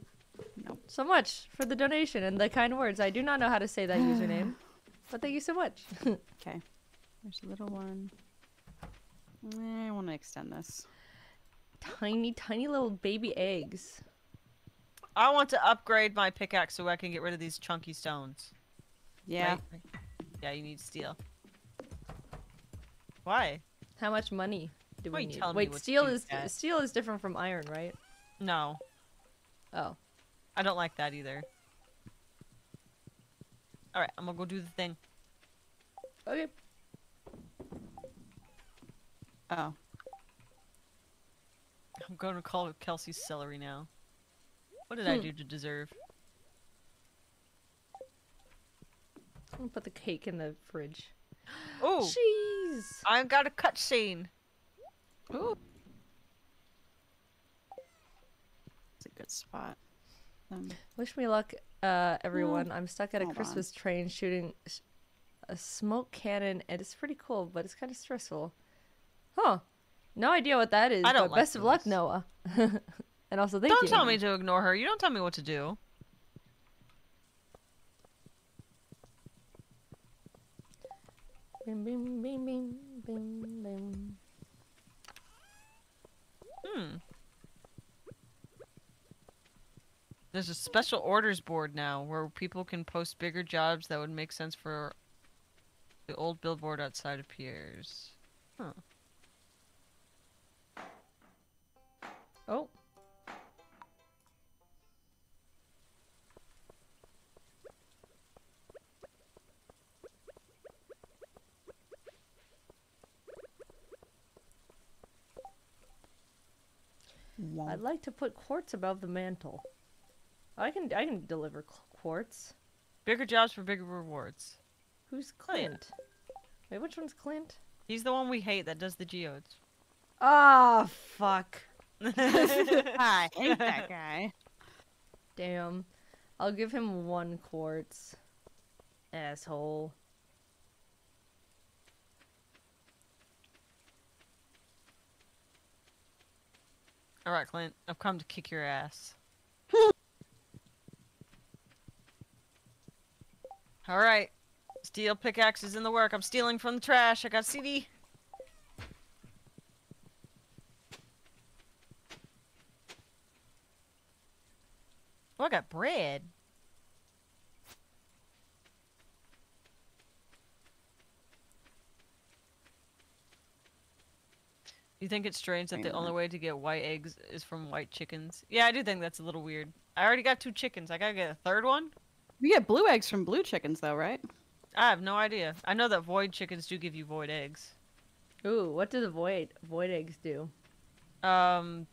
Nope. so much for the donation and the kind words. I do not know how to say that username, <sighs> but thank you so much. <laughs> Okay. There's a little one. I want to extend this. tiny, tiny little baby eggs. I want to upgrade my pickaxe so I can get rid of these chunky stones. Yeah. Right? Yeah, you need steel. Why? How much money do Why we need? Wait, steel is Kat? steel is different from iron, right? No, Oh, I don't like that either. All right, I'm gonna go do the thing. okay. Oh. I'm gonna call Kelsey's celery now. What did I Hmm. do to deserve? I'm gonna put the cake in the fridge. <gasps> Oh, Cheese. I got a cutscene. Ooh. It's a good spot. Um, Wish me luck, uh, everyone. I'm stuck at a hold on. Christmas train shooting a smoke cannon, and it's pretty cool, but it's kind of stressful. Huh? No idea what that is. I don't but like best of luck. Noah. <laughs> and also, thank don't you. tell me to ignore her. You don't tell me what to do. Bing, bing, bing, bing, bing, bing. Hmm. There's a special orders board now where people can post bigger jobs that would make sense for the old billboard outside of Pierre's. Huh. Oh. Womp. I'd like to put quartz above the mantle. I can I can deliver quartz. Bigger jobs for bigger rewards. Who's Oh, yeah. Clint? Wait, which one's Clint? He's the one we hate that does the geodes. Ah, fuck. <laughs> I hate <laughs> that guy. Damn. I'll give him one quartz. Asshole. All right, Clint. I've come to kick your ass. <laughs> All right. Steel pickaxe is in the work. I'm stealing from the trash. I got CD. Oh, I got bread. You think it's strange that the only way to get white eggs is from white chickens? Yeah, I do think that's a little weird. I already got two chickens. I gotta get a third one? We get blue eggs from blue chickens, though, right? I have no idea. I know that void chickens do give you void eggs. Ooh, what do the void void eggs do? Um,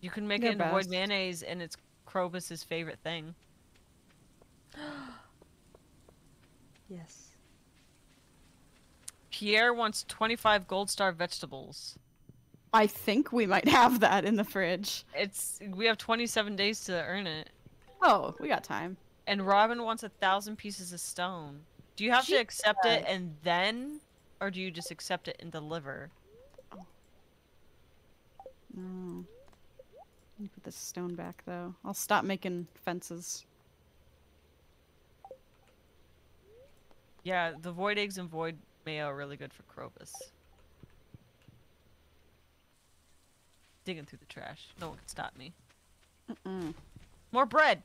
you can make They're it into void mayonnaise, and it's Krobus's favorite thing. <gasps> Yes. Pierre wants 25 gold star vegetables. I think we might have that in the fridge. It's we have 27 days to earn it. Oh, we got time. And Robin wants a thousand pieces of stone. Do you have to accept it and then, or do you just accept it and deliver? No. Let me put this stone back, though. I'll stop making fences. Yeah, the void eggs and void mayo are really good for Krobus. Digging through the trash. No one can stop me. Mm-mm. More bread.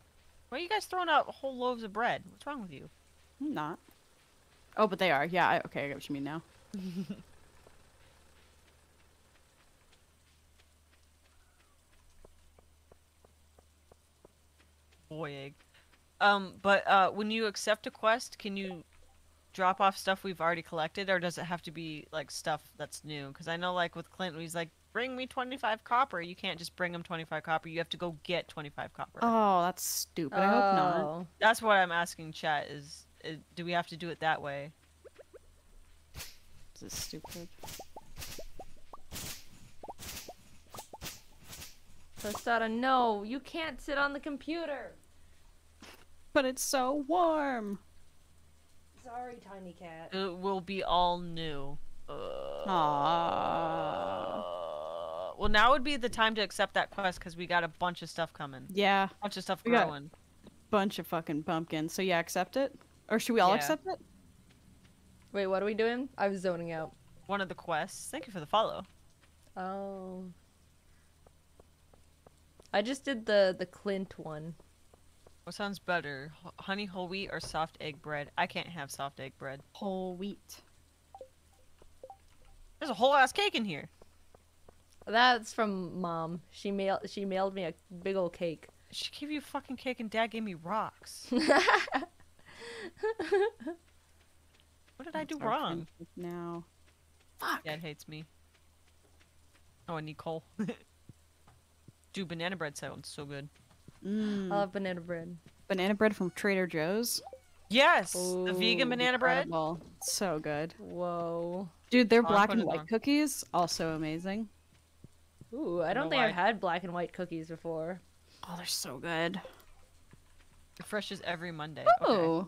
Why are you guys throwing out whole loaves of bread? What's wrong with you? I'm not. Oh, but they are. Yeah, I, okay, I get what you mean now. <laughs> Boy egg. Um, but uh, when you accept a quest, can you drop off stuff we've already collected, or does it have to be like stuff that's new? Because I know, like with Clint, he's like, "Bring me twenty-five copper." You can't just bring him twenty-five copper. You have to go get twenhive copper. Oh, that's stupid. I hope not. Oh. That's what I'm asking. Chat is, is, do we have to do it that way? This is stupid. Tostada, no, you can't sit on the computer. But it's so warm. Sorry, tiny cat. It will be all new. Uh, Aww. Well, now would be the time to accept that quest because we got a bunch of stuff coming. Yeah, bunch of stuff We growing. bunch of fucking pumpkins. So yeah, accept it. Or should we all Yeah. accept it? Wait, what are we doing? I was zoning out. One of the quests. Thank you for the follow. Oh. I just did the the Clint one. What sounds better, honey whole wheat or soft egg bread? I can't have soft egg bread. Whole wheat. There's a whole ass cake in here. That's from mom. She mailed she mailed me a big old cake. She gave you fucking cake and dad gave me rocks. <laughs> what did I do wrong? Now. Fuck. Dad hates me. Oh, I need coal. Dude, banana bread sounds so good. Mm. I love banana bread. banana bread from Trader Joe's. Yes, the vegan Ooh, banana bread. So good. Whoa. Dude, their Oh, black and white on. cookies also amazing. Ooh, I don't think I've had black and white cookies before. Oh, they're so good. Refreshes every Monday. Okay. Oh,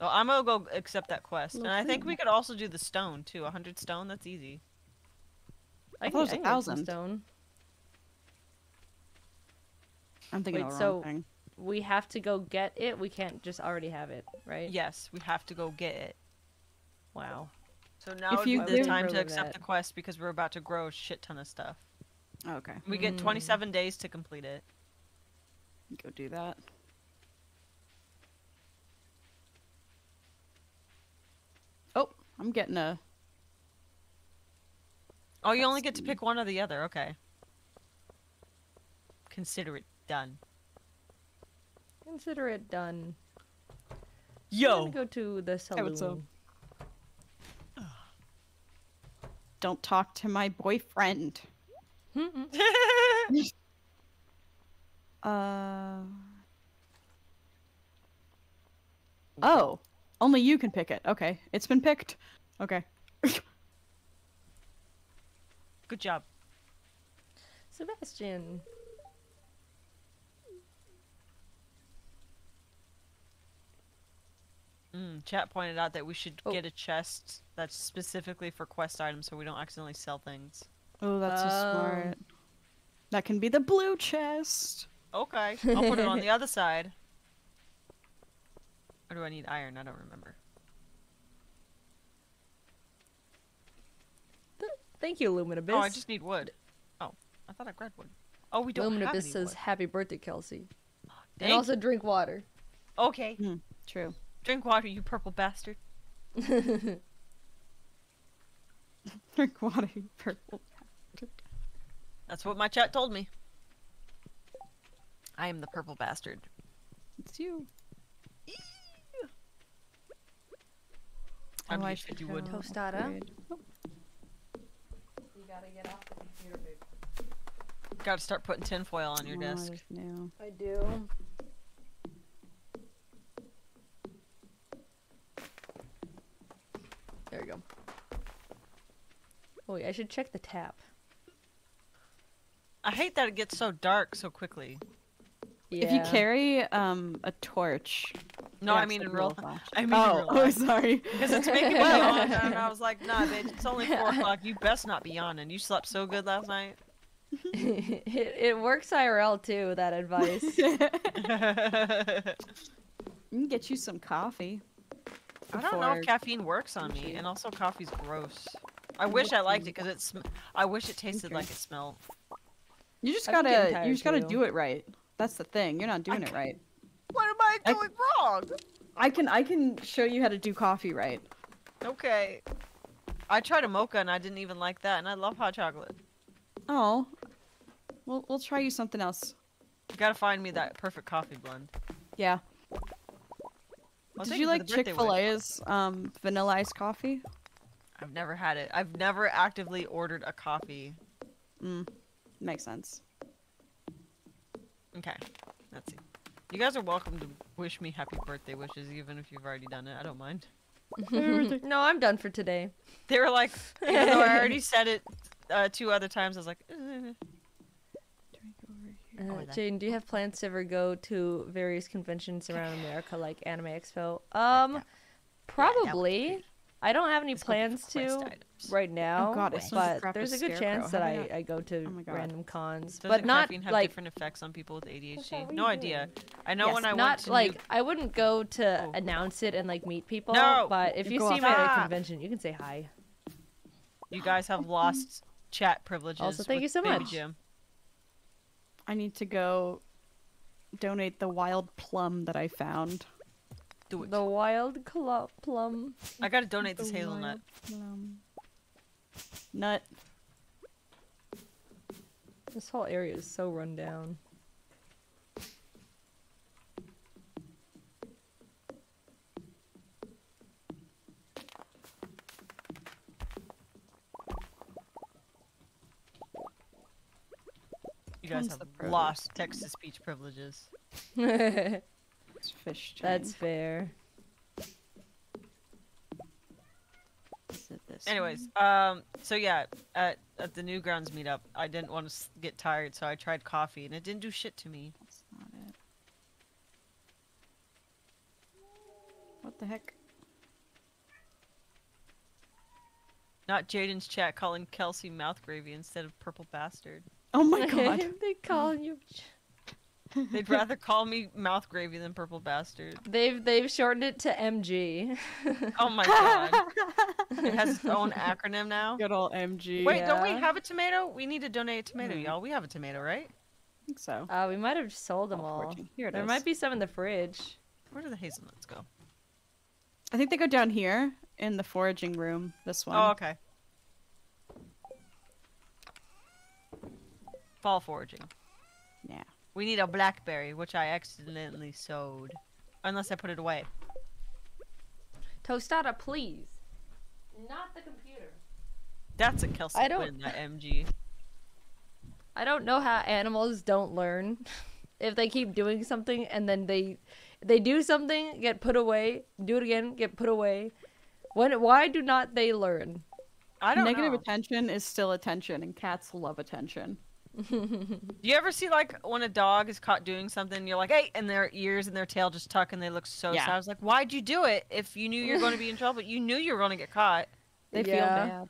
I'm gonna go accept that quest, and I think we could also do the stone too. hundred stone, that's easy. I, thought it was I a can get some thousand. stone. I'm thinking Wait, the wrong so- thing. We have to go get it. We can't just already have it, right? Yes, we have to go get it. Wow. So now If would be you the time to accept that. the quest because we're about to grow a shit ton of stuff. Okay, We get Mm. 27 days to complete it. go do that. Oh, I'm getting a. Oh, you only get to pick one or the other. Okay. Consider it done. Consider it done. I'm Yo. gonna go to the Hey, what's up? saloon. Don't talk to my boyfriend. <laughs> Uh. Oh, only you can pick it. Okay, it's been picked. Okay. <laughs> Good job. Sebastian. Mm, chat pointed out that we should Oh. get a chest that's specifically for quest items so we don't accidentally sell things. Oh, that's so Oh. smart. That can be the blue chest. Okay, <laughs> I'll put it on the other side. Or do I need iron? I don't remember. Thank you, Luminabyss. Oh, I just need wood. Oh, I thought I grabbed wood. Oh, we don't have Luminabyss any says wood. happy birthday, Kelsey. Dang. And also drink water. Okay, hmm, True. drink water, you purple bastard. <laughs> <laughs> Drink water, you purple. That's what my chat told me. I am the purple bastard. It's you. Time Oh, I get should 50 go wood. Tostada? Oh, You gotta get off the computer, babe. Gotta start putting tinfoil on your oh, desk. there's new. I do. There we go. Oh, wait, I should check the tap. I hate that it gets so dark so quickly. If you carry um a torch. No, I mean in real. <laughs> life. I mean oh, in real oh, sorry. Because it's making me <laughs> yawn, and I was like, nah, bitch, it's only four <laughs> o'clock. You best not be yawning. You slept so good last night. it, it works IRL too, that advice. I You can get you some coffee. I don't know if caffeine works on me, and also coffee's gross. I wish I liked it because it's. I wish it tasted like it smelled. You just I've gotta, you just gotta too. do it right. That's the thing. You're not doing it right. What am I I- doing wrong? I can, I can show you how to do coffee right. Okay. I tried a mocha and I didn't even like that, and I love hot chocolate. Oh, we'll, we'll try you something else. You gotta find me that perfect coffee blend. Yeah. I'll Did you like Chick-fil-A's um vanilla iced coffee? I've never had it. I've never actively ordered a coffee. Mm, makes sense. Okay, let's see. You guys are welcome to wish me happy birthday wishes, even if you've already done it. I don't mind. <laughs> no, I'm done for today. They were like, even though I already <laughs> said it uh, two other times, I was like, eh. Uh, that- Jane, do you have plans to ever go to various conventions around America, like Anime Expo? Um, probably. I don't have any Let's plans to items. right now, oh, God, it smells like but crap there's a good chance that I, I- I go to Oh random cons, Doesn't but not caffeine have like different effects on people with ADHD? No idea. I know yes, when I not went to like New- I wouldn't go to Oh. announce it and like meet people. No! but if you Go see off. me at a convention, you can say hi. you guys have lost chat privileges. Also, thank with you so Baby much. Jim. I need to go donate the wild plum that I found. Do it. The wild plum. I gotta donate this hazelnut. plum. Nut. This whole area is so run down. You guys have lost text to speech privileges. <laughs> That's It's fish chain. fair. This Anyways, one? um, so yeah, at at the Newgrounds meetup, I didn't want to get tired, so I tried coffee, and it didn't do shit to me. That's not it. What the heck? Not Jaiden's chat calling Kelsey mouth gravy instead of purple bastard. Oh my <laughs> god. they call you. They'd rather call me mouth gravy than purple bastard. They've they've shortened it to MG. Oh my god. it has its own acronym now. Good old MG. Wait, don't we have a tomato? We need to donate a tomato, Mhm. y'all. We have a tomato, right? I think so. Uh, we might have sold them Oh, all. fortune. Here it there is. might be some in the fridge. Where do the hazelnuts go? I think they go down here in the foraging room. This one. Oh, okay. Fall foraging. Yeah. We need a blackberry, which I accidentally sowed. Unless I put it away. Tostada, please. Not the computer. That's a Kelsey I don't- win, that MG. I don't know how animals don't learn. <laughs> if they keep doing something and then they they do something, get put away, do it again, get put away. When why do not they learn? I don't Negative know. attention is still attention, and cats love attention. Do you ever see like when a dog is caught doing something, you're like, hey, and their ears and their tail just tuck and they look so Yeah. sad. I was like, why'd you do it if you knew you were going to be in trouble? You knew you were going to get caught. They feel bad.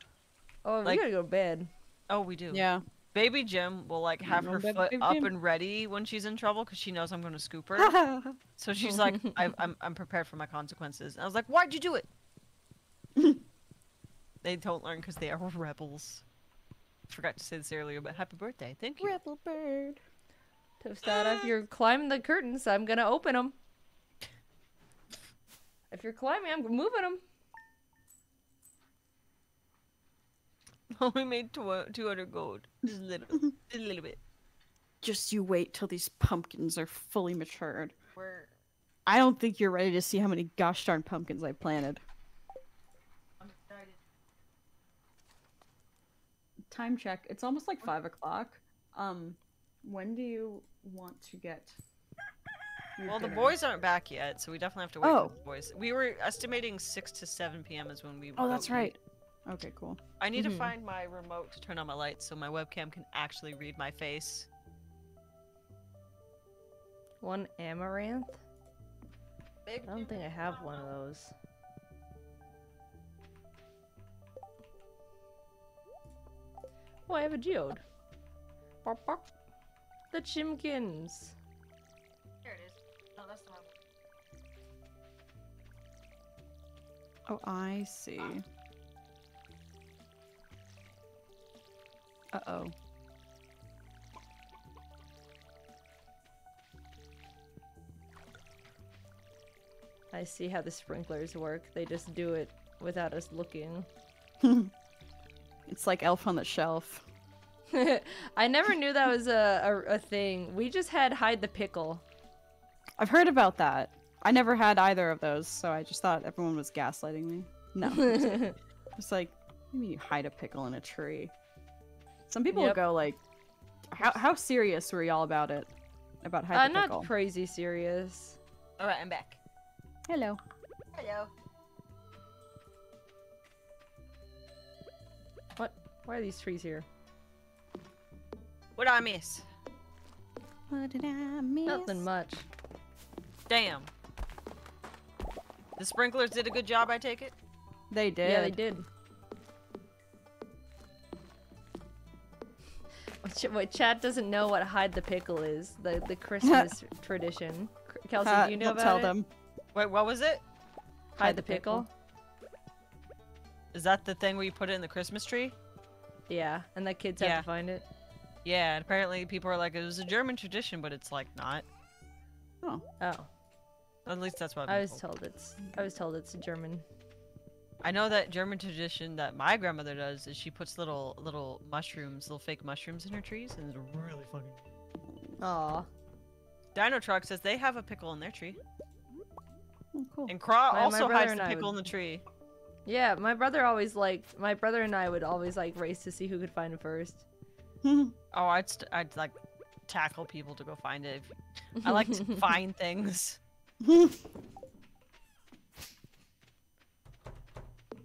Oh, Like- we gotta go to bed. Oh, we do. Yeah. Baby Jim will like have her foot Baby up Jim. and ready when she's in trouble because she knows I'm going to scoop her. <laughs> so she's like, I, I'm I'm prepared for my consequences. And I was like, why'd you do it? <laughs> they don't learn because they are rebels. Forgot to say this earlier, but happy birthday! Thank you. Rebel bird. Tostada, if you're climbing the curtains, I'm gonna open them. If you're climbing, I'm moving them. <laughs> Only oh, made tw- uh, 200 gold. Just a little, just a little bit. Just you wait till these pumpkins are fully matured. We're I don't think you're ready to see how many gosh darn pumpkins I planted. I'm excited. Time check. It's almost like five o'clock. Um, when do you want to get? your Well, the boys aren't back yet, so we definitely have to wait Oh. for the boys. We were estimating 6 to 7 p.m. is when we Oh, go that's eat. right. Okay, cool. I need Mhm. to find my remote to turn on my lights so my webcam can actually read my face. One amaranth. I don't think I have one of those. Oh, I have a geode. Bop, bop. The chimkins. Here it is. Oh, that's the one. Oh, I see. Uh oh. I see how the sprinklers work. They just do it without us looking. <laughs> It's like Elf on the Shelf. <laughs> I never knew that was a, a, a thing. We just had hide the pickle. I've heard about that. I never had either of those, so I just thought everyone was gaslighting me. No. it's <laughs> It's like, what do you mean you hide a pickle in a tree? Some people Yep. go like, how how serious were y'all about it? About hide uh, the not pickle? crazy serious. Alright, I'm back. Hello. Hello. Why are these trees here? What did I miss? What did I miss? Nothing much. Damn. The sprinklers did a good job, I take it? They did. Yeah, they did. <laughs> What Chad doesn't know what hide the pickle is. The the Christmas <laughs> tradition. Kelsey, Uh, do you know don't about tell it? them. Wait, what was it? Hide the pickle. Is that the thing where you put it in the Christmas tree? Yeah, and the kids have to find it. Yeah, and apparently people are like, it was a German tradition, but it's like not. Oh. Oh, At least that's what I I've was told. told it's. I was told it's a German. I know that German tradition that my grandmother does is she puts little little mushrooms, little fake mushrooms in her trees, and it's really fucking. Aw. Dino Truck says they have a pickle in their tree, Oh, cool. and Craw My- my also brother hides and the pickle would- in the tree. Yeah, my brother always liked. My brother and I would always like race to see who could find it first. <laughs> Oh, I'd st- I'd like tackle people to go find it. I like to <laughs> find things. <laughs>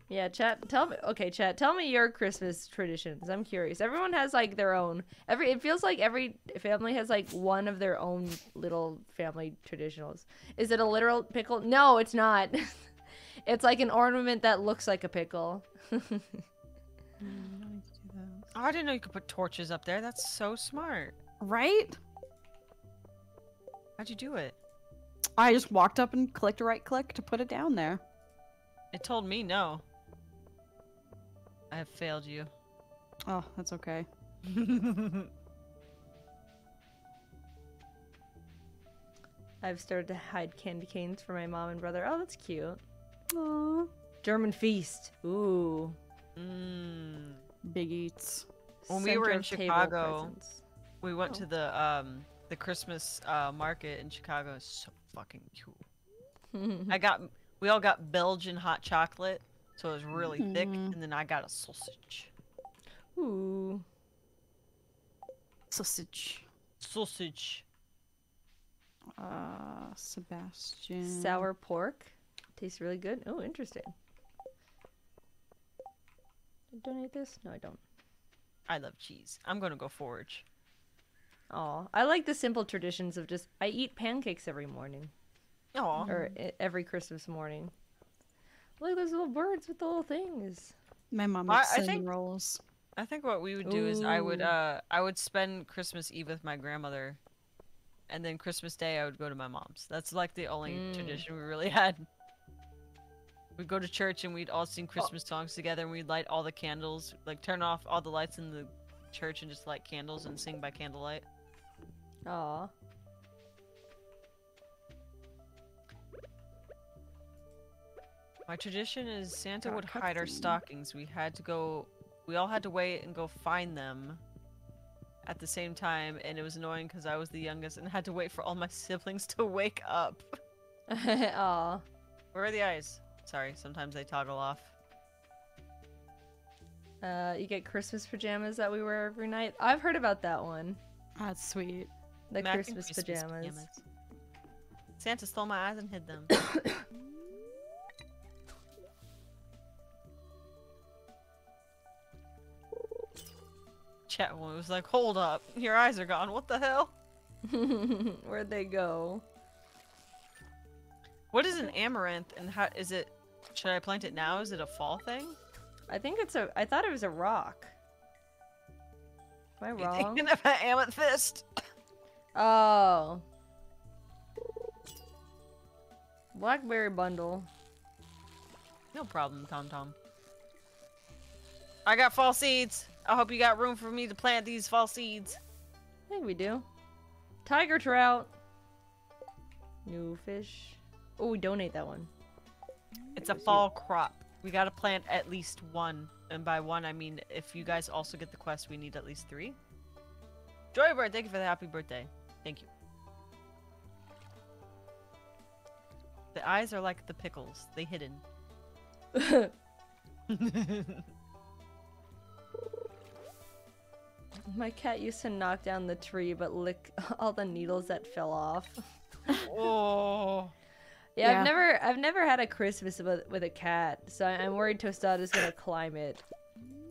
Yeah, chat. Tell me. Okay, chat. Tell me your Christmas traditions. I'm curious. Everyone has like their own. Every it feels like every family has like one of their own little family traditionals. Is it a literal pickle? No, it's not. It's like an ornament that looks like a pickle. Mm, oh, I didn't know you could put torches up there. That's so smart. right? How'd you do it? I just walked up and clicked a right click to put it down there. It told me no. I have failed you. Oh, that's okay. <laughs> I've started to hide candy canes for my mom and brother. Oh, that's cute. Aww. German feast. Ooh. mm. Big eats. When we were in Chicago. We went Oh. to the um the Christmas uh, market in Chicago. It's so fucking cool. <laughs> I got we all got Belgian hot chocolate, so it was really thick, Mhm. and then I got a sausage. Ooh. Sausage. Sausage. Uh, Sebastian. Sour pork. Tastes really good. Oh, interesting. I donate this? No, I don't. I love cheese. I'm gonna go forage. Oh, I like the simple traditions of just I eat pancakes every morning Oh, or every Christmas morning. Look at those little birds with the little things. My mom I- makes I cinnamon think- rolls. I think what we would do is I would uh I would spend Christmas Eve with my grandmother, and then Christmas Day I would go to my mom's. That's like the only Mm. tradition we really <laughs> had. We'd go to church and we'd all sing oh. Christmas songs together, and we'd light all the candles, like turn off all the lights in the church and just light candles and sing by candlelight. Aw. My tradition is Santa would hide our stockings. We had to go. We all had to wait and go find them at the same time, and it was annoying because I was the youngest and had to wait for all my <laughs> siblings to wake up. <laughs> Aw. Where are the eyes? Sorry, sometimes they toggle off. Uh, you get Christmas pajamas that we wear every night. I've heard about that one. That's sweet. The Mac and Christmas, pajamas. Santa stole my eyes and hid them. <coughs> Chat was like, "Hold up, your eyes are gone. What the hell? <laughs> Where'd they go? What is an amaranth, and how is it? Should I plant it now? Is it a fall thing? I think it's a. I thought it was a rock. Am I <laughs> wrong? You thinking of an amethyst? <laughs> Oh. Blackberry bundle. No problem, Tom Tom. I got fall seeds. I hope you got room for me to plant these fall seeds. I think we do. Tiger trout. New fish. Oh, we donate that one. It's a fall crop. We gotta plant at least one. And by one, I mean if you guys also get the quest, we need at least three. Joybird, thank you for the happy birthday. Thank you. The eyes are like the pickles, they hidden. <laughs> My cat used to knock down the tree but lick <laughs> all the needles that fell off. oh. Yeah, Yeah. I've never I've never had a Christmas with, with a cat, so I- I'm worried Tostada's gonna climb it.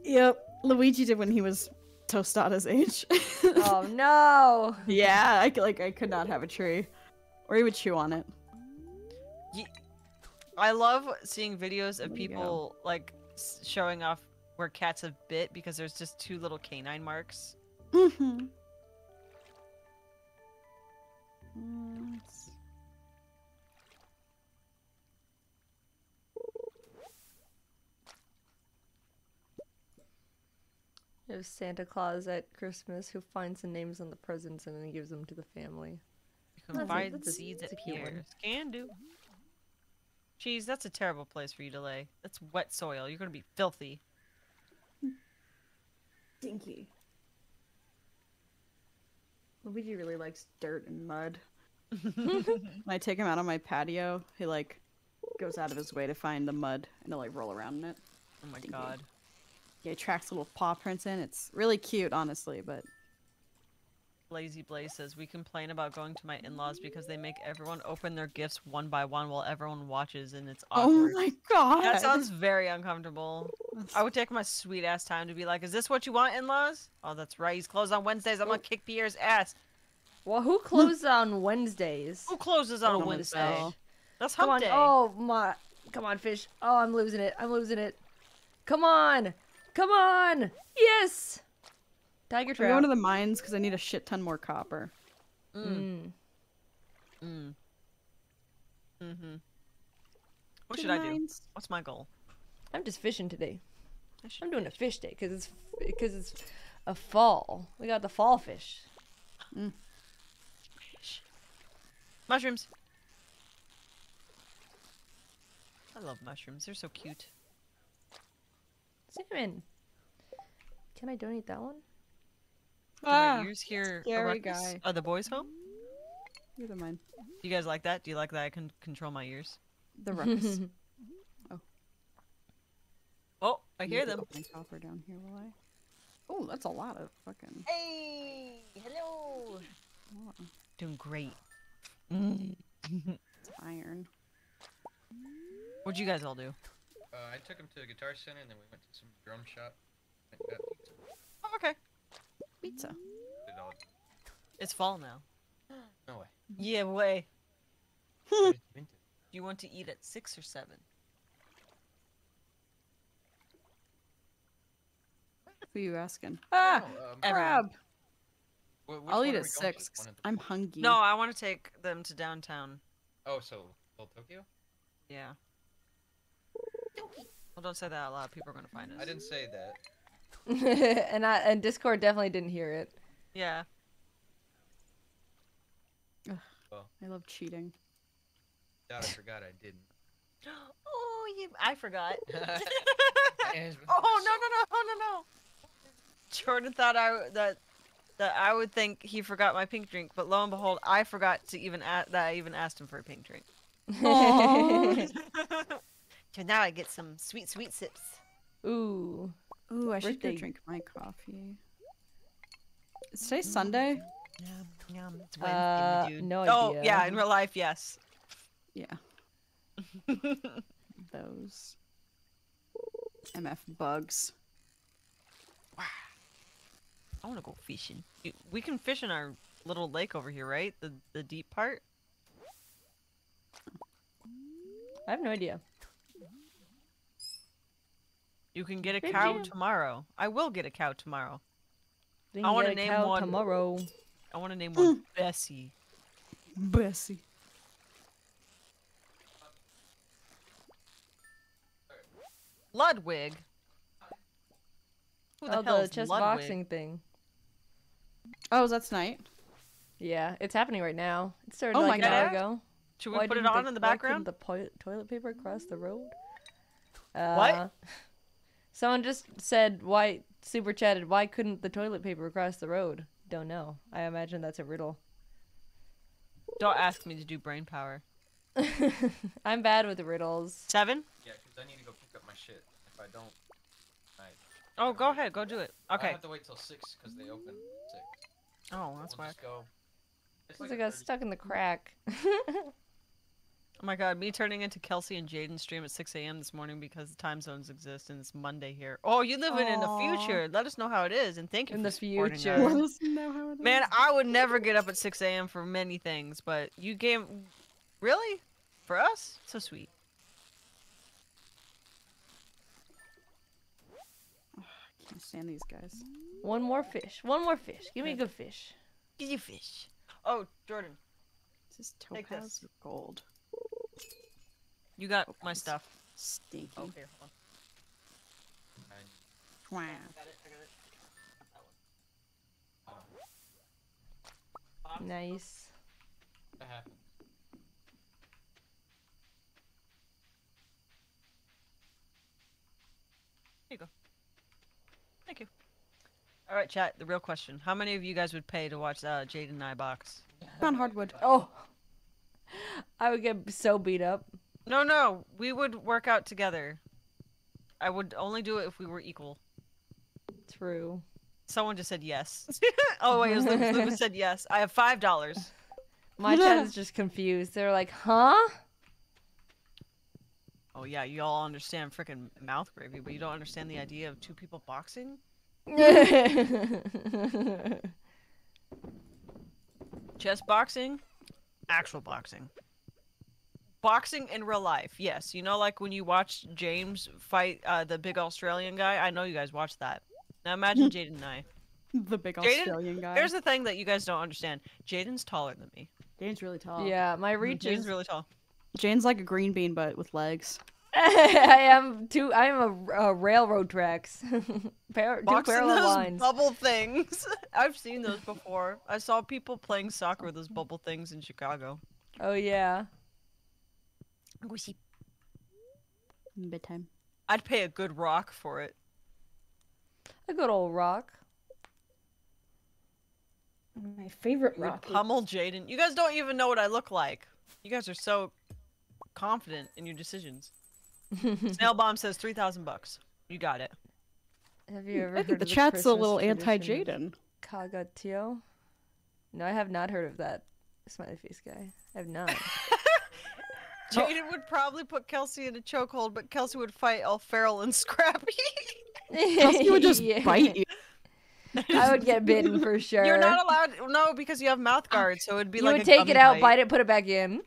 Yep. Luigi did when he was Tostada's age. Oh <laughs> no! yeah, I c- like I could not have a tree, or he would chew on it. I love seeing videos of There you go. people like showing off where cats have bit because there's just two little canine marks. Mm-hmm. Mm, it's- There's Santa Claus at Christmas who finds the names on the presents and then gives them to the family. You can That's find that's seeds that's at a. Pierre's. Can do. Jeez, that's a terrible place for you to lay. That's wet soil. You're gonna be filthy. Stinky. Luigi really likes dirt and mud. <laughs> when I take him out on my patio, he like goes out of his way to find the mud and to like roll around in it. Oh my Stinky. god. Yeah, he tracks little paw prints in. It's really cute, honestly, but Lazy Blaze says we complain about going to my in-laws because they make everyone open their gifts one by one while everyone watches and it's oh my god, That sounds very uncomfortable. I would take my sweet ass time to be like, "Is this what you want, in-laws?" Oh, that's right. He's closed on Wednesdays. I'm gonna kick Pierre's ass. Well, who closes on Wednesdays? Who closes on a Oh, Wednesday? Michelle. That's Come hump on! day. Oh my! Come on, fish! Oh, I'm losing it! I'm losing it! Come on! Come on! Yes! Tiger We're going to the mines because I need a shit ton more copper. Mm. Mm. Mm. Mm-hmm. What To should the I do? What's my goal? I'm just fishing today. I I'm doing a fish day because it's because it's a fall. We got the fall fish. fish. Mushrooms. I love mushrooms. They're so cute. Salmon. Can I donate that one? Do my Ah, ears here. a scary guy. Are the boys home? you're the mine. Do you guys like that? Do you like that I can control my ears? The ruckus. Oh, <laughs> Oh, I hear them. put My copper down here, will I? Oh, that's a lot of fucking. Hey, hello. Doing great. It's iron. What'd you guys all do? Uh, I took him to the guitar center, and then we went to some drum shop. and got pizza. Oh, okay. Pizza. It's fall now. No way. Yeah, way. <laughs> Do you want to eat at six or seven? Who are you asking? Ah, Oh, um, crab. wh- which I'll eat at going to? six. 'cause One at the I'm hungry. No, I want to take them to downtown. Oh, so Little Tokyo? Yeah. Well, don't say that out loud. People are gonna find us. I didn't say that. <laughs> and I and Discord definitely didn't hear it. Yeah. Well, I love cheating. Doubt I forgot I didn't. <gasps> Oh, you. I forgot. <laughs> <laughs> Oh no no no no no no. Jordan thought I that that I would think he forgot my pink drink, but lo and behold, I forgot to even a- that I even asked him for a pink drink. So now I get some sweet sweet sips. Ooh. Ooh, I should go drink my coffee. Is today Sunday? Yum, yum. It's Uh, dude. no Oh idea. yeah, in real life, yes. Yeah. <laughs> Those MF bugs. I want to go fishing. We can fish in our little lake over here, right? The the deep part. I have no idea. You can get a Did cow you? tomorrow. I will get a cow tomorrow. We I wanna name cow one- tomorrow. I want to name one <clears throat> Bessie. Bessie. Ludwig. Who the oh, hell the is chess Ludwig? boxing thing. Oh, is that tonight. Yeah, it's happening right now. It started Oh my like an hour ago. Should we Why put it on in the why couldn't background? The po- toilet paper across the road. Uh, What? <laughs> Someone just said why super chatted. Why couldn't the toilet paper across the road? Don't know. I imagine that's a riddle. Don't ask me to do brain power. <laughs> I'm bad with riddles. Seven? Yeah, because I need to go pick up my shit. If I don't, I. Oh, go ahead. Go do it. Okay. I have to wait till six because they open at six. Oh, that's we'll why. just go. It's like I a got 30 stuck in the crack. <laughs> Oh my god, me turning into Kelsey and Jaiden stream at 6 a.m. this morning because the time zones exist and it's Monday here. Oh, you living in the future. Let us know how it is and thank you In for the future. us. Let us know how it is. Man, I would never get up at 6 a.m. for many things, but you gave. Really? For us? So sweet. i can't stand these guys. One more fish. One more fish. Give me a good fish. Give you fish. Oh, Jordan, Is this Take topaz this. or gold? You got my Topaz. stuff. Stinky. Oh, here, hold Wow. on. I got it, I got it. That one. Nice. That happened. Thank you. All right, chat. The real question: How many of you guys would pay to watch uh, Jade and I box? On hardwood. Oh. I would get so beat up. No, no, we would work out together. I would only do it if we were equal. True. Someone just said yes. <laughs> oh wait, it was Lucas. <laughs> Lucas said yes. I have five dollars. My <laughs> chat is just confused. They're like, huh? Oh yeah, you all understand freaking mouth gravy, but you don't understand the idea of two people boxing. Chess boxing, actual boxing. Boxing in real life, yes. You know, like when you watch James fight uh, the big Australian guy. I know you guys watched that. Now imagine <laughs> Jaiden and I. The big Jaiden, Australian guy. Here's the thing that you guys don't understand. Jaiden's taller than me. Jaiden's really tall. yeah, my reach Jaiden's is. really tall. Jane's like a green bean, but with legs. <laughs> I am two. I am a, a railroad tracks. <laughs> Par- two Boxing parallel those lines. bubble things. I've seen those before. I saw people playing soccer with those bubble things in Chicago. Oh yeah. Bedtime. I'd pay a good rock for it. A good old rock. My favorite Would pummel Jaiden. You guys don't even know what I look like. You guys are so confident in your decisions. <laughs> Snail Bomb says three thousand bucks. You got it. Have you hmm. ever I heard think the of chat's a little anti-Jaiden. Kagatio? No, I have not heard of that. Smiley face guy. I have none. <laughs> Oh. Jaiden would probably put Kelsey in a chokehold, but Kelsey would fight all feral and <laughs> scrappy. Kelsey would just <laughs> Yeah. bite you. I would get bitten for <laughs> sure. You're not allowed. No, because you have mouth ah. guards, so it'd be You like would a take it out, bite it, put it back in.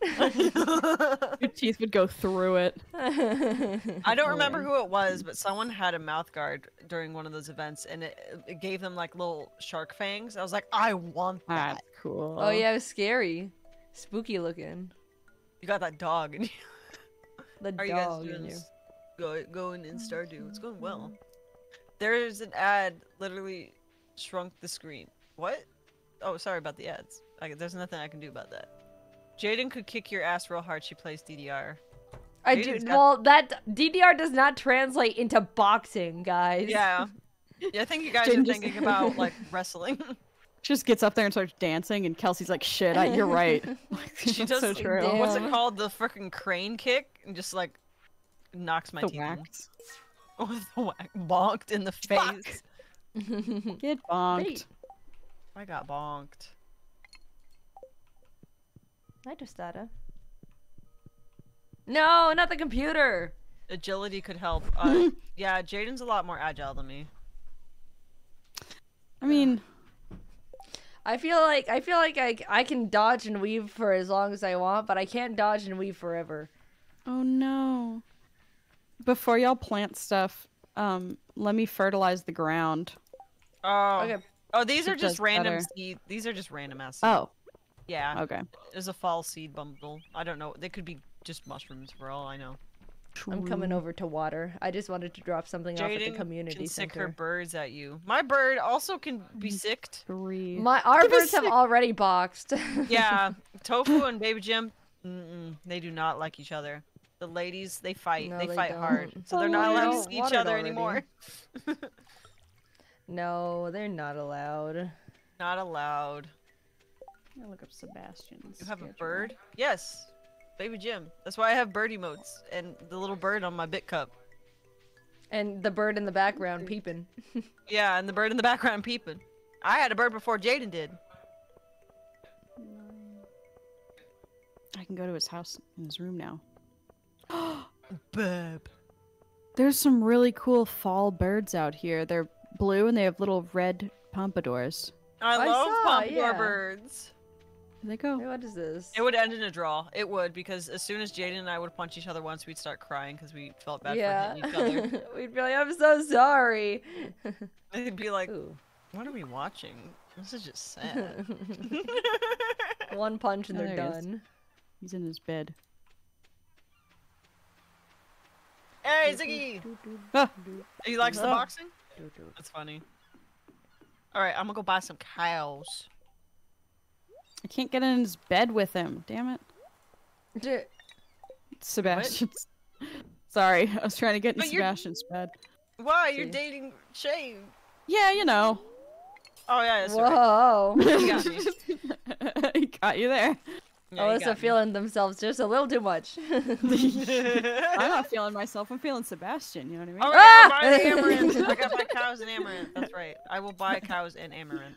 Your teeth would go through it. I don't remember who it was, but someone had a mouth guard during one of those events, and it, it gave them like little shark fangs. I was like, I want that. That's cool. oh yeah, it was scary, spooky looking. You got that dog, <laughs> The How are you guys dog doing? in you. Go, going in Stardew. It's going well. Mm-hmm. There's an ad literally shrunk the screen. What? Oh, sorry about the ads. I, there's nothing I can do about that. Jaiden could kick your ass real hard. She plays DDR. I do. Well, that DDR does not translate into boxing, guys. Yeah. Yeah, I think you guys <laughs> Jaiden are just- thinking about like wrestling. <laughs> She just gets up there and starts dancing, and Kelsey's like, "Shit, I, you're right." <laughs> <laughs> She does so true. damn. What's it called? The freaking crane kick, and just like knocks my The teeth in. wax. <laughs> With the whack, bonked in the Fuck. face. Get bonked. Great. I got bonked. Hi, Tostada. No, not the computer. Agility could help. Uh, yeah, Jaiden's a lot more agile than me. I mean, I feel like I feel like I I can dodge and weave for as long as I want, but I can't dodge and weave forever. oh no. Before y'all plant stuff, um, let me fertilize the ground. Oh. Okay. Oh, these It are just random better. seed. These are just random ass. seeds. Oh, Yeah. okay. There's a fall seed bundle. I don't know. They could be just mushrooms for all I know. I'm coming over to water. I just wanted to drop something off at the Jaiden community can sick her birds at you. My bird also can be mm, sicked. Three. My our Give us birds have already boxed. <laughs> Yeah, Tofu and Baby Jim, mm-mm, they do not like each other. The ladies, they fight. No, they, they fight hard, don't. so they're not allowed to see each other already. anymore. <laughs> no, they're not allowed. Not allowed. I'm look up Sebastian's. You have a bird? Yes, Baby Jim. That's why I have bird emotes and the little bird on my bit cup. And the bird in the background peeping. <laughs> Yeah, and the bird in the background peeping. I had a bird before Jaiden did. I can go to his house in his room now. <gasps> Bub. There's some really cool fall birds out here. They're blue and they have little red pompadours. I I love saw, pompadour yeah. birds. There they Hey, go. what is this? It would end in a draw. It would because as soon as Jaiden and I would punch each other once, we'd start crying because we felt bad yeah. for hitting each other. <laughs> We'd be like, I'm so sorry. <laughs> They'd be like, Ooh. "What are we watching? This is just <laughs> sad." One punch and Oh, they're there he done. He's in his bed. hey, Ziggy! Ah. He likes the boxing. That's funny. All right, I'm gonna go buy some cows. I can't get in his bed with him. Damn it. D- Sebastian's. <laughs> Sorry, I was trying to get in But you're- Sebastian's bed. Why? You're dating Shane. Yeah, you know. Oh yeah, that's right. Whoa. <laughs> You got me. <laughs> he got you there. Yeah, you Illyssa got me. feeling themselves just a little too much. I'm not feeling myself. I'm feeling Sebastian. You know what I mean? Oh, Ah! I gotta buy the amaranth. I gotta buy cows and amaranth. That's right. I will buy cows and amaranth.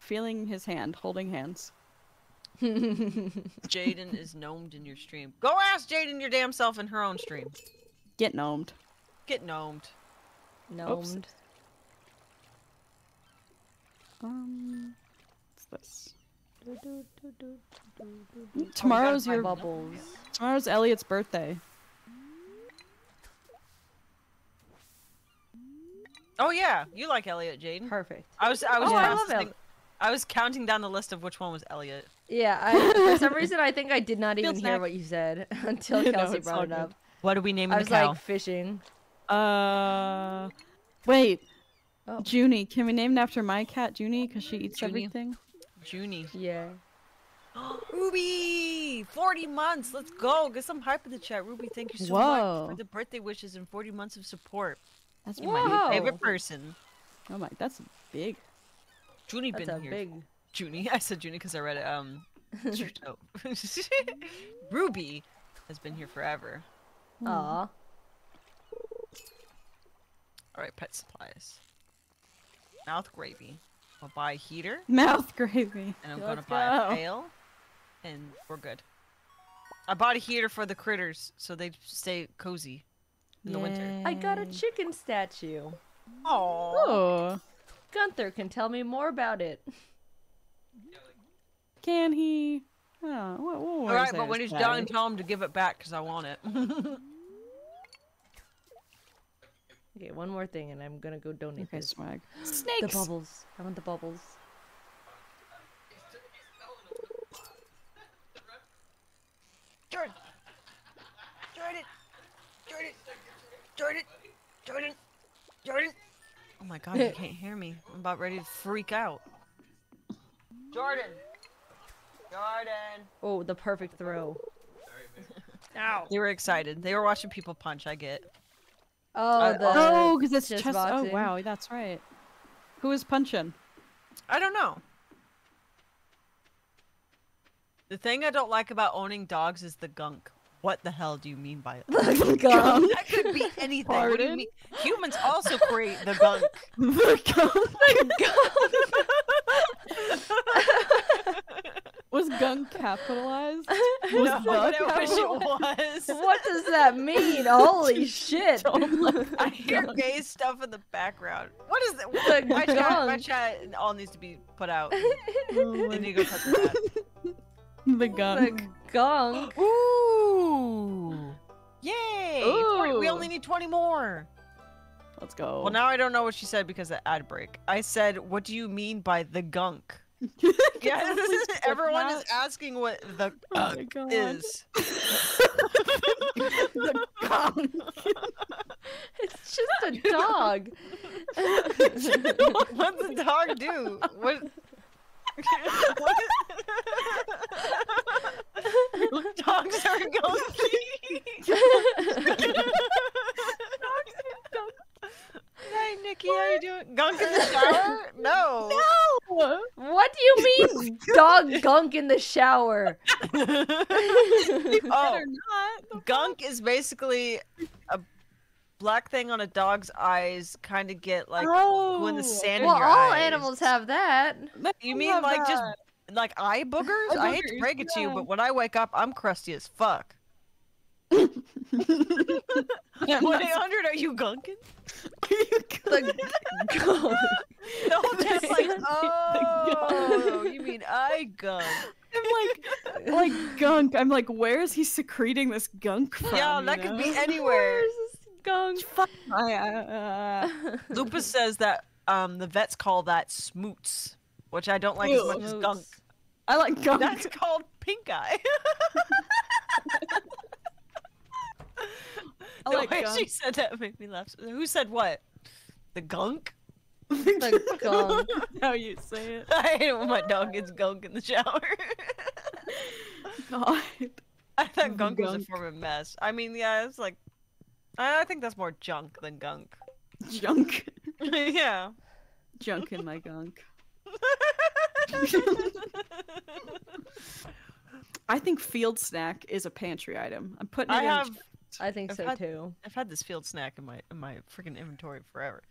Feeling his hand, holding hands. <laughs> Jaiden is gnomed in your stream. Go ask Jaiden your damn self in her own stream. Get gnomed. Get gnomed. Gnomed. Um, what's this? Oh, Tomorrow's gotta your buy Bubbles. tomorrow's Elliott's birthday. Oh yeah, you like Elliott, Jaiden. Perfect. I was I was Oh, I love processing- I was counting down the list of which one was Elliott. Yeah, I, for some <laughs> reason I think I did not even Field hear snack. what you said <laughs> <laughs> until Kelsey it's all brought it good. up. What do we name I the was cow? like fishing. Uh, wait. Oh. Junie. Can we name it after my cat, Junie? Because she eats Junie. everything. Junie. Yeah. <gasps> Ruby, 40 months. Let's go. Get some hype in the chat. Ruby, thank you so Whoa. much for the birthday wishes and 40 months of support. That's You're my new favorite person. Oh my, that's big. Junie That's been a here. big. Junie. <laughs> I said Junie because I read it. Um, <laughs> oh. <laughs> Ruby has been here forever. Aw. All right, pet supplies. Mouth gravy. I'll buy a heater, Mouth gravy. and I'm Let's gonna buy a go. pail. and we're good. I bought a heater for the critters so they stay cozy in the winter. I got a chicken statue. Oh. Oh, Gunther can tell me more about it. Can he? Oh, what, what All was right, I but when he's say? done, tell him to give it back because I want it. <laughs> Okay, one more thing, and I'm gonna go donate Okay, this. swag. Snakes. The bubbles. I want the bubbles. Jordan! Jordan! Jordan! Jordan! Jordan! Jordan! Oh my god, you can't hear me. I'm about ready to freak out. Jordan! Jordan! Oh, the perfect throw. Ow. <laughs> They were excited. They were watching people punch, I get. Oh, Uh, the Oh, because it's chess chess. Oh, wow, that's right. Who is punching? I don't know. The thing I don't like about owning dogs is the gunk. What the hell do you mean by <laughs> it? The gum. That could be anything. What do you mean? Humans also create the <laughs> gunk. the gunk. the gunk. Was gunk capitalized? no, the but I wish it was. <laughs> What does that mean? <laughs> Holy shit! <laughs> I hear gay stuff in the background. What is that? What- my, chat, my chat all needs to be put out. Oh They need to go touch that. the The gunk. gunk. <gasps> Ooh! Yay! 40 we only need 20 more. Let's go. Well, now I don't know what she said because of ad break. I said, "What do you mean by the gunk?" <laughs> Yeah, <laughs> everyone is asking what the Oh God. is. the gunk. <laughs> It's just a dog. What's a dog do? What? what? Dogs are gunky. Hey, Nikki, how you doing? Gunk in the <laughs> shower? No. No. What do you mean, <laughs> dog gunk in the shower? <laughs> oh, not. gunk is basically a black thing on a dog's eyes, kind of get like oh, when the oh. sand Well, in your all eyes. animals have that. You mean like just like eye boogers? I hate to boogers, break it to you, but when I wake up, I'm crusty as fuck. <laughs> One eight hundred, are you gunking? The gunk. <laughs> No, just <laughs> like, oh, you mean I gunk? I'm like, like gunk. I'm like, where is he secreting this gunk from? Yeah, you that could be anywhere. Where's this gunk? I, uh, Lupus says that um the vets call that smoots, which I don't like as Ew. much as gunk. I like gunk. That's called pink eye. <laughs> The oh like way gunk. she said that made me laugh. Who said what? The gunk? The gunk. <laughs> How you say it? <laughs> I hate it when my dog gets gunk in the shower. God. I thought gunk, was a form of mess. I mean, yeah, it's like, I I think that's more junk than gunk. Junk. yeah. Junk in my gunk. I think field snack is a pantry item. I'm putting it I in. have I think I've so had- too. I've had this field snack in my in my freaking inventory forever.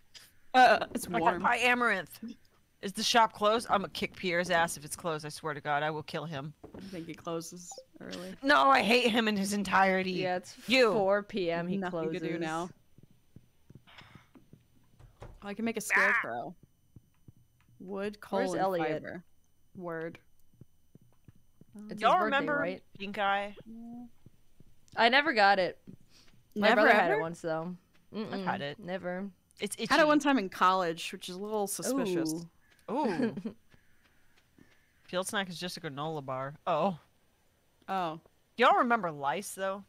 Uh, it's I gotta warm. buy amaranth. Is the shop closed? I'm gonna kick Pierre's ass if it's closed. I swear to God, I will kill him. I think it closes early. No, I hate him in his entirety. Yeah, it's You. 4 p.m. He Nothing closes. to do now. I can make a scarecrow. Wood, coal, Where's and Elliott? fiber. Word. It's Y'all birthday, remember right? Pink Eye? I never got it. My Never brother had it once though. Mm-mm, had it. Never. It's itchy. Had it one time in college, which is a little suspicious. Ooh. Ooh. <laughs> Field snack is just a granola bar. Oh. Oh, Y'all remember lice though?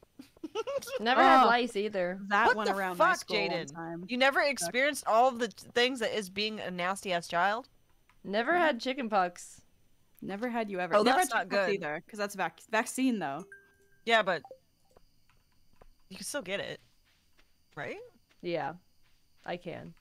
<laughs> Never had Oh. lice either. that What went the around my fuck, school one Jaiden? time. You never experienced all of the t- things that is being a nasty ass child? Never had chicken pox. Never had you ever. Oh, Never that's had not chickenpox good. either, because that's vac- vaccine though. Yeah, but you can still get it, right? Yeah, I can.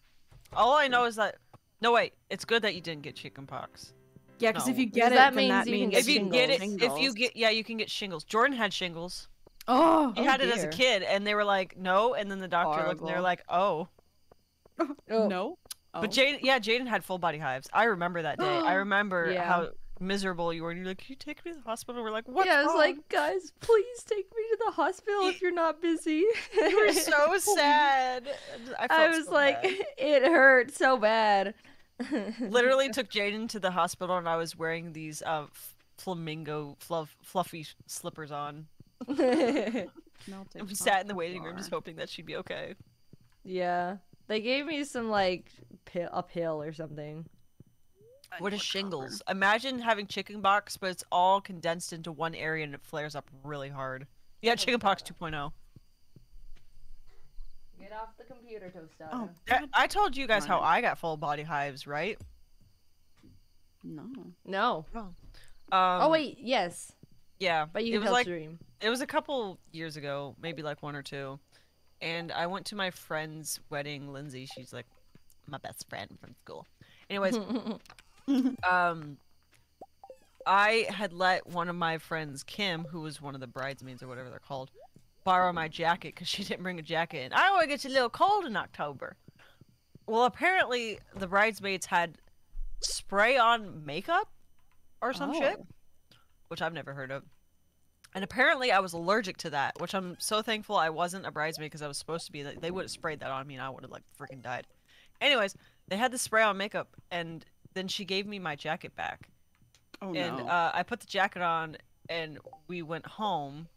All I know is that no wait, it's good that you didn't get chickenpox. Yeah, because if you get it, that then means that you can means get If you get it, shingles. if you get yeah, you can get shingles. Jordan had shingles. oh, He Oh, had it as a kid, and they were like, no, and then the doctor looked, and they're like, oh. <laughs> Oh. no. Oh. But Jaiden, yeah, Jaiden had full body hives. I remember that day. I <gasps> remember Yeah. how miserable you were, and you're like, "Can you take me to the hospital?" We're like, "What?" yeah, I was like, guys, please take me to the hospital if you're not busy. you were so <laughs> sad. I, felt I was so like, bad. <laughs> it hurt so bad. <laughs> literally took Jaiden to the hospital, and I was wearing these uh, flamingo fluff, fluffy slippers on. Melted And we sat in the waiting room just hoping that she'd be okay. yeah, they gave me some like pill, a pill or something. What is shingles? Imagine having chickenpox, but it's all condensed into one area and it flares up really hard. Yeah, chickenpox oh. 2.0. Get off the computer, Tostada. Oh, I, I told you guys how I got full body hives, right? no. No. Um, oh wait, yes, yeah, but you it can was tell like dream. it was a couple years ago, maybe like one or two, and I went to my friend's wedding. Lindsay, she's like my best friend from school. Anyways, <laughs> <laughs> um, I had let one of my friends, Kim, who was one of the bridesmaids or whatever they're called, borrow my jacket because she <laughs> didn't bring a jacket. And I always gets a little cold in October. Well, apparently the bridesmaids had spray on makeup or some shit, Oh. which I've never heard of. And apparently I was allergic to that, which I'm so thankful I wasn't a bridesmaid because I was supposed to be. Like, They would have sprayed that on me and I would have like freaking died. Anyways, they had the spray on makeup and then she gave me my jacket back Oh and no. uh, I put the jacket on, and we went home.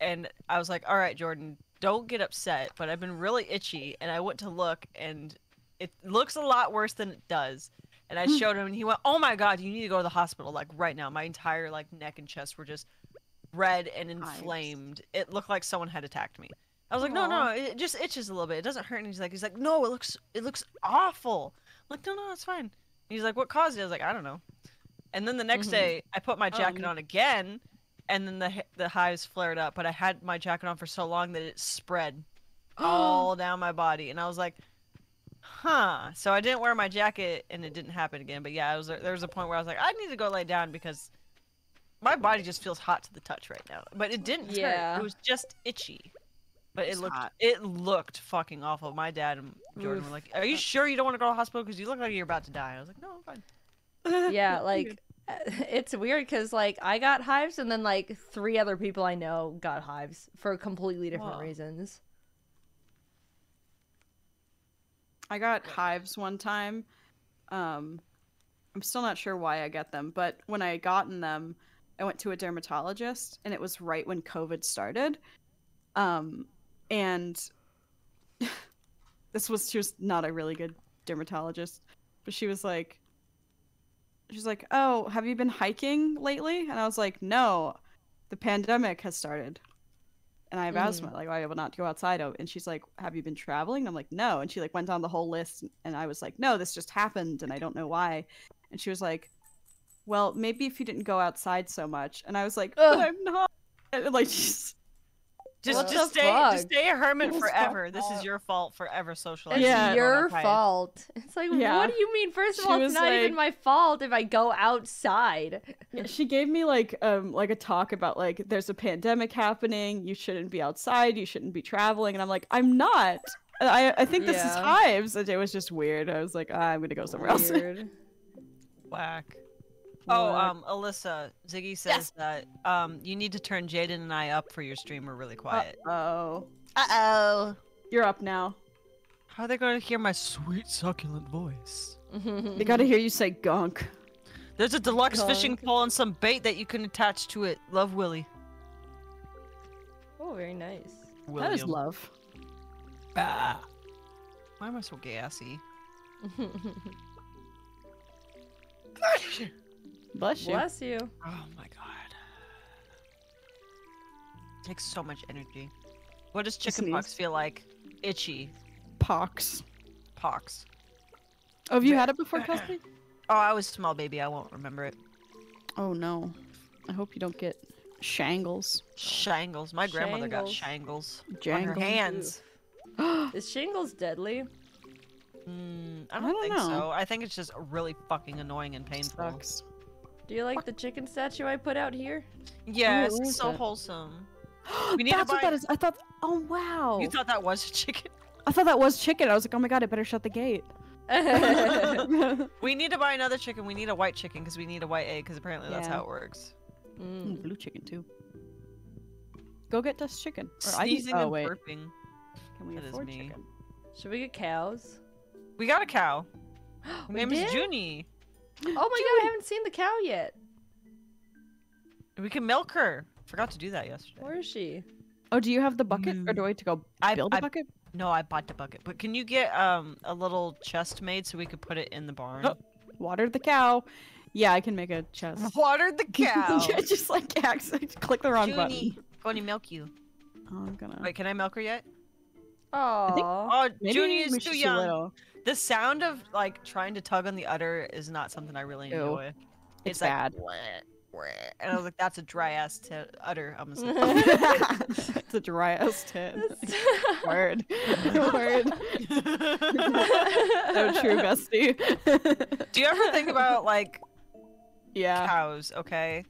And I was like, "All right, Jordan, don't get upset, but I've been really itchy." And I went to look, and it looks a lot worse than it does. And I showed him, and he went, "Oh my god, you need to go to the hospital like right now." My entire like neck and chest were just red and inflamed. It looked like someone had attacked me. I was like, "No, no, it just itches a little bit. It doesn't hurt." And he's like, "He's like, no, it looks, it looks awful." I'm like, "No, no, it's fine." He's like, "What caused it?" I was like, "I don't know." And then the next Mhm. day, I put my jacket Um. on again, and then the the hives flared up. But I had my jacket on for so long that it spread <gasps> all down my body, and I was like, "Huh." So I didn't wear my jacket, and it didn't happen again. But yeah, I was there was a point where I was like, "I need to go lay down because my body just feels hot to the touch right now." But it didn't. hurt. Yeah. It was just itchy. But it It's looked hot. it looked fucking awful. My dad and Jordan were like, "Are you sure you don't want to go to the hospital? Because you look like you're about to die." I was like, "No, I'm fine." <laughs> yeah, like it's weird because like I got hives and then like three other people I know got hives for completely different Wow. reasons. I got hives one time. Um, I'm still not sure why I got them, but when I had gotten them, I went to a dermatologist, and it was right when COVID started. Um, and <laughs> this was she was not a really good dermatologist, but she was like, she's like, "Oh, have you been hiking lately?" And I was like, "No, the pandemic has started." and I have Mhm. asthma. Like I will not go outside. Oh, And she's like, "Have you been traveling?" I'm like, "No." And she like went down the whole list, and I was like, "No, this just happened, and I don't know why." And she was like, "Well, maybe if you didn't go outside so much." And I was like. "But I'm not." <laughs> And, like, she's, Just, What just stay, fuck? just stay a hermit What's forever. This is your fault forever socializing. It's Yeah. your fault. It's like, Yeah. what do you mean? First of She all, it's was not even my fault if I go outside. she gave me like um like a talk about like there's a pandemic happening. You shouldn't be outside. You shouldn't be traveling. And I'm like, I'm not. I I think this is hives. And it was just weird. I was like, ah, I'm gonna go somewhere else. Weird. <laughs> Whack. Oh, What? um, Illyssa, Ziggy says that um, you need to turn Jaiden and I up for your stream. We're really quiet. Uh Oh, Uh oh. you're up now. How are they going to hear my sweet, succulent voice? <laughs> They gotta hear you say gunk. There's a deluxe fishing pole and some bait that you can attach to it. Love, Willy. oh, very nice. That is William. love. Ah. Why am I so gassy? <laughs> Bless you. Bless you. Oh my god. Takes so much energy. What does chickenpox feel like? Itchy. Pox. Pox. Oh, have you had it before, Kelsey? <clears throat> Oh, I was a small baby. I won't remember it. Oh no. I hope you don't get shangles. Shangles. My grandmother got Shangles. shangles on her hands. <gasps> Is shingles deadly? Mm, I I don't, don't think know. so. I think it's just really fucking annoying and painful. Sucks. Do you like the chicken statue I put out here? Yes, where it's so it? wholesome. <gasps> We need to That's what that is. I thought. Oh wow. You thought that was a chicken? I thought that was chicken. I was like, oh my god, I better shut the gate. <laughs> <laughs> We need to buy another chicken. We need a white chicken because we need a white egg because apparently that's how it works. Mm. Blue chicken too. Go get us chicken. Or I oh and wait, burping. can we that is afford me. chicken? Should we get cows? We got a cow. <gasps> Her name did? is Junie. Oh my god, I haven't seen the cow yet. We can milk her. Forgot to do that yesterday. Where is she? Oh, do you have the bucket, or Mm. do I have to go I- build a I- bucket? No, I bought the bucket. But can you get um a little chest made so we could put it in the barn? Oh. Water the cow. Yeah, I can make a chest. <laughs> Water the <laughs> cow. Yeah, <laughs> just like accidentally click the wrong Junie, button. going to milk you. Oh, I'm gonna. Wait, can I milk her yet? Oh. Oh, Maybe Junie is she's too too young. Little. The sound of like trying to tug on the udder is not something I really Ew. enjoy. It's like, bad. "Bleh, <laughs> bleh," and I was like, "That's a dry ass t- udder." I'm gonna say. <laughs> it's a dry ass <laughs> tit. Word. Word. So true, bestie. Do you ever think about like yeah. cows? Okay,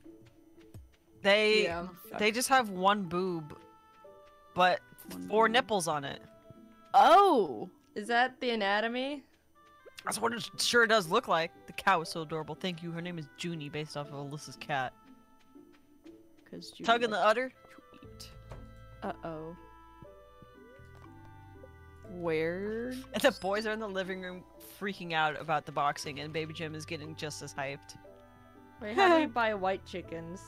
they Yeah. they just have one boob, but four nipples on it. Oh. Is that the anatomy? That's what it sure does look like. The cow is so adorable. Thank you. Her name is Junie, based off of Illyssa's cat. Because Tugging the udder. Uh oh. Where? And the boys are in the living room freaking out about the boxing, and Baby Jim is getting just as hyped. Wait, how do you <laughs> buy white chickens?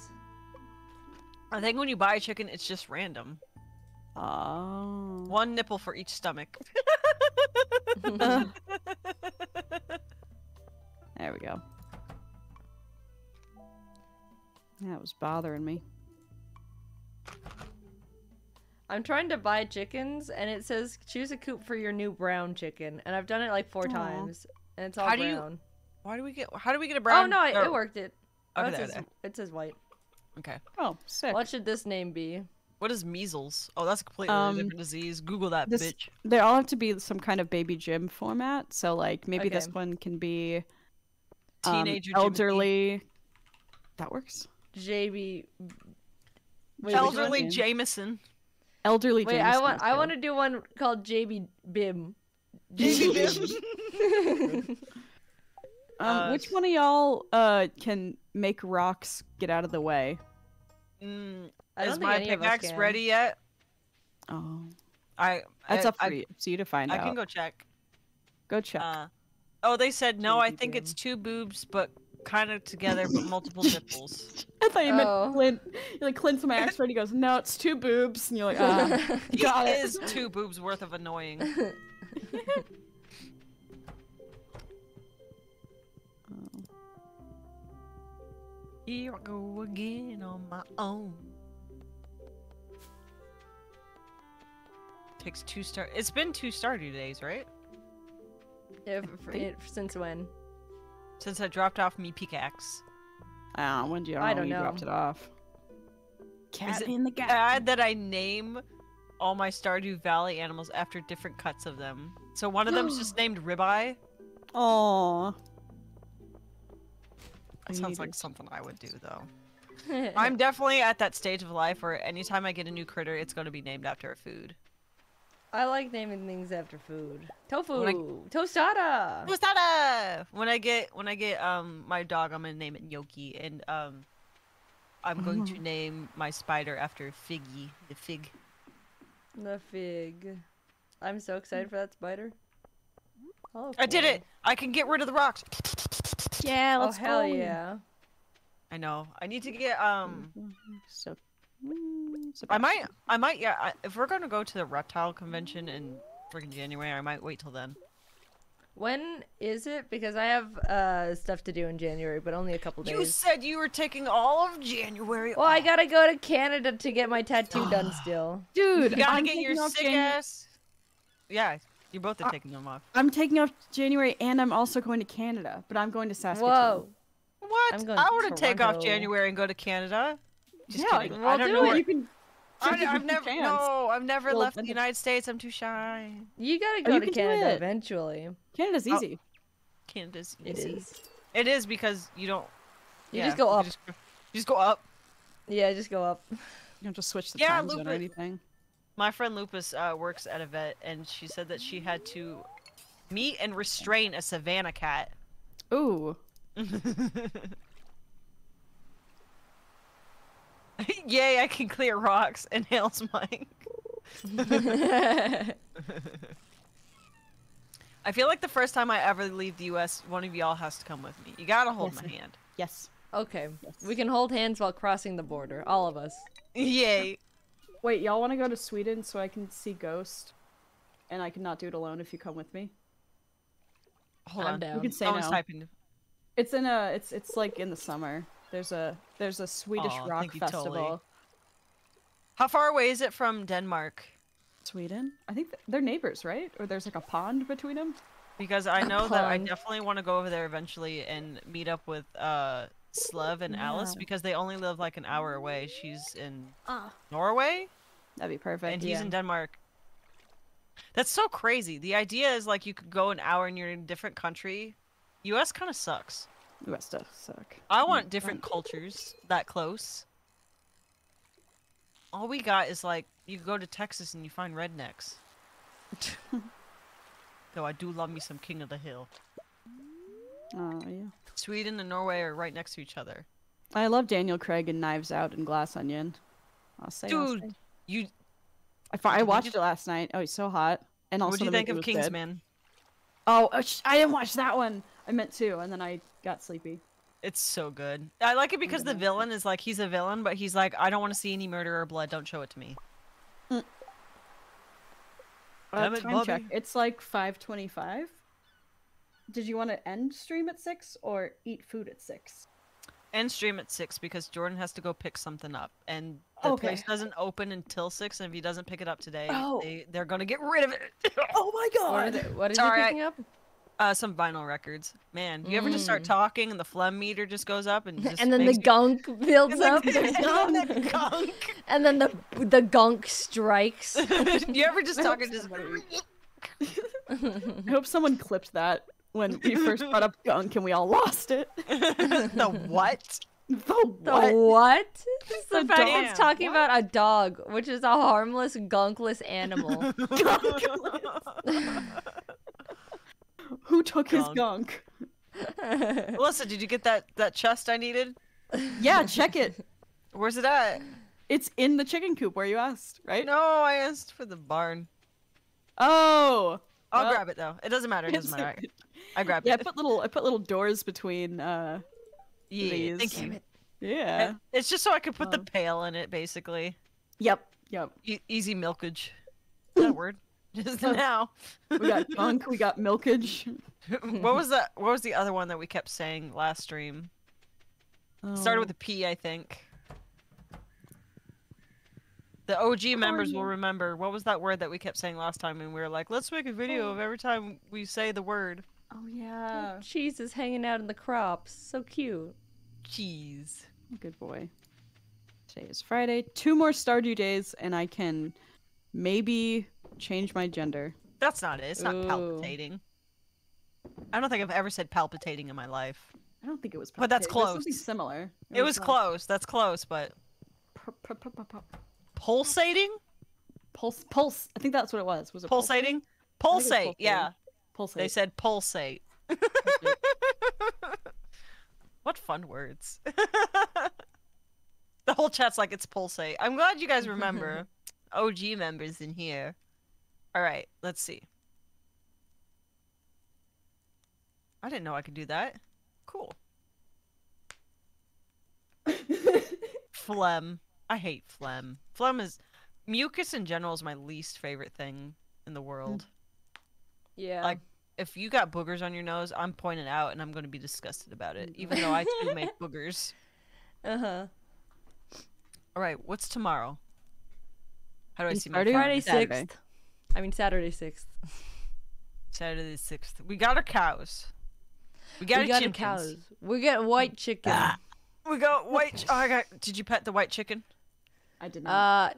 I think when you buy a chicken, it's just random. Oh. One nipple for each stomach. <laughs> There we go. That was bothering me. I'm trying to buy chickens, and it says choose a coop for your new brown chicken, and I've done it like four Aw. times, and it's all How do you- Why do we get? How do we get a oh, brown? oh no, it, or- it worked. It. Oh, Okay, it, there, says, there. it says white. Okay. Oh, sick. What should this name be? What is measles? Oh, that's a completely Um, different disease. Google that, this- bitch. They all have to be some kind of baby gym format. So, like, maybe this one can be um, Teenager Jimothy. elderly. That works. JB. Wait, Elderly one? Jameson. Elderly. Wait, I Jameson want is I want to do one called JB Bim. <laughs> JB Bim. <laughs> <laughs> Um, Uh, which one of y'all uh can make rocks get out of the way? Mm, I don't is my any of us pickaxe ready yet? Oh, I. that's I, up for I, you, so you to find I out. can go check. Go check. Uh, oh, they said no. I think Bim. it's two boobs, but kind of together, but multiple nipples. <laughs> I thought you Oh. meant Clint. You're like Clint's my axe friend. He goes, no, it's two boobs, and you're like, ah, <laughs> got it it. is two boobs worth of annoying. Oh. <laughs> Here I go again on my own. Takes two star. It's been two Stardew days, right? If, for, think- it- since when? Since I dropped off me pickaxe. Ah, when do you? I know don't you know. dropped it off. Cat it in the gap. Add that I name all my Stardew Valley animals after different cuts of them. So one of them's <gasps> just named Ribeye. Aww. That sounds like it. something I would do, though. <laughs> I'm definitely at that stage of life where anytime I get a new critter, it's going to be named after a food. I like naming things after food. Tofu, When I- tostada. Tostada! When I get when I get um my dog, I'm gonna name it Yoki, and um I'm going to <laughs> name my spider after Figgy, the fig. The fig. I'm so excited for that spider. Oh, I did it! I can get rid of the rocks. Yeah, Oh let's oh, hell go. yeah! I know. I need to get um. <laughs> So, I might. I might. Yeah. I, if we're gonna go to the reptile convention in freaking January, I might wait till then. When is it? Because I have uh stuff to do in January, but only a couple days. You said you were taking all of January. Well, I gotta go to Canada to get my tattoo done <gasps> still. dude, You gotta I'm get your taking sick Janu- ass. Yeah, you both are Uh, taking them off. I'm taking off January, and I'm also going to Canada, but I'm going to Saskatoon. Whoa. What? I'm going I to want to take off January and go to Canada. Just Yeah, kidding. we'll I don't do know it. You can. I, take a I've never. chance. No, I've never Well, left the United States. I'm too shy. You gotta Oh, go you to can Canada eventually. Canada's Oh. easy. Canada's It easy. is. It is because you don't. You yeah, just go up. just, you just go up. Yeah, just go up. <laughs> You don't just switch the Yeah, time zone or anything. My friend Lupus uh, works at a vet, and she said that she had to Meet and restrain a savannah cat. Ooh. <laughs> <laughs> Yay, I can clear rocks and Hale's <laughs> mic. <laughs> I feel like the first time I ever leave the US, one of y'all has to come with me. You gotta hold Yes, my sir. hand. Yes. okay, we can hold hands while crossing the border. All of us. Yay. Wait, y'all want to go to Sweden so I can see Ghost? And I cannot do it alone if you come with me. Hold I'm on. down. You can say Someone's no. typing. It's in a. It's it's like in the summer. There's a there's a Swedish Aw, rock thank you, Tully. festival. How far away is it from Denmark? Sweden. I think th- they're neighbors, right? Or there's like a pond between them. Because I know that I definitely want to go over there eventually and meet up with uh Slev and Alice Yeah. because they only live like an hour away. She's in Ah, Norway that'd be perfect. and he's yeah. in Denmark. That's so crazy. The idea is like you could go an hour and you're in a different country. US kind of sucks. The rest does suck. I want mm, different cultures that close. All we got is like you go to Texas and you find rednecks. <laughs> Though I do love me some King of the Hill. Oh yeah. Sweden and Norway are right next to each other. I love Daniel Craig and Knives Out and Glass Onion. I'll say. I'll Dude, say. you I, I did you watched it last night. Oh, he's so hot. And also, what do you think of good. Kingsman? Oh, oh, sh- I didn't watch that one. I meant to, and then I got sleepy. It's so good. I like it because the villain is like he's a villain, but he's like, I don't want to see any murder or blood. Don't show it to me. Uh, it, time check. It's like five twenty-five. Did you want to end stream at six or eat food at six? End stream at six because Jordan has to go pick something up, and the Okay. place doesn't open until six. And if he doesn't pick it up today, Oh. they they're gonna get rid of it. <laughs> Oh my What, are god! they, what is Sorry, he I- picking up? Uh, some vinyl records. Man, you ever just start Mm. talking and the phlegm meter just goes up and <laughs> just And then the makes you- gunk <laughs> builds It's like- up. <laughs> and then the gunk. and then the the gunk strikes. you ever just I talk hope and just I hope someone clipped that when we first brought up gunk and we all lost it. the what? The The what? what? The The fact that it's dog. talking about a dog, which is a harmless, gunkless animal. Who took his Gunk. gunk? <laughs> Melissa, did you get that that chest I needed? Yeah, check it. <laughs> Where's it at? It's in the chicken coop where you asked, right? No, I asked for the barn. Oh. I'll Well, grab it though. It doesn't matter. It doesn't <laughs> matter. I, I grabbed Yeah, I it. put little I put little doors between uh Yeah, thank these. you. yeah. It's just so I could put the pail in it, basically. Yep. Yep. E- easy milkage. Is that a word? <laughs> Just now. We got <laughs> gunk, we got milkage. <laughs> what was that? What was the other one that we kept saying last stream? Started Oh. with a P, oh. I think. The OG oh, members will remember. What was that word that we kept saying last time? And we were like, let's make a video of oh. every time we say the word. Oh yeah. Cheese is hanging out in the crops. So cute. Cheese. Good boy. Today is Friday. Two more Stardew days and I can maybe change my gender. That's not it. It's not Ooh. palpitating. I don't think I've ever said palpitating in my life. I don't think it was But that's palpitating, but something close. similar. It was like close. That's close, but pu- pu- pu- pu- pu- pulsating? Pulse pulse. I think that's what it was. Was it Pulsating? It was Pulsate. Yeah. Pulsate. They said pulsate. <laughs> what fun words. <laughs> the whole chat's like it's pulsate. I'm glad you guys remember. <laughs> OG members in here. All right, let's see. I didn't know I could do that. Cool. <laughs> phlegm. I hate phlegm. Phlegm is mucus in general is my least favorite thing in the world. Yeah. Like, if you got boogers on your nose, I'm pointing out and I'm going to be disgusted about it, even though I do make <laughs> boogers. uh huh. All right, what's tomorrow? How do I see my Stardew? calendar? Friday Saturday. sixth. I mean Saturday sixth. Saturday sixth. We got our cows. We got, we our got chickens. cows. We got white chicken. We got white. Ch- oh, I got. Did you pet the white chicken? I did not. Uh,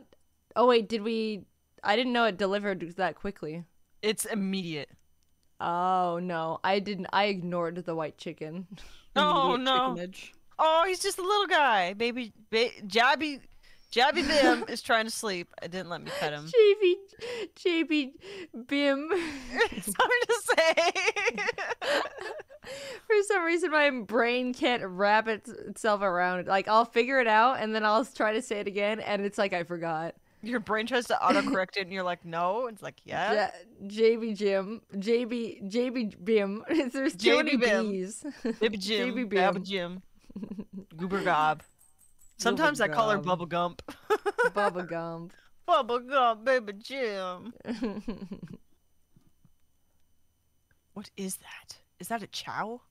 oh wait, did we? I didn't know it delivered that quickly. It's immediate. Oh no, I didn't. I ignored the white chicken. Oh no! chickenage. Oh, he's just a little guy, baby. Ba- Jabby, Jabby Bim is trying to sleep. I didn't let me pet him. JB, JB, Bim. <laughs> <laughs> it's hard to say. <laughs> For some reason, my brain can't wrap it, itself around it. Like, I'll figure it out, and then I'll try to say it again, and it's like I forgot. Your brain tries to autocorrect it, and you're like, no. It's like, yeah. J- JB Jim, JB, JB Bim. There's too many JB Bim. B's. Baby Jim. JB Bim. Jim. Goober Gob. Sometimes I call her Gob. Bubba Gump. <laughs> Bubba <laughs> Gump. Bubba Gump, Baby Jim. <laughs> What is that? Is that a chow?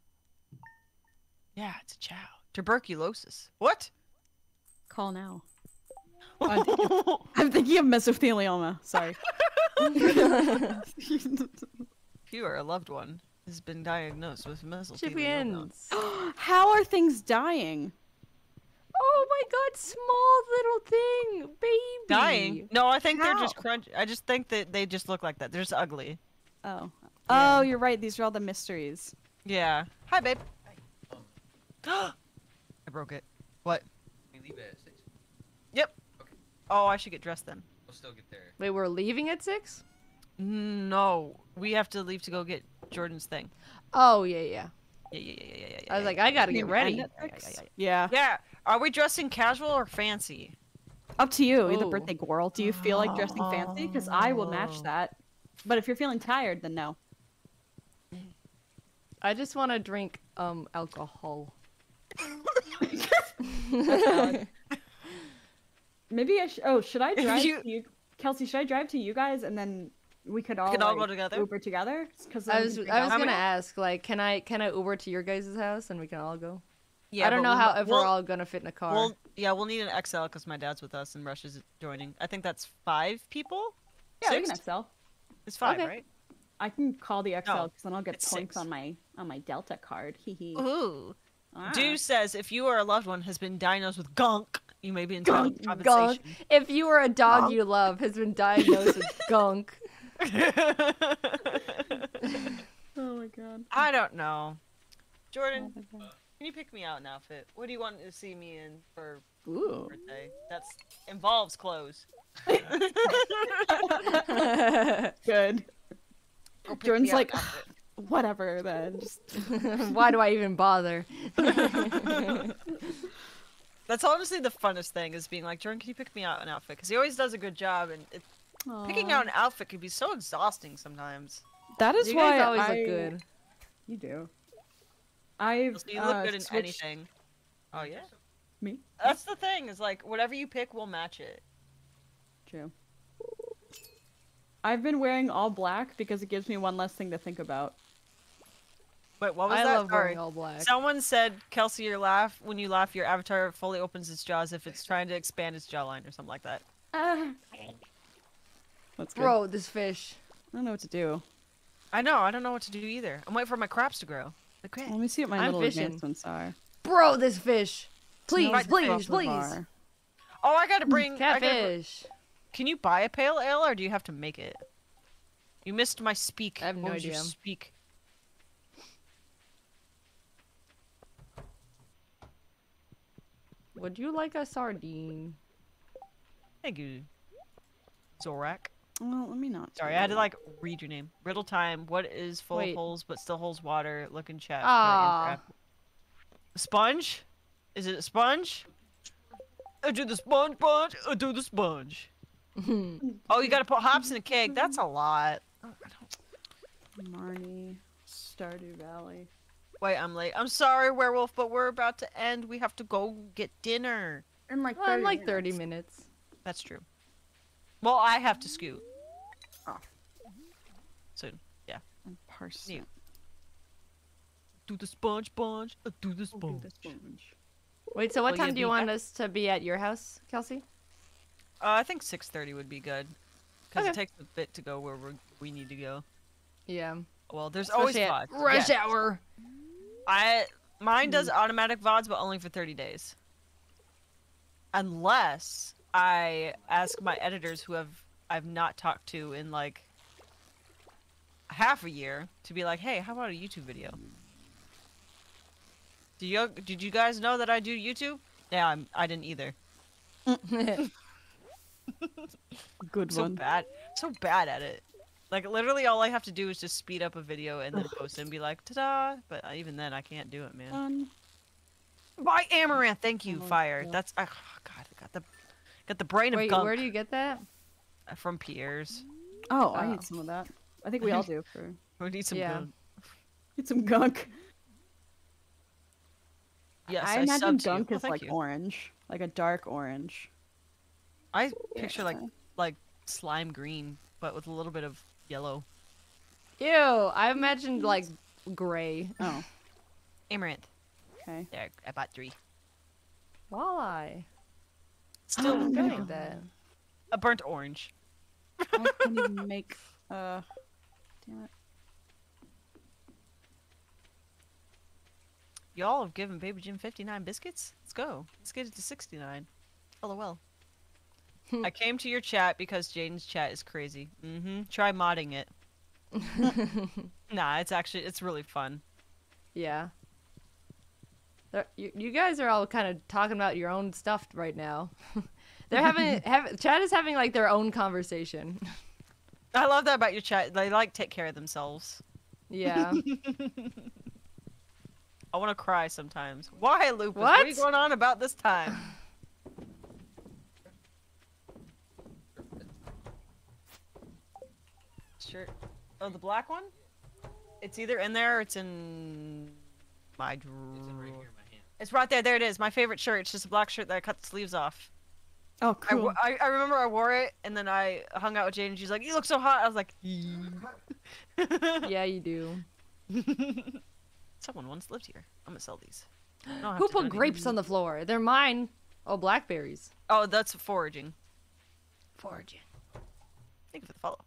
Yeah, it's a chow. Tuberculosis. What? Call now. I'm thinking, I'm thinking of mesothelioma. Sorry. If you or a loved one has been diagnosed with mesothelioma. Chippy ends. <gasps> <gasps> How are things dying? Oh my god, small little thing, baby. Dying? No, I think they're just How? crunch. I just think that they just look like that. They're just ugly. Oh. oh yeah. Oh, you're right. These are all the mysteries. Yeah. Hi, babe. <gasps> I broke it. What? We leave it at six. Yep. Okay. Oh, I should get dressed then. We'll still get there. Wait, we're leaving at six? No, we have to leave to go get Jordan's thing. Oh yeah, yeah. Yeah, yeah, yeah, yeah, yeah. yeah I was like, I gotta get ready. Yeah, yeah, yeah, Yeah. Yeah. Are we dressing casual or fancy? Up to you. You're the birthday girl. Do you feel like dressing fancy? Because I will match that. But if you're feeling tired, then no. I just want to drink um alcohol. <laughs> Maybe I should. Oh, should I <laughs> drive you- to you, Kelsey? Should I drive to you guys and then we could all could all like, go together? Uber together? Because I was I was How gonna ask like, can I can I Uber to your guys' house and we can all go? Yeah, I don't know we how if we'll- we're all gonna fit in a car. We'll, yeah, we'll need an XL because my dad's with us and Rush is joining. I think that's five people. yeah, we can XL. It's five, Okay. right? I can call the XL No, because then I'll get points six. on my on my Delta card. Hee hee. Ooh. Ah. Dew says if you or a loved one has been diagnosed with gunk, you may be entitled to Gunk. If you were a dog you love has been diagnosed with <laughs> gunk. <laughs> Oh my god. I don't know. Jordan, oh can you pick me out an outfit? What do you want to see me in for Ooh. birthday? That's involves clothes. <laughs> Good. Jordan's like, whatever then. Just <laughs> Why do I even bother? That's honestly the funnest thing is being like, Jordan, can you pick me out an outfit? Because he always does a good job, and it, picking out an outfit can be so exhausting sometimes. That is you why guys always I... look good. You do. I've So you look uh, good in switched- anything. Oh yeah. Me? That's the thing is like whatever you pick, we'll match it. True. I've been wearing all black because it gives me one less thing to think about. Wait, what was I that? love Sorry. wearing all black. Someone said, Kelsey, your laugh when you laugh, your avatar fully opens its jaws if it's trying to expand its jawline or something like that. Ah. That's good. Bro, this fish. I don't know what to do. I know. I don't know what to do either. I'm waiting for my crops to grow. The crap. Let me see what my I'm little fishing. advancements are. Bro, this fish. Please, Right, please, Buffer please. bar. Oh, I gotta bring. I gotta Catfish. Can you buy a pale ale or do you have to make it? You missed my speak. I have no What idea. speak? Would you like a sardine? Thank you, Zorak. Well, let me not. Sorry, I had to like read your name. Riddle time. What is full Wait. of holes but still holds water? Look in chat. Can Ah. sponge? Is it a sponge? I do the sponge sponge. I do the sponge. <laughs> oh, you gotta put hops in a cake. That's a lot. I don't- Marnie, Stardew Valley. Wait, I'm late. I'm sorry, werewolf, but we're about to end. We have to go get dinner. In like Well, in like 30 minutes. That's true. Well, I have to scoot. Oh. Soon. And parsnip. Neat. Do the sponge sponge. I do the We'll do sponge. the sponge. Wait, so what Will time you do you want back? us to be at your house, Kelsey? Uh, I think 6:30 would be good. Because it takes a bit to go where we're, we need to go. Yeah. Well, there's always Especially at VODs. rush Yeah. hour. I mine does automatic VODs, but only for 30 days. Unless I ask my editors who have I've not talked to in like half a year to be like, hey, how about a YouTube video? Did you did you guys know that I do YouTube? Yeah, I'm, I didn't either. <laughs> Good so one. bad, so bad at it. Like literally, all I have to do is just speed up a video and then post it and be like, "Ta-da!" But uh, even then, I can't do it, man. Um, Buy amaranth, thank you, Oh, fire. yeah. That's oh, God, I got the got the brain of Wait, gunk where do you get that? from Pierre's. oh, I Oh. need some of that. I think we all do. For <laughs> We need some Yeah. gunk. need some gunk. Yes, I I, imagine subbed you. gunk Oh, is like you. orange, like a dark orange. I picture like Yeah. like slime green, but with a little bit of yellow. Ew, I imagined like gray. Oh, <laughs> Amaranth. okay. There, I bought three. Walleye. Still Oh, I no. like that. a burnt orange. I can't even make. Uh, damn it. Y'all have given Baby Jim 59 biscuits? Let's go. Let's get it to 69. LOL. I came to your chat because Jaiden's chat is crazy. Mm-hmm. Try modding it. <laughs> Nah, it's actually, it's really fun. Yeah. You, you guys are all kind of talking about your own stuff right now. <laughs> They're having, <laughs> have, Chad is having like their own conversation. I love that about your chat. They like take care of themselves. Yeah. <laughs> I want to cry sometimes. Why, Lupus? What? are you going on about this time? <sighs> Shirt. Oh, the black one? It's either in there or it's in my drawer. It's in right here in my hand. It's right there. There it is. My favorite shirt. It's just a black shirt that I cut the sleeves off. Oh, I, cool. wo- I, I remember I wore it and then I hung out with Jane and she's like, "You look so hot." I was like, yeah, you do. <laughs> "Someone once lived here. I'm gonna sell these." I don't have Who put grapes on the floor? They're mine. Oh, blackberries. Oh, that's foraging. Foraging. Thank you for the follow.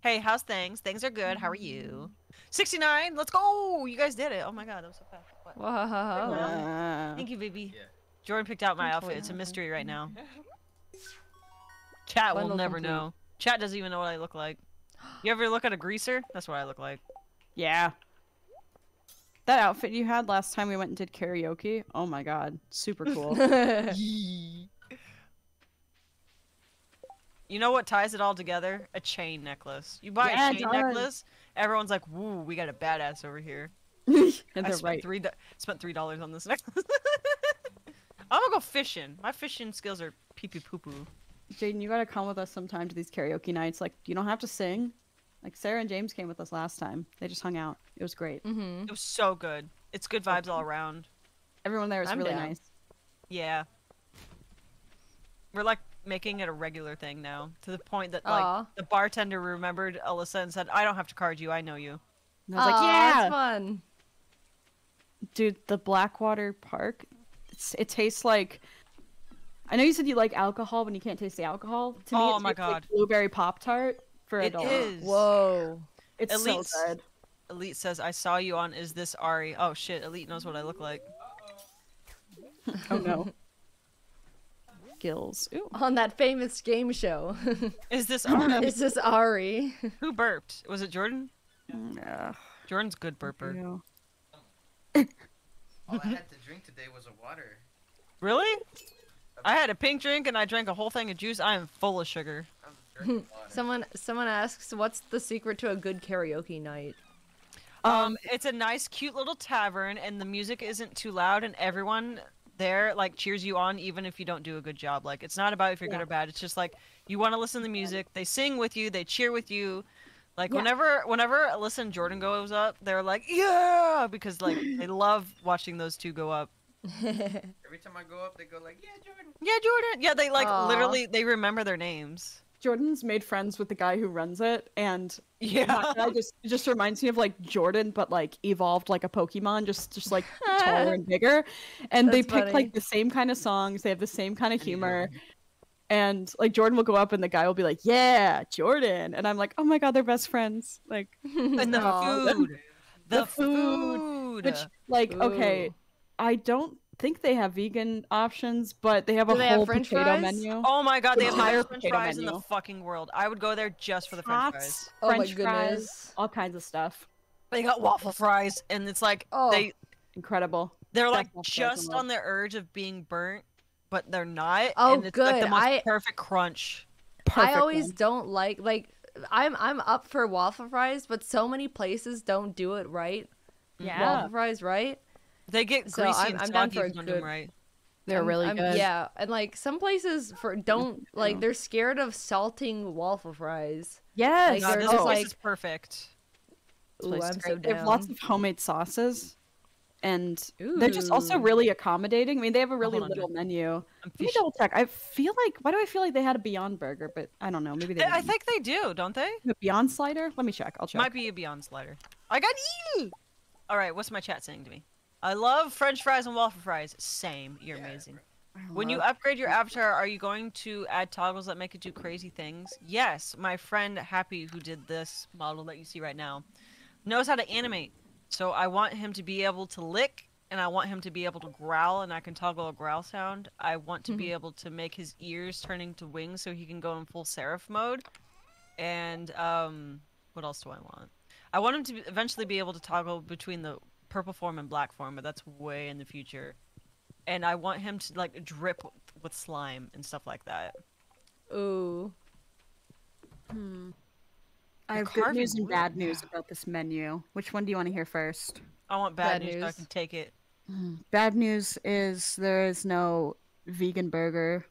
Hey, how's things? Things are good. How are you? 69. Let's go. You guys did it. Oh my god, that was so fast. What? Whoa. Uh, Thank you, baby. Yeah. Jordan picked out my Thanks, outfit. It's a mystery right now. <laughs> Chat will never complete. know. Chat doesn't even know what I look like. You ever look at a greaser? That's what I look like. yeah. That outfit you had last time we went and did karaoke. Oh my god, super cool. <laughs> You know what ties it all together? A chain necklace. You buy Yeah, a chain necklace, everyone's like, "Woo, we got a badass over here." <laughs> and I spent right. three spent three dollars on this <laughs> necklace. I'm gonna go fishing. My fishing skills are pee pee poo poo. Jaiden, you gotta come with us sometime to these karaoke nights. Like, you don't have to sing. Like Sarah and James came with us last time. They just hung out. It was great. Mm-hmm. It was so good. It's good vibes all around. Everyone there was I'm really down. nice. Yeah. We're like making it a regular thing now, to the point that like Aw. the bartender remembered Illyssa and said, "I don't have to card you. I know you." And I was like, yeah, That's fun. dude, the Blackwater Park. It's, it tastes like. I know you said you like alcohol when you can't taste the alcohol. To me, Oh my tastes like God. blueberry pop tart for It adults. is. Whoa. It's Elite- so good. Elite says, "I saw you on Is This Ari?" Oh shit, Elite knows what I look like. <laughs> Oh no. <laughs> Gills. Ooh. On that famous game show. <laughs> Is this Ari? Is this Ari? Who burped? Was it Jordan? Yeah. Jordan's good burper. All I had to drink today was a water. Really? I had a pink drink and I drank a whole thing of juice. I am full of sugar. I was drinking water. Someone someone asks, "What's the secret to a good karaoke night?" Um, it's a nice, cute little tavern, and the music isn't too loud, and everyone there like cheers you on, even if you don't do a good job. Like, it's not about if you're good or bad. It's just like you want to listen to the music. They sing with you. They cheer with you. Like Yeah. whenever, whenever Illyssa and Jordan goes up, they're like, yeah, because like they love watching those two go up. <laughs> Every time I go up, they go like, "Yeah, Jordan." Yeah, Jordan. Yeah, they like Aw. literally they remember their names. Jordan's made friends with the guy who runs it, and Yeah. that just it just reminds me of like Jordan, but like evolved like a Pokemon, just just like taller and bigger. And they pick funny. like the same kind of songs. They have the same kind of humor. And like Jordan will go up, and the guy will be like, "Yeah, Jordan," and I'm like, "Oh my god, they're best friends!" Like, And the <laughs> food. <laughs> The, The food, food. which like okay, Ooh. I don't think they have vegan options, but they have Do a they have whole french potato fries? menu. Oh my god, they have the Entire best french potato fries in the fucking world. I would go there just for the french fries. Tots, Oh my French fries, goodness. all kinds of stuff. They got waffle fries, and it's like Oh. they Incredible. they're like waffle fries just world. on the urge of being burnt, but they're not. Oh, and it's like the good. most I- perfect crunch. I always one. don't like like I'm I'm up for waffle fries, but so many places don't do it right. Yeah. Waffle fries, right? They get So greasy I'm- and I'm down soggy for if a you don't do 'em good- right. They're I'm- really I'm- good. Yeah, and like some places for don't like they're scared of salting waffle fries. Yes. Oh. Like, No, they're this just place like- is perfect. Ooh, place is I'm so great. They have lots of homemade sauces, and they're just also really accommodating. I mean, they have a really hold on, little menu. I'm Let me double check. I feel like why do I feel like they had a Beyond Burger, but I don't know. Maybe they. I I think they do, don't they? a Beyond slider. Let me check. I'll check. Might be a Beyond slider. I got eaten. All right, what's my chat saying to me? I love French fries and waffle fries. Same. You're amazing. When you upgrade your avatar, are you going to add toggles that make it do crazy things? Yes, my friend Happy, who did this model that you see right now, knows how to animate. So I want him to be able to lick, and I want him to be able to growl, and I can toggle a growl sound. I want to be able to make his ears turn into wings so he can go in full seraph mode. And um, what else do I want? I want him to eventually be able to toggle between the purple form and black form, but that's way in the future and I want him to like drip with slime and stuff like that. Ooh. Hmm. I have good news and bad news about this menu. Which one do you want to hear first? I want bad, Bad news, so I can take it. Bad news is there is no vegan burger.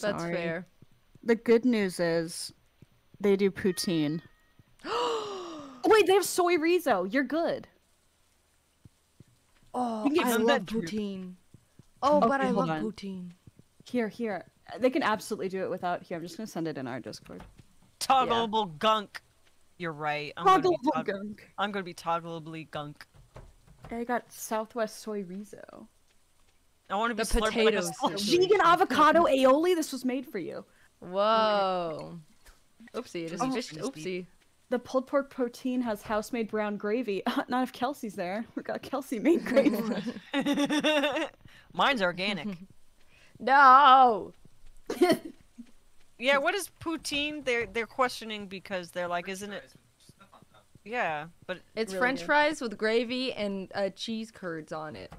That's Sorry. fair. The good news is they do poutine. Wait, they have soy rizo. You're good. Oh, You I love poutine. Oh, but I love on. poutine. Here, here. They can absolutely do it without. Here, I'm just gonna send it in our Discord. Toggleable gunk. You're right. I'm gonna, be Toggleable togg- gunk. I'm gonna be toggleably gunk. I got Southwest soy rizo. I want to be The slurped like a potatoes sponge. Vegan avocado aioli. This was made for you. Whoa. Oopsie, it is Oh. just oopsie. The pulled pork protein has house-made brown gravy. <laughs> Not if Kelsey's there. We got Kelsey made gravy. <laughs> Mine's organic. <laughs> No. yeah, what is poutine? They're they're questioning because they're like, isn't it? Stuff on top. Yeah, but It's Really French good. fries with gravy and uh, cheese curds on it.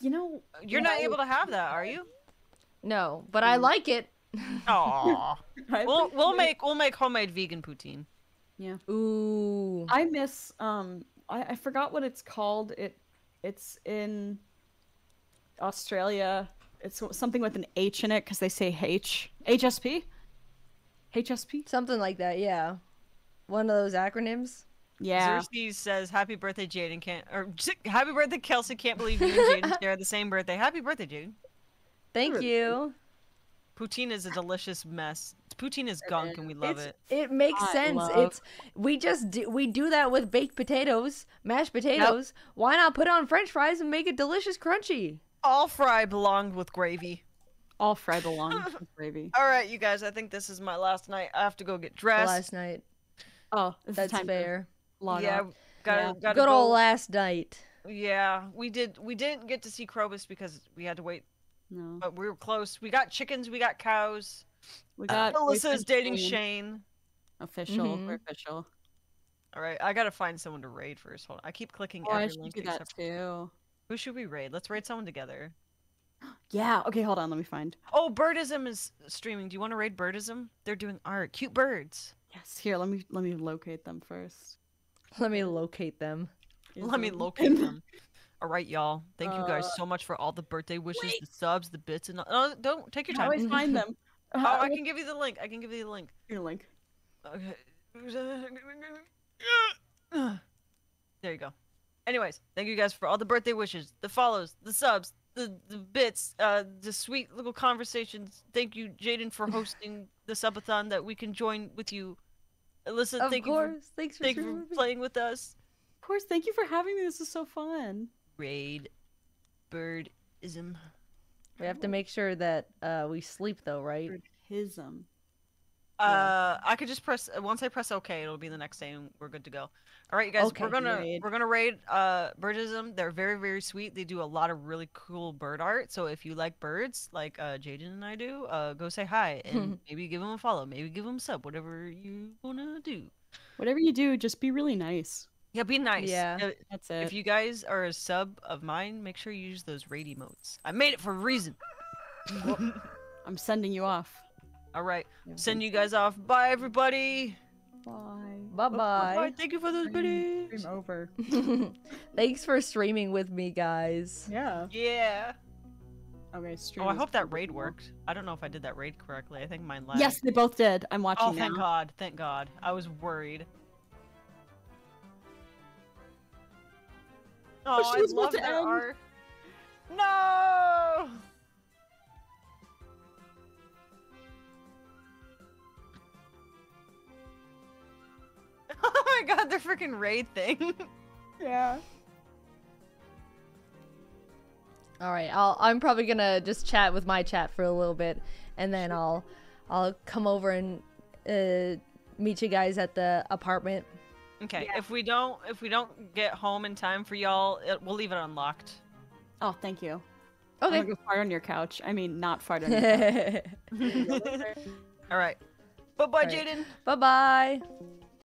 you know, you're not able to have that, are you? No, but I like it. Aww. We'll we'll make we'll make homemade vegan poutine. Ooh. I miss um I, I forgot what it's called. It it's in Australia. It's something with an H in it because they say H. HSP? HSP? Something like that, yeah. One of those acronyms. Yeah. Xerxes says, "Happy birthday, Jaiden! Can't or <laughs> Happy birthday, Kelsey! Can't believe you and Jaiden <laughs> share the same birthday. Happy birthday, Jaiden! Thank you. Poutine is a delicious mess. Poutine is gunk, and we love it's, it. It makes I sense. love- It's we just do, we do that with baked potatoes, mashed potatoes. Why not put on French fries and make it delicious, crunchy? All fry belonged with gravy. All fry belongs <laughs> with gravy. All right, you guys. I think this is my last night. I have to go get dressed. Last night. Oh, That's time fair. log yeah, off. gotta, Yeah. gotta Good go. old last night. Yeah, we did. We didn't get to see Krobus because we had to wait, No. but we were close. We got chickens. We got cows. We got Melissa is dating Shane. Shane. Official. Mhm. We're official. All right, I gotta find someone to raid first. Hold on. I keep clicking Oh, I every should link do that except too. who should we raid? Let's raid someone together. <gasps> Yeah. Okay, hold on. Let me find. Oh, Birdism is streaming. Do you want to raid Birdism? They're doing art. Cute birds. Yes. Here, let me let me locate them first. Let me locate them. Let me locate them. All right, y'all. Thank you guys Uh, so much for all the birthday wishes, wait. the subs, the bits, and all- oh, don't take your time. I <laughs> find them? Oh, I <laughs> can give you the link. I can give you the link. Your link. Okay. <sighs> There you go. Anyways, thank you guys for all the birthday wishes, the follows, the subs, the, the bits, uh, the sweet little conversations. Thank you, Jaiden, for <laughs> hosting the subathon that we can join with you. Illyssa, Of thank course. you Thanks for, for, thank for playing with us. Of course. Thank you for having me. This is so fun. Raid birdism. We have to make sure that uh, we sleep though, right? Hism. Uh, I could just press once I press OK, it'll be the next day, and we're good to go. All right, you guys, Okay, we're gonna raid. we're gonna raid uh Birdism. They're very very sweet. They do a lot of really cool bird art. So if you like birds, like uh Jaiden and I do, uh, go say hi <laughs> and maybe give them a follow, maybe give them a sub, whatever you wanna do. Whatever you do, just be really nice. Yeah, be nice. Yeah. Uh, That's it. If you guys are a sub of mine, make sure you use those raid emotes. I made it for a reason. I'm sending you off. All right, send you guys off. Bye, everybody. Bye. Bye bye. Thank you for those biddies. Stream over. <laughs> <laughs> Thanks for streaming with me, guys. Yeah. Yeah. Okay. Stream. Oh, I hope that over. raid worked. I don't know if I did that raid correctly. I think mine lagged. Yes, they both did. I'm watching Oh, now. thank God. Thank God. I was worried. Oh, she I was about love to their end. art. No! <laughs> Oh my god, their freaking raid thing. <laughs> Yeah. All right, I'll I'm probably gonna just chat with my chat for a little bit, and then I'll I'll come over and uh, meet you guys at the apartment. Okay, if we don't if we don't get home in time for y'all, it, we'll leave it unlocked. Oh, thank you. I'm Okay. gonna go fart on your couch. I mean, not fart on your couch. <laughs> All right. Bye bye, Alright. Jaiden. Bye bye.